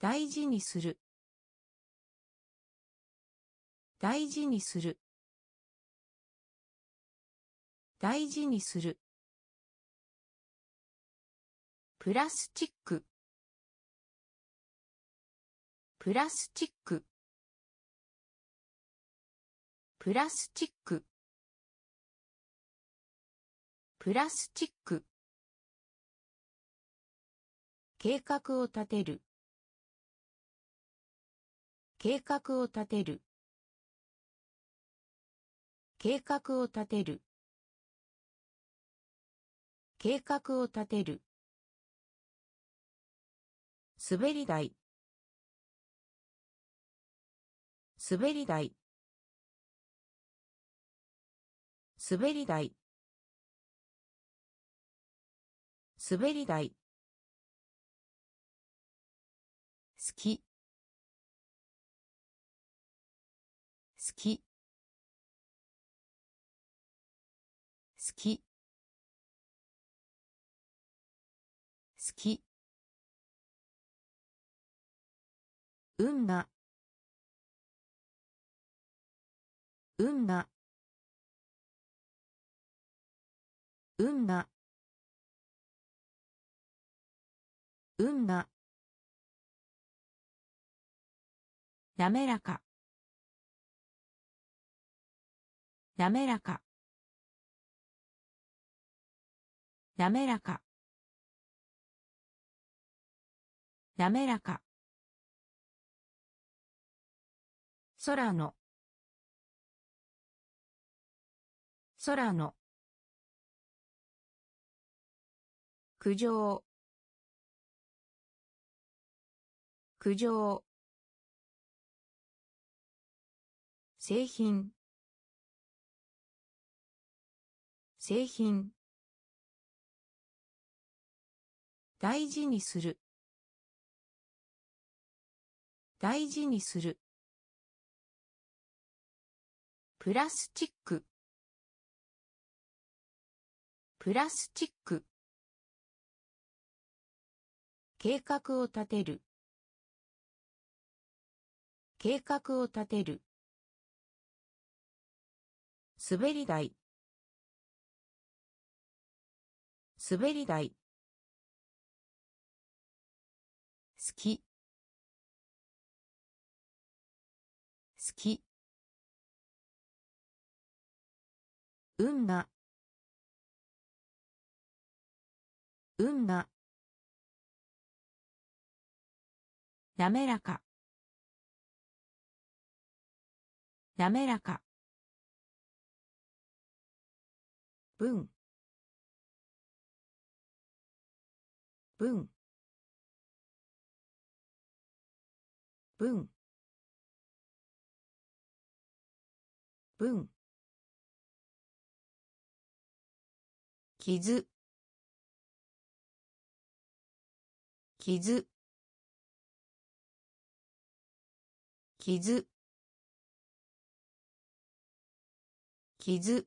Speaker 1: 大事にする大事にする大事にするプラスチックプラスチックプラスチックプラスチック計画を立てる計画を立てる計画を立てる計画を立てる滑り台滑り台滑り台滑り台好き好き好き好き運河運河運河運河なめらかなめらかなめらかなめらか空の空の苦情苦情製品製品大事にする大事にするプラスチックプラスチック計画を立てる計画を立てる滑り台滑り台好き好き運が運が滑らか滑らか文文文文傷傷傷傷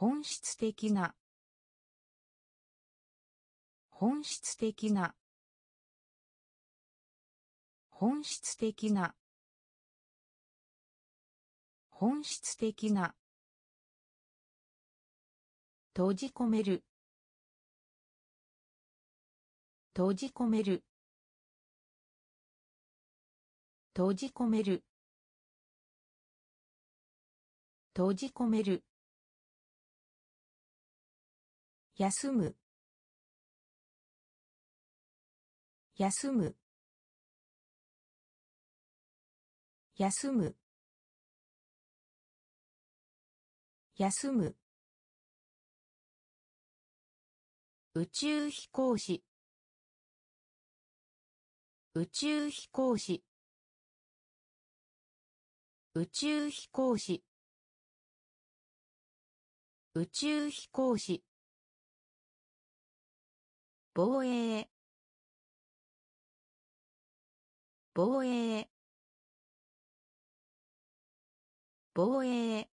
Speaker 1: 本質的な本質的な本質的な本質的な閉じ込める閉じ込める閉じ込める閉じ込める休む休む休む休む宇宙飛行士宇宙飛行士宇宙飛行士宇宙飛行士防衛防衛防衛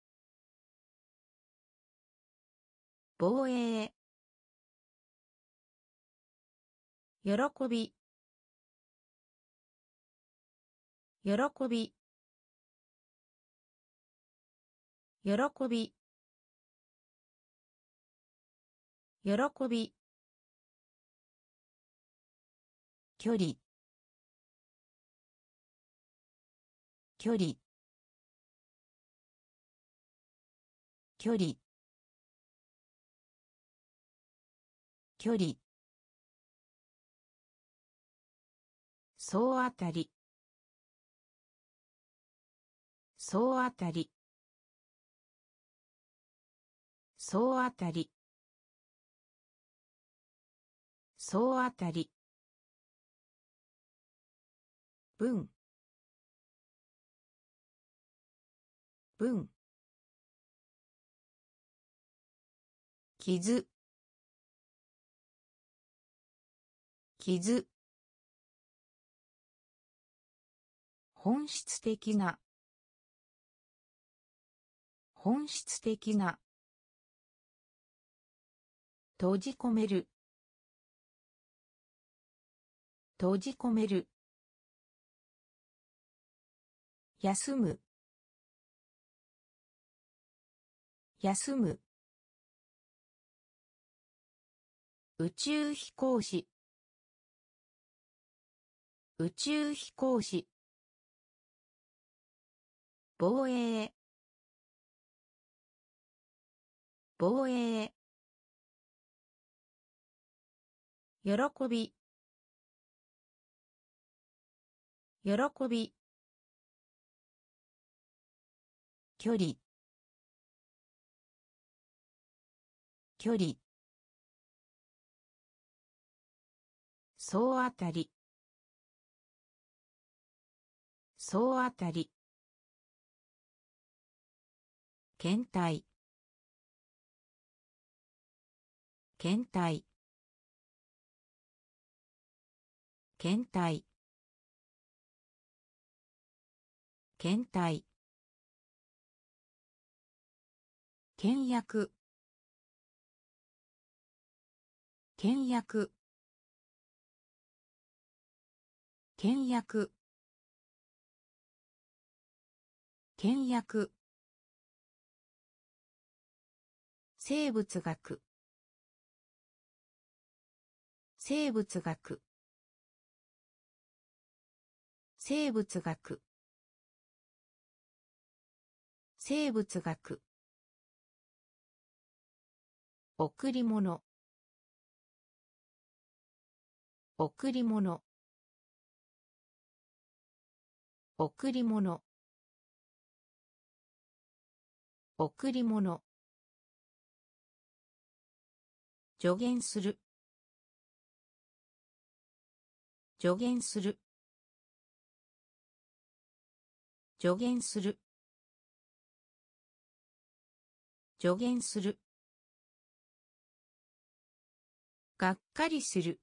Speaker 1: 防衛喜び喜び喜び喜び距離距離距離距離総当たり総当たり総当たり総当たり文文傷傷本質的な本質的な閉じ込める閉じ込める休む休む宇宙飛行士宇宙飛行士防衛防衛喜び喜び距離距離総当たり総当たり検体検体検体検体倹約倹約倹約倹約生物学生物学生物学生物学贈り物贈り物贈り物贈り物助言する助言する助言する助言するがっかりする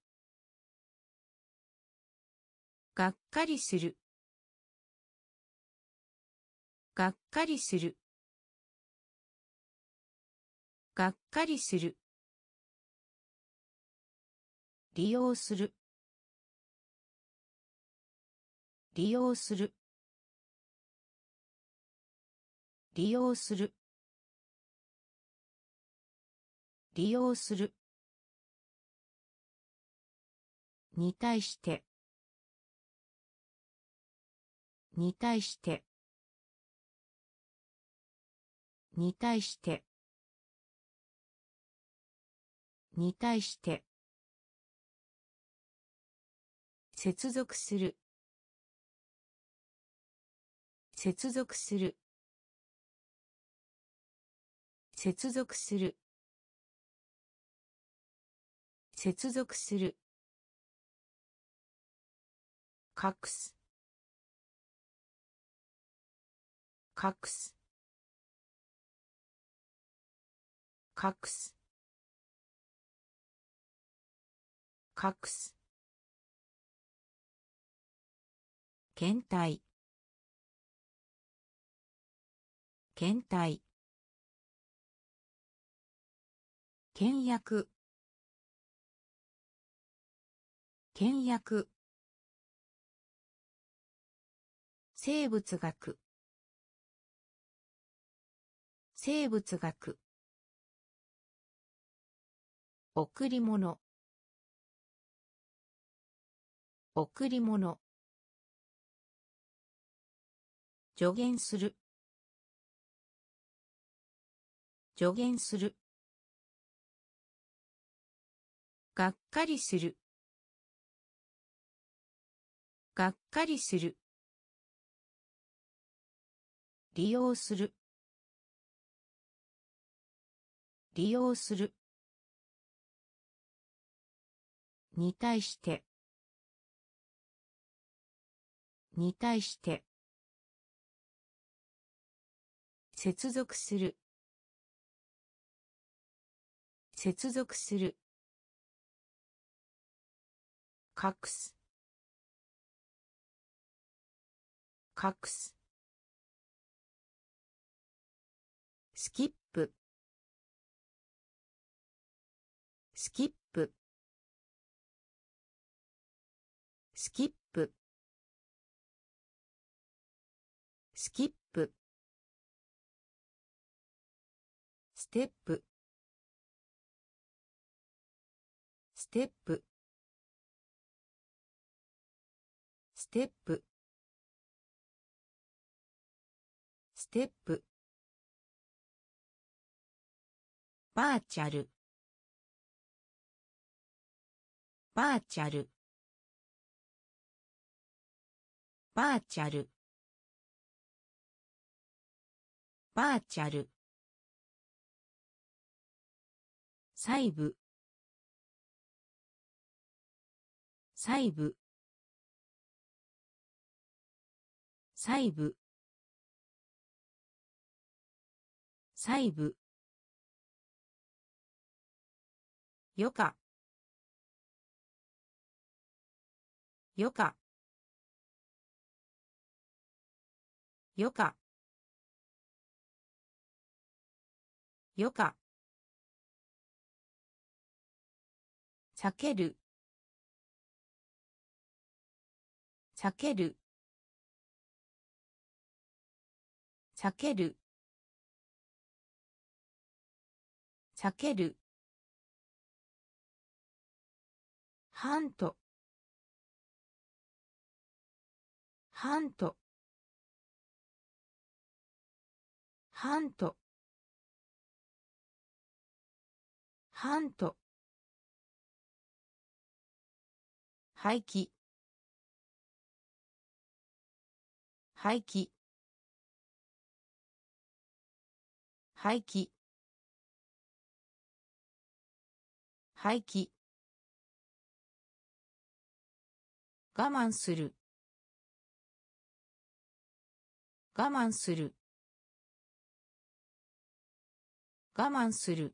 Speaker 1: がっかりするがっかりするがっかりする利用する利用する利用する利用するに対してに対してに対してに対して接続する接続する接続する接続する隠す隠す隠す隠す検体検体倹約倹約生物学生物学贈り物贈り物助言する助言するがっかりするがっかりする利用する利用するに対してに対して接続する接続する隠す隠すステップステップステップステップバーチャルバーチャルバーチャルバーチャル細部細部細部細部よかよかよかよか避ける避ける避ける避けるハントハントハントハント廃棄廃棄廃棄廃棄我慢する我慢する我慢する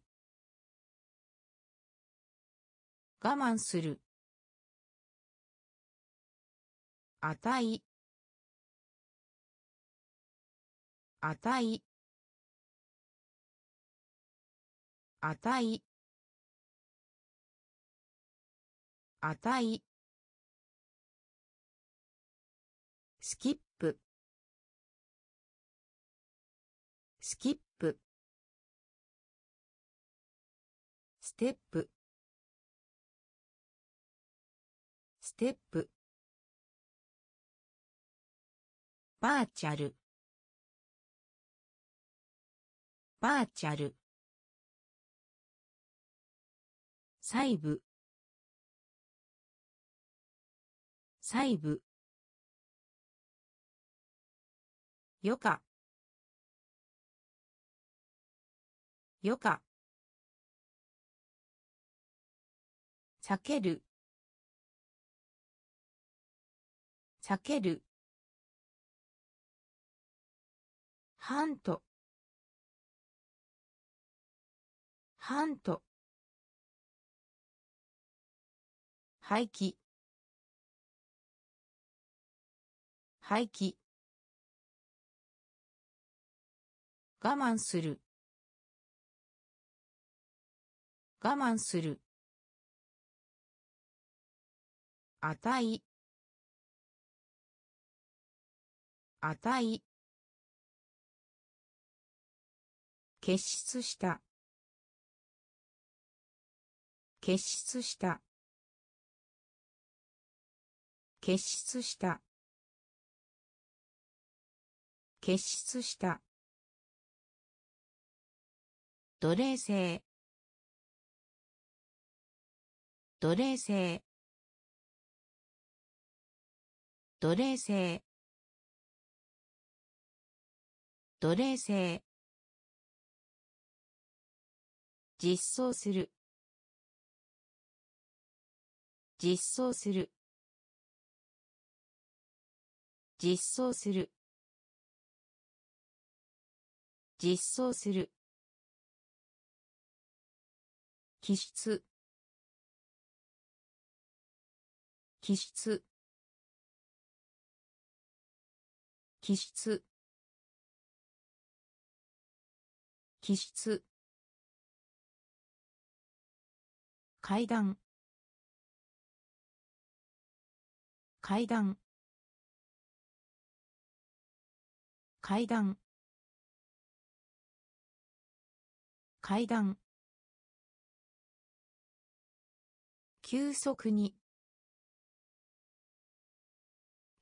Speaker 1: 我慢するあたいあたいあたいあたいスキップスキップステップステップバーチャルバーチャル細部細部よかよか避ける避けるハントハント廃棄廃棄我慢する我慢する値値結出した結出した結出した結出した奴隷制奴隷制奴隷制奴隷制実装する実装する実装する実装する気質気質気質気質階段階段階段階段急速に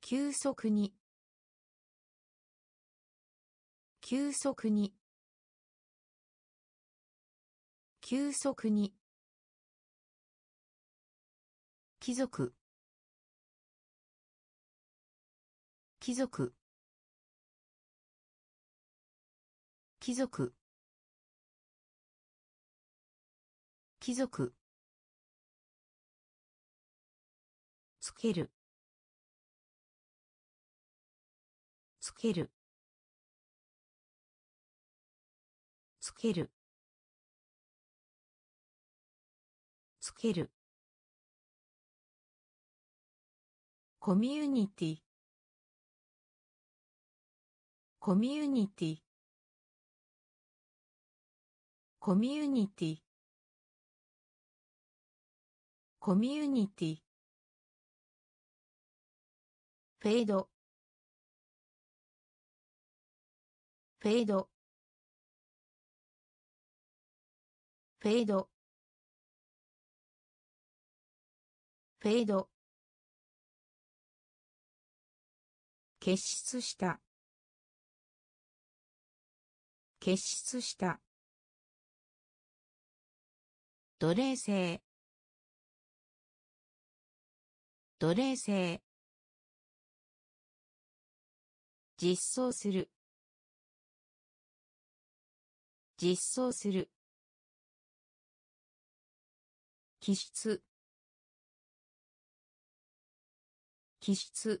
Speaker 1: 急速に急速に急速に貴族貴族貴族貴族つけるつけるつけるつけるコミュニティコミュニティコミュニティコミュニティフェードフェードフェードフェード結出した結出した奴隷制奴隷制実装する実装する気質気質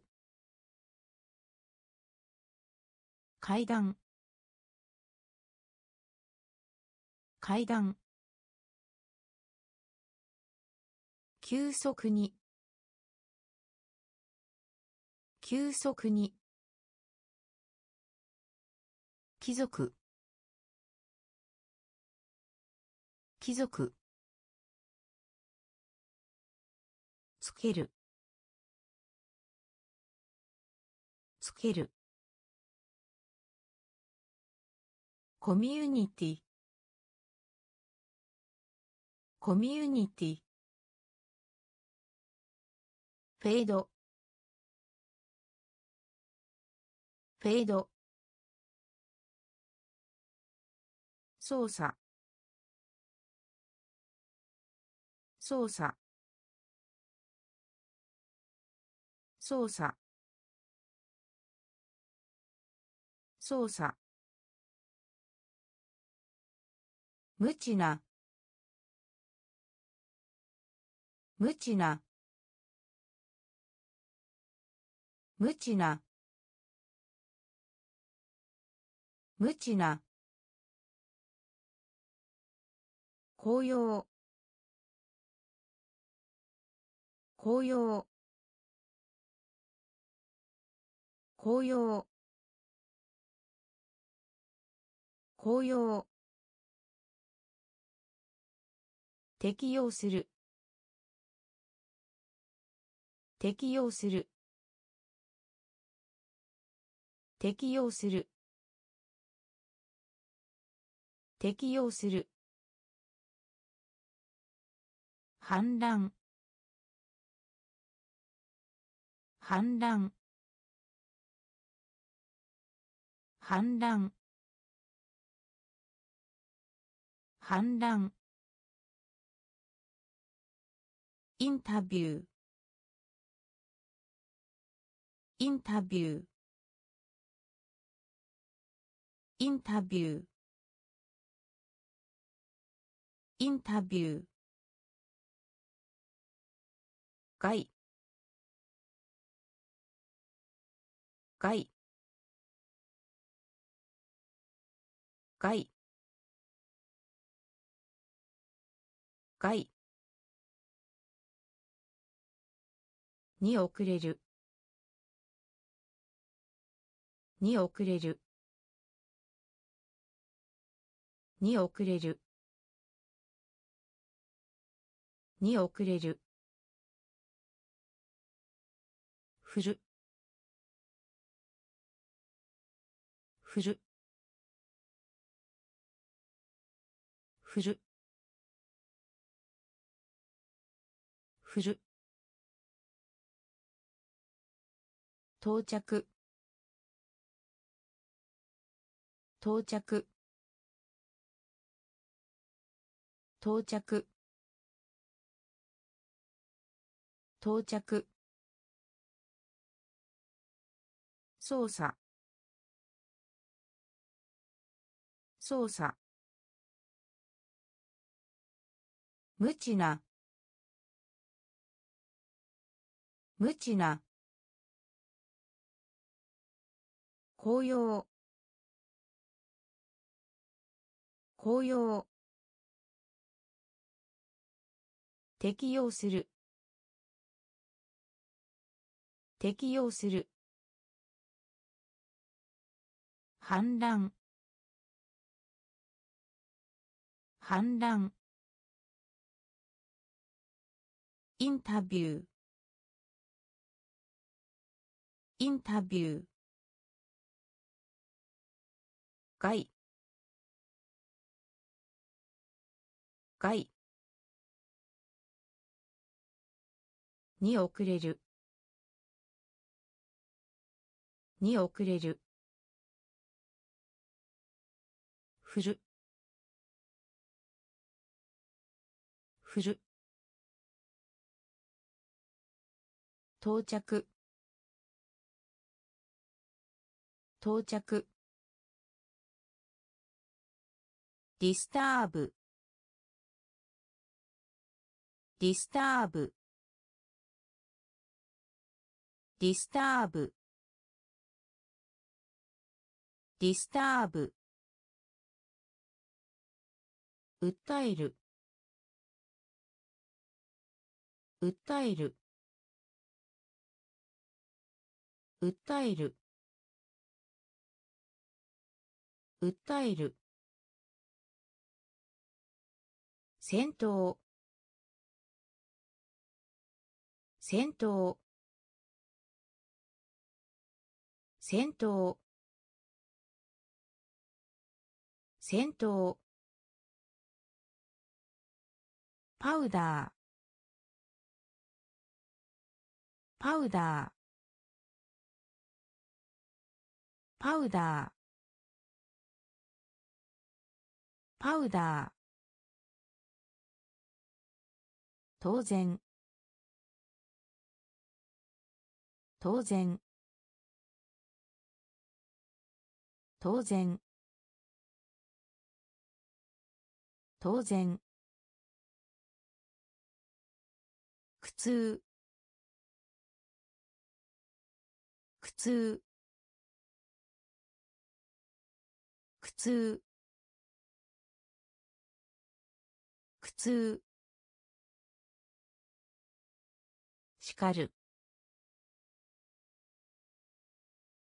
Speaker 1: 階段階段急速に急速に貴族貴族つけるつけるコミュニティコミュニティフェードフェード操作操作操作操作無知な無知な無知な無知な紅葉紅葉紅葉紅葉適用する適用する適用する適用する反乱反乱反乱反乱インタビューインタビューインタビューインタビュー害に遅れるに遅れるに遅れるに遅れるふるふるふるふる到着到着到着到着操作操作無知な無知な紅葉紅葉適用する適用する氾濫氾濫インタビューインタビュー害害に遅れるに遅れるふるふる到着到着ディスターブディスターブディスターブディターブ訴える訴える訴える訴える戦闘戦闘戦闘戦闘パウダーパウダーパウダーパウダー当然当然当然当然苦痛苦痛苦痛苦痛叱る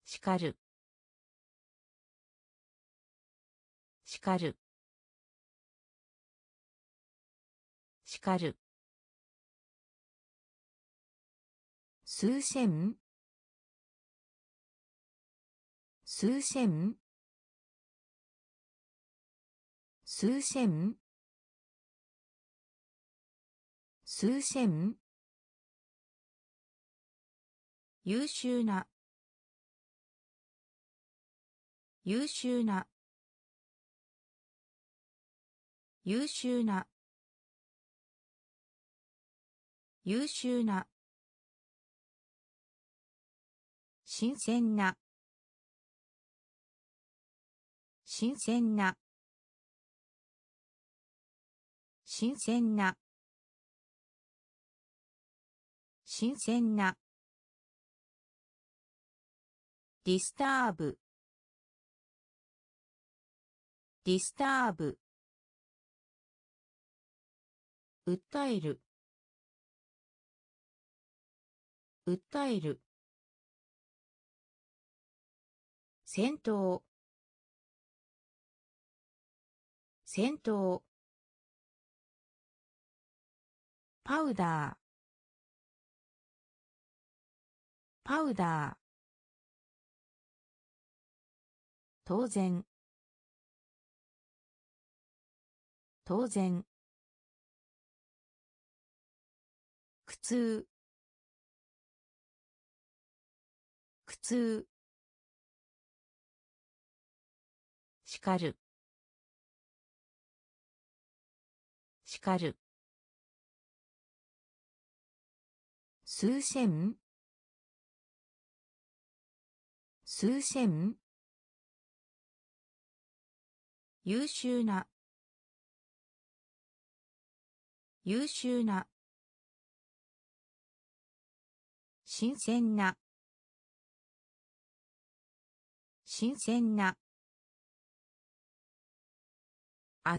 Speaker 1: 叱る叱る叱る数千数千数千数千優秀な優秀な優秀な優秀な新鮮な新鮮な新鮮な新鮮なディスターブディスターブ訴える訴える戦闘戦闘パウダーパウダー当然当然苦痛苦痛叱る叱る数千数千優秀な優秀な新鮮な新鮮な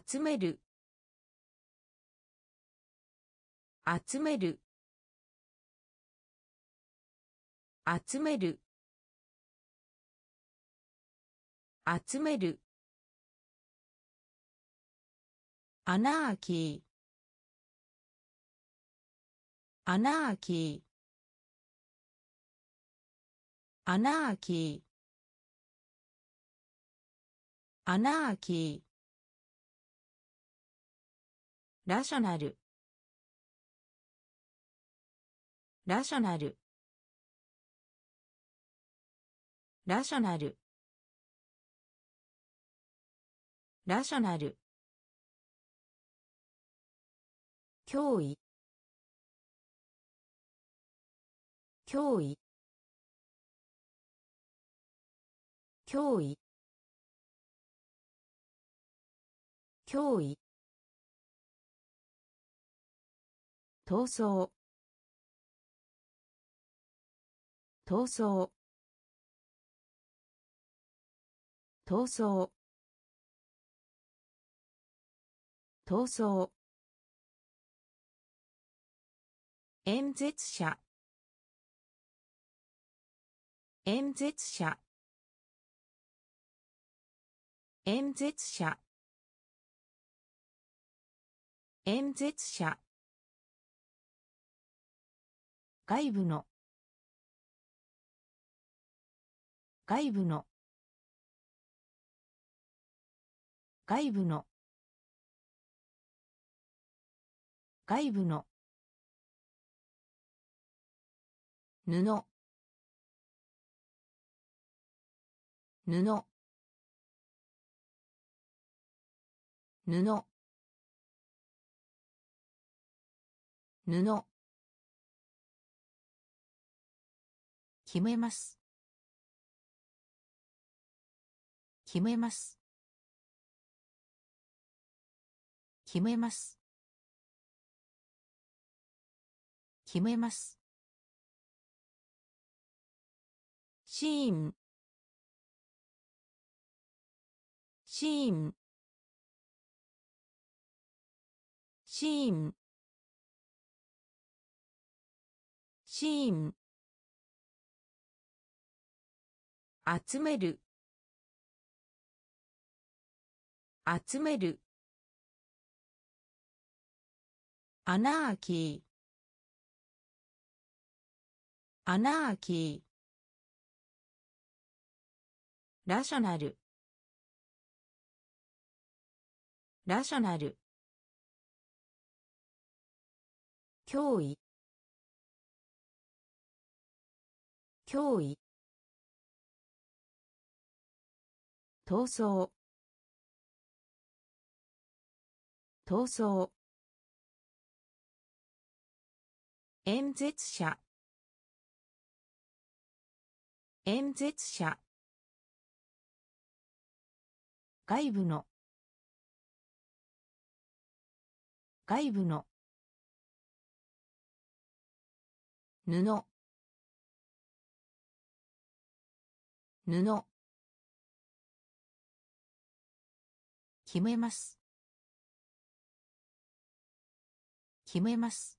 Speaker 1: 集める集める集める集めるアナーキーアナーキーアナーキーアナーキーラショナルラショナルラショナルラショナル脅威脅威脅威脅威逃走逃走逃走逃走演説者演説者演説者演説者外部の外部の外部の外部の布布布布決めます決めます決めます決めますシーンシーンシーン集める集めるアナーキーアナーキラショナルラショナル脅威脅威闘争闘争演説者演説者外部の外部の布布決めます決めます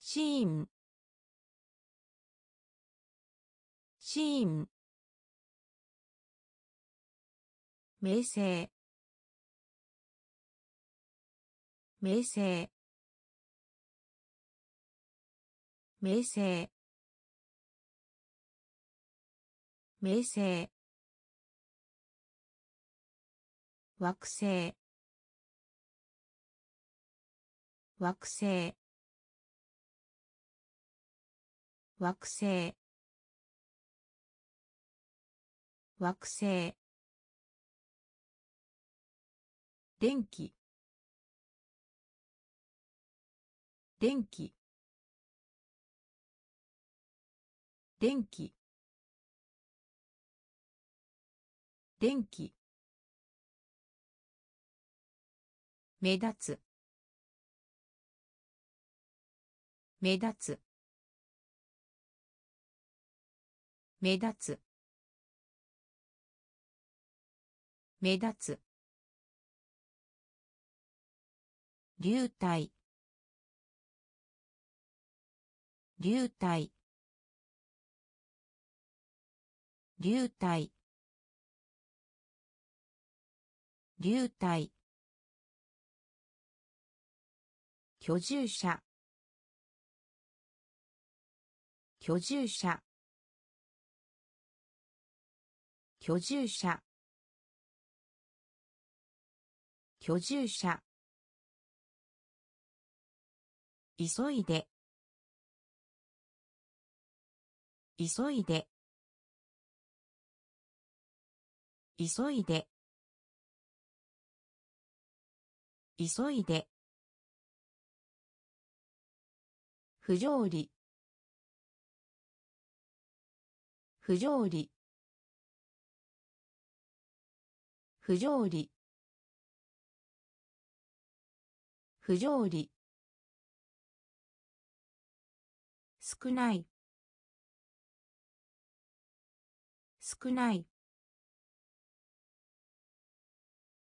Speaker 1: シーンシーン名声名声名声名声惑星惑星惑星惑星電気電気電気電気目立つ目立つ目立つ目立つ流体流体流体流体居住者居住者居住者居住者急いで急いで急いで急いで不条理不条理不条理不条理少ない少ない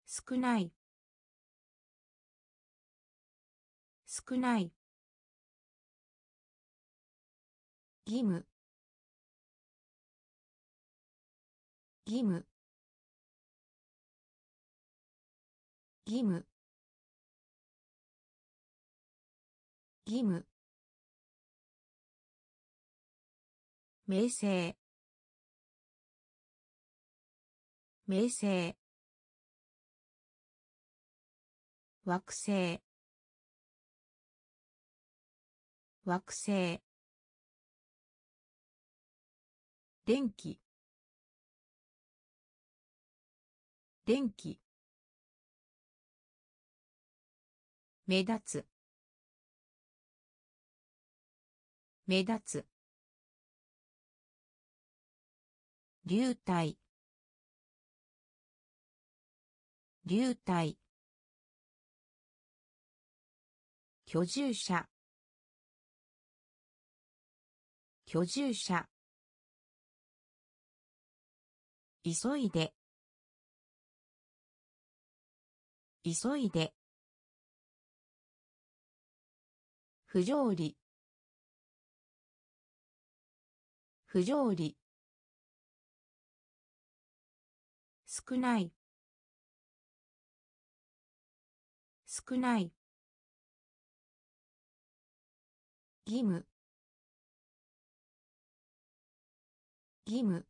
Speaker 1: 少ない少ない義務義務義務義務名声名声惑星惑星電気電気目立つ目立つ流体流体居住者居住者急いで急いで不条理不条理少ない少ない義務義務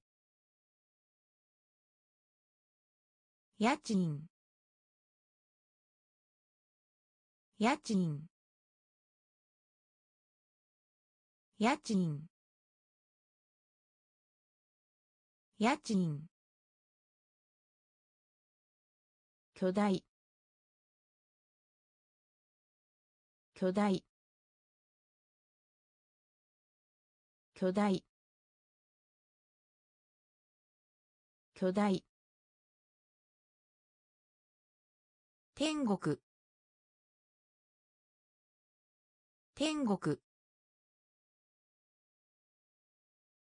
Speaker 1: 家賃家賃家賃家賃巨大巨大巨大巨大天国天国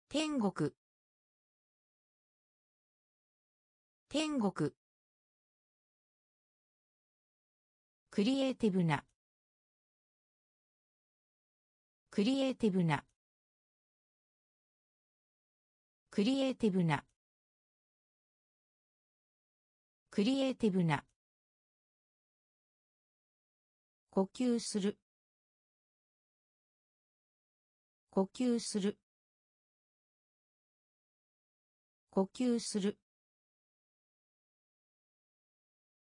Speaker 1: 天国天国クリエイティブなクリエイティブなクリエイティブなクリエイティブな呼吸する呼吸する呼吸する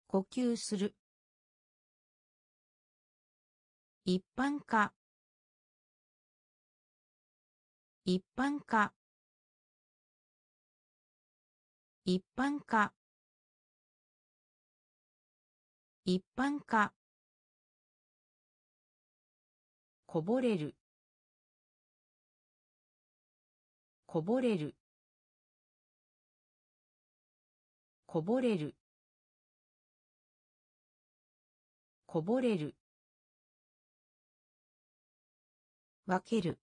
Speaker 1: 呼吸する一般化一般化一般化一般化こぼれるこぼれるこぼれるこぼれる分ける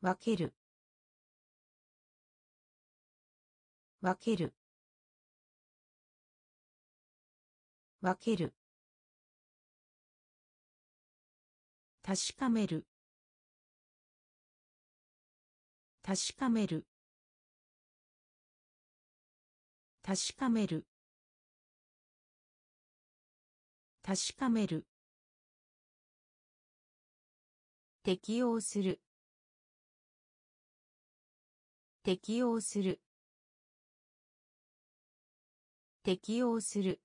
Speaker 1: 分ける分ける分ける確かめる確かめる確かめる確かめる適用する適用する適用する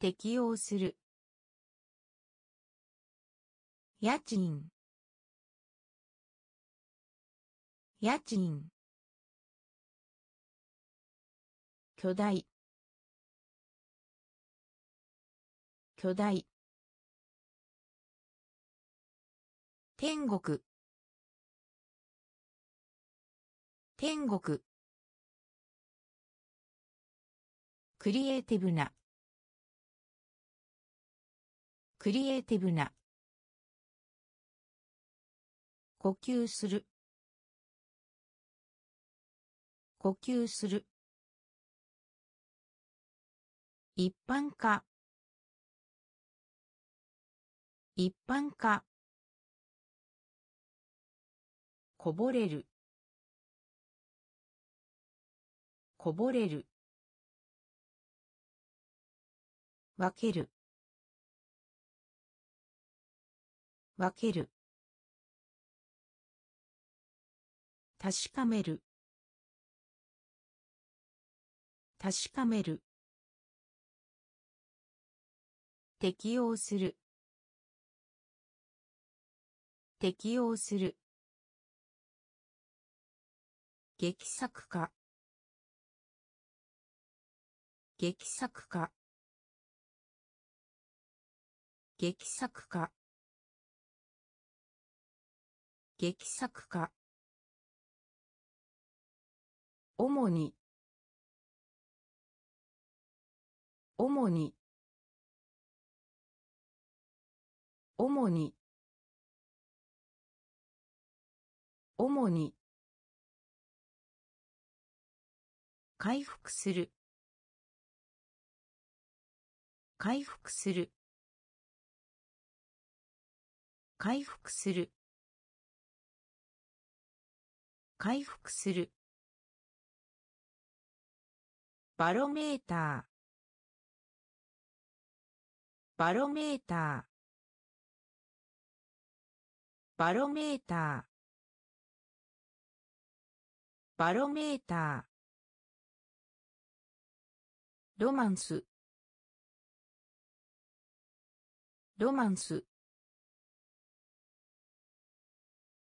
Speaker 1: 適用する家賃家賃巨大巨大天国天国クリエイティブなクリエイティブな呼吸する呼吸する一般化一般化こぼれるこぼれる分ける分ける確かめる確かめる適用する適用する劇作家劇作家劇作家劇作家主に主に主に主に回復する回復する回復する回復するバロメーターバロメーターバロメーターバロメーターロマンスロマンス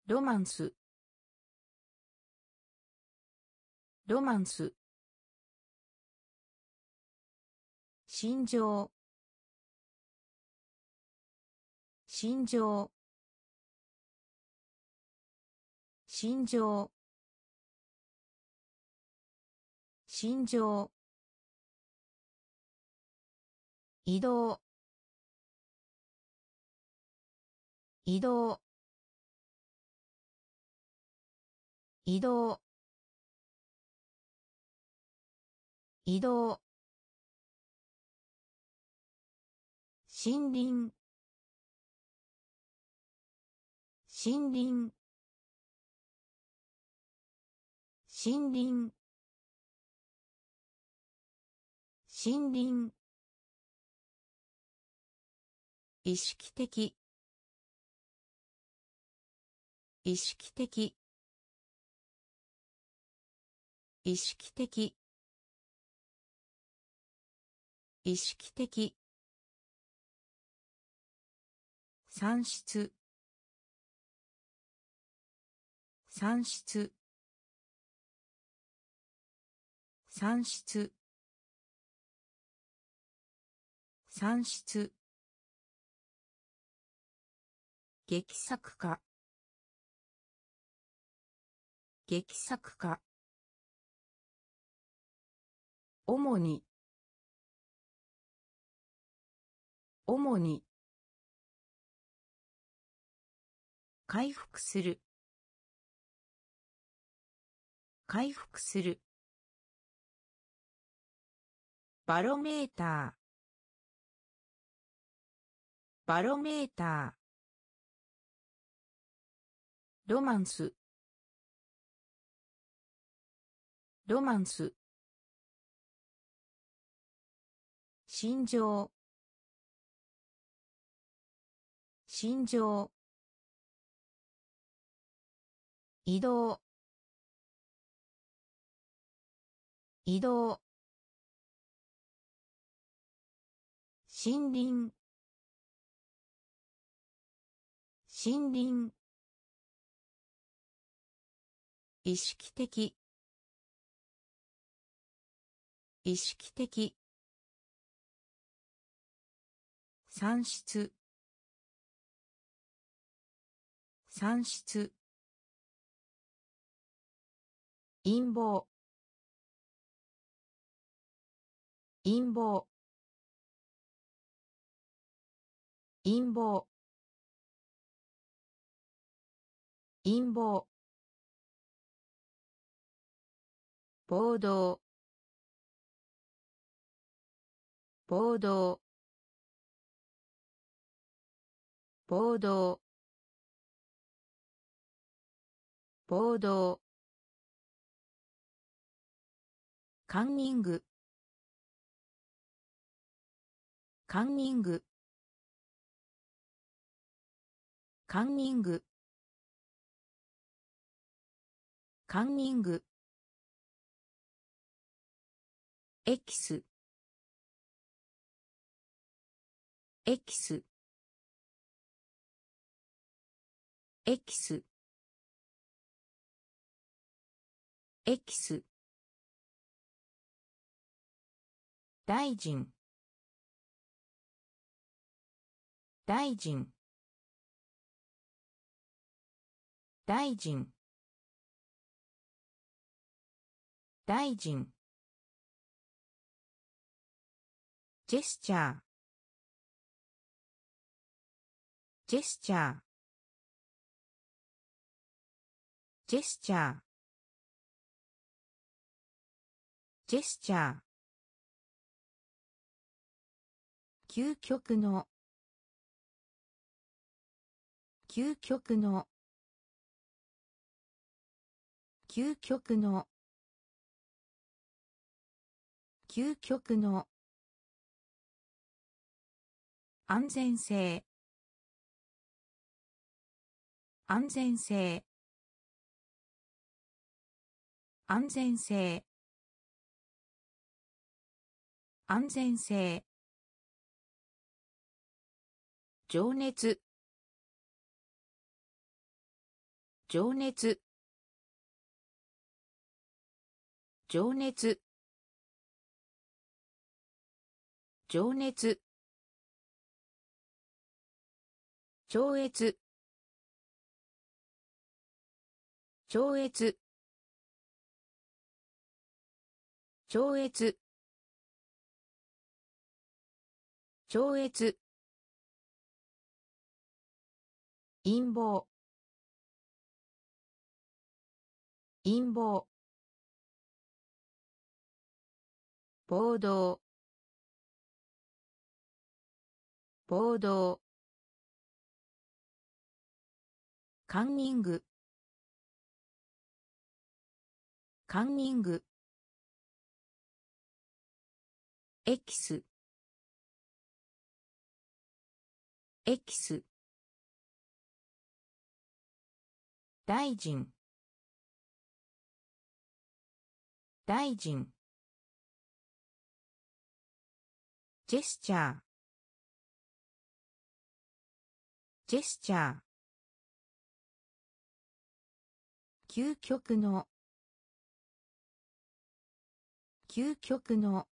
Speaker 1: ロマンスロマンス心情心情心情心情移動移動移動移動森林森林森林森林意識的意識的意識的意識的算出算出算出算出劇作家劇作家主に主に回復する回復するバロメーターバロメーターロマンスロマンス心情心情移動移動森林森林意識的意識的算出算出陰謀陰謀陰謀陰謀暴動暴動暴動暴動カンニングカンニングカンニングカンニングエキスエキスエキスエキス大臣大臣大臣大臣ジェスチャージェスチャージェスチャージェスチャー究極の究極の究極の究極の安全性安全性安全性安全性情熱情熱情熱情熱超越超越超越超越陰謀陰謀暴動暴動カンニングカンニングエキスエキス大臣大臣ジェスチャージェスチャー究極の究極の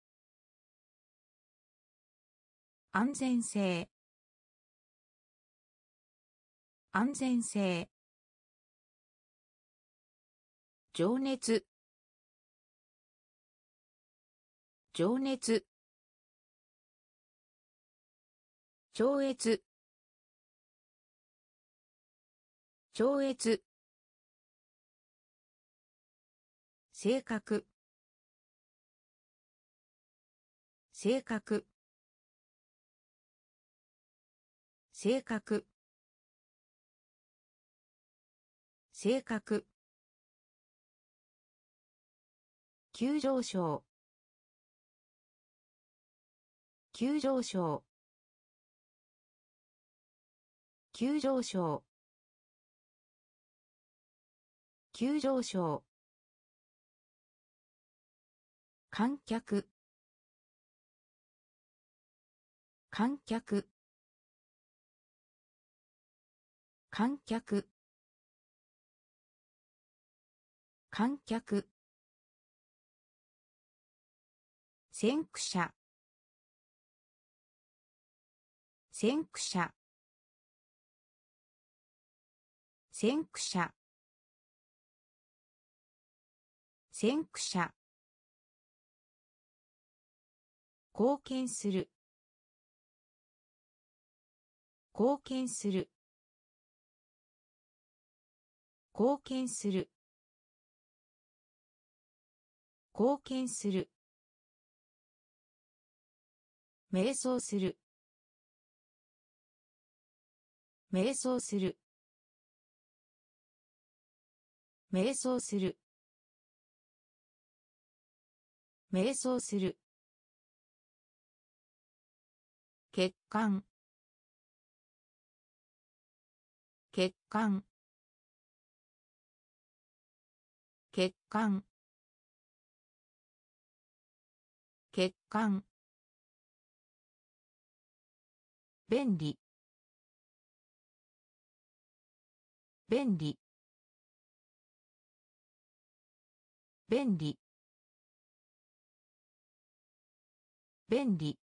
Speaker 1: 安全性安全性情熱情熱超越超越性格性格性格性格急上昇急上昇急上昇急上昇観客観客観客観客先駆者先駆者先駆者先駆者貢献する貢献する貢献する貢献する瞑想する瞑想する瞑想する瞑想する血管血管血管血管便利便利便利便利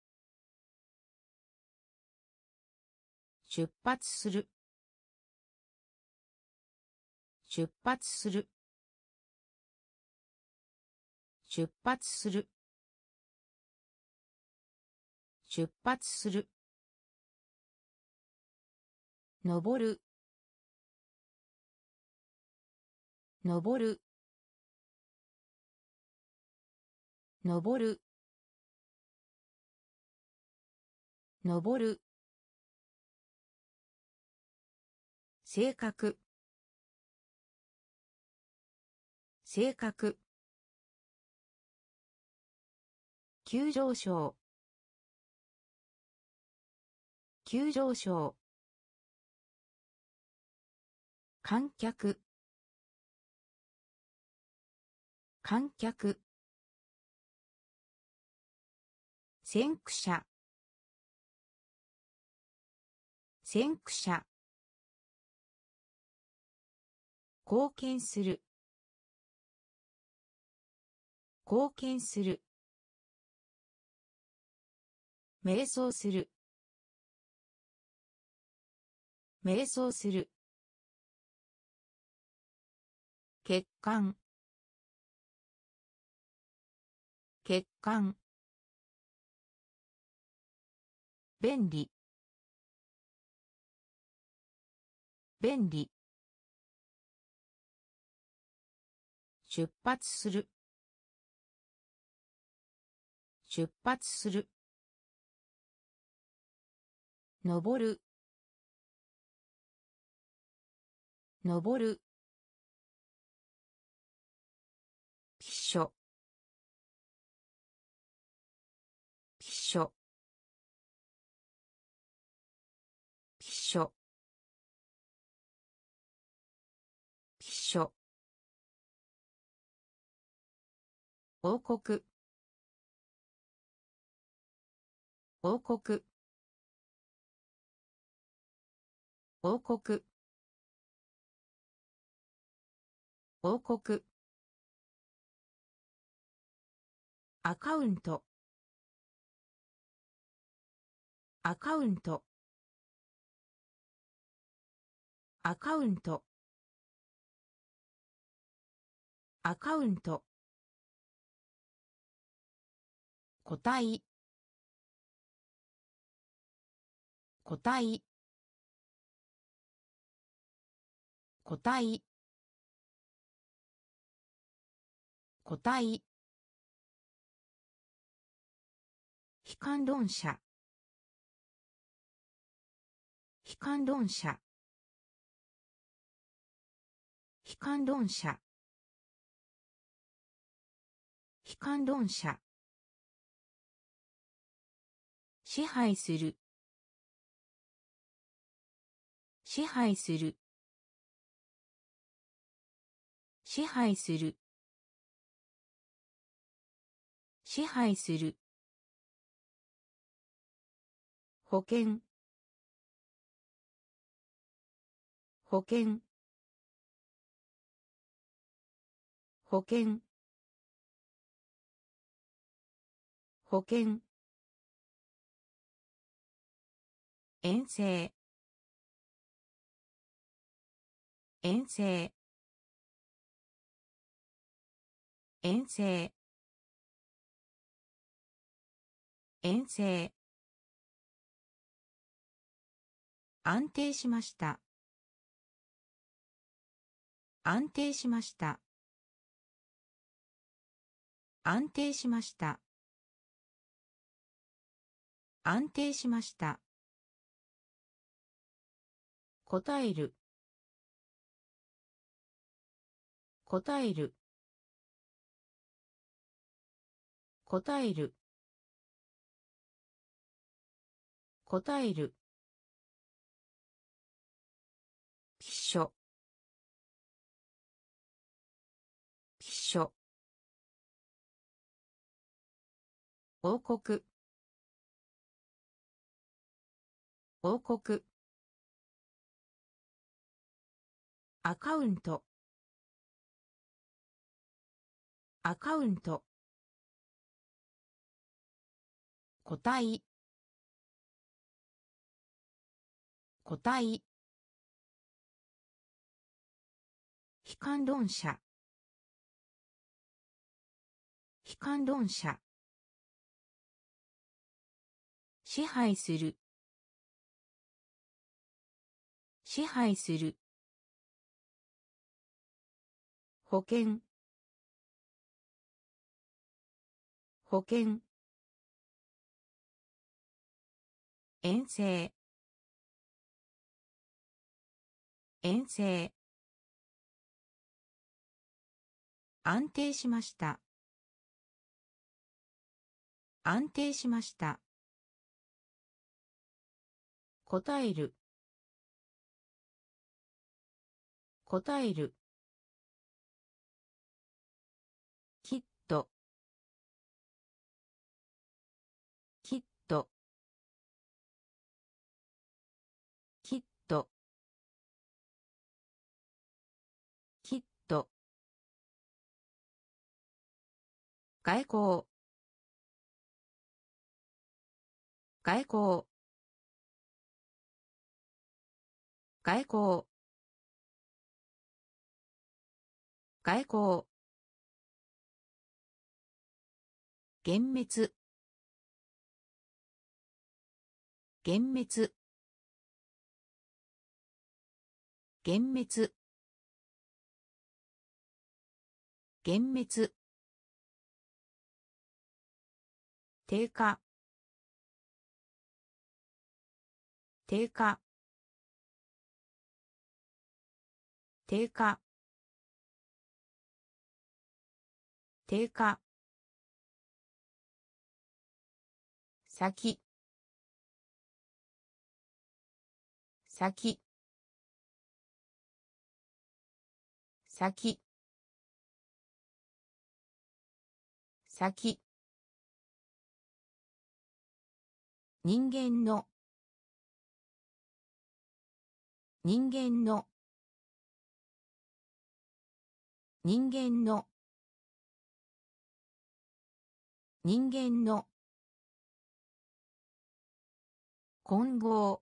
Speaker 1: 出発する出発する出発する出発する登る登る登る登る性格性格急上昇急上昇観客観客先駆者先駆者貢献する貢献する瞑想する瞑想する血管血管便利便利出発する出発する登る登るピッショピッショピッショ王国王国王国王国アカウントアカウントアカウントアカウント個体個体個体個体悲観論者悲観論者悲観論者悲観論者支配する支配する支配する支配する保険保険保険保険遠征遠征遠征遠征安定しました安定しました安定しました安定しました答える答える答える答えるピッショピッショ王国王国アカウントアカウント個体個体悲観論者悲観論者支配する支配する保険保険遠征遠征安定しました安定しました答える答える外交外交外交外交幻滅幻滅幻滅幻滅低下低下低下低下先先先先人間の人間の人間の人間の混合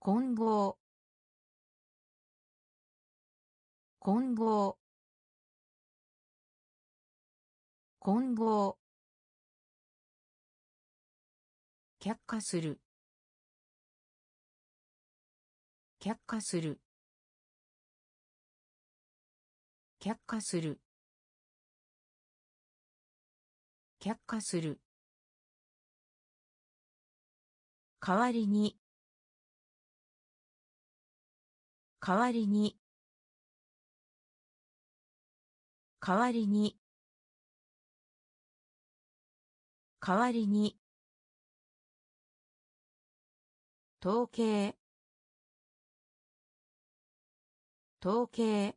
Speaker 1: 混合混合混合却下する却下する却下する却下する代わりに代わりに代わりに代わりに統計統計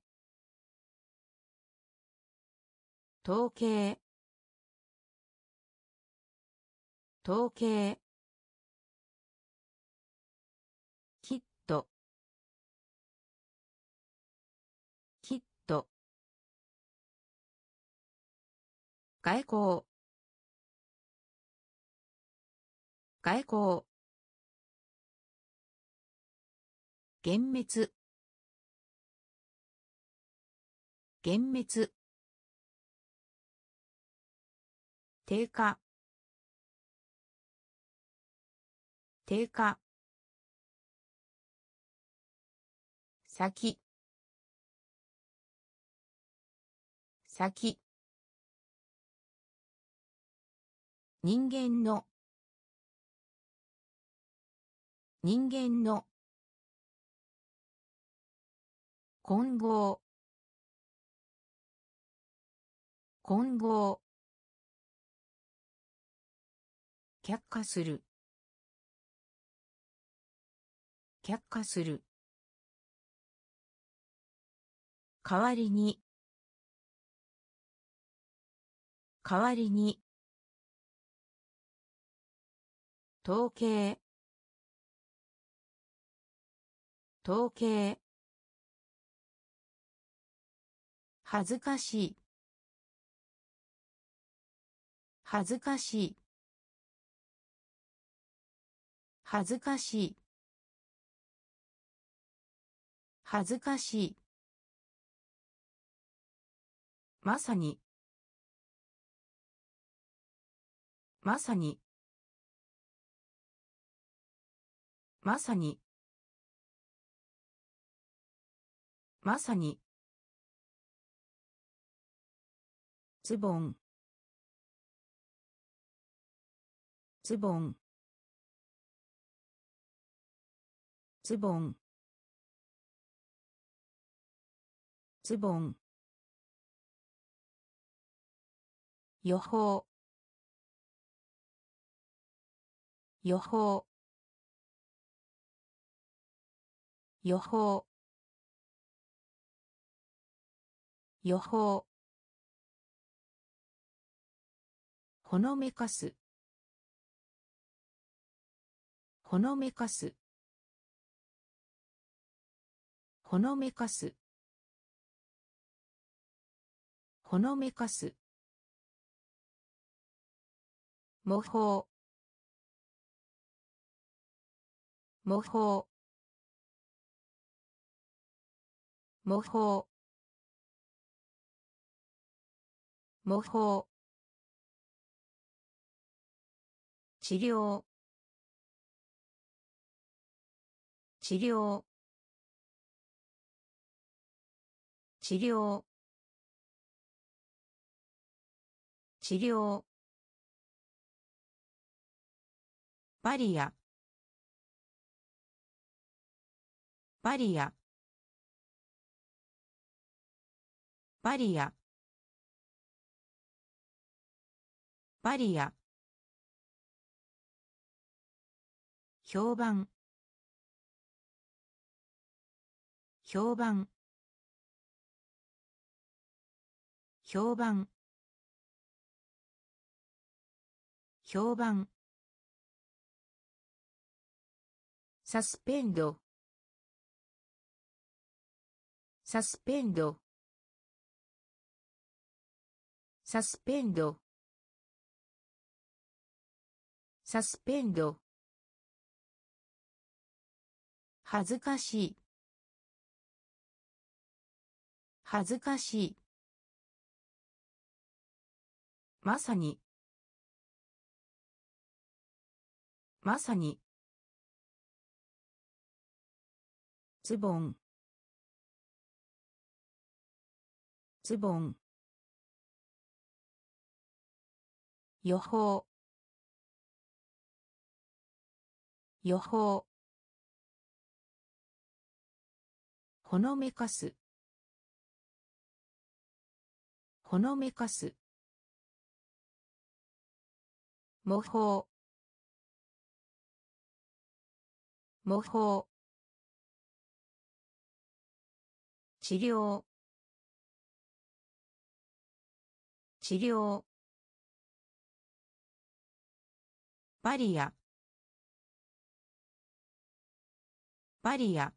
Speaker 1: 統計統計外交外交幻滅幻滅低下低下先先人間の人間の混合混合却下する却下する代わりに代わりに統計統計恥ずかしい恥ずかしい恥ずかしい恥ずかしいまさにまさにまさにまさにズボンズボンズボンズボン予報予報予報予報ほのめかすほのめかすほのめかすほのめかす模倣模倣模倣模倣治療治療治療治療バリアバリアバリアバリア評判評判評判評判サスペンドサスペンドサスペンドサスペンド恥ずかしい恥ずかしいまさにまさにズボンズボン予報予報ほのめかすほのめかす模倣模倣治療治療バリアバリア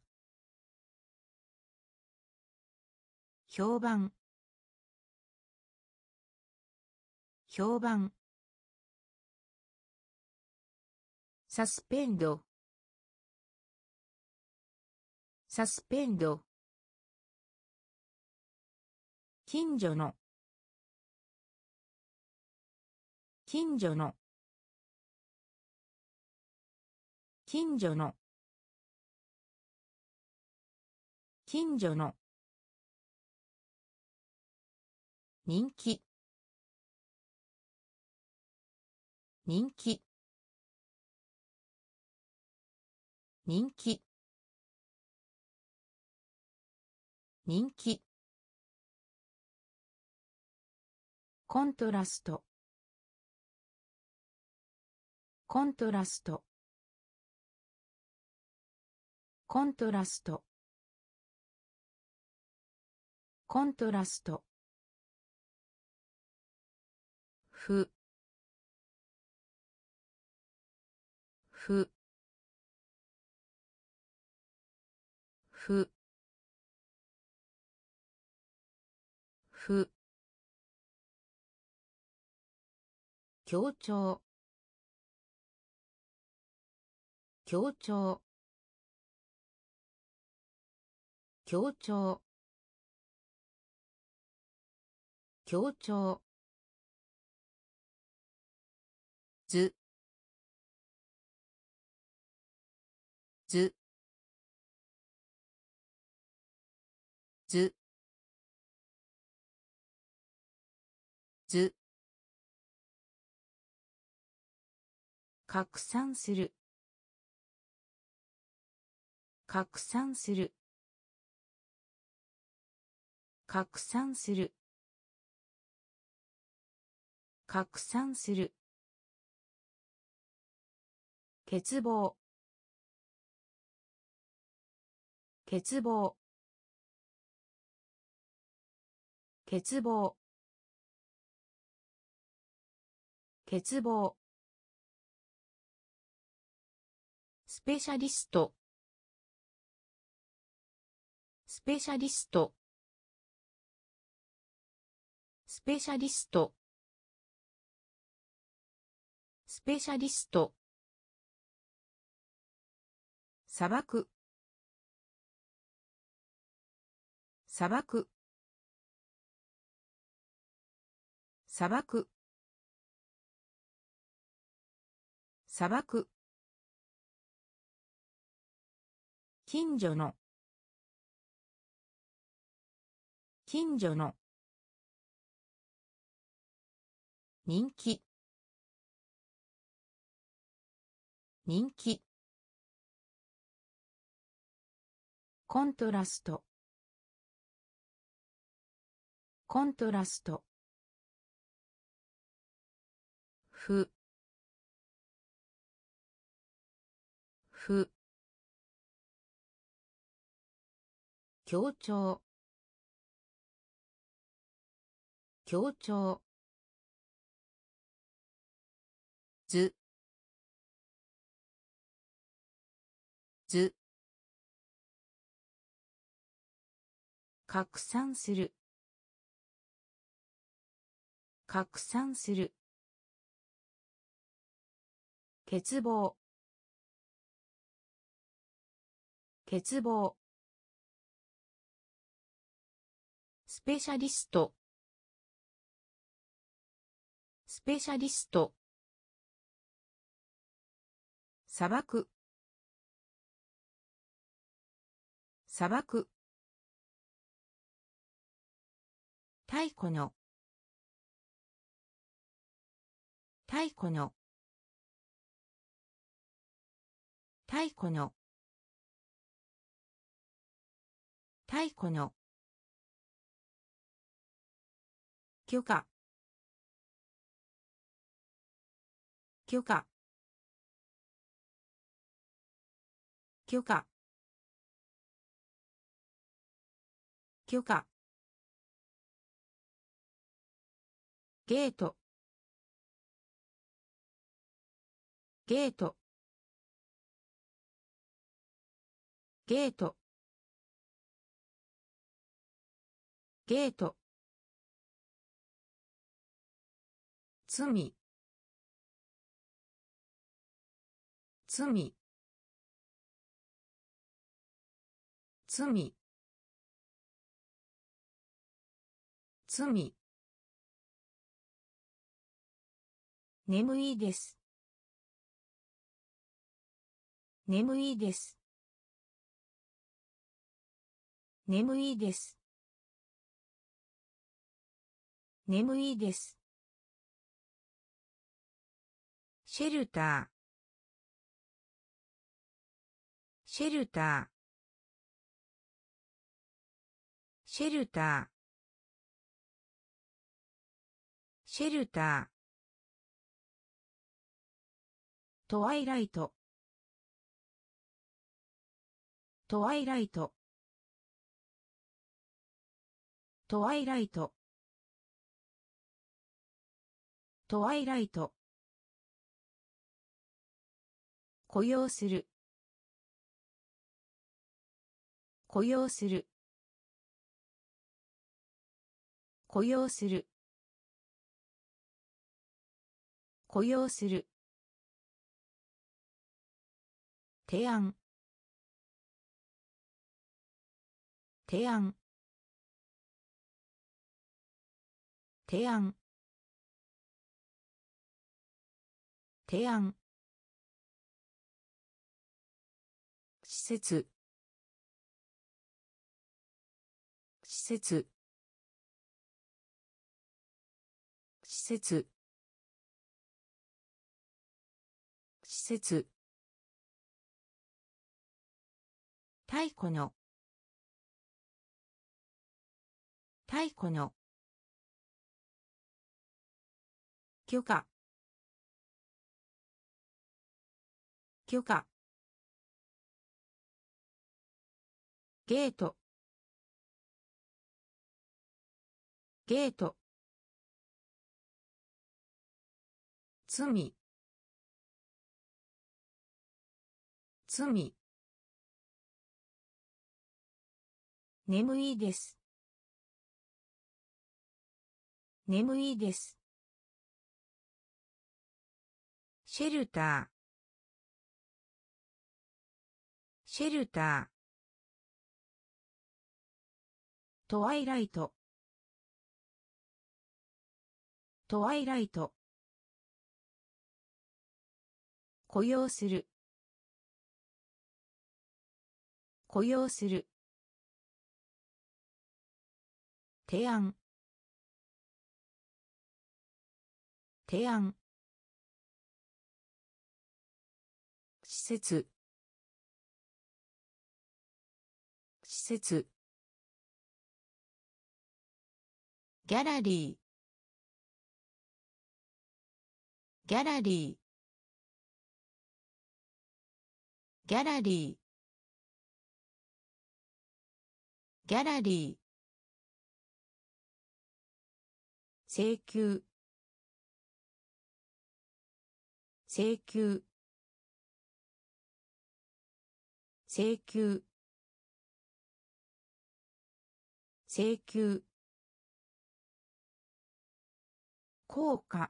Speaker 1: 評判評判サスペンドサスペンド近所の近所の近所の近所の人気人気人気人気コントラストコントラストコントラストコントラストふふふふょ調き調う調ょ調ずずずず拡散する拡散する拡散する拡散する欠乏欠乏欠乏欠乏スペシャリストスペシャリストスペシャリストスペシャリスト砂漠砂漠砂漠砂漠近所の近所の人気人気コントラストコントラストふふ協調協調ずず拡散する拡散する欠乏欠乏スペシャリストスペシャリスト砂漠砂漠太古の太古の太古の太古の許可許可許可許可ゲートゲートゲートゲート罪罪罪罪眠いです眠いです眠いです眠いですシェルターシェルターシェルターシェルタートワイライトトワイライトトワイライトトワイライト雇用する雇用する雇用する雇用する提案提案提案提案施設施設施設施設太古の太古の許可許可ゲートゲート罪罪眠いです眠いですシェルターシェルタートワイライトトワイライト雇用する雇用する提案提案施設施設ギャラリーギャラリーギャラリーギャラリー請求請求請求請求効果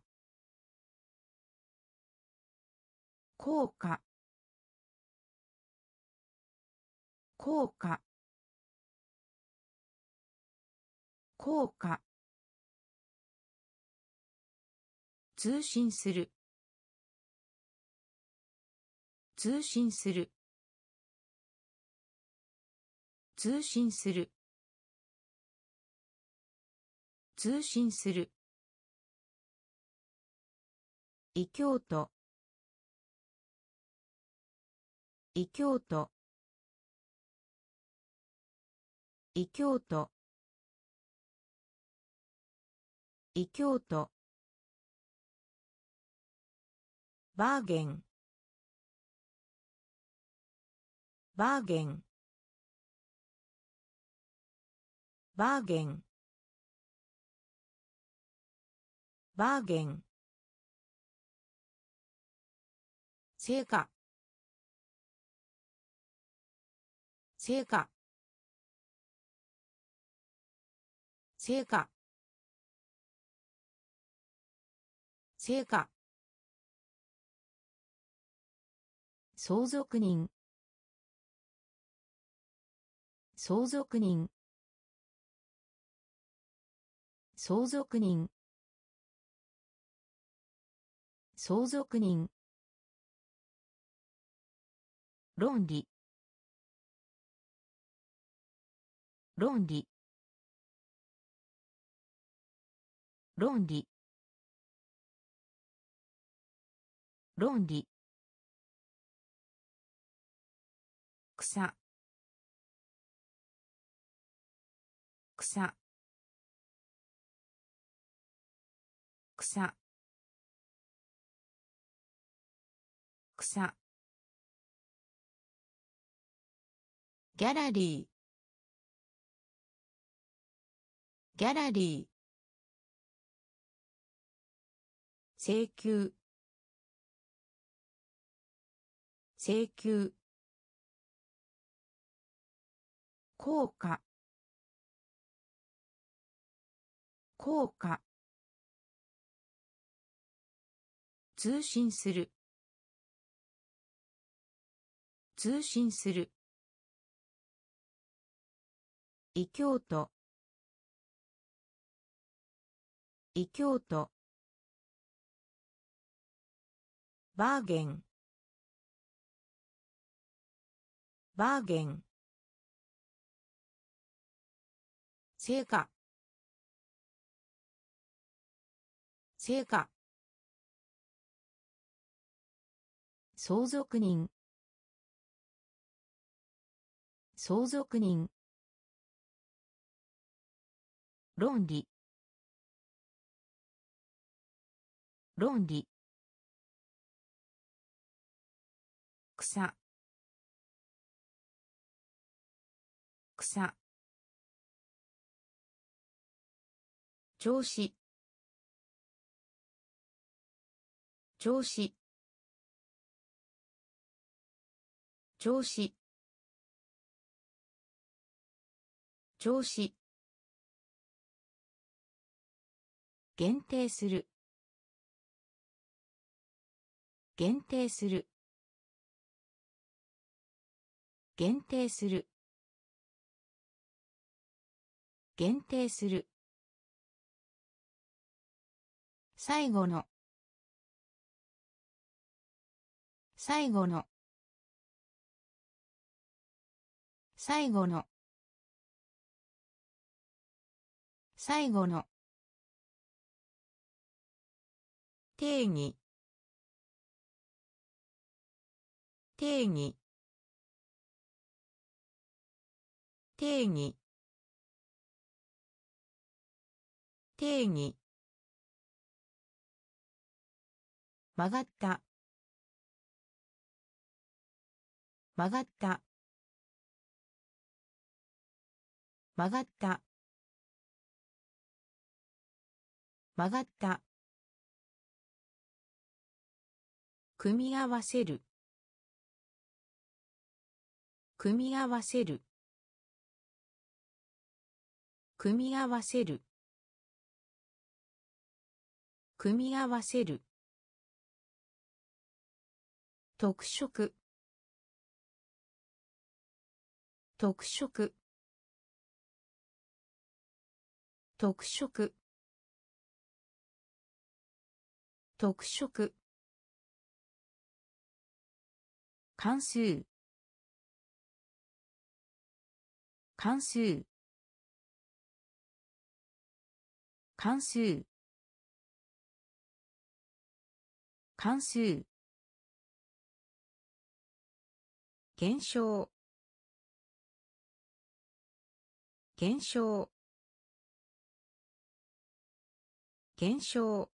Speaker 1: 効果効果効果通信する通信する通信する通信する異教徒異教徒異教徒異教徒バーゲンバーゲンバーゲンバーゲン成果成果成果成果相続人相続人相続人相続人論理論理論理論理草草草草ギャラリーギャラリー請求請求効果効果通信する通信する異教徒異教徒バーゲンバーゲン成果成果相続人相続人論理論理草草調子調子調子調子限定する限定する限定する限定する最後の最後の最後の最後の定義定義定義定義曲がった曲がった曲がった曲がった組み合わせる組み合わせる組み合わせる組み合わせる特色特色特色特色関数関数関数関数減少減少減少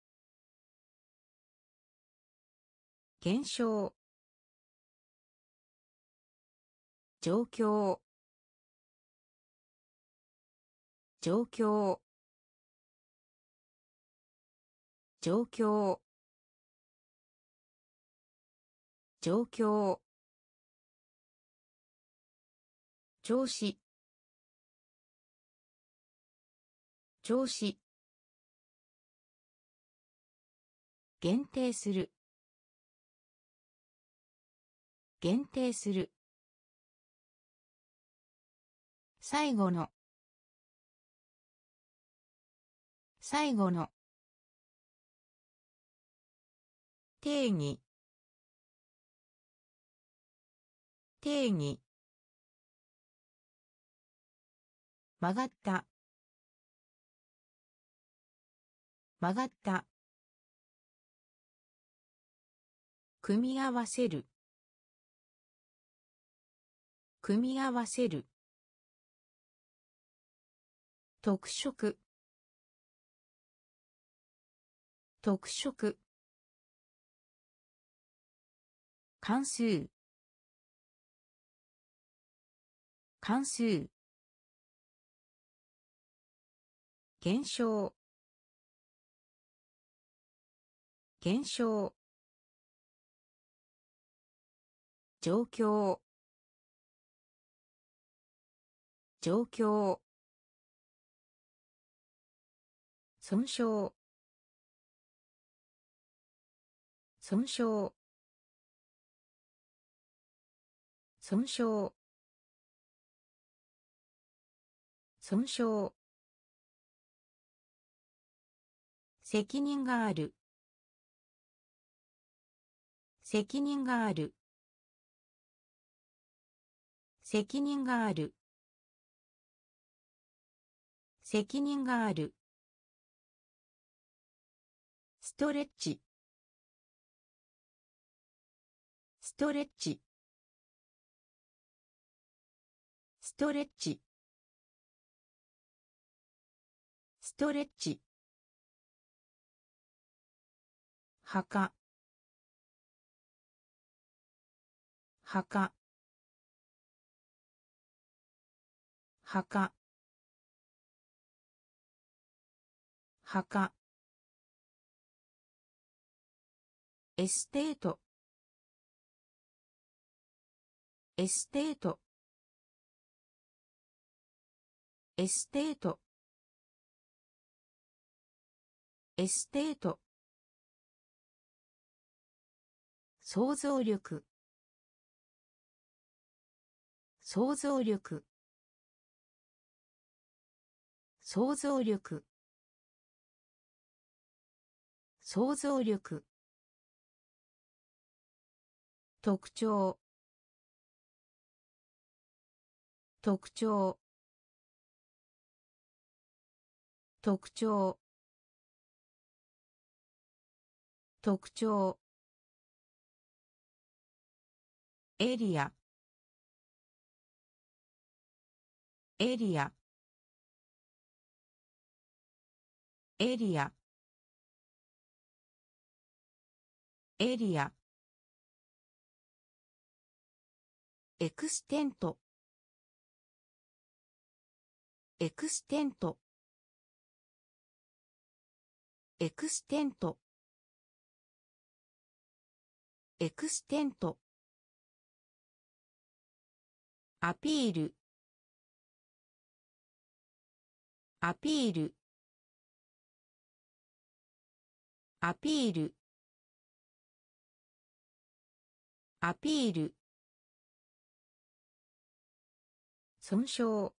Speaker 1: 減少状況状況状況状況調子調子限定する限定する最後の最後の定義定義曲がった曲がった組み合わせる組み合わせる特色特色関数関数減少減少状況状況損傷損傷損傷損傷責任がある責任がある責任がある責任があるストレッチストレッチストレッチストレッチ墓墓墓墓エステートエステートエステートエステート想像力想像力想像力想像力特徴特徴特徴特徴エリアエリアエリアエリアエクステントエクステントエクステントエクステントアピールアピールアピールアピール損傷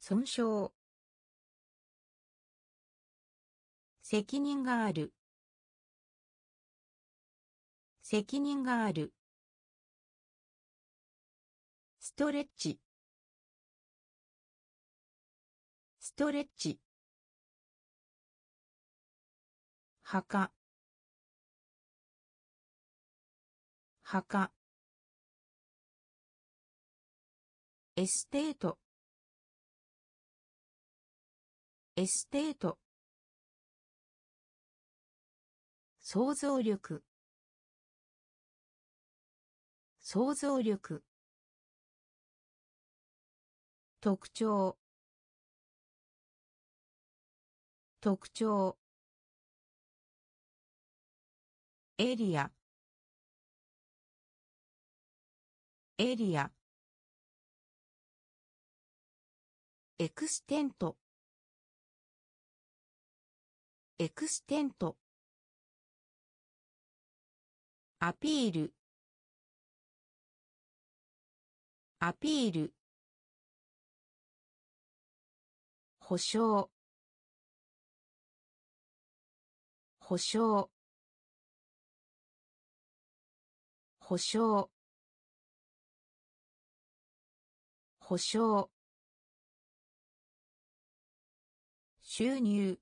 Speaker 1: 損傷責任がある責任があるストレッチストレッチはかはかエステートエステート想像力想像力特徴特徴エリアエリアエクステントエクステントアピールアピール保証保証保証保証収入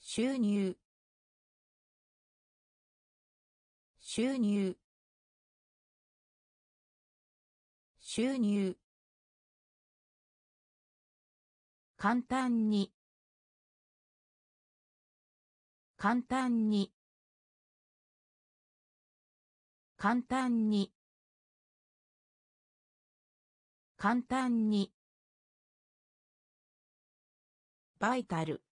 Speaker 1: 収入収入収入簡単に簡単に簡単に簡単にバイタル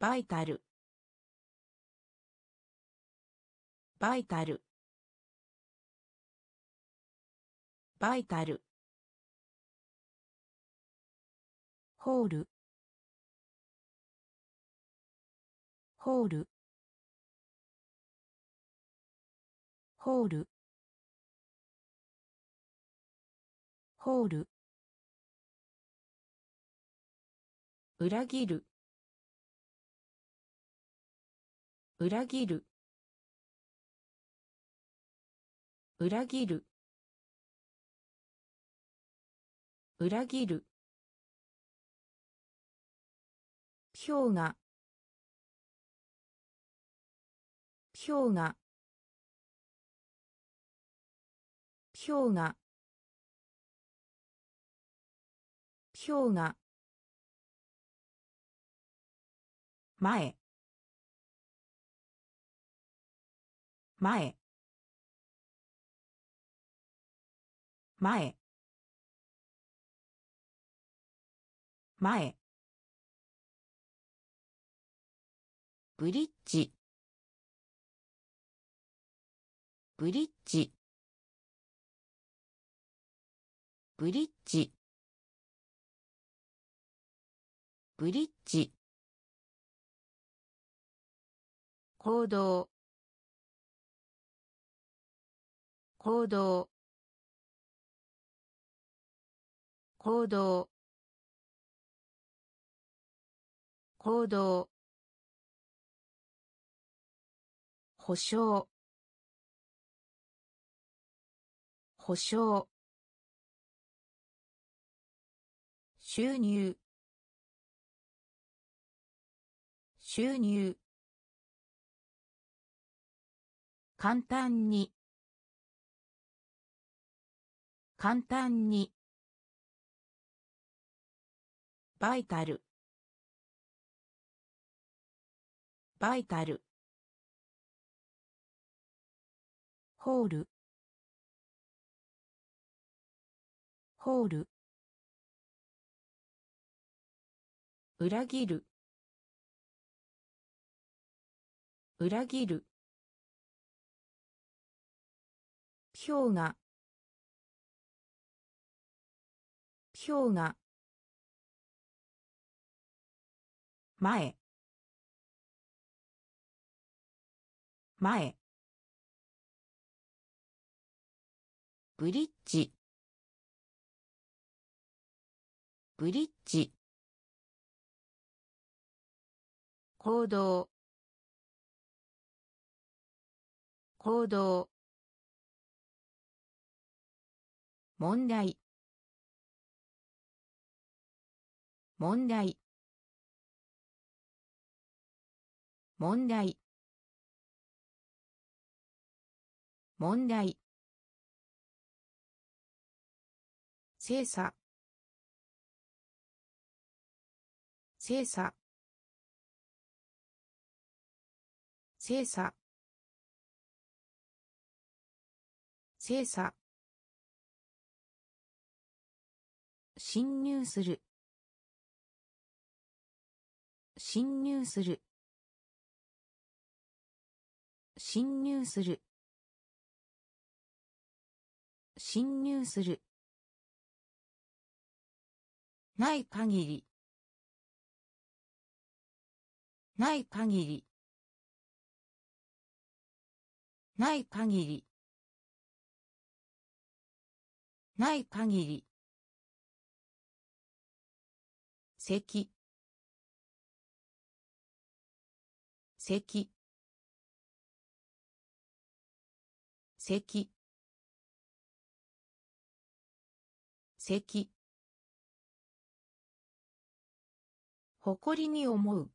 Speaker 1: バイタルバイタルバイタルホールホールホールホール裏切る裏切る裏切る裏切る氷河氷河氷河氷河前前前前ブリッジブリッジブリッジブリッジ行動行動行動行動保証保証収入収入簡単に簡単にバイタルバイタルホールホール裏切る裏切る氷河氷河前前ブリッジブリッジ行動行動問題問題問題問題精査精査精査精査侵入する侵入する侵入する侵入するない限りない限りない限りない限り咳咳咳咳誇りに思う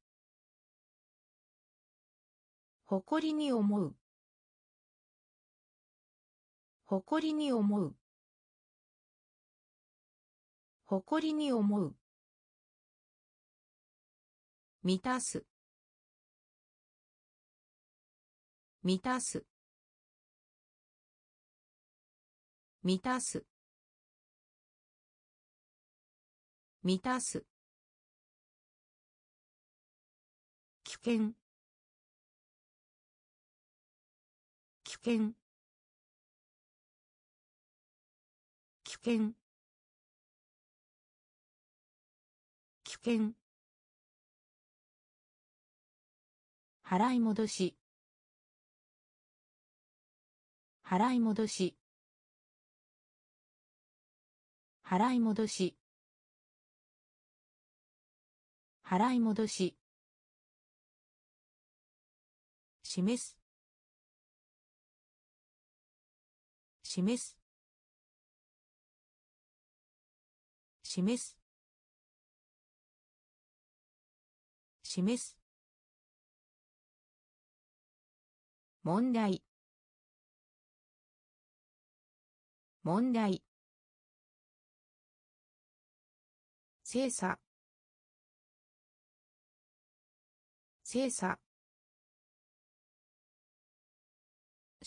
Speaker 1: 誇りに思う誇りに思う誇りに思う満たす満たす満たす満たす険危険危険危険払い戻し払い戻し払い戻し払い戻し示す示す示す示す問題問題精査精査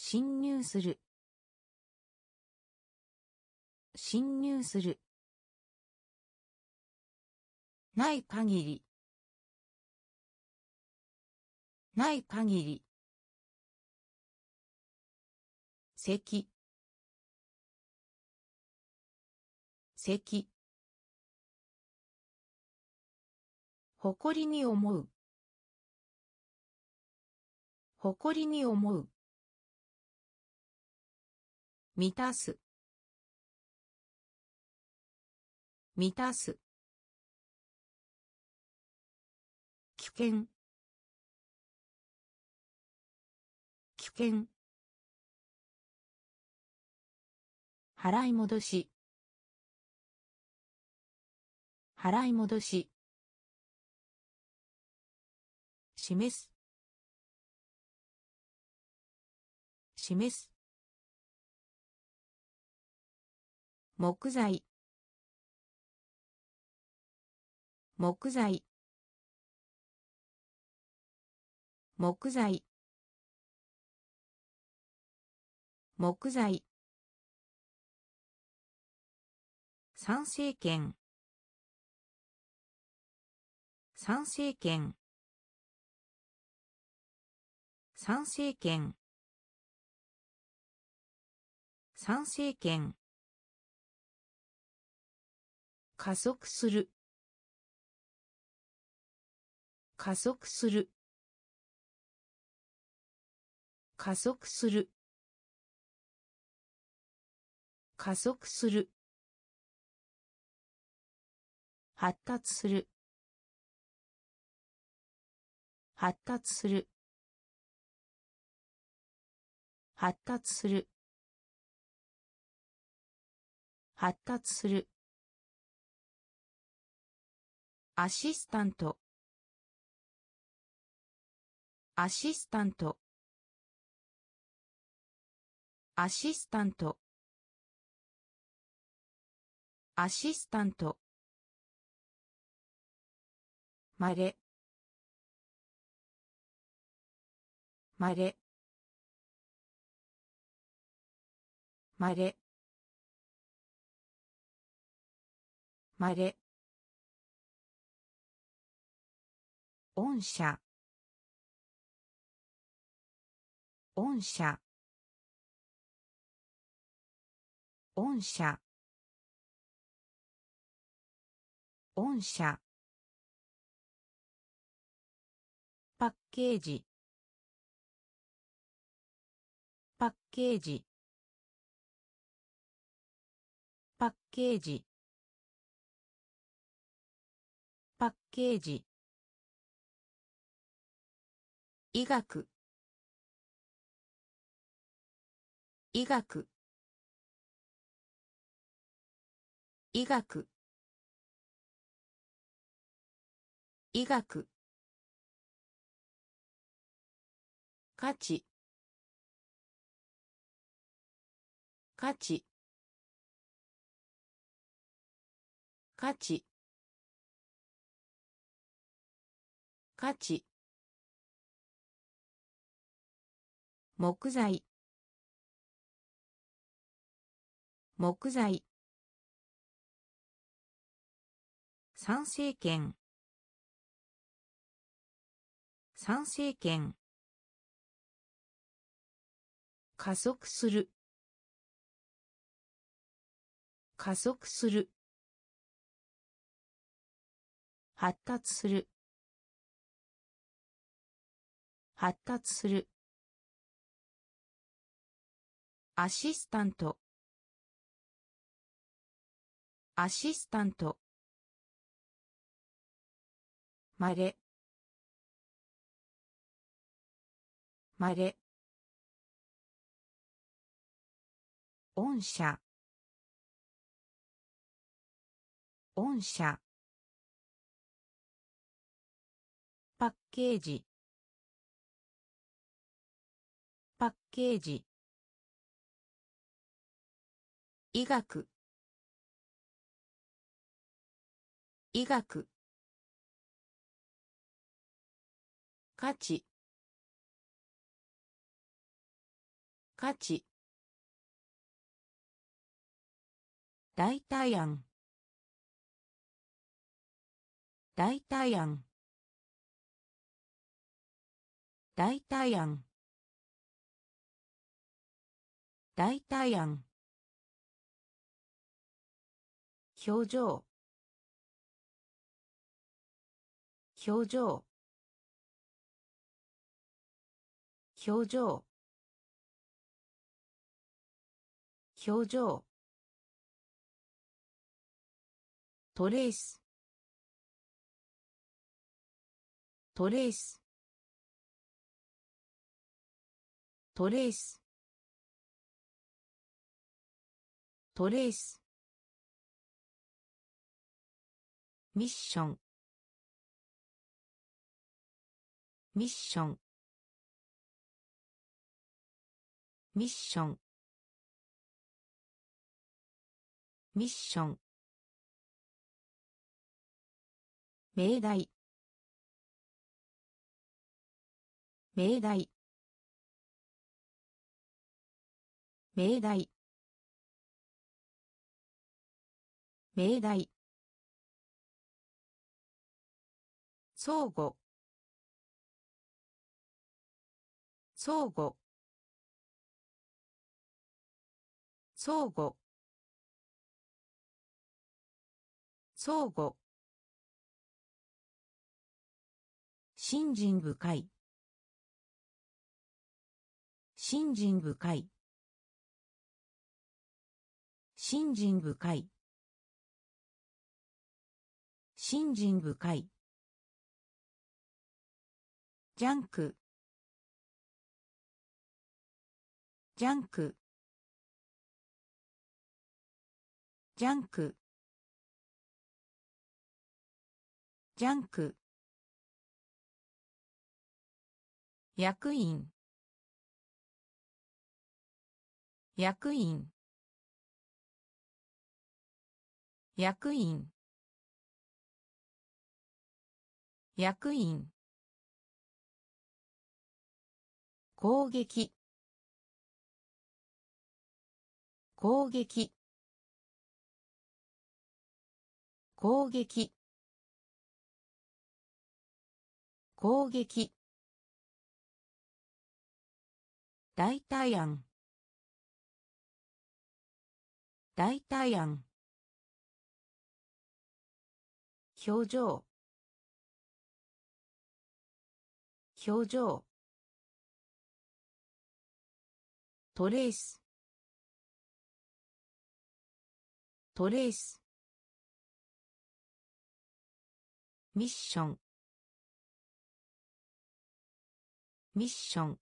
Speaker 1: 侵入する侵入するない限りない限り咳咳誇りに思う誇りに思う満たす満たす危険危険払い戻し払い戻し示す示す木材木材木材木材参政権参政権参政権参政権加速する加速する加速する加速する発達する発達する発達する発達するアシスタントアシスタントアシスタントアシスタントまれまれまれまれ御社御社御社御社パッケージパッケージパッケージパッケージ医学医学医学医学価値価値価値価値木材木材参政権参政権加速する加速する発達する発達するアシスタントアシスタントまれまれ御社御社パッケージパッケージ医学医学価値価値代替案代替案代替案代替案表情表情表情表情トレーストレーストレーストレースミッションミッションミッションミッション命題命題命題命題相互相互相互相互信心深い信心深い信心深い信心深いジャンクジャンクジャンクジャンク役員役員役員役員攻撃攻撃攻撃攻撃代替案代替案表情表情トレーストレースミッションミッション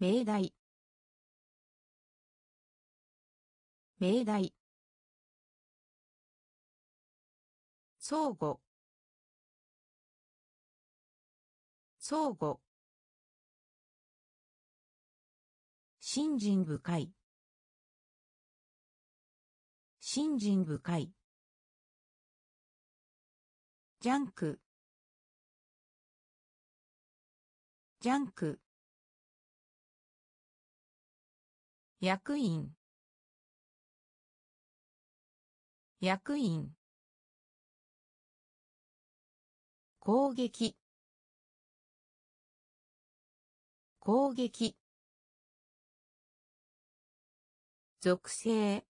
Speaker 1: 命題命題相互相互信心深い信心深いジャンクジャンク役員役員攻撃攻撃属性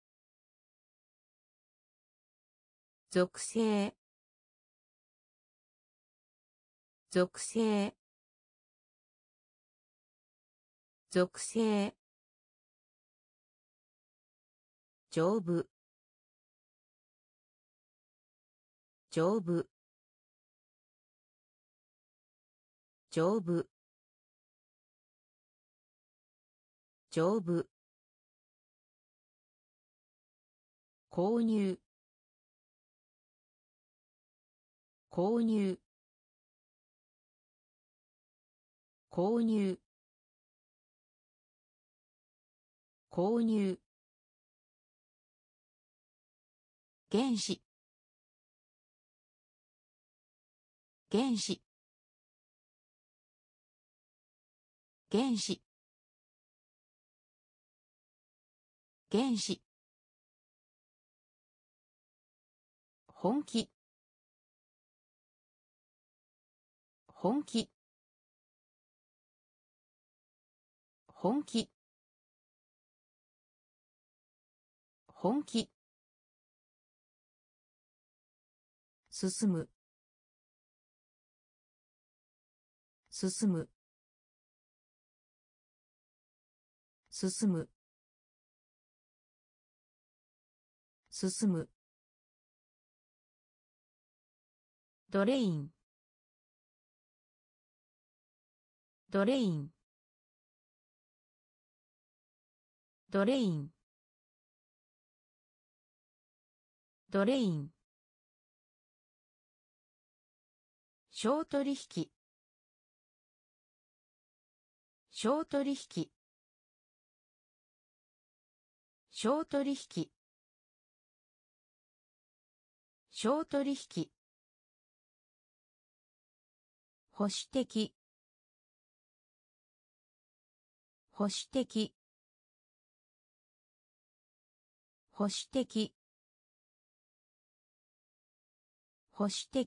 Speaker 1: 属性属性属性丈夫丈夫丈夫丈夫購入購入購入購入原子原子原子原子本気本気本気本気進む進む進む進むドレインドレインドレインドレイン小取引小取引小取引小取引保守的保守的保守的保守的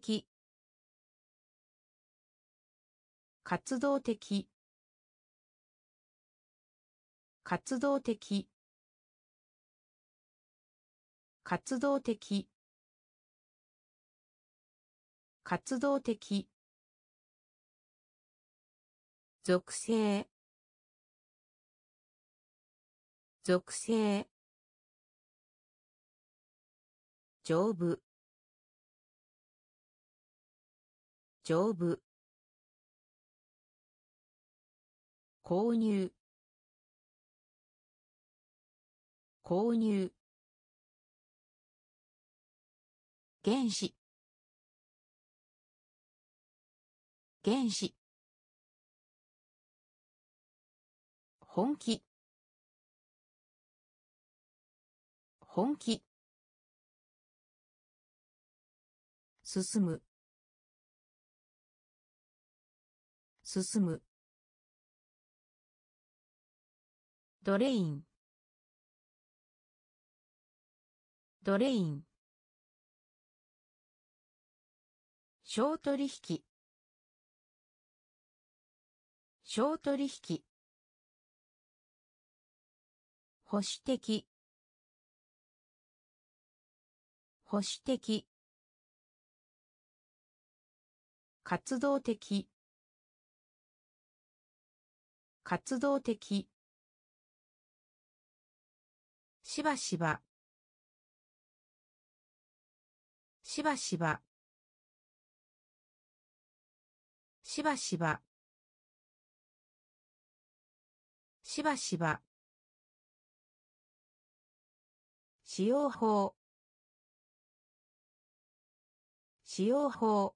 Speaker 1: 活動的活動的活動的活動的属性属性丈夫丈夫購入購入原子原子本気本気進む進むドレインドレイン小取引小取引保守的保守的活動的活動的しばしばしばしばしばしばしばしば使用法使用法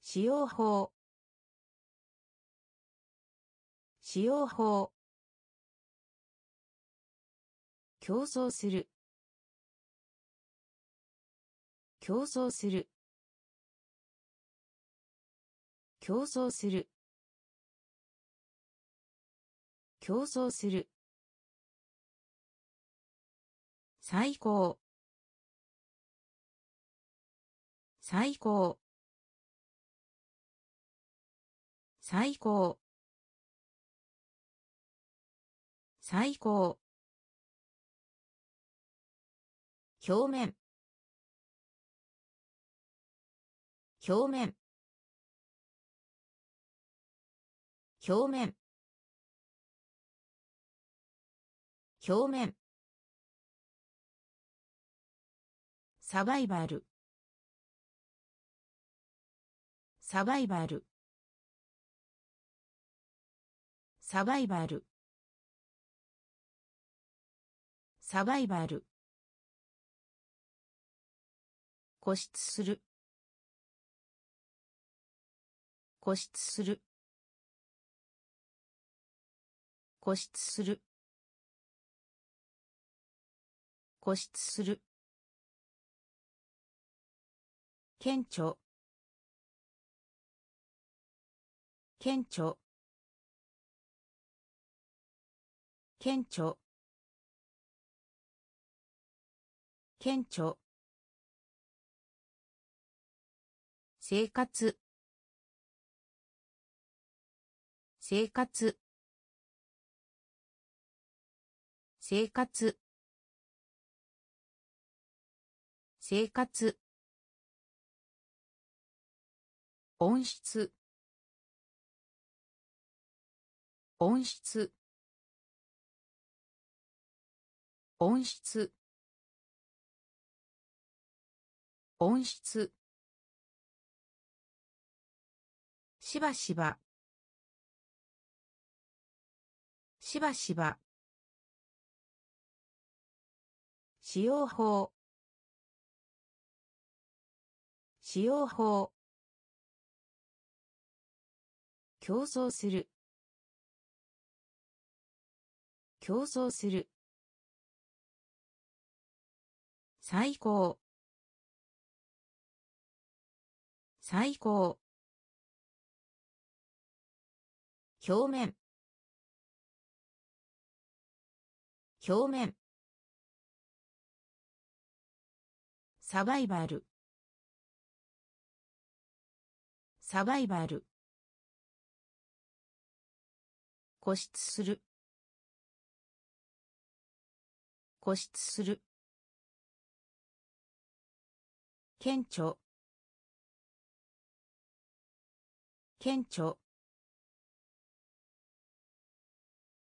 Speaker 1: 使用法使用法競争する競争する競争する競争する最高最高最高最高表面表面表面表面サバイバルサバイバルサバイバルサバイバル固執する固執する固執する固執する顕著顕著顕著顕著生活生活生活生活音質音質音質音質しばしばしばしば使用法使用法競争する競争する最高最高表面表面サバイバルサバイバル固執する固執する顕著顕著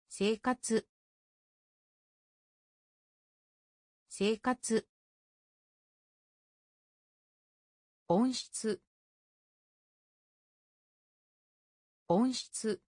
Speaker 1: 生活生活温質温質